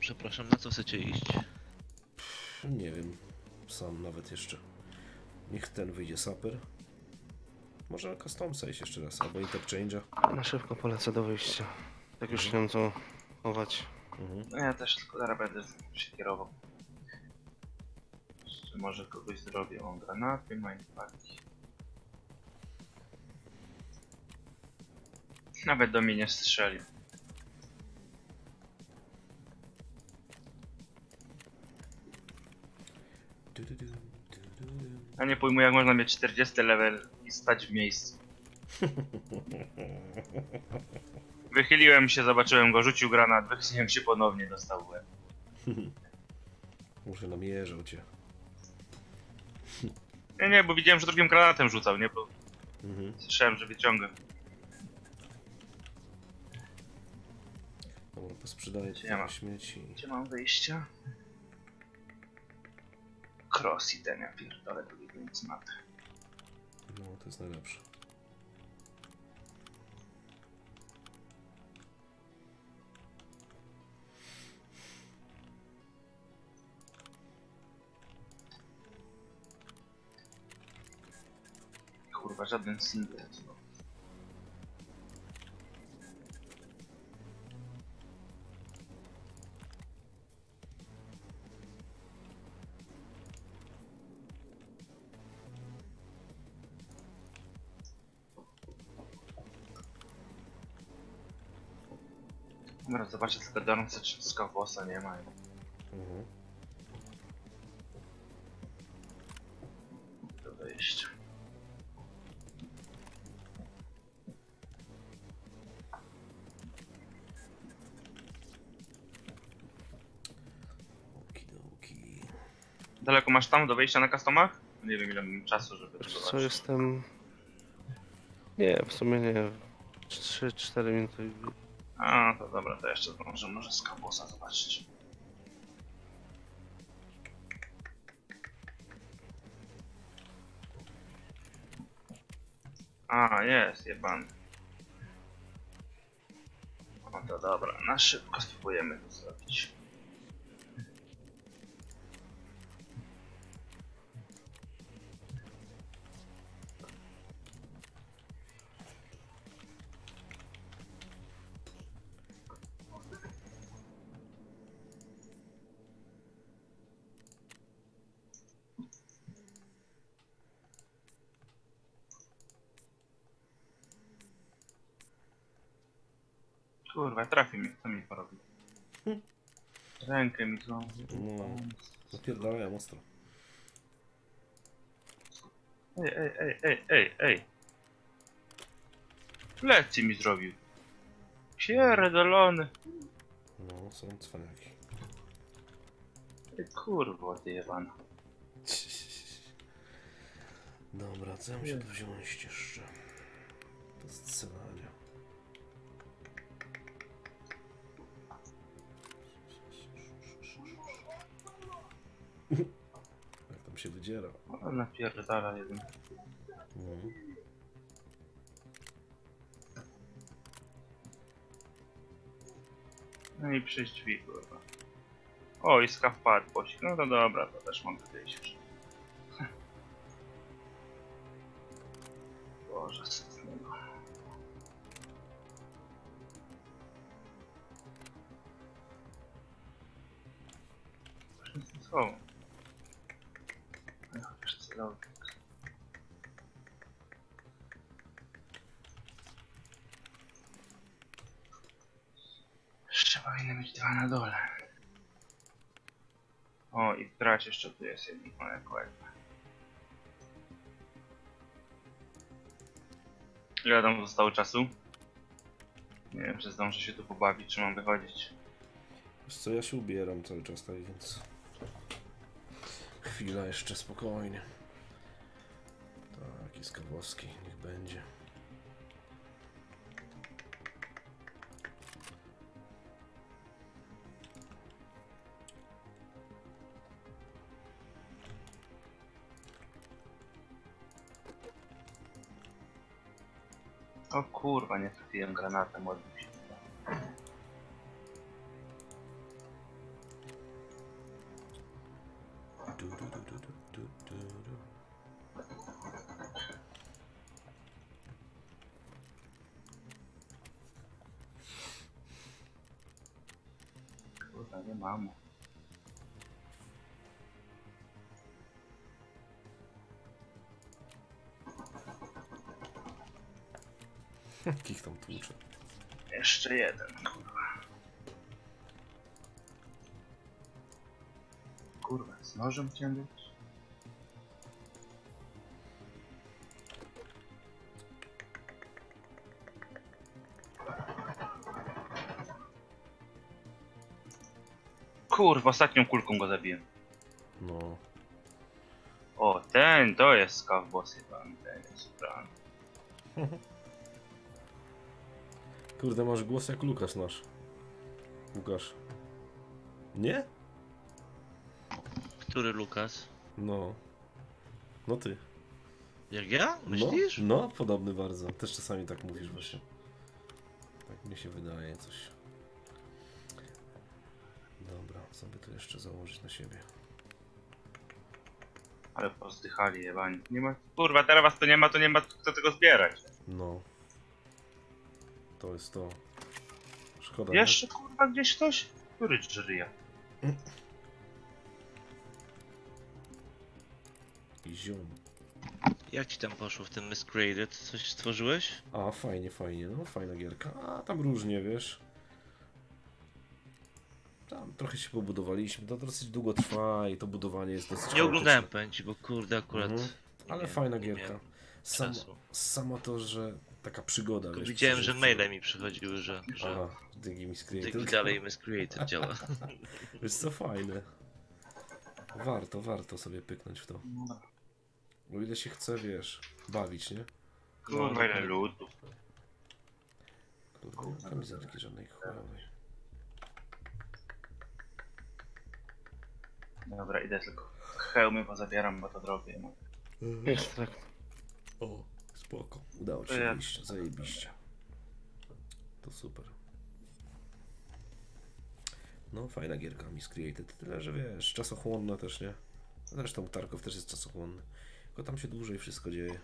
Przepraszam, na co chcecie iść? Nie wiem. Sam nawet jeszcze. Niech ten wyjdzie saper. Może customsa iść jeszcze raz, albo interchange'a. Na szybko polecę do wyjścia. Tak już nie mam co chować. Mhm. No ja też tylko zaraz będę się kierował. Jeszcze może kogoś zrobię. O, granaty, mindfucki. Nawet do mnie nie strzelił. Ja nie pojmuję jak można mieć 40 level i stać w miejscu. Wychyliłem się, zobaczyłem go, rzucił granat, wychyliłem się ponownie, dostał łeb. Może namierzał cię. Nie, nie, bo widziałem, że drugim granatem rzucał, nie? Bo Mhm. słyszałem, że wyciąga. Dobra, posprzedaję ci Nie ma. te śmieci. Gdzie mam wyjścia? Cross i ten, ja pierdolę, drugiego nic ma. No, to jest najlepsze. Kurwa, żaden singlet. Zobaczę tylko Dornce czy Skowbosa nie ma. Mhm. Do wejścia. Okidoki. Daleko masz tam do wejścia na customach? Nie wiem ile mam czasu, żeby to co, jestem... Nie, w sumie nie. 3-4 minuty. A, to dobra, to jeszcze zdążę może z kabusa zobaczyć. A, jest, jeban. No to dobra, na szybko spróbujemy to zrobić. Kurwa, trafi mnie, co mi porobi? Rękę mi złamał. No, napierdalają ostro. Ej, ej, ej, ej, ej, ej. Plecy mi zrobił. Pierdolony. No, są cwaniaki. Ty kurwo, ty jebana. Dobra, co ja muszę tu wziąć jeszcze? Do scalania. Się wydziera. O, napierdala jeden. Mhm. No i przez drzwi, kurwa. O, i skaw padł pościg. No to dobra, to też mogę wyjść już. Boże, co z niego. Już nic nie schował. No. Jeszcze powinny być dwa na dole. O, i tracie jeszcze tu jest jeden moja kolega. Ile tam zostało czasu? Nie wiem, czy zdążę się tu pobawić, czy mam wychodzić. Wiesz co, ja się ubieram cały czas, tak więc... Chwila jeszcze, spokojnie. Jest Kawowski, niech będzie. O kurwa, nie trafiłem granatem, odbił się. Tłucze? Jeszcze jeden, kurwa. Kurwa, z nożem chciałem być? Kurwa, ostatnią kulką go zabiłem. No. O, ten to jest skaw boss chyba, ten jest bran. Kurde, masz głos jak Lukas nasz. Łukasz. Nie? Który Lukas? No. No ty. Jak ja? No, Myślisz? no, podobny bardzo. Też czasami tak mówisz właśnie. Tak mi się wydaje coś. Dobra, sobie to jeszcze założyć na siebie. Ale pozdychali jebani. Nie ma... Kurwa, teraz was to nie ma, to nie ma kto tego zbierać. No. To jest to. Szkoda. Jeszcze kurwa gdzieś ktoś? Który żyje? nie? I ziom. Jak ci tam poszło w tym Miscreated? Coś stworzyłeś? A, fajnie, fajnie. No, fajna gierka. A, tam różnie, wiesz. Tam trochę się pobudowaliśmy. To dosyć długo trwa i to budowanie jest dosyć Nie oglądałem pęci, bo kurde akurat... Mhm. Ale nie- fajna nie gierka. samo to, że taka przygoda. Wiesz, widziałem, że maile mi przychodziły, że, że Aha, Dygi mi tyki dalej Miscreated działa. Wiesz co, fajne. Warto, warto sobie pyknąć w to. O ile się chce, wiesz, bawić, nie? Kurwa ile ludu. Kurde, nie ma kamizelki żadnej chujowej. Dobra, idę tylko hełmy pozabieram, bo to drogie. No. Jest tak. O, spoko. Udało ci się wyjść, zajebiście. To super. No, fajna gierka Miss Created. Tyle, że wiesz, czasochłonna też, nie? Zresztą Tarkov też jest czasochłonny. Tylko tam się dłużej wszystko dzieje.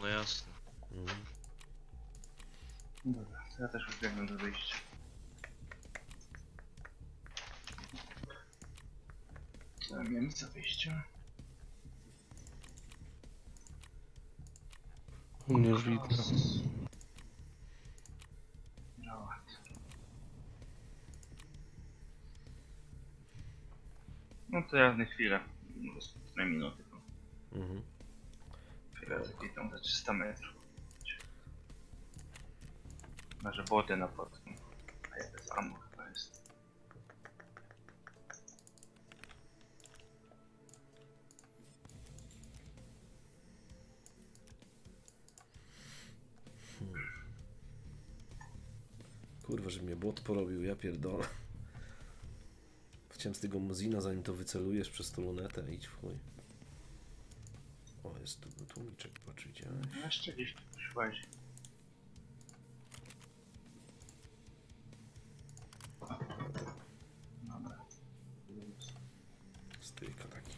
No jasne. Mhm. Dobra, ja też już biegnę do wyjścia. To ja miejsce wyjścia. U mnie już widzę. No. To ja na chwilę. Na minuty. no. Mhm. Chwilę tam za 300 metrów. Może boty na potem. A ja bez ammo Kurwa, że mnie bot porobił, ja pierdolę. Chciałem z tego muzina, zanim to wycelujesz przez tą lunetę, idź w chuj. O, jest tu tłumiczek, patrz, widziałeś? No Jeszcze gdzieś tu łazi. Dobra. Styjka taki.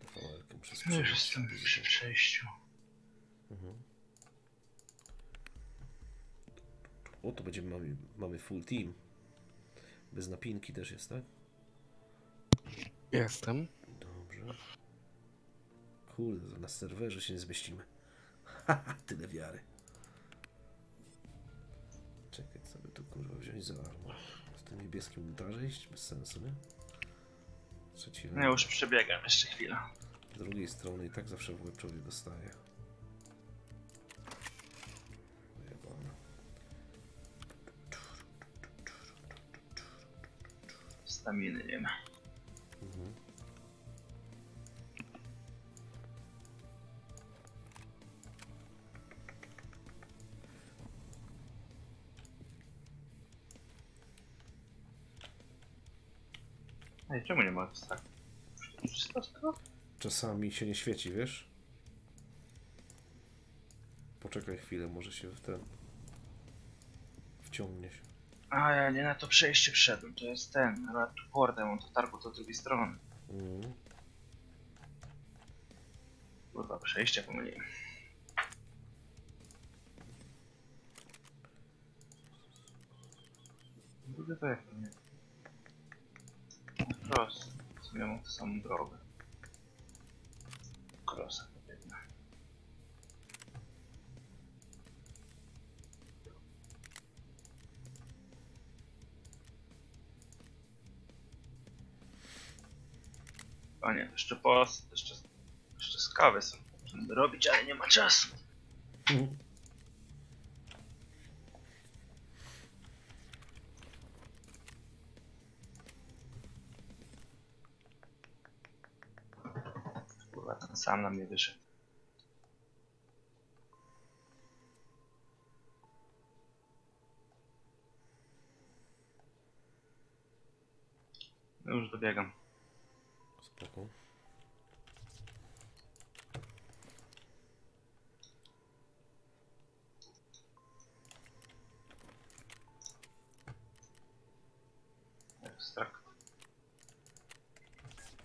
DVL-kę przez No już jestem przy przejściu. Mhm. O, to będziemy, mamy, mamy full team. Bez napinki też jest, tak? Jestem. Dobrze. Kurde, na serwerze się nie zmieścimy. Haha, tyle wiary. Czekaj, co by tu kurwa wziąć za armor? Z tym niebieskim montaże iść? Bez sensu, nie? Trzeci No ja już przebiegam, jeszcze chwila. Z drugiej strony i tak zawsze w łeb człowiek dostaje. Staminy nie ma. Mhm. Ej, czemu nie ma tak? Wszystko z tego? Czasami się nie świeci, wiesz? Poczekaj chwilę, może się w ten... Wciągnie się. A ja nie na to przejście wszedłem, to jest ten, Road to Port, ja mam to targu do drugiej strony. Mhm. Kurwa, przejście pomyliłem. Drugie to jak nie? Sumie mam tę samą drogę. Crossa. Panie, jeszcze post, jeszcze, jeszcze z kawy są. Robić, ale nie ma czasu. Mhm. Kurwa, ten sam na mnie wyszedł. No już dobiegam. Spoko. Ekstrakt.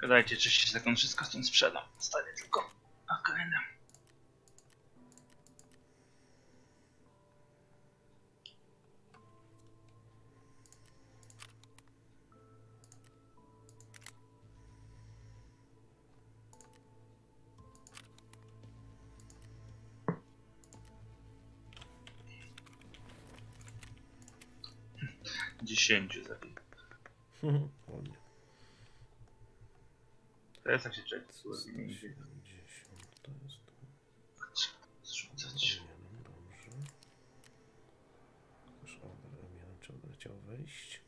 Gadajcie 30 sekund, wszystko stąd sprzedam. Zostanie tylko AKN. Dziesięciu. Ładnie. Teraz jak się czeka, 170 to jest... zrzucać. Dobrze. Też order M1, czy chciał wejść?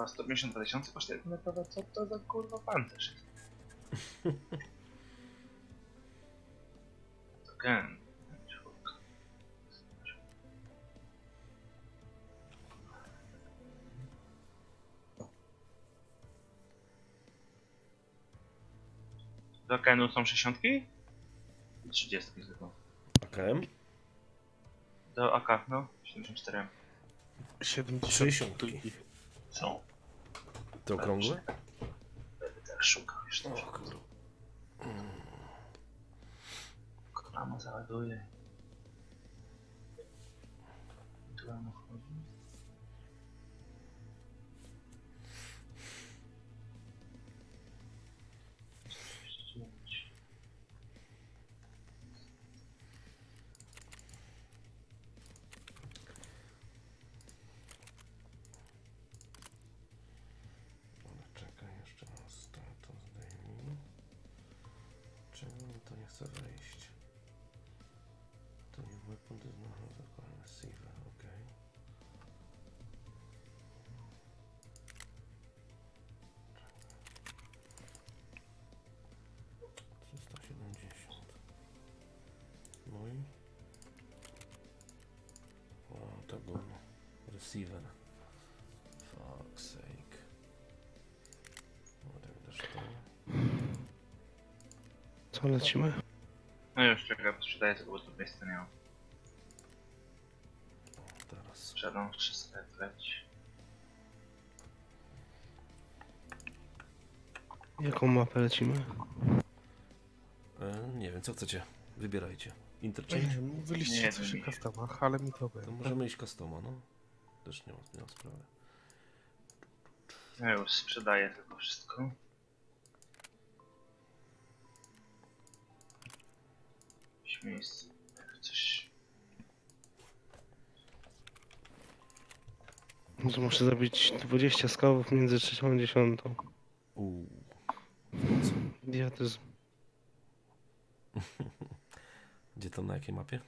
Kurwa, 152 tysiące kosztuje ten naprawdę, co to za kurwa pancerz jest? To gen. Do Kenu są 60? 30 tylko. AKM? Do AK, no, 74. 70. 60. Są. To okrągłe? Będę teraz szukał jeszcze. O Co lecimy? No już czekaj, sprzedaję tego, bo to miejsce nie mam. O, teraz. Sprzedam wszystko jak leci. Jaką mapę lecimy? E, nie wiem, co chcecie. Wybierajcie. Interchange? Mówiliście Nie, coś to o customach, ale mi to To będzie. możemy iść customa, no. Też nie ma, nie ma sprawy. Ja już sprzedaję tylko wszystko. Jakieś miejsce. Coś. No to muszę zrobić 20 skałów między trzecią a dziesiątą. Uuu. Idiotyzm. Gdzie to, na jakiej mapie?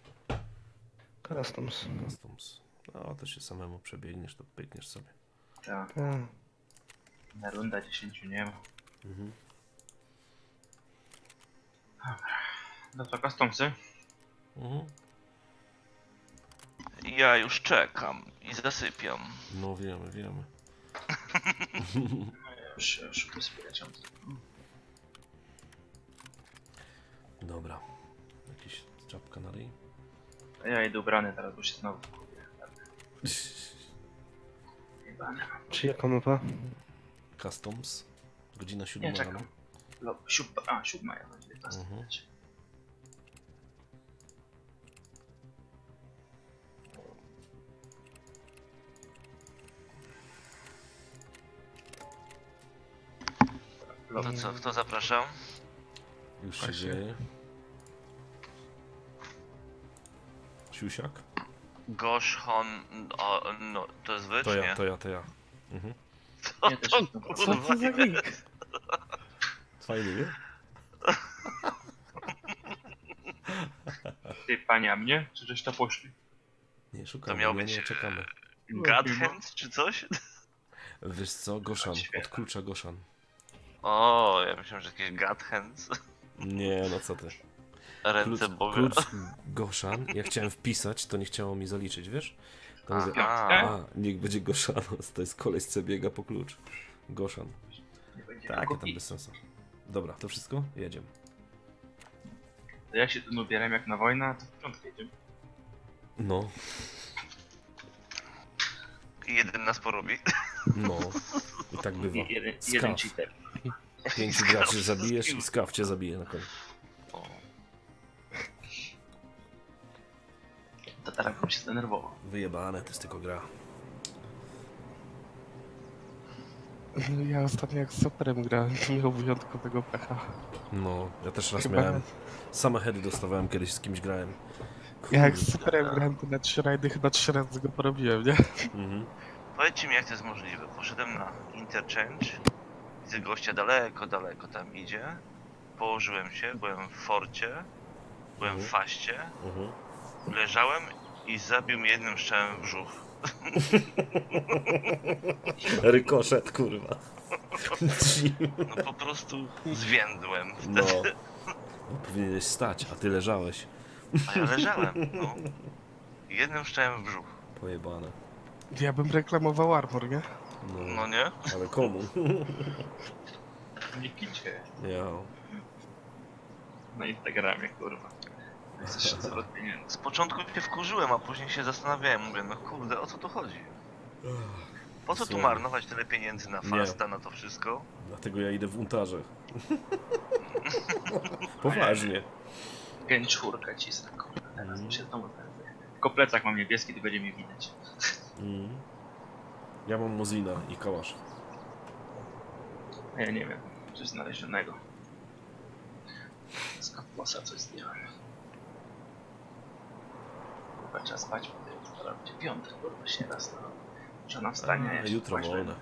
Customs. Customs. No, to się samemu przebiegniesz, to pykniesz sobie. Tak. Tak. Na runda 10 nie ma. Mhm. No to customsy. Mhm. Ja już czekam i zasypiam. No wiemy, wiemy. Ja już, ja już ubezpieczam. Dobra. Jakiś czapka na ryj? A ja idę ubrany teraz, bo się znowu kupię. Czy jaka mapa? Customs. Godzina siódma Nie, czekam. rano. Lo, siódma, a siódma ja będzie 19. Mhm. To co, kto zapraszam? Już się Właśnie. dzieje. Siusiak? Gosh, Hon... O, no, to jest wy, To czy ja, nie? to ja, to ja. Mhm. To, Nie, też to. Co to za link? Fajny, nie? Ty pania mnie? Czy żeś to poszli? Nie, szukamy, miał nie, być, nie, czekamy. Godhand, czy coś? Wiesz co, Goszan, od klucza Goszan. O, ja myślałem, że jakieś Godhands. Nie, no co ty. Ręce Klucz, Boga. klucz Goszan, ja chciałem wpisać, to nie chciało mi zaliczyć, wiesz? To mówię, Aha. a, niech będzie Goszanos, to jest koleś, co biega po klucz. Goszan. Nie będzie Takie tylko tam bez sensu. Dobra, to wszystko? Jedziemy. To ja się tu ubieram jak na wojnę, a to w piątkę jedziemy. No, I jeden nas porobi. no. I tak bywa. I jeden, jeden Skaw. cheater. Pięciu graczy zabijesz i skaw cię zabije na koniec. To teraz bym się zdenerwował. Wyjebane, to jest tylko gra. No, Ja ostatnio jak z Superem grałem, to miał wyjątkowego pecha. No, ja też raz Chyba- miałem. Same heady dostawałem kiedyś z kimś grałem. Ja jak grałem, to na trzy rajdy chyba trzy razy go porobiłem, nie? Mhm. Powiedzcie mi, jak to jest możliwe. Poszedłem na interchange. Widzę gościa daleko, daleko tam idzie. Położyłem się, byłem w forcie. Byłem w Mhm. faście. Mhm. Leżałem i zabił mnie jednym strzałem w brzuch. Rykoszet, kurwa. No po prostu zwiędłem No. wtedy. no. Powinieneś stać, a ty leżałeś. A ja leżałem, no. Jednym strzałem w brzuch. Pojebane. Ja bym reklamował Armor, nie? No, No nie? ale komu? Nie kicie. Ja. Na Instagramie, kurwa. Z początku się wkurzyłem, a później się zastanawiałem. Mówię, no kurde, o co tu chodzi? Po co tu marnować tyle pieniędzy na Nie. fasta, na to wszystko? Dlatego ja idę w untarze. Poważnie. Gen czwórka cisnę. Teraz się to Tylko plecak mam niebieski, to będzie mi widać. Mm. Ja mam Mozina i Kałasz. Ja nie wiem. Coś znalezionego. Z kaposa coś zdjąłem. Kurwa, trzeba spać, bo to będzie piątek, kurwa, się raz, no. Żona wstanie, A, jutro wolne.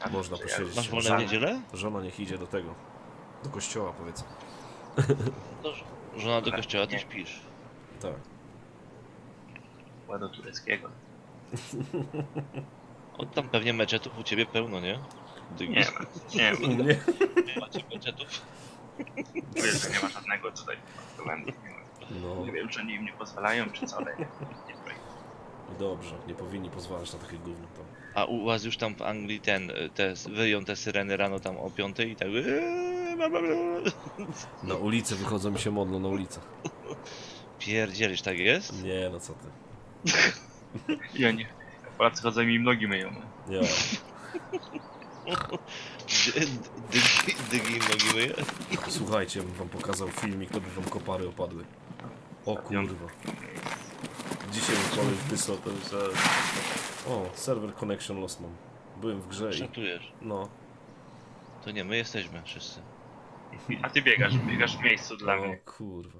A, Można posiedzieć. Masz wolne niedzielę? Żona niech idzie do tego. Do kościoła powiedz. No, żona do kościoła, ty śpisz. Tak. Do tureckiego. O, tam pewnie meczetów u ciebie pełno, nie? Dygi. Nie nie U mnie? Macie meczetów? Wiesz, że nie ma żadnego tutaj. Nie. No nie wiem, czy oni im nie pozwalają, czy co, ale nie, nie dobrze. Nie powinni pozwalać na takie gówno tam. A u was już tam w Anglii ten, y, te, wyją te syreny rano tam o piątej i tak... bla. Na ulicę wychodzą i się modlą na ulicach. Pierdzielisz, tak jest? Nie, no co ty. I oni, Polacy chodzą i im nogi myją. Ja. Dy- Dygi, dygi im nogi myje? Słuchajcie, ja bym wam pokazał filmik, to by wam kopary opadły. O kurwa. Dzisiaj koleś wysłał to, że... O, server connection lost mam. Byłem w grze i... No. To nie, my jesteśmy wszyscy. A ty biegasz, biegasz w miejscu dla O mnie. kurwa.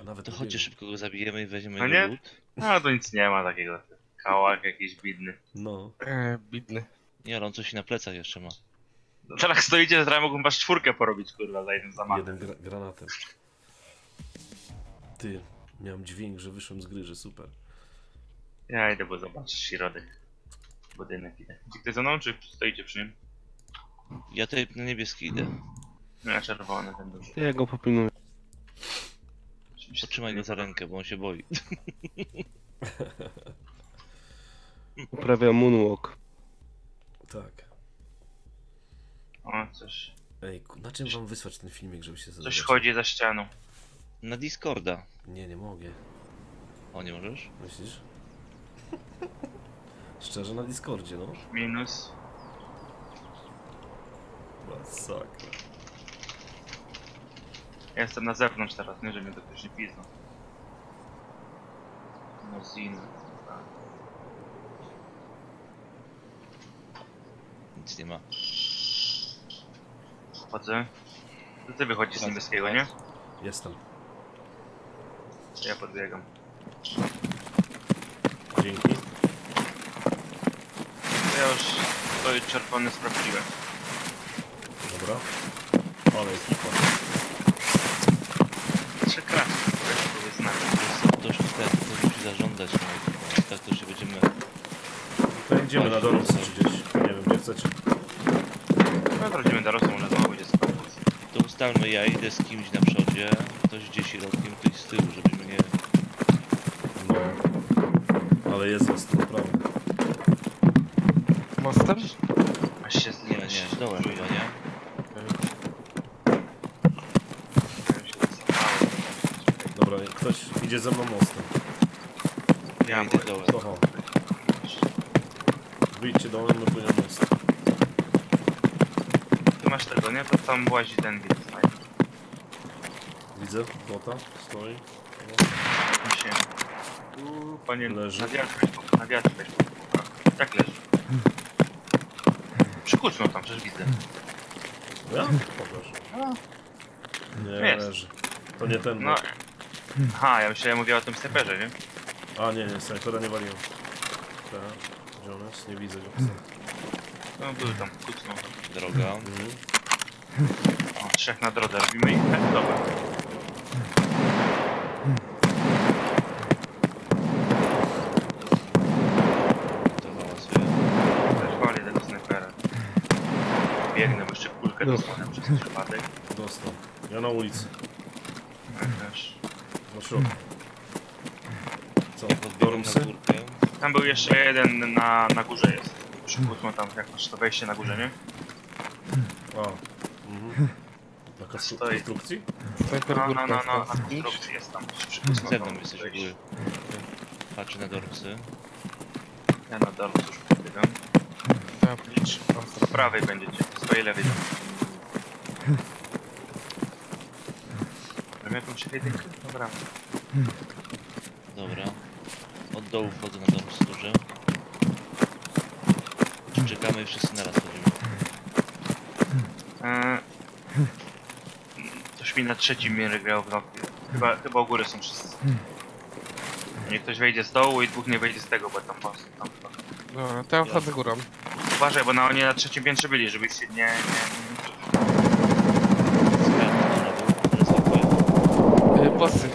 A nawet To chodźcie szybko go zabijemy i weźmiemy No nie? lód. No to nic nie ma takiego. Kałak jakiś bidny. No. E, bidny. Nie, ale on coś na plecach jeszcze ma. Teraz jak stoicie, to teraz mógłbym was czwórkę porobić, kurwa, za jednym zamachem. Jeden gra granatem. Ty, miałem dźwięk, że wyszłem z gry, że super. Ja idę, bo zobaczysz środek. Budynek idę. Ktoś za mną, czy stoicie przy nim? Ja tutaj na niebieski idę. No ja czerwony ten duży. Ja go popilnuję. Potrzymaj go za rękę, bo on się boi. Uprawia moonwalk. Tak. O, coś. Ej, na czym wam wysłać ten filmik, żeby się Coś chodzi za ścianą. Na Discorda. Nie, nie mogę. O, nie możesz? Myślisz? Szczerze na Discordzie, no. Minus. Masakra. Ja jestem na zewnątrz teraz, nie, że mnie to ktoś nie piznął. No zin. Nic nie ma. Chodzę. To ty wychodzisz z niebieskiego, nie? Jestem. To ja podbiegam. Dzięki. To ja już swoje czerwone sprawdziłem. Dobra. Ale ekipa. Trzy krasy, które były znane. Ktoś tutaj ktoś musi zażądać na YouTube. Tak to się będziemy... To idziemy na dorosłe czy gdzieś. Nie wiem, gdzie chcecie. No wrócimy do Rosji, może znowu będzie spokój. To ustalmy, ja idę z kimś na przodzie, ktoś gdzieś środkiem, ktoś z tyłu, żebyśmy nie... No. Ale jest was tu naprawdę. Mostem? Aż się Nie, nie, z dołem chyba, nie? Dobra, ktoś idzie ze mną mostem. Ja idę dołem. Oho. Wyjdźcie dołem, my płyniemy most. Ty masz tego, nie? To tam łazi ten widz. Widzę, bota stoi. się. Tu, panie, Leży. na wiatr weź, po- na wiatr weź. po- po- Tak leży. Przykucnął tam, przecież widzę. Ja? Pokaż. Nie, Jest. leży. To nie ten. No. Aha, ja myślałem, mówię o tym steperze, nie? A nie, nie, snajpera nie waliłem. Tak, gdzie on jest? Nie widzę go. No, był tam, kucnął. Droga. Mhm. O, trzech na drodze, robimy ich. E, dobra. biegnę, bo kulkę No. przez przypadek. Dostał. Ja na ulicy. Też. Na środku. Co? Na górkę. Tam był jeszcze jeden na, na górze jest. Przy kłótno tam, jak masz to wejście na górze, nie? A. Mhm. Na konstru- Stoi. konstrukcji? Snajper No, no, no, no, jest na tam. konstrukcji jest tam. Przy Z kłótno zewnątrz tam jesteś wejście. góry. Patrzę na dormsy. Ja na dole już podbiegam. Tak, licz. Po prawej będziecie, z twojej lewej. Mam jakąś jedynkę? Dobra. Dobra. Od dołu wchodzę na duże. Czy czekamy i wszyscy naraz chodzimy? Eee, Ktoś mi na trzecim mnie grał w nocy. Chyba, chyba u góry są wszyscy. Niech ktoś wejdzie z dołu i dwóch nie wejdzie z tego, bo tam po tam chyba. Dobra, to ja wchodzę górą. Uważaj, bo na oni na trzecim piętrze byli, żebyście nie... nie, Skręcam na dół, respektuję. Y, Bossy.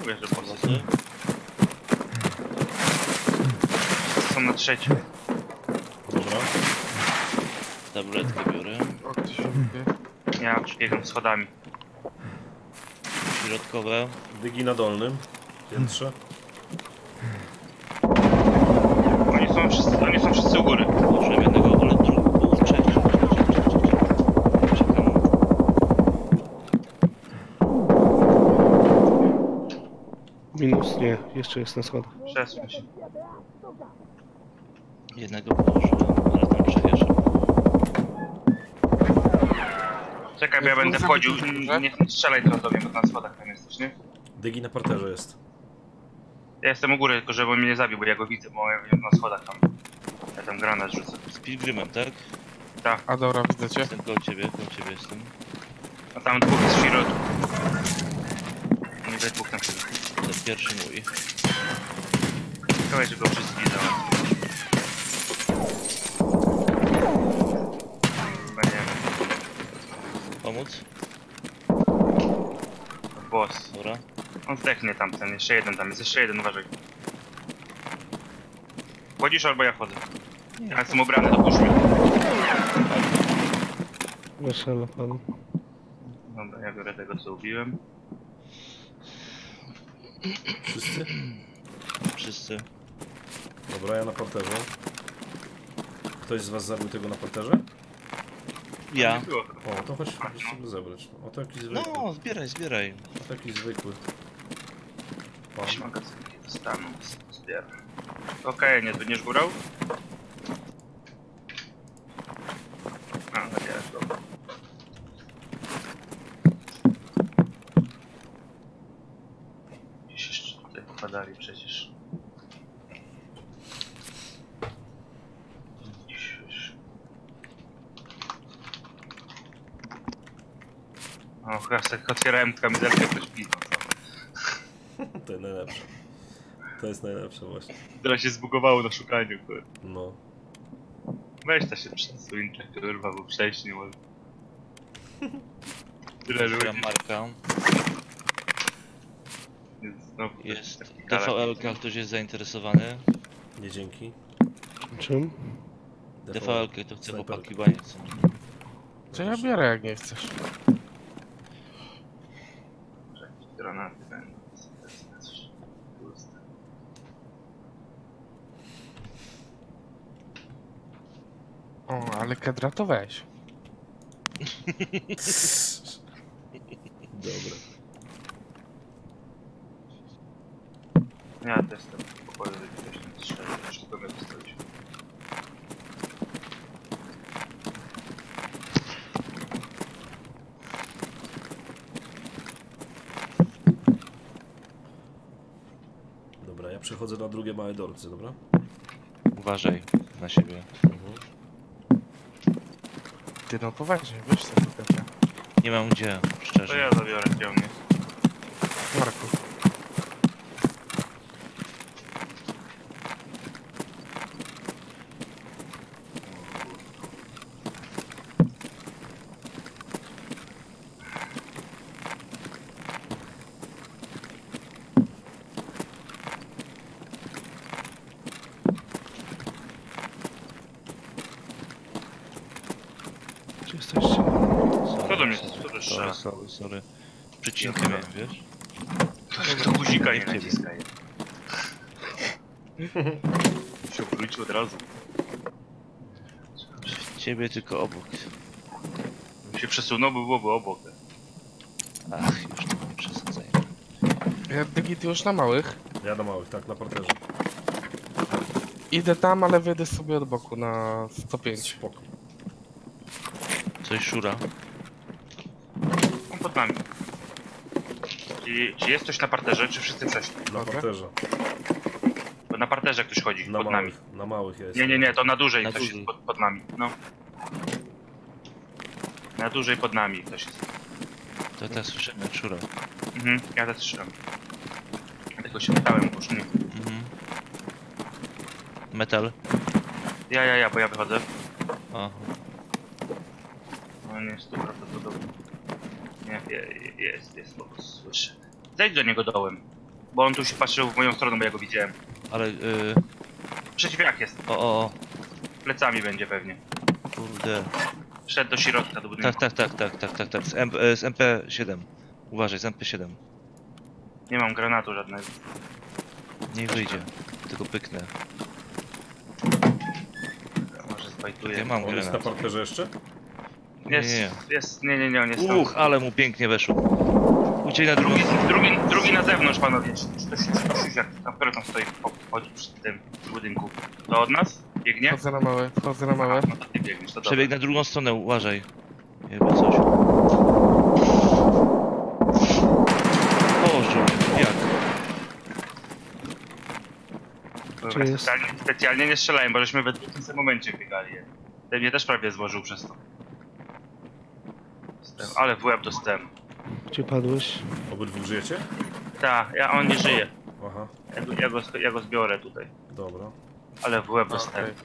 mówię, że Wchodzę. są na trzecim. Dobra. Tabletkę biorę. O, ktoś się. Ja biegam schodami. Środkowe. Dygi na dolnym piętrze. Oni są wszyscy, oni są wszyscy u góry. Położyłem jednego, Minus? Nie, jeszcze jest na schodach. Przesuń się. Jednego położyłem, ale tam jeszcze. Czekaj, bo ja będę wchodził. Nie, nie strzelaj teraz do mnie, bo na schodach tam jesteś, nie? Dygi na parterze jest. Ja jestem u góry, tylko żeby on mnie nie zabił, bo ja go widzę, bo ja wiem na schodach tam. Ja tam granat rzucę. Z pilgrimem, tak? A dobra, widzę cię. Jestem koło ciebie, koło ciebie jestem. A tam dwóch jest w środku. Nie we dwóch tam siedzą. Ten pierwszy mój. Ciekawe, że go. Chyba nie wiem. Pomóc? Boss. Dobra. On zdechnie tamten, jeszcze jeden tam jest, jeszcze jeden, uważaj. Wchodzisz albo ja wchodzę. Ja jestem ubrany, dopuść mnie. Weszela pan. Dobra, ja biorę tego co ubiłem. Wszyscy? Wszyscy. Dobra, ja na parterze. Ktoś z was zabił tego na parterze? Ja. O, to chodź chodź sobie zebrać. O, to jakiś zwykły. No, zbieraj, zbieraj. O, to jakiś zwykły. Pan. Jakieś magazynki dostaną, zbieram. Okej, nie będziesz górą? A, zabierasz go. Gdzieś jeszcze tutaj popadali przecież. Gdzieś już. Chyba sobie otwierałem kamizelkę, ktoś pisał. To jest najlepsze. To jest najlepsze właśnie. Teraz się zbugowało na szukaniu, kurde. No. Weź to się przesuń, kurwa, bo przejść nie może. Tyle ludzi. Marka. Jest, znowu Jest. DVL-ka, ktoś jest zainteresowany. Nie dzięki. Czym? DVL-kę to chce chłopaki baniec. Co ja biorę jak nie chcesz? Granaty będą. To jest. O, ale kedra to weź. Dobra. Ja też w pokoju, ktoś tam strzeli, już tylko mnie dostaliśmy. Dobra, ja przechodzę na drugie małe dorce, dobra? Uważaj na siebie. Ty no poważnie, weź sobie kedra. Nie mam gdzie, To szczerze. ja zabiorę ciągnie. Marku. Sorry. Przycinkę miałem, wiesz? To guzika nie naciskaj. Się obrócił od razu. Ciebie tylko obok. Bym się przesunął, by byłoby obok. Ach, już to nie przesadzaj. Ja Digit już na małych. Ja na małych, tak, na parterze. Idę tam, ale wyjdę sobie od boku na 105. Spoko. Coś szura. On nami. Czy, czy jest ktoś na parterze, czy wszyscy przeszli? Na Dobra. parterze. Bo na parterze ktoś chodzi, Na pod nami. małych. Na małych jest. Nie, nie, nie, to na dłużej Na ktoś dłużej. jest pod, pod nami. No. Na dłużej pod nami ktoś jest. To teraz słyszymy jak szura. Mhm, ja też strzelam. Dlatego się pytałem, bo już nie. Mhm. Metal. Ja, ja, ja, bo ja wychodzę. O, No nie jest tu prawdopodobnie. Nie, je- jest, jest, prostu słyszę. Zejdź do niego dołem. Bo on tu się patrzył w moją stronę, bo ja go widziałem. ale yy, Przeciw jak jest. o, o, o, Plecami będzie pewnie. kurde. Wszedł do środka, do budynku. Tak, tak, tak, tak, tak, tak, tak. Z, M, z MP7. Uważaj, z MP7. Nie mam granatu żadnego. Niech wyjdzie. Tylko pyknę. Może zbajtuję. Ja mam On jest na granat. parterze jeszcze? Jest, Nie, jest, nie, nie, nie, on jest tam. Uch, ale mu pięknie weszło. Uciekaj na drugą Drugi, drugi, drugi na zewnątrz, panowie. Czy ktoś, czy ktoś jak tam, który tam stoi, po- chodzi przy tym budynku. To od nas? Biegnie? Wchodzę na małe, wchodzę na małe. No to ty biegniesz, to Przebieg dobra. na drugą stronę, uważaj. Jakby coś. Boże, jak? Dobra, Czy jest? specjalnie, specjalnie nie strzelałem, bo żeśmy we w tym samym momencie biegali. Ten mnie też prawie złożył przez to. Dostałem- Ale w łeb dostałem. Gdzie padłeś? Obydwu żyjecie? Tak, ja, on nie żyje. Aha, Ja go, ja, go, ja go zbiorę tutaj. dobra. Ale w łeb dostałem. Okej.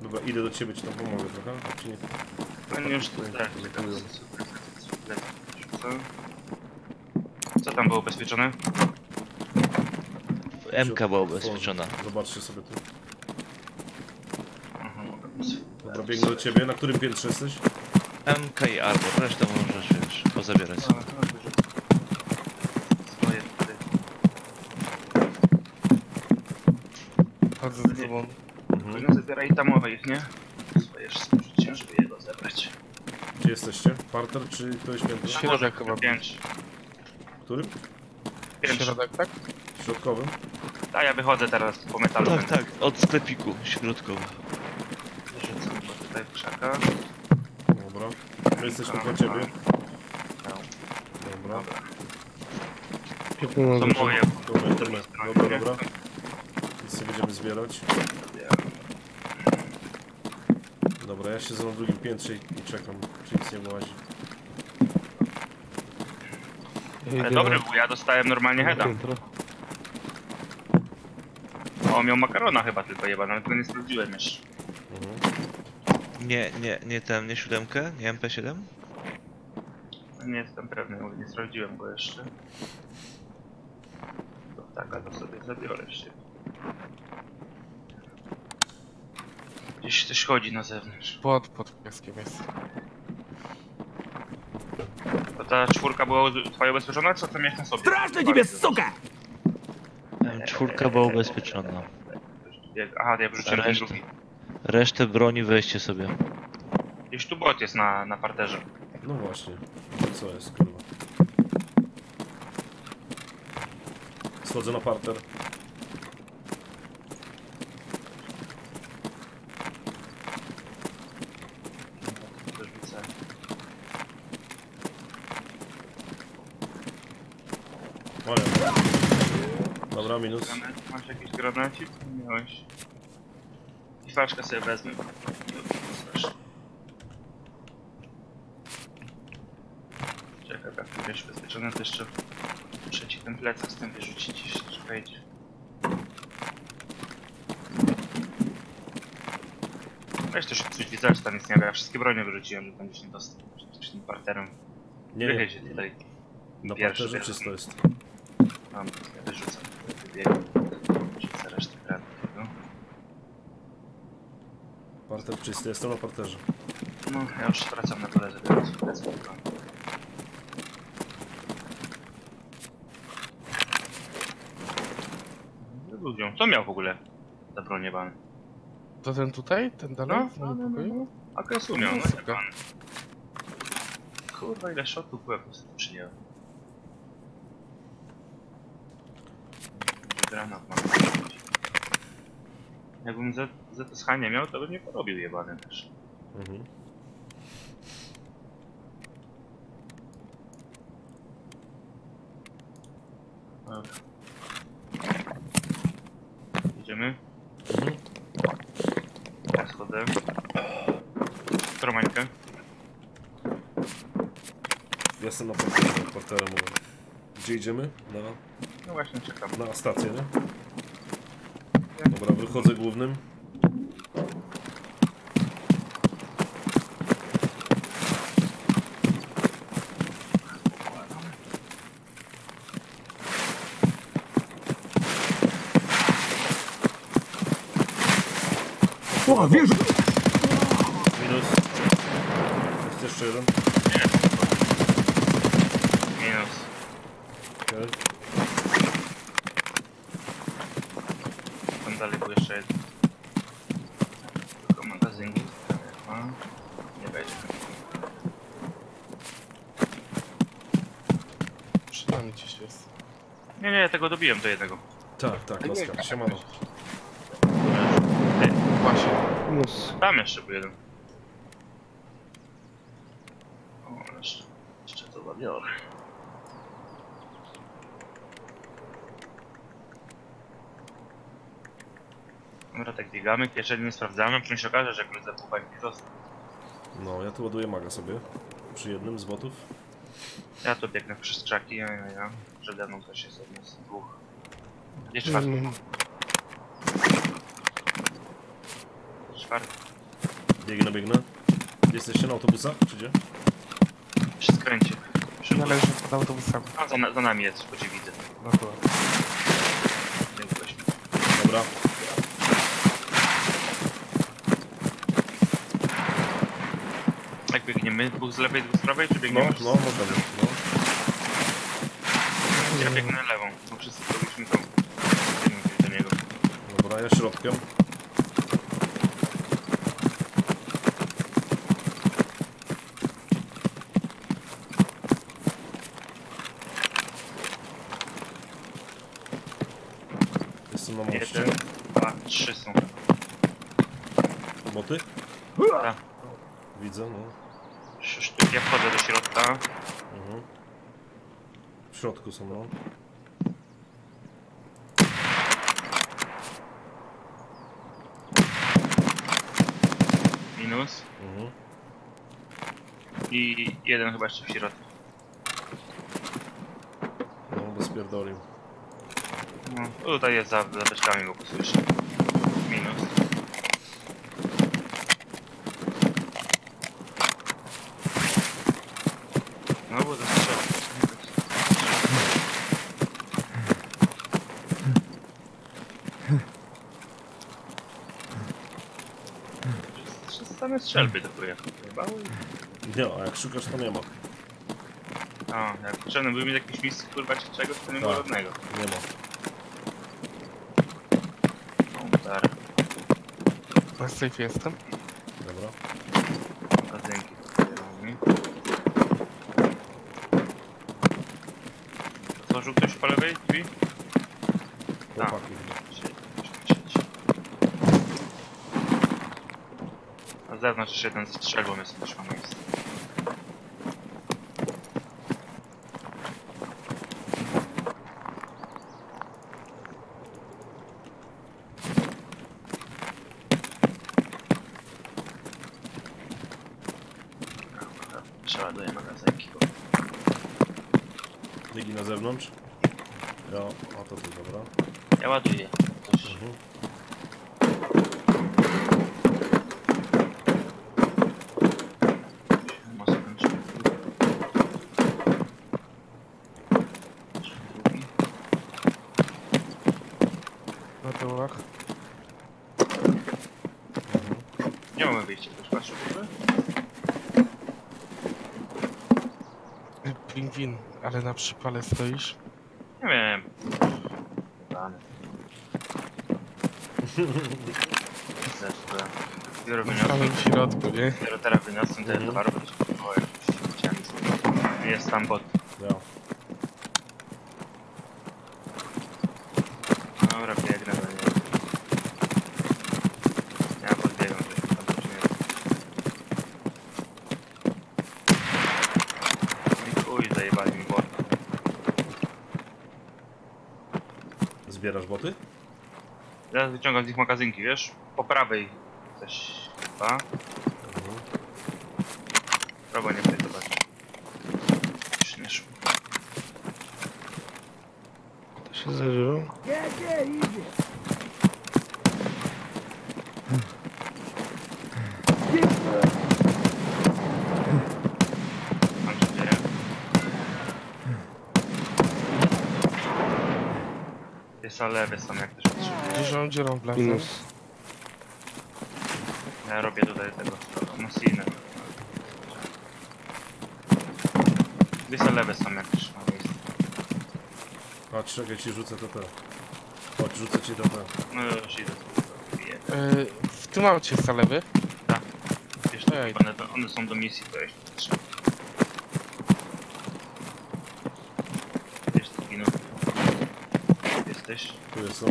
Dobra, idę do ciebie, ci tam pomogę trochę. Ci nie... On już tu tak. Dziękuję. Co? Co tam było ubezpieczone? MK była ubezpieczona. Zobaczcie sobie tu. Dobra, biegnę do ciebie. Na którym piętrze jesteś? MK i Arbor, resztę możesz, wiesz, pozabierać sobie. Swoje tutaj. Chodzę z tobą. No zabieraj tamowe ich, nie? Swoje rzuciłem, żeby jego zebrać. Gdzie jesteście? Parter czy któreś piętro? Środek chyba. Pięć. Którym? Pięć. Środek, tak? Środkowym? A ja wychodzę teraz po metalu. Tak, będę. tak, od sklepiku środkowy. Wyrzucam go tutaj w krzaka. Dobra. My jesteśmy po ciebie. Dobra. Na To moje. Dobra, idziemy. Dobra, dobra. Nic nie będziemy zbierać. Dobra, ja siedzę na drugim piętrze i i czekam, czy nic nie wyłazi. Ale dobry był, ja dostałem normalnie heada. O, miał makarona chyba tylko jeba, nawet go nie sprawdziłem jeszcze. Nie, nie, nie ten, nie siódemkę? Nie MP7? Nie jestem pewny, nie sprawdziłem go jeszcze. To tak, a to sobie zabiorę się. Gdzieś ktoś chodzi na zewnątrz. Pod, pod piaskiem jest. To ta czwórka była twoja ubezpieczona, czy co miałeś na sobie? Straszny ciebie, suka! Czwórka była ubezpieczona. Aha, ja wrzuciłem drugi. Resztę broni weźcie sobie. Gdzieś tu bot jest na, na parterze. No właśnie. To co jest, kurwa? Schodzę na parter. Też widzę. Ale. Dobra, minus. Granat, masz jakiś granacik? Nie Miałeś. Flaszkę sobie wezmę. Czekaj, jak wiesz, bezpieczony to jeszcze muszę ci ten plecak z tym wyrzucić, jeśli wejdzie. Weź też coś widzę, że tam nic nie. Ja wszystkie bronie wyrzuciłem, że będziesz nie dostał. Przed tym parterem. Nie, Wychyl nie. się tutaj. Na Pierwszy parterze czysto jest. Mam, ja wyrzucam. Wybiegam. Wyrzucę resztę granat. No. Parter czysty, jestem na parterze. No, ja już wracam na górę, żeby lecę tylko. Ludziom, co miał w ogóle za broń jebany? To ten tutaj? Ten dalej? W moim pokoju? AKS-u miał, no jebany. Kurwa, ile shotów byłem po prostu przyjąłem. Granat mam. Jakbym ZSH nie miał, to bym nie porobił jebany też. Mhm. Dobra. Idziemy. Mhm. Ja schodzę. Tromańkę. Jestem na porterze, porterem mówię. Gdzie idziemy? Na, No właśnie, czekam. na stację, nie? Dobra, wychodzę głównym. O, wierzę! Minus. Jest jeszcze jeden. Minus. Okej. Tam dalej był jeszcze jeden. Tylko magazynki. A, nie będzie. Przed nami gdzieś jest. Nie, nie, tego dobiłem do jednego. Tak, tak, Oskar, siemano. Ej, Właśnie. Tam jeszcze był jeden. O, jeszcze, jeszcze to zabiorę. Dobra, tak biegamy, jeszcze nie sprawdzamy, później się okaże, że ktoś zapłuchać nie został. No, ja tu ładuję maga sobie. Przy jednym z botów. Ja tu biegnę przez krzaki, ja, ja, ja. Przede mną też jest jeden z dwóch. Gdzie czwarty? Mm, Czwarty. Biegnę, biegnę. Jesteście na autobusach, czy gdzie? Skręcie. Przy Należy pod autobusami. A za, na- za nami jest, bo cię widzę. Dokładnie. Nie byłeś. Dobra. Jak biegniemy? Dwóch z lewej, dwóch z prawej, czy No, biegniemy? no, możemy. No. Ja biegnę lewą, bo wszyscy robiliśmy tą. Gdzieś do niego. Dobra, ja środkiem. Jestem na moście. Jeden, dwa, trzy są. Boty? Tak. Widzę, no. Trzy sztuki. Ja wchodzę do środka. Mhm. W środku są, no. Minus. Mhm. I jeden chyba jeszcze w środku. No, bo spierdolił. No, tutaj jest za, za beczkami go posłyszę. Minus. No bo zastrzał. Same strzelby do chuja. Jebały. Nie, a jak szukasz, to nie ma. A, jak potrzebne były mieć jakieś miejsce kurwa czy czegoś, to nie było Tak. żadnego. Nie ma. No, dar. Na safe jestem. Dobra. Magazynki. Otworzył ktoś po lewej drzwi? Tak. Chłopaki. Siedź, siedź, siedź. Na zewnątrz jeszcze jeden strzelbą jest też ma miejsce. Przeładuję magazynki. Biegi na zewnątrz. Ja, a to tu, dobra. Ja ładuję. Coś... Mhm. Ma skończyć. Drugi. Na tyłach. Nie mamy wyjścia, ktoś patrzy w ogóle? Win-win, ale na przypale stoisz. Nie wiem. Dany. Zresztą. Dopiero W wyniosłem, samym środku, nie? dopiero teraz wyniosłem te towary, bo to było jakieś cięcie. Jest tam bot. Ja. Dobra, biegnę do niego. Ja podbiegam, że tam coś nie I chuj, zajebali mi bot. Zbierasz boty? Wyciągam z nich magazynki, wiesz? Po prawej coś chyba. Mhm. Prawo nie chcę zobaczyć. Już nie szło. To się zdarzyło. Tam się dzieje. Jest lewy są jak też potrzebuję. Dużą dziurą w lasem. Minus. Ja robię tutaj tego Mosina. Dwie lewe są jak też na miejscu. Chodź, czekaj, ci rzucę to te. Chodź, rzucę ci to te. No już idę. Yy, w tym aucie salewy. Wiesz, to Ej. one, one są do misji, to jeszcze trzeba. Wiesz, to giną. Jesteś? Tu jest to.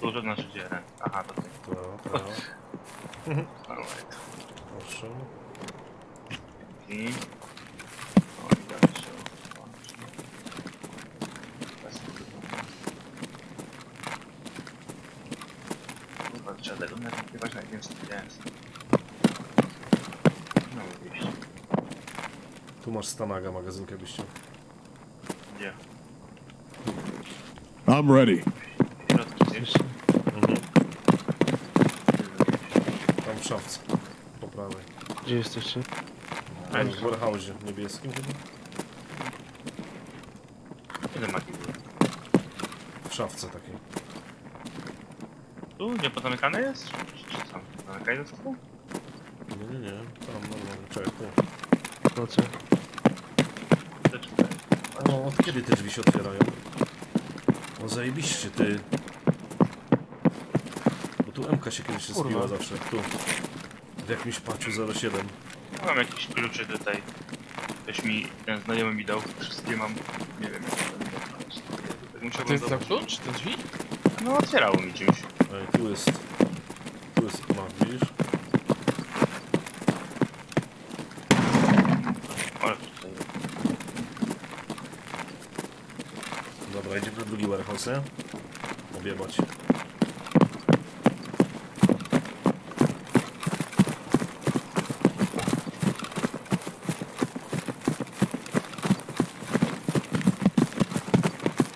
Dużo znaczy gdzie? Aha, to ty. To, to. Dawaj. Proszę. I... O, i problemu. Kurwa, trzeba tego nagrywać na jednym studiałem. No, wyjście. Tu masz Stanaga, magazynkę byś chciał. Gdzie? I'm ready. Mhm. Tam w szafce. Po prawej. Gdzie jesteście? Tam w warehouse niebieskim chyba? Ile magii było? W szafce takiej. Tu? Nie pozamykane jest? Czy, czy co? Zamykaj do sklepu? Nie, nie, nie. Tam normalnie. Czekaj, tu. Co? Też tutaj. No, od kiedy te drzwi się otwierają? O, zajebiście, ty. Bo tu MK się kiedyś Kurwa. spiła zawsze. Tu. W jakimś patchu 07. Mam jakieś klucze tutaj. Ktoś mi, ten znajomy mi dał. Wszystkie mam. Nie wiem jak to będzie. Tak To musiałbym jest za zobaczyć. klucz? Te drzwi? No otwierało mi czymś. Ej, tu jest. Tu jest ma, widzisz? Ale tutaj. Dobra, idziemy na drugi warehouse. Objebać.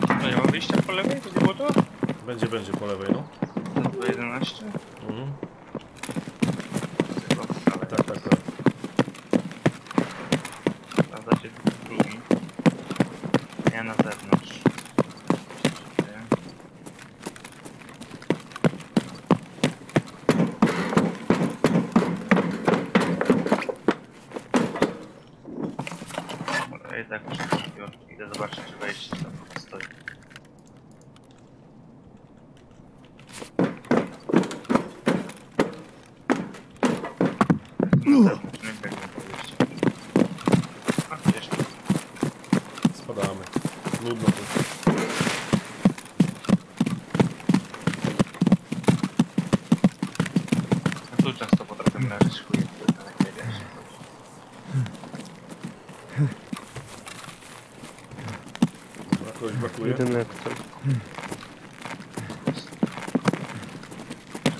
No nie ma wyjścia po lewej? To nie było to? Będzie, będzie po lewej, no. To było 11? Mhm. Tylko, ale Tak, tak, tak. sprawdzacie drugi. Ja na zewnątrz. Dobra, i tak już idę zobaczyć, czy wejście tam stoi. Na zewnątrz, nie biegnę po wyjściu. A, gdzieś tu. Spadamy. Nudno tu. No tu często potrafię leżeć chuje, kurde, jak nie wiesz. Dobra, brakuje. Jeden ektor.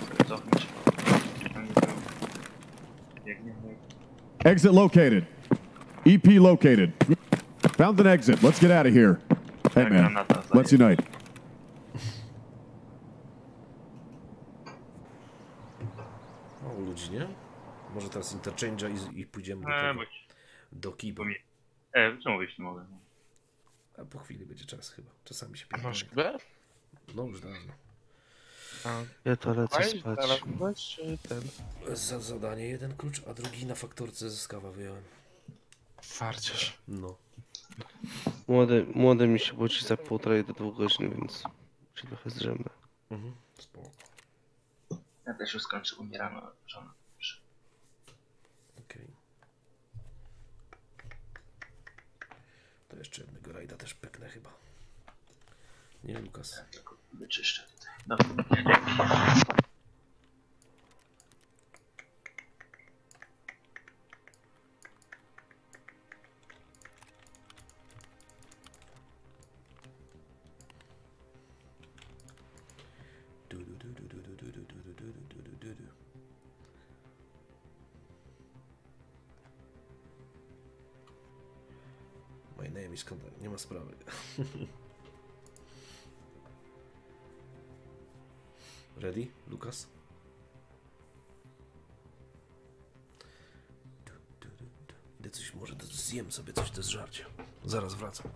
Żeby cofnąć. Tam nie było. Biegnie, biegnie. Exit located. EP located. Found an exit. Let's get out of here. Hey, Tak, man. Let's unite. Mało ludzi, nie? Może teraz interchange'a i, i pójdziemy do, E, tego, do kiba. E, czemu wyjść nie mogę? A po chwili będzie czas chyba. Czasami się A Masz pierdolę. B? No już dawno. A, Ja to lecę spać. czy ten? Za zadanie jeden klucz, a drugi na faktorce ze skawa wyjąłem. Farciarz. No. Młody, młody mi się budzi za półtorej do dwóch godzin, więc się trochę zdrzemnę. Mhm. Spoko. Ja też już skończę umieramy, żona. Okej. To jeszcze jednego rajda też pyknę chyba. Nie, Lukas. Tylko wyczyszczę tutaj. Dobra. Ma sprawy. Ready, Lukas? Idę coś, może zjem sobie coś do zżarcia. Zaraz wracam.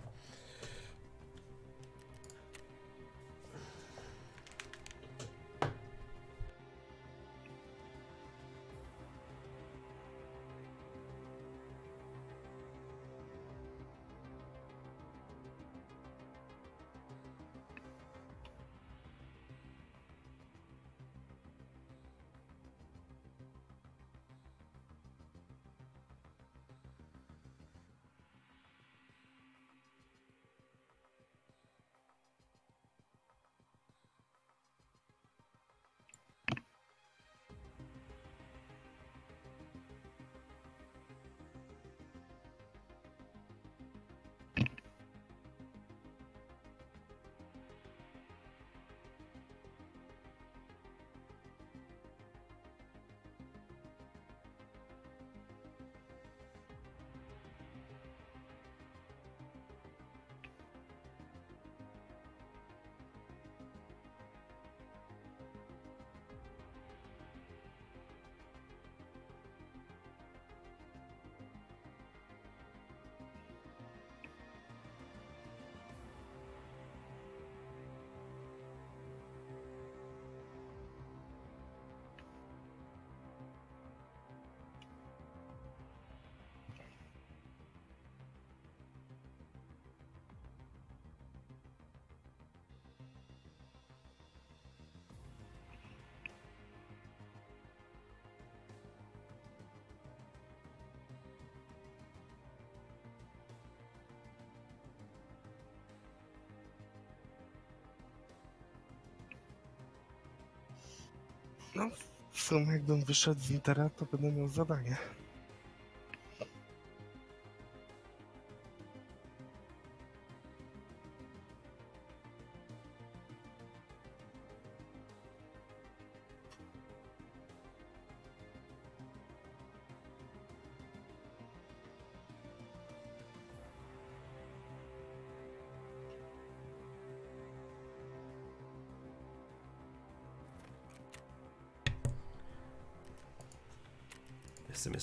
No, w sumie jakbym wyszedł z intera, to będę miał zadanie.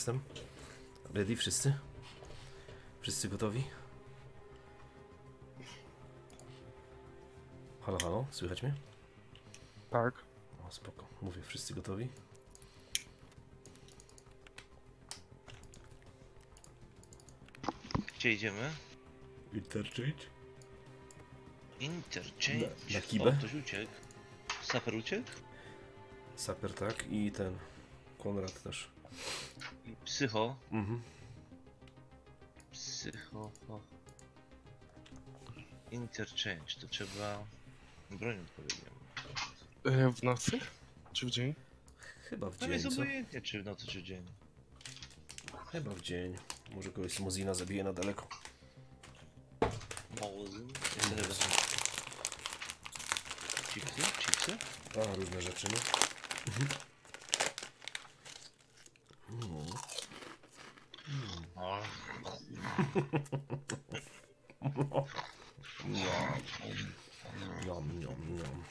Jestem. Ready wszyscy? Wszyscy gotowi? Halo, halo, słychać mnie? Tak. O, spoko. Mówię, wszyscy gotowi? Gdzie idziemy? Interchange? Interchange. Na- na Kibę? O, ktoś uciekł. Saper uciekł? Saper, tak? I ten... Konrad też. Psycho. Mhm. Psycho. Interchange. To trzeba broń odpowiednią. E, w nocy? Czy w dzień? Chyba w Tam dzień, jest co? obojętnie, czy w nocy, czy w dzień. Chyba w dzień. Może kogoś z Mozina zabije na daleko. Mozin. Chipsy? Chipsy? A, różne rzeczy, no. Mm. O, Niam, niam, niam.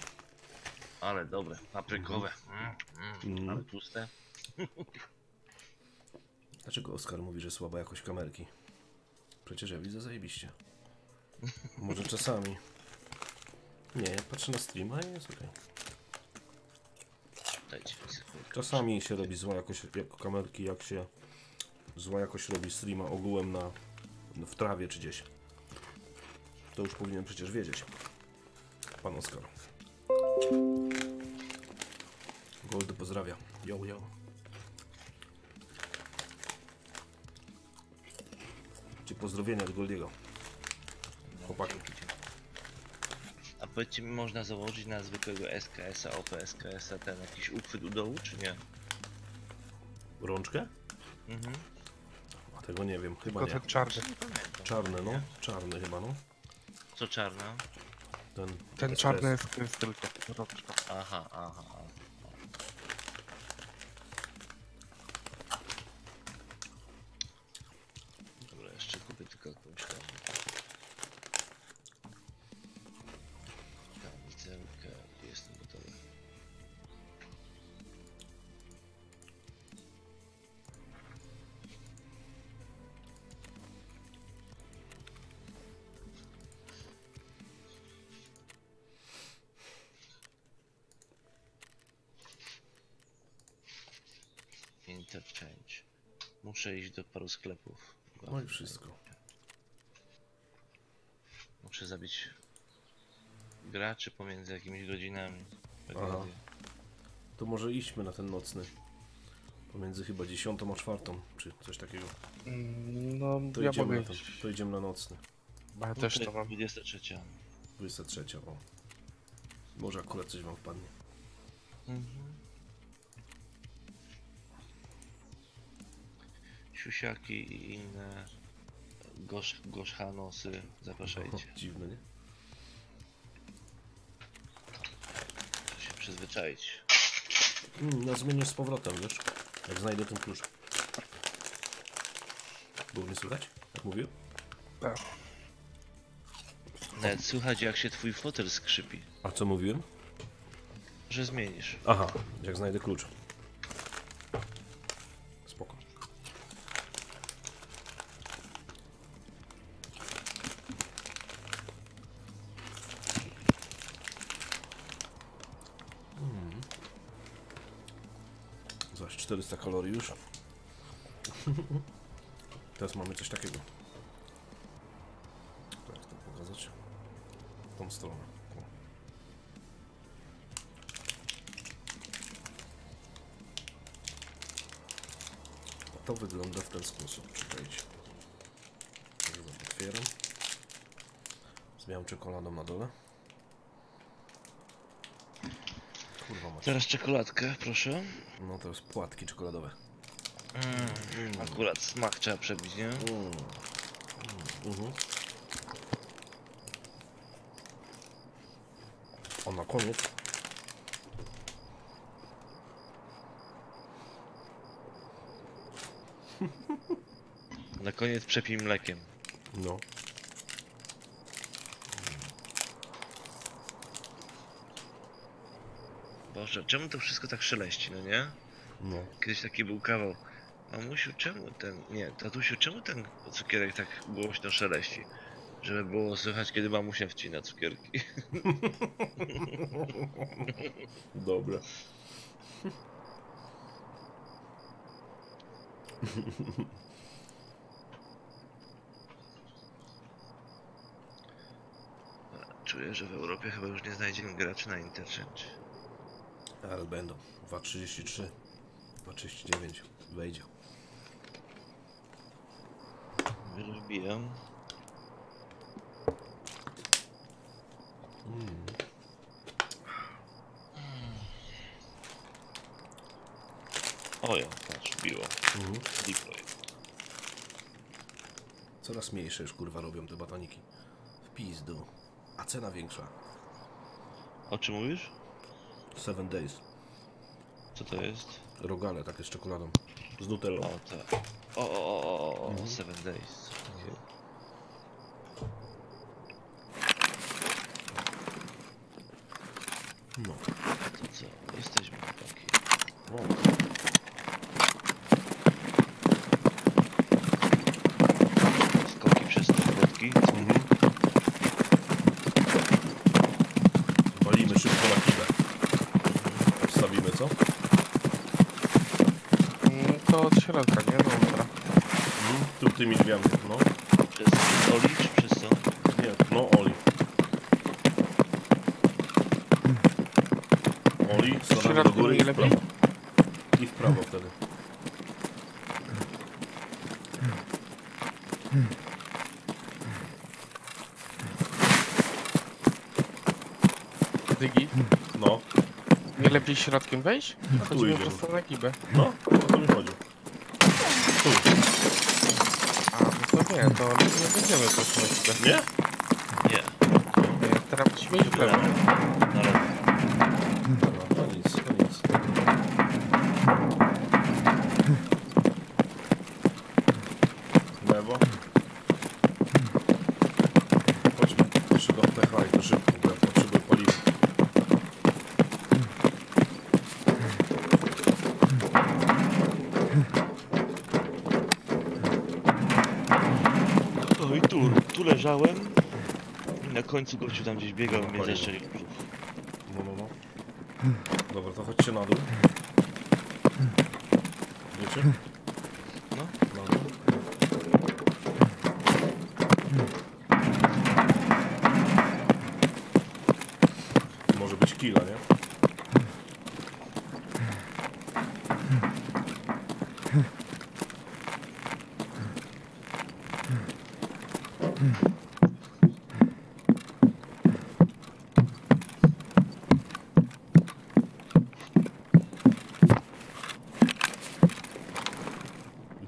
ale dobre. Paprykowe. Mm, mm, Mm. ale tłuste. Dlaczego Oskar mówi, że słaba jakość kamerki? Przecież ja widzę zajebiście. Może czasami. Nie, ja patrzę na streama i jest okej. Sekundkę. Czasami się robi zła jakość jak kamerki, jak się Zła jakoś robi streama ogółem na, w trawie czy gdzieś. To już powinien przecież wiedzieć. Pan Oskar. Goldy pozdrawia. Yo, yo. Ci pozdrowienia od Goldiego. Chłopaki. A powiedzcie mi, można założyć na zwykłego SKS-a, OP SKS-a ten jakiś uchwyt u dołu, czy nie? Rączkę? Mhm. Tego nie wiem, chyba Tylko nie. ten czarny. Czarny, no. Czarny chyba, no. Co czarna? Ten, Ten czarny jest, jest tylko. Aha, aha, sklepów. No i wszystko. Muszę zabić graczy pomiędzy jakimiś godzinami. Aha. To może idźmy na ten nocny. Pomiędzy chyba 10 a 4, czy coś takiego. Mm, No, To ja idziemy mogę na ten, to idziemy na nocny. Bo ja też to to mam. 23. 23, o. Może akurat coś wam wpadnie. Mhm. Siusiaki i inne gosz, goszhanosy, zapraszajcie. Dziwne, nie? Muszę się przyzwyczaić. Mm, ja zmienię z powrotem, wiesz? Jak znajdę ten klucz. Było mnie słychać? Jak mówił? Tak. Nawet słychać jak się twój fotel skrzypi, A co mówiłem? że zmienisz. Aha, jak znajdę klucz. Czekoladą na dole. Kurwa macie. Teraz czekoladkę, proszę. No to jest płatki czekoladowe. Mm, akurat smak trzeba przebić, nie? Mm. Mhm. O, na koniec. Na koniec przepij mlekiem. No. Czemu to wszystko tak szeleści, no nie? No. Kiedyś taki był kawał. Mamusiu, czemu ten... Nie, tatusiu, czemu ten cukierek tak głośno szeleści? Żeby było słychać, kiedy mamusia wcina cukierki. Dobra. Czuję, że w Europie chyba już nie znajdziemy graczy na Interchange. Ale będą. 2,33. 2,39. Wejdzie. Już wbijam. Mm. O ja, patrz, wbiło. Mhm. Deploy. Coraz mniejsze już kurwa robią te batoniki. W pizdu. A cena większa. O czym mówisz? Seven Days. Co to jest? Rogale takie z czekoladą. Z nutellą. O, tak. O, o, o, o, Mhm. Seven Days. Okay. No. To co? Jesteśmy chłopaki. O. Skoki przez te płotki. Mhm. Walimy szybko na chwilę. Wstawimy, co? Mm, To od środka, nie? No, dobra. tymi drzwiami, no. Przez, przez Oli czy przez co? Nie, no Oli. Oli, schodami do góry i w lepiej? prawo. I w prawo wtedy. Dygi. No, Nie lepiej środkiem wejść? tu Chodzimy po idziemy. prostu na gibę. no, o to mi chodzi. Tu, A, no to nie, będziemy po na gibę. nie? Nie. Nie, teraz musimy iść w lewo. Na lewo. Dobra, to nic, to nic. Lewo. Chodźmy jeszcze do PH i to szybko, bo ja potrzebuję paliwa. No i tu, tu leżałem. I na końcu gościu tam gdzieś biegał i mnie Paliwo. zeszczelił w brzuch. No, no, no. Dobra, to chodźcie na dół. Wiecie? No. Na dół. Może być killa, nie?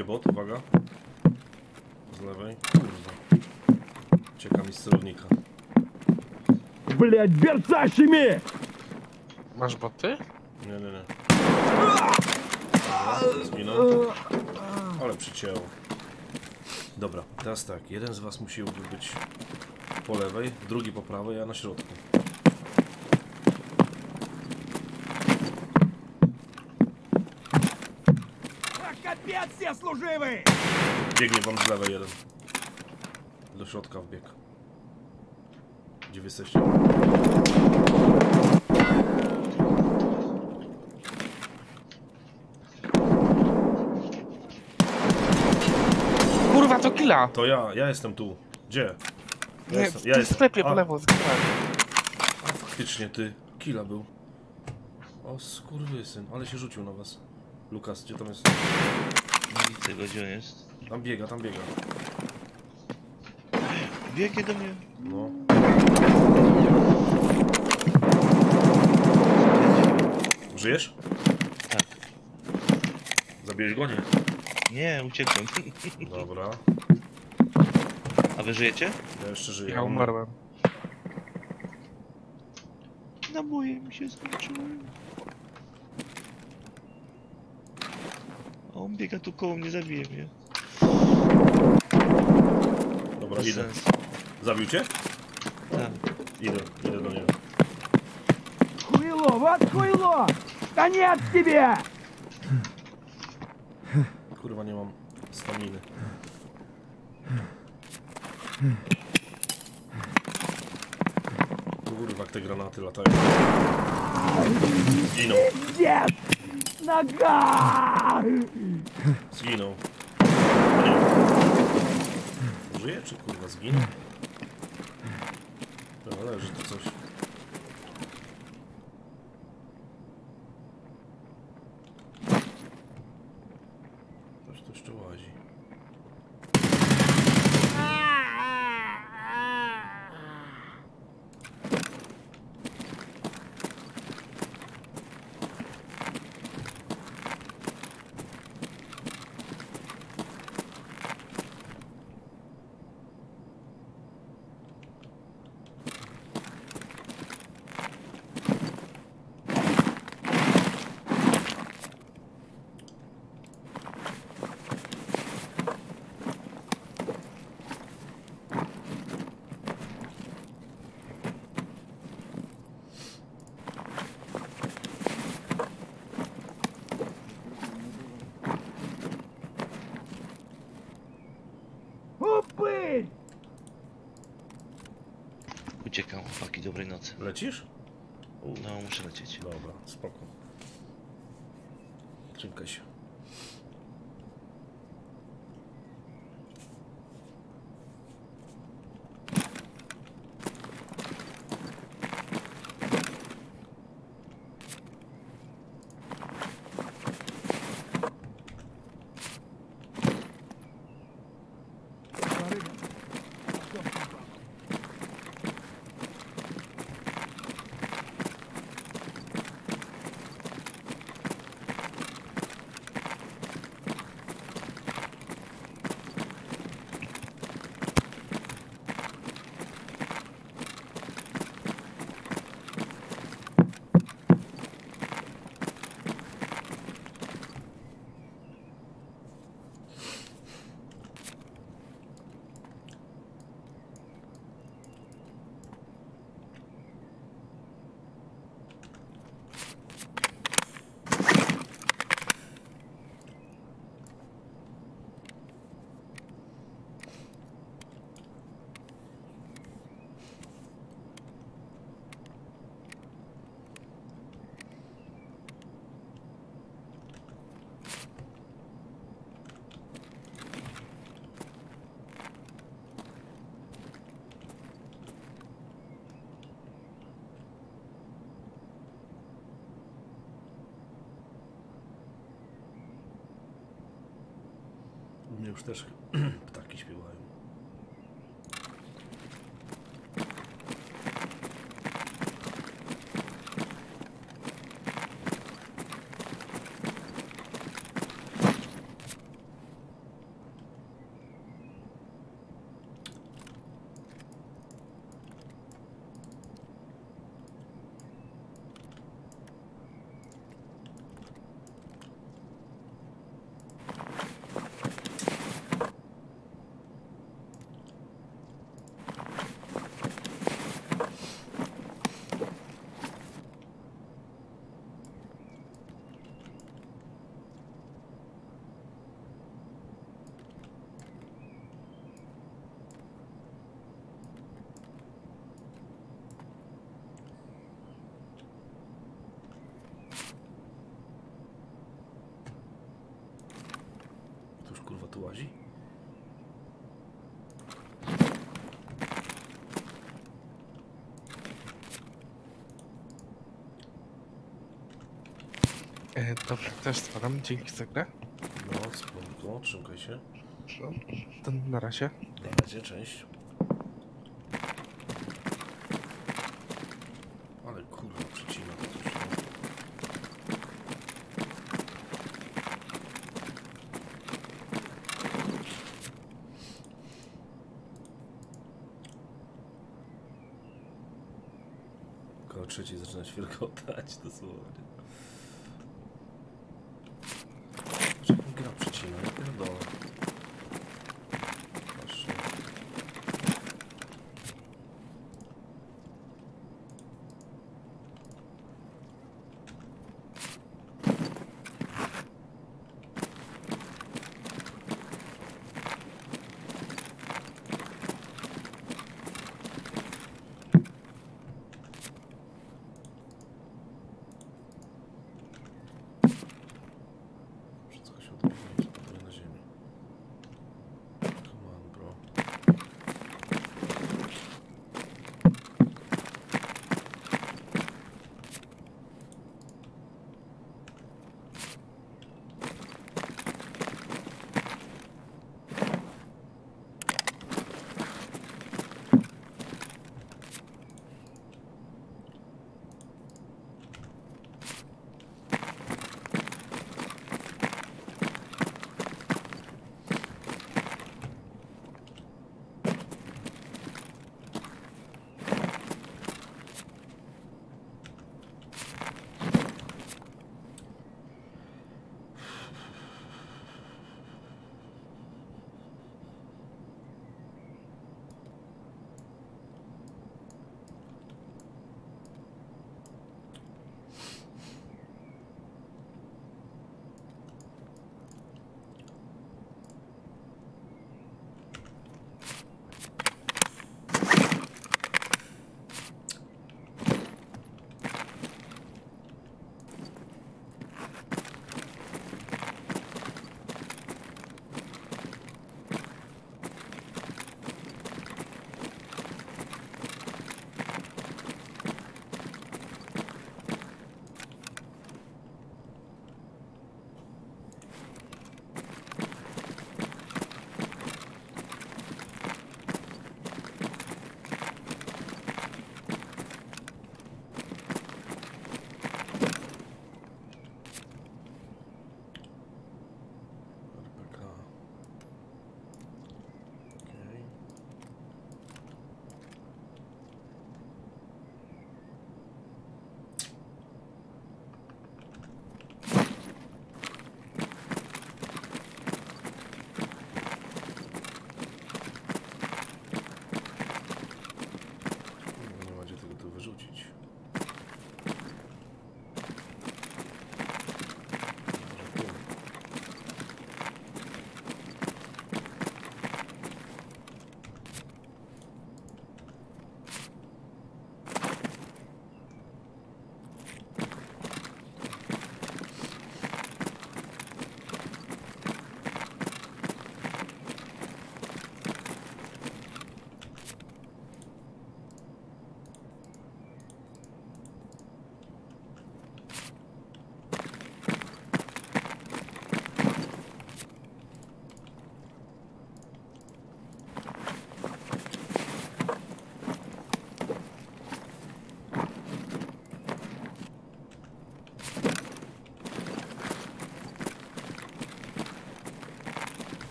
Gdzie bot? Uwaga. Z lewej. Kurwa. Cieka mi z celownika Блять, берцащими! Masz boty? Nie, nie, nie. Dobra, Zginął. Ale przycięło. Dobra, teraz tak. Jeden z was musiałby być po lewej, drugi po prawej, a ja na środku. Капец все служивые! Biegnie wam z lewej jeden. Do środka wbieg. Jesteście? Kurwa, to killa! To ja, ja jestem tu. Gdzie? Ja Nie, jestem, w ja tym jestem. sklepie A, po lewo, zginąłem. A faktycznie ty. Killa był. O skurwysyn, ale się rzucił na was. Lukas, gdzie tam jest? Nie widzę go, gdzie on jest. Tam biega, tam biega. Biegnie do mnie. No. Żyjesz? Tak. Zabiłeś go, nie? Nie, uciekłem. Dobra. A wy żyjecie? Ja jeszcze żyję. Ja umarłem. Naboje mi się skończyły. A on biega tu koło mnie, zabije mnie. Dobra, Bez idę. sensu. Zabił cię? Tak. Idę, idę do niego. Хуйло, вот хуйло! Конец тебе! Kurwa, nie mam staminy. Kurwa, jak te granaty latają. Zginął, Дед! Нога! zginął. Nie. Żyje czy kurwa zginął? Dobra, leży tu coś. Coś Lecisz? No, muszę lecieć. Dobra, spoko. Trzymaj się. Już też ptaki śpiewają. To już kurwa tu łazi? E, dobrze, też spadam. Dzięki za grę. No, spoko, trzymaj się. To na razie. Na razie, cześć. Ale kurwa przycina to coś. no. Koło trzeciej zaczyna świerkotać dosłownie. Czemu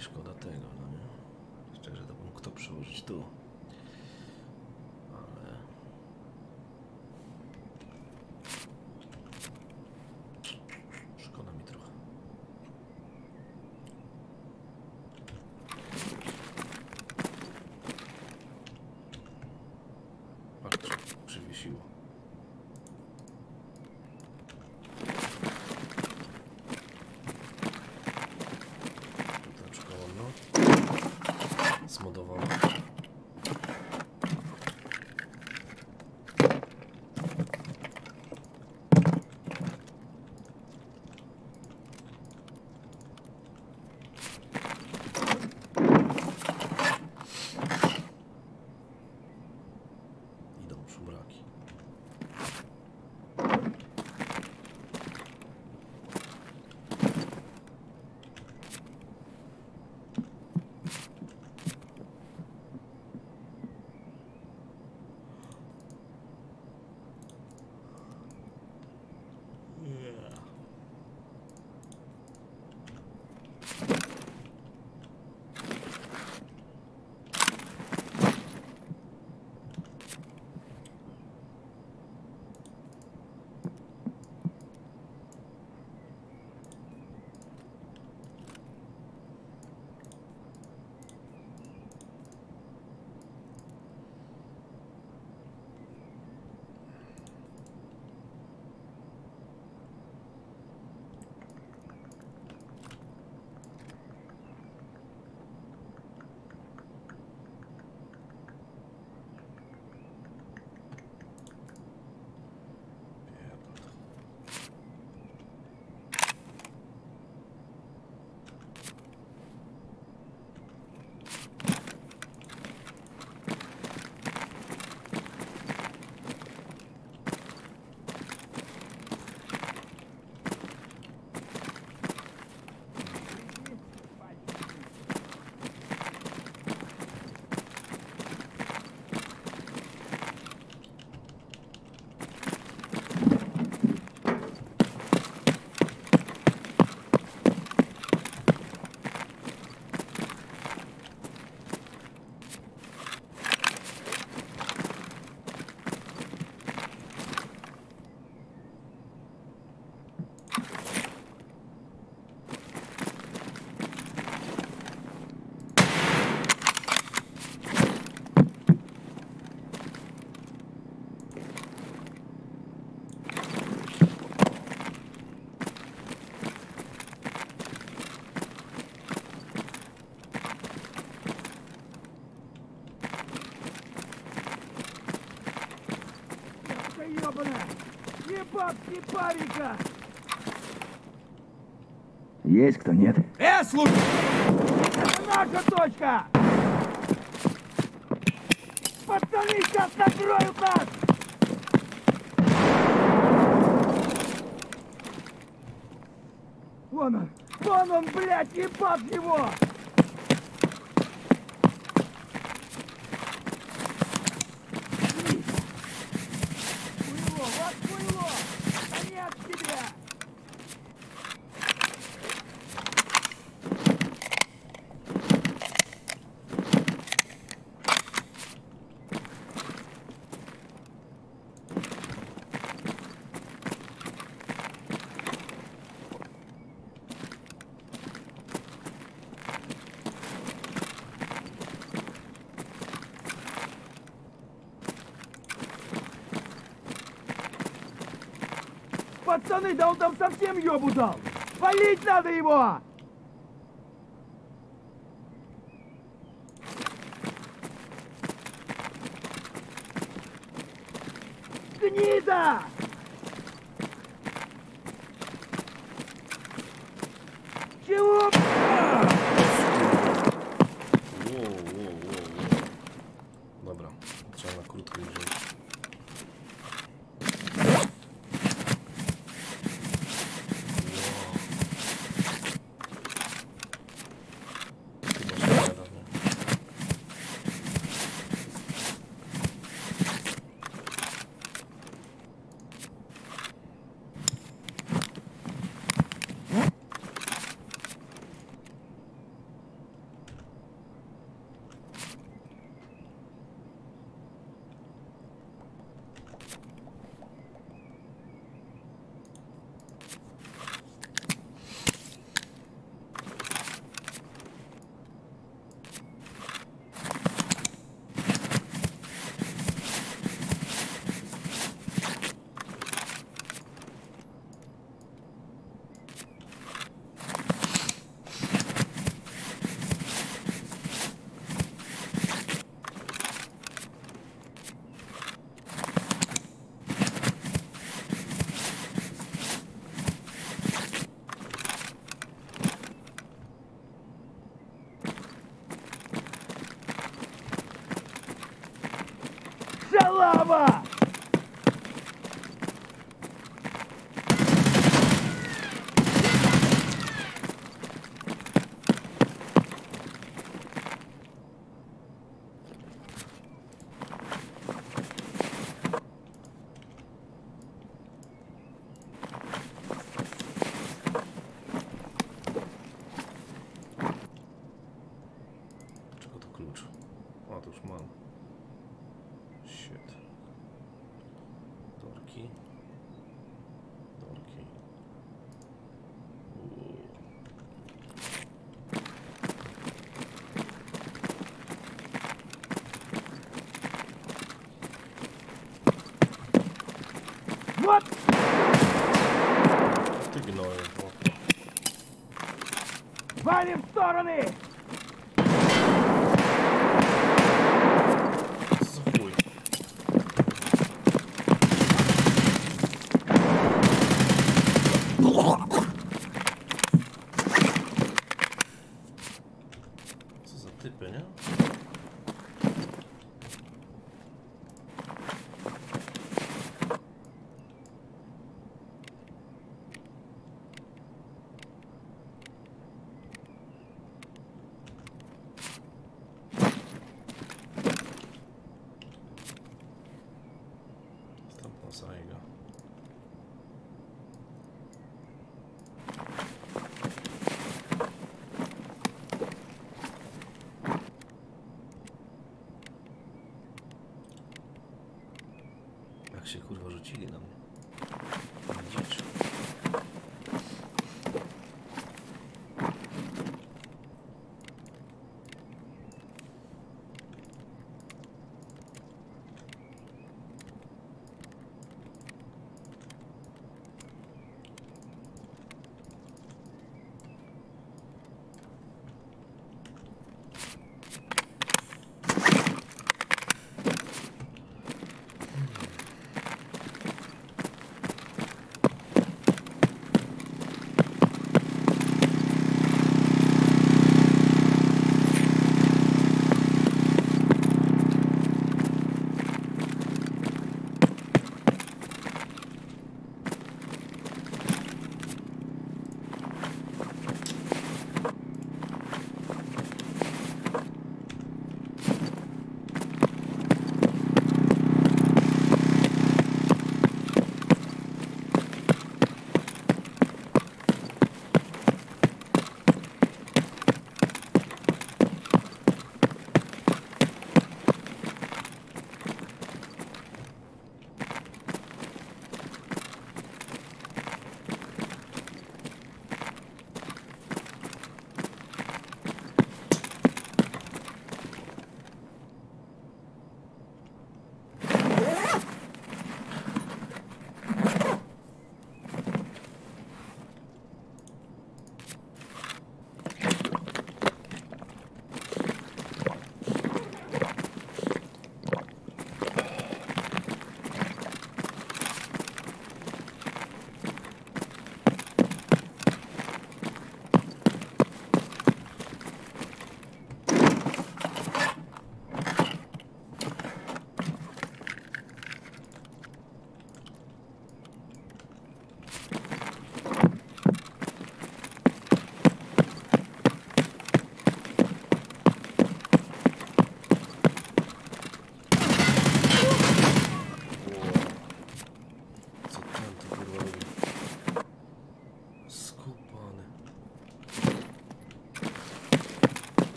i szkoda tego, no nie? Szczerze to bym kto przełożyć tu. Ale... Szkoda mi trochę. Patrz, przywiesiło. Ебарика! Есть кто, нет? Э, слушай! Это наша точка! Пацаны сейчас накроют нас! Вон он! Вон он, блядь, ебать его! Да он там совсем ёбу дал! Валить надо его! Гнида! się kurwa rzucili na mnie.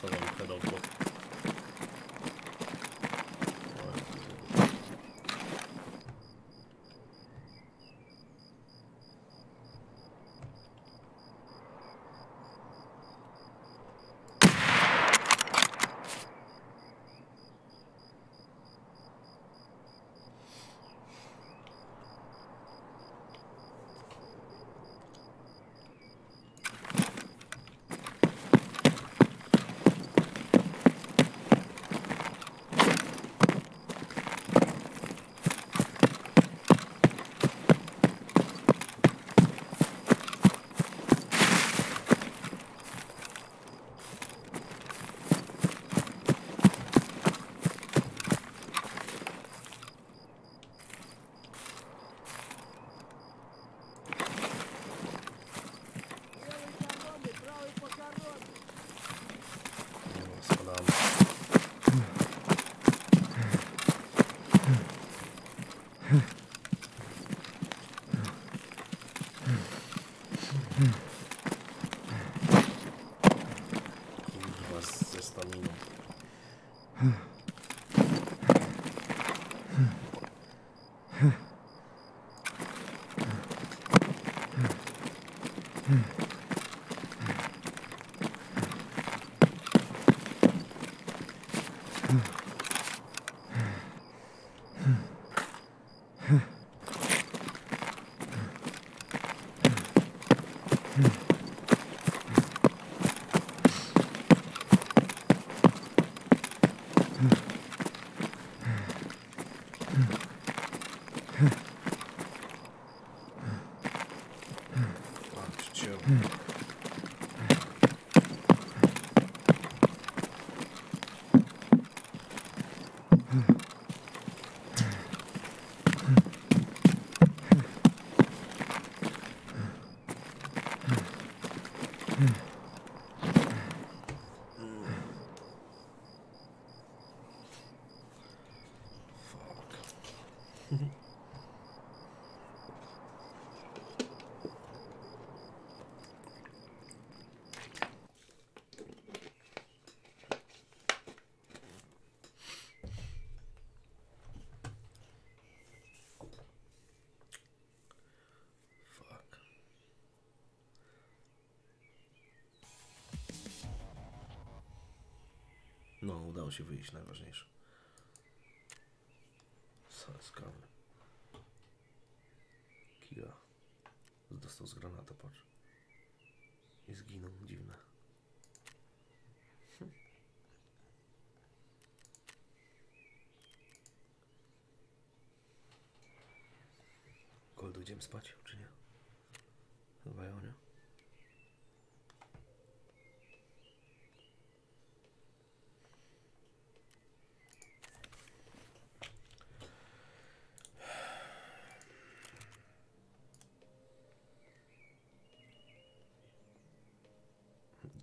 Ginąłem, dostawałem heada od boku. Udało się wyjść, najważniejsze. Kawy? Kira. Dostał z granata, patrz. I zginął, dziwne. Hm. Goldu, idziemy spać, czy nie? Chyba ja, nie?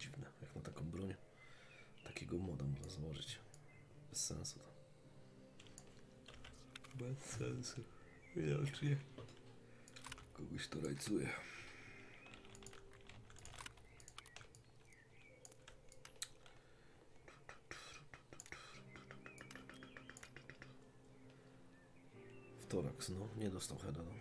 Dziwne, jak na taką broń takiego moda można złożyć. Bez sensu to. Bez sensu. Widocznie. Kogoś to rajcuje. Wtoraks, no, nie dostał heada, no.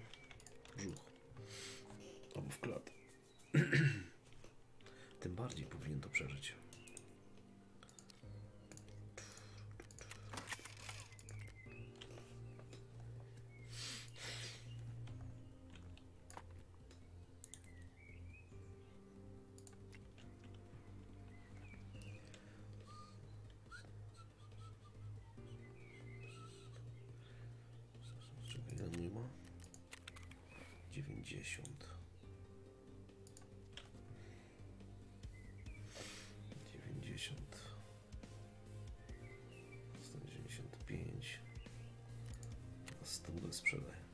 Ile nie ma? 90. 90. 195. A stówę sprzedaj. Dziewięć,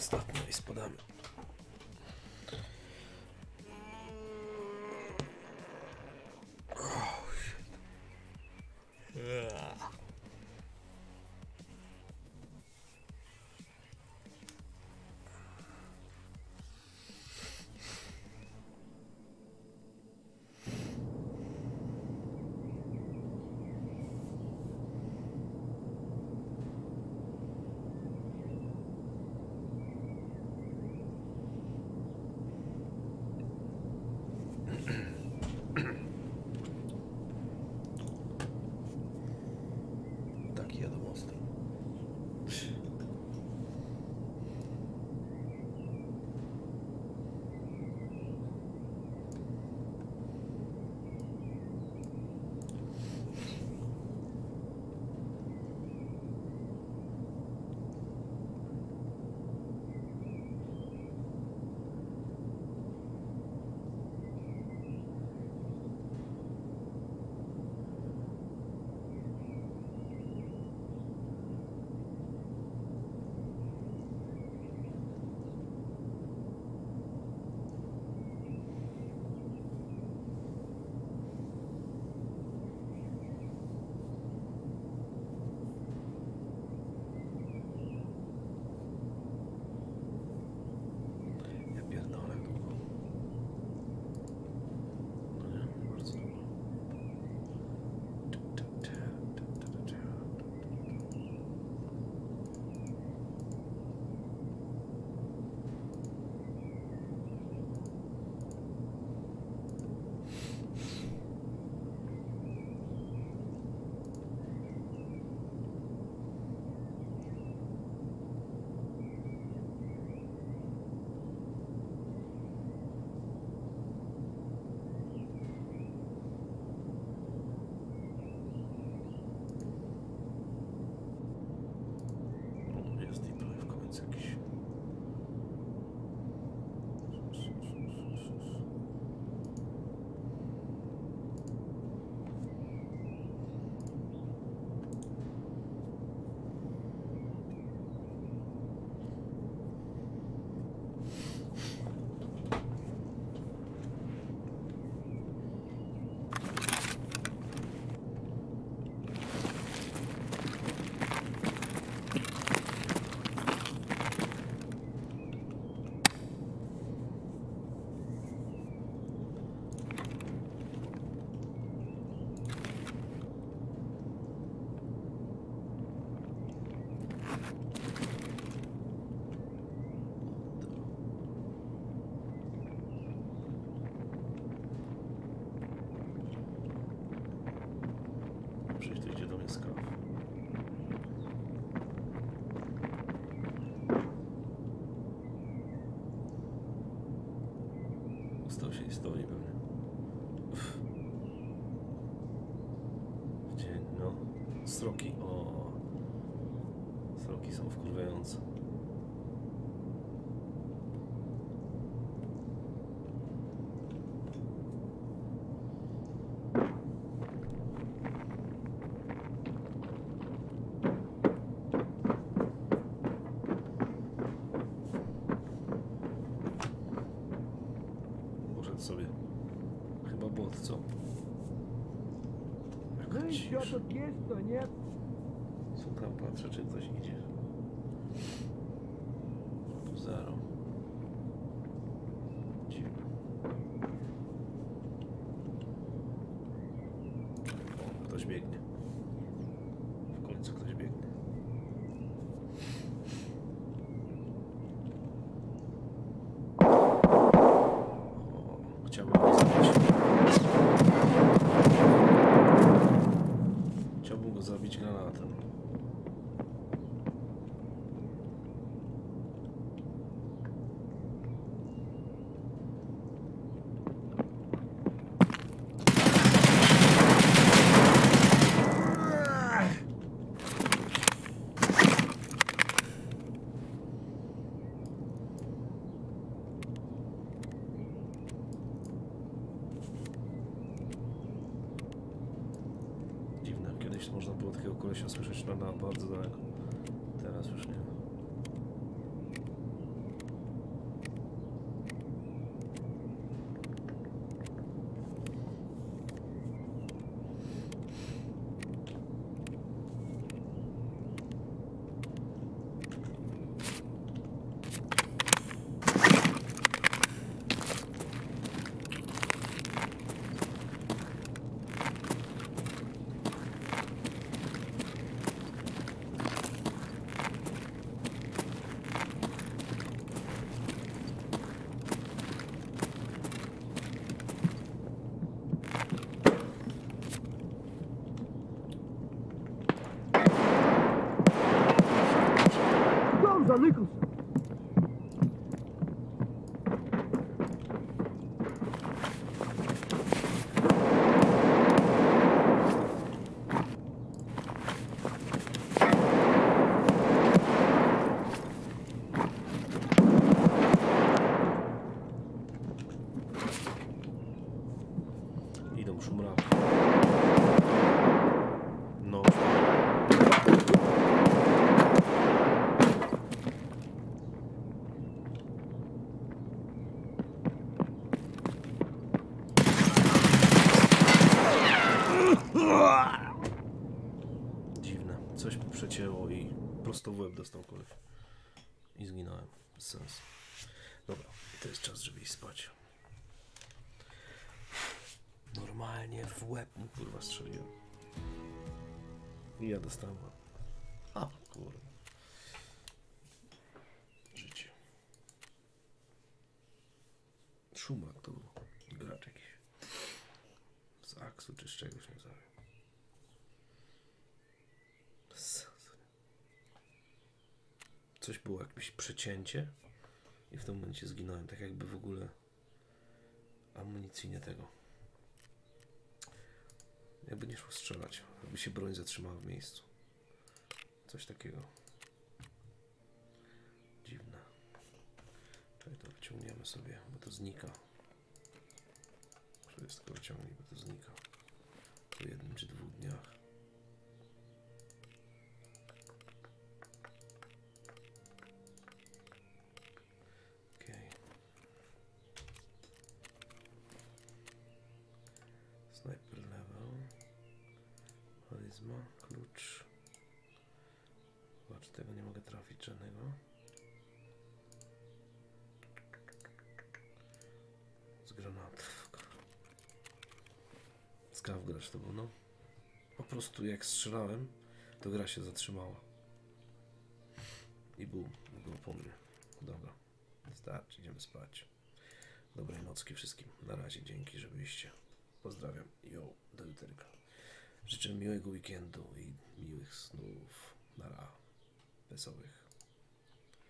Ostatnio i spadamy. mostro aqui. Jest to, nie? Słucham, patrzę, czy coś idzie. Sensu. Dobra, to jest czas, żeby iść spać. Normalnie w łeb mu kurwa strzeliłem. I ja dostałem. w łeb. A kurwa. Życie. Szumak to był gracz jakiś. Z Aksu czy z czegoś nie wiem. Bez sensu. Coś było jakieś przecięcie i w tym momencie zginąłem. Tak jakby w ogóle amunicji nie tego. Jakby nie szło strzelać, jakby się broń zatrzymała w miejscu. Coś takiego. Dziwne. Czekaj, to wyciągniemy sobie, bo to znika. Wszystko wyciągnij, bo to znika. Po jednym czy dwóch dniach. Okej. Sniper level. Charyzma, klucz. Zobacz, tego nie mogę trafić żadnego. Z granatów. Skaw grać to był, no. Po prostu jak strzelałem, to gra się zatrzymała. I był, był po mnie. Dobra. Starczy, idziemy spać. Dobrej nocki wszystkim. Na razie, dzięki, że byliście. Pozdrawiam. Jo, do jutrka. Życzę miłego weekendu i miłych snów. Nara. Wesołych.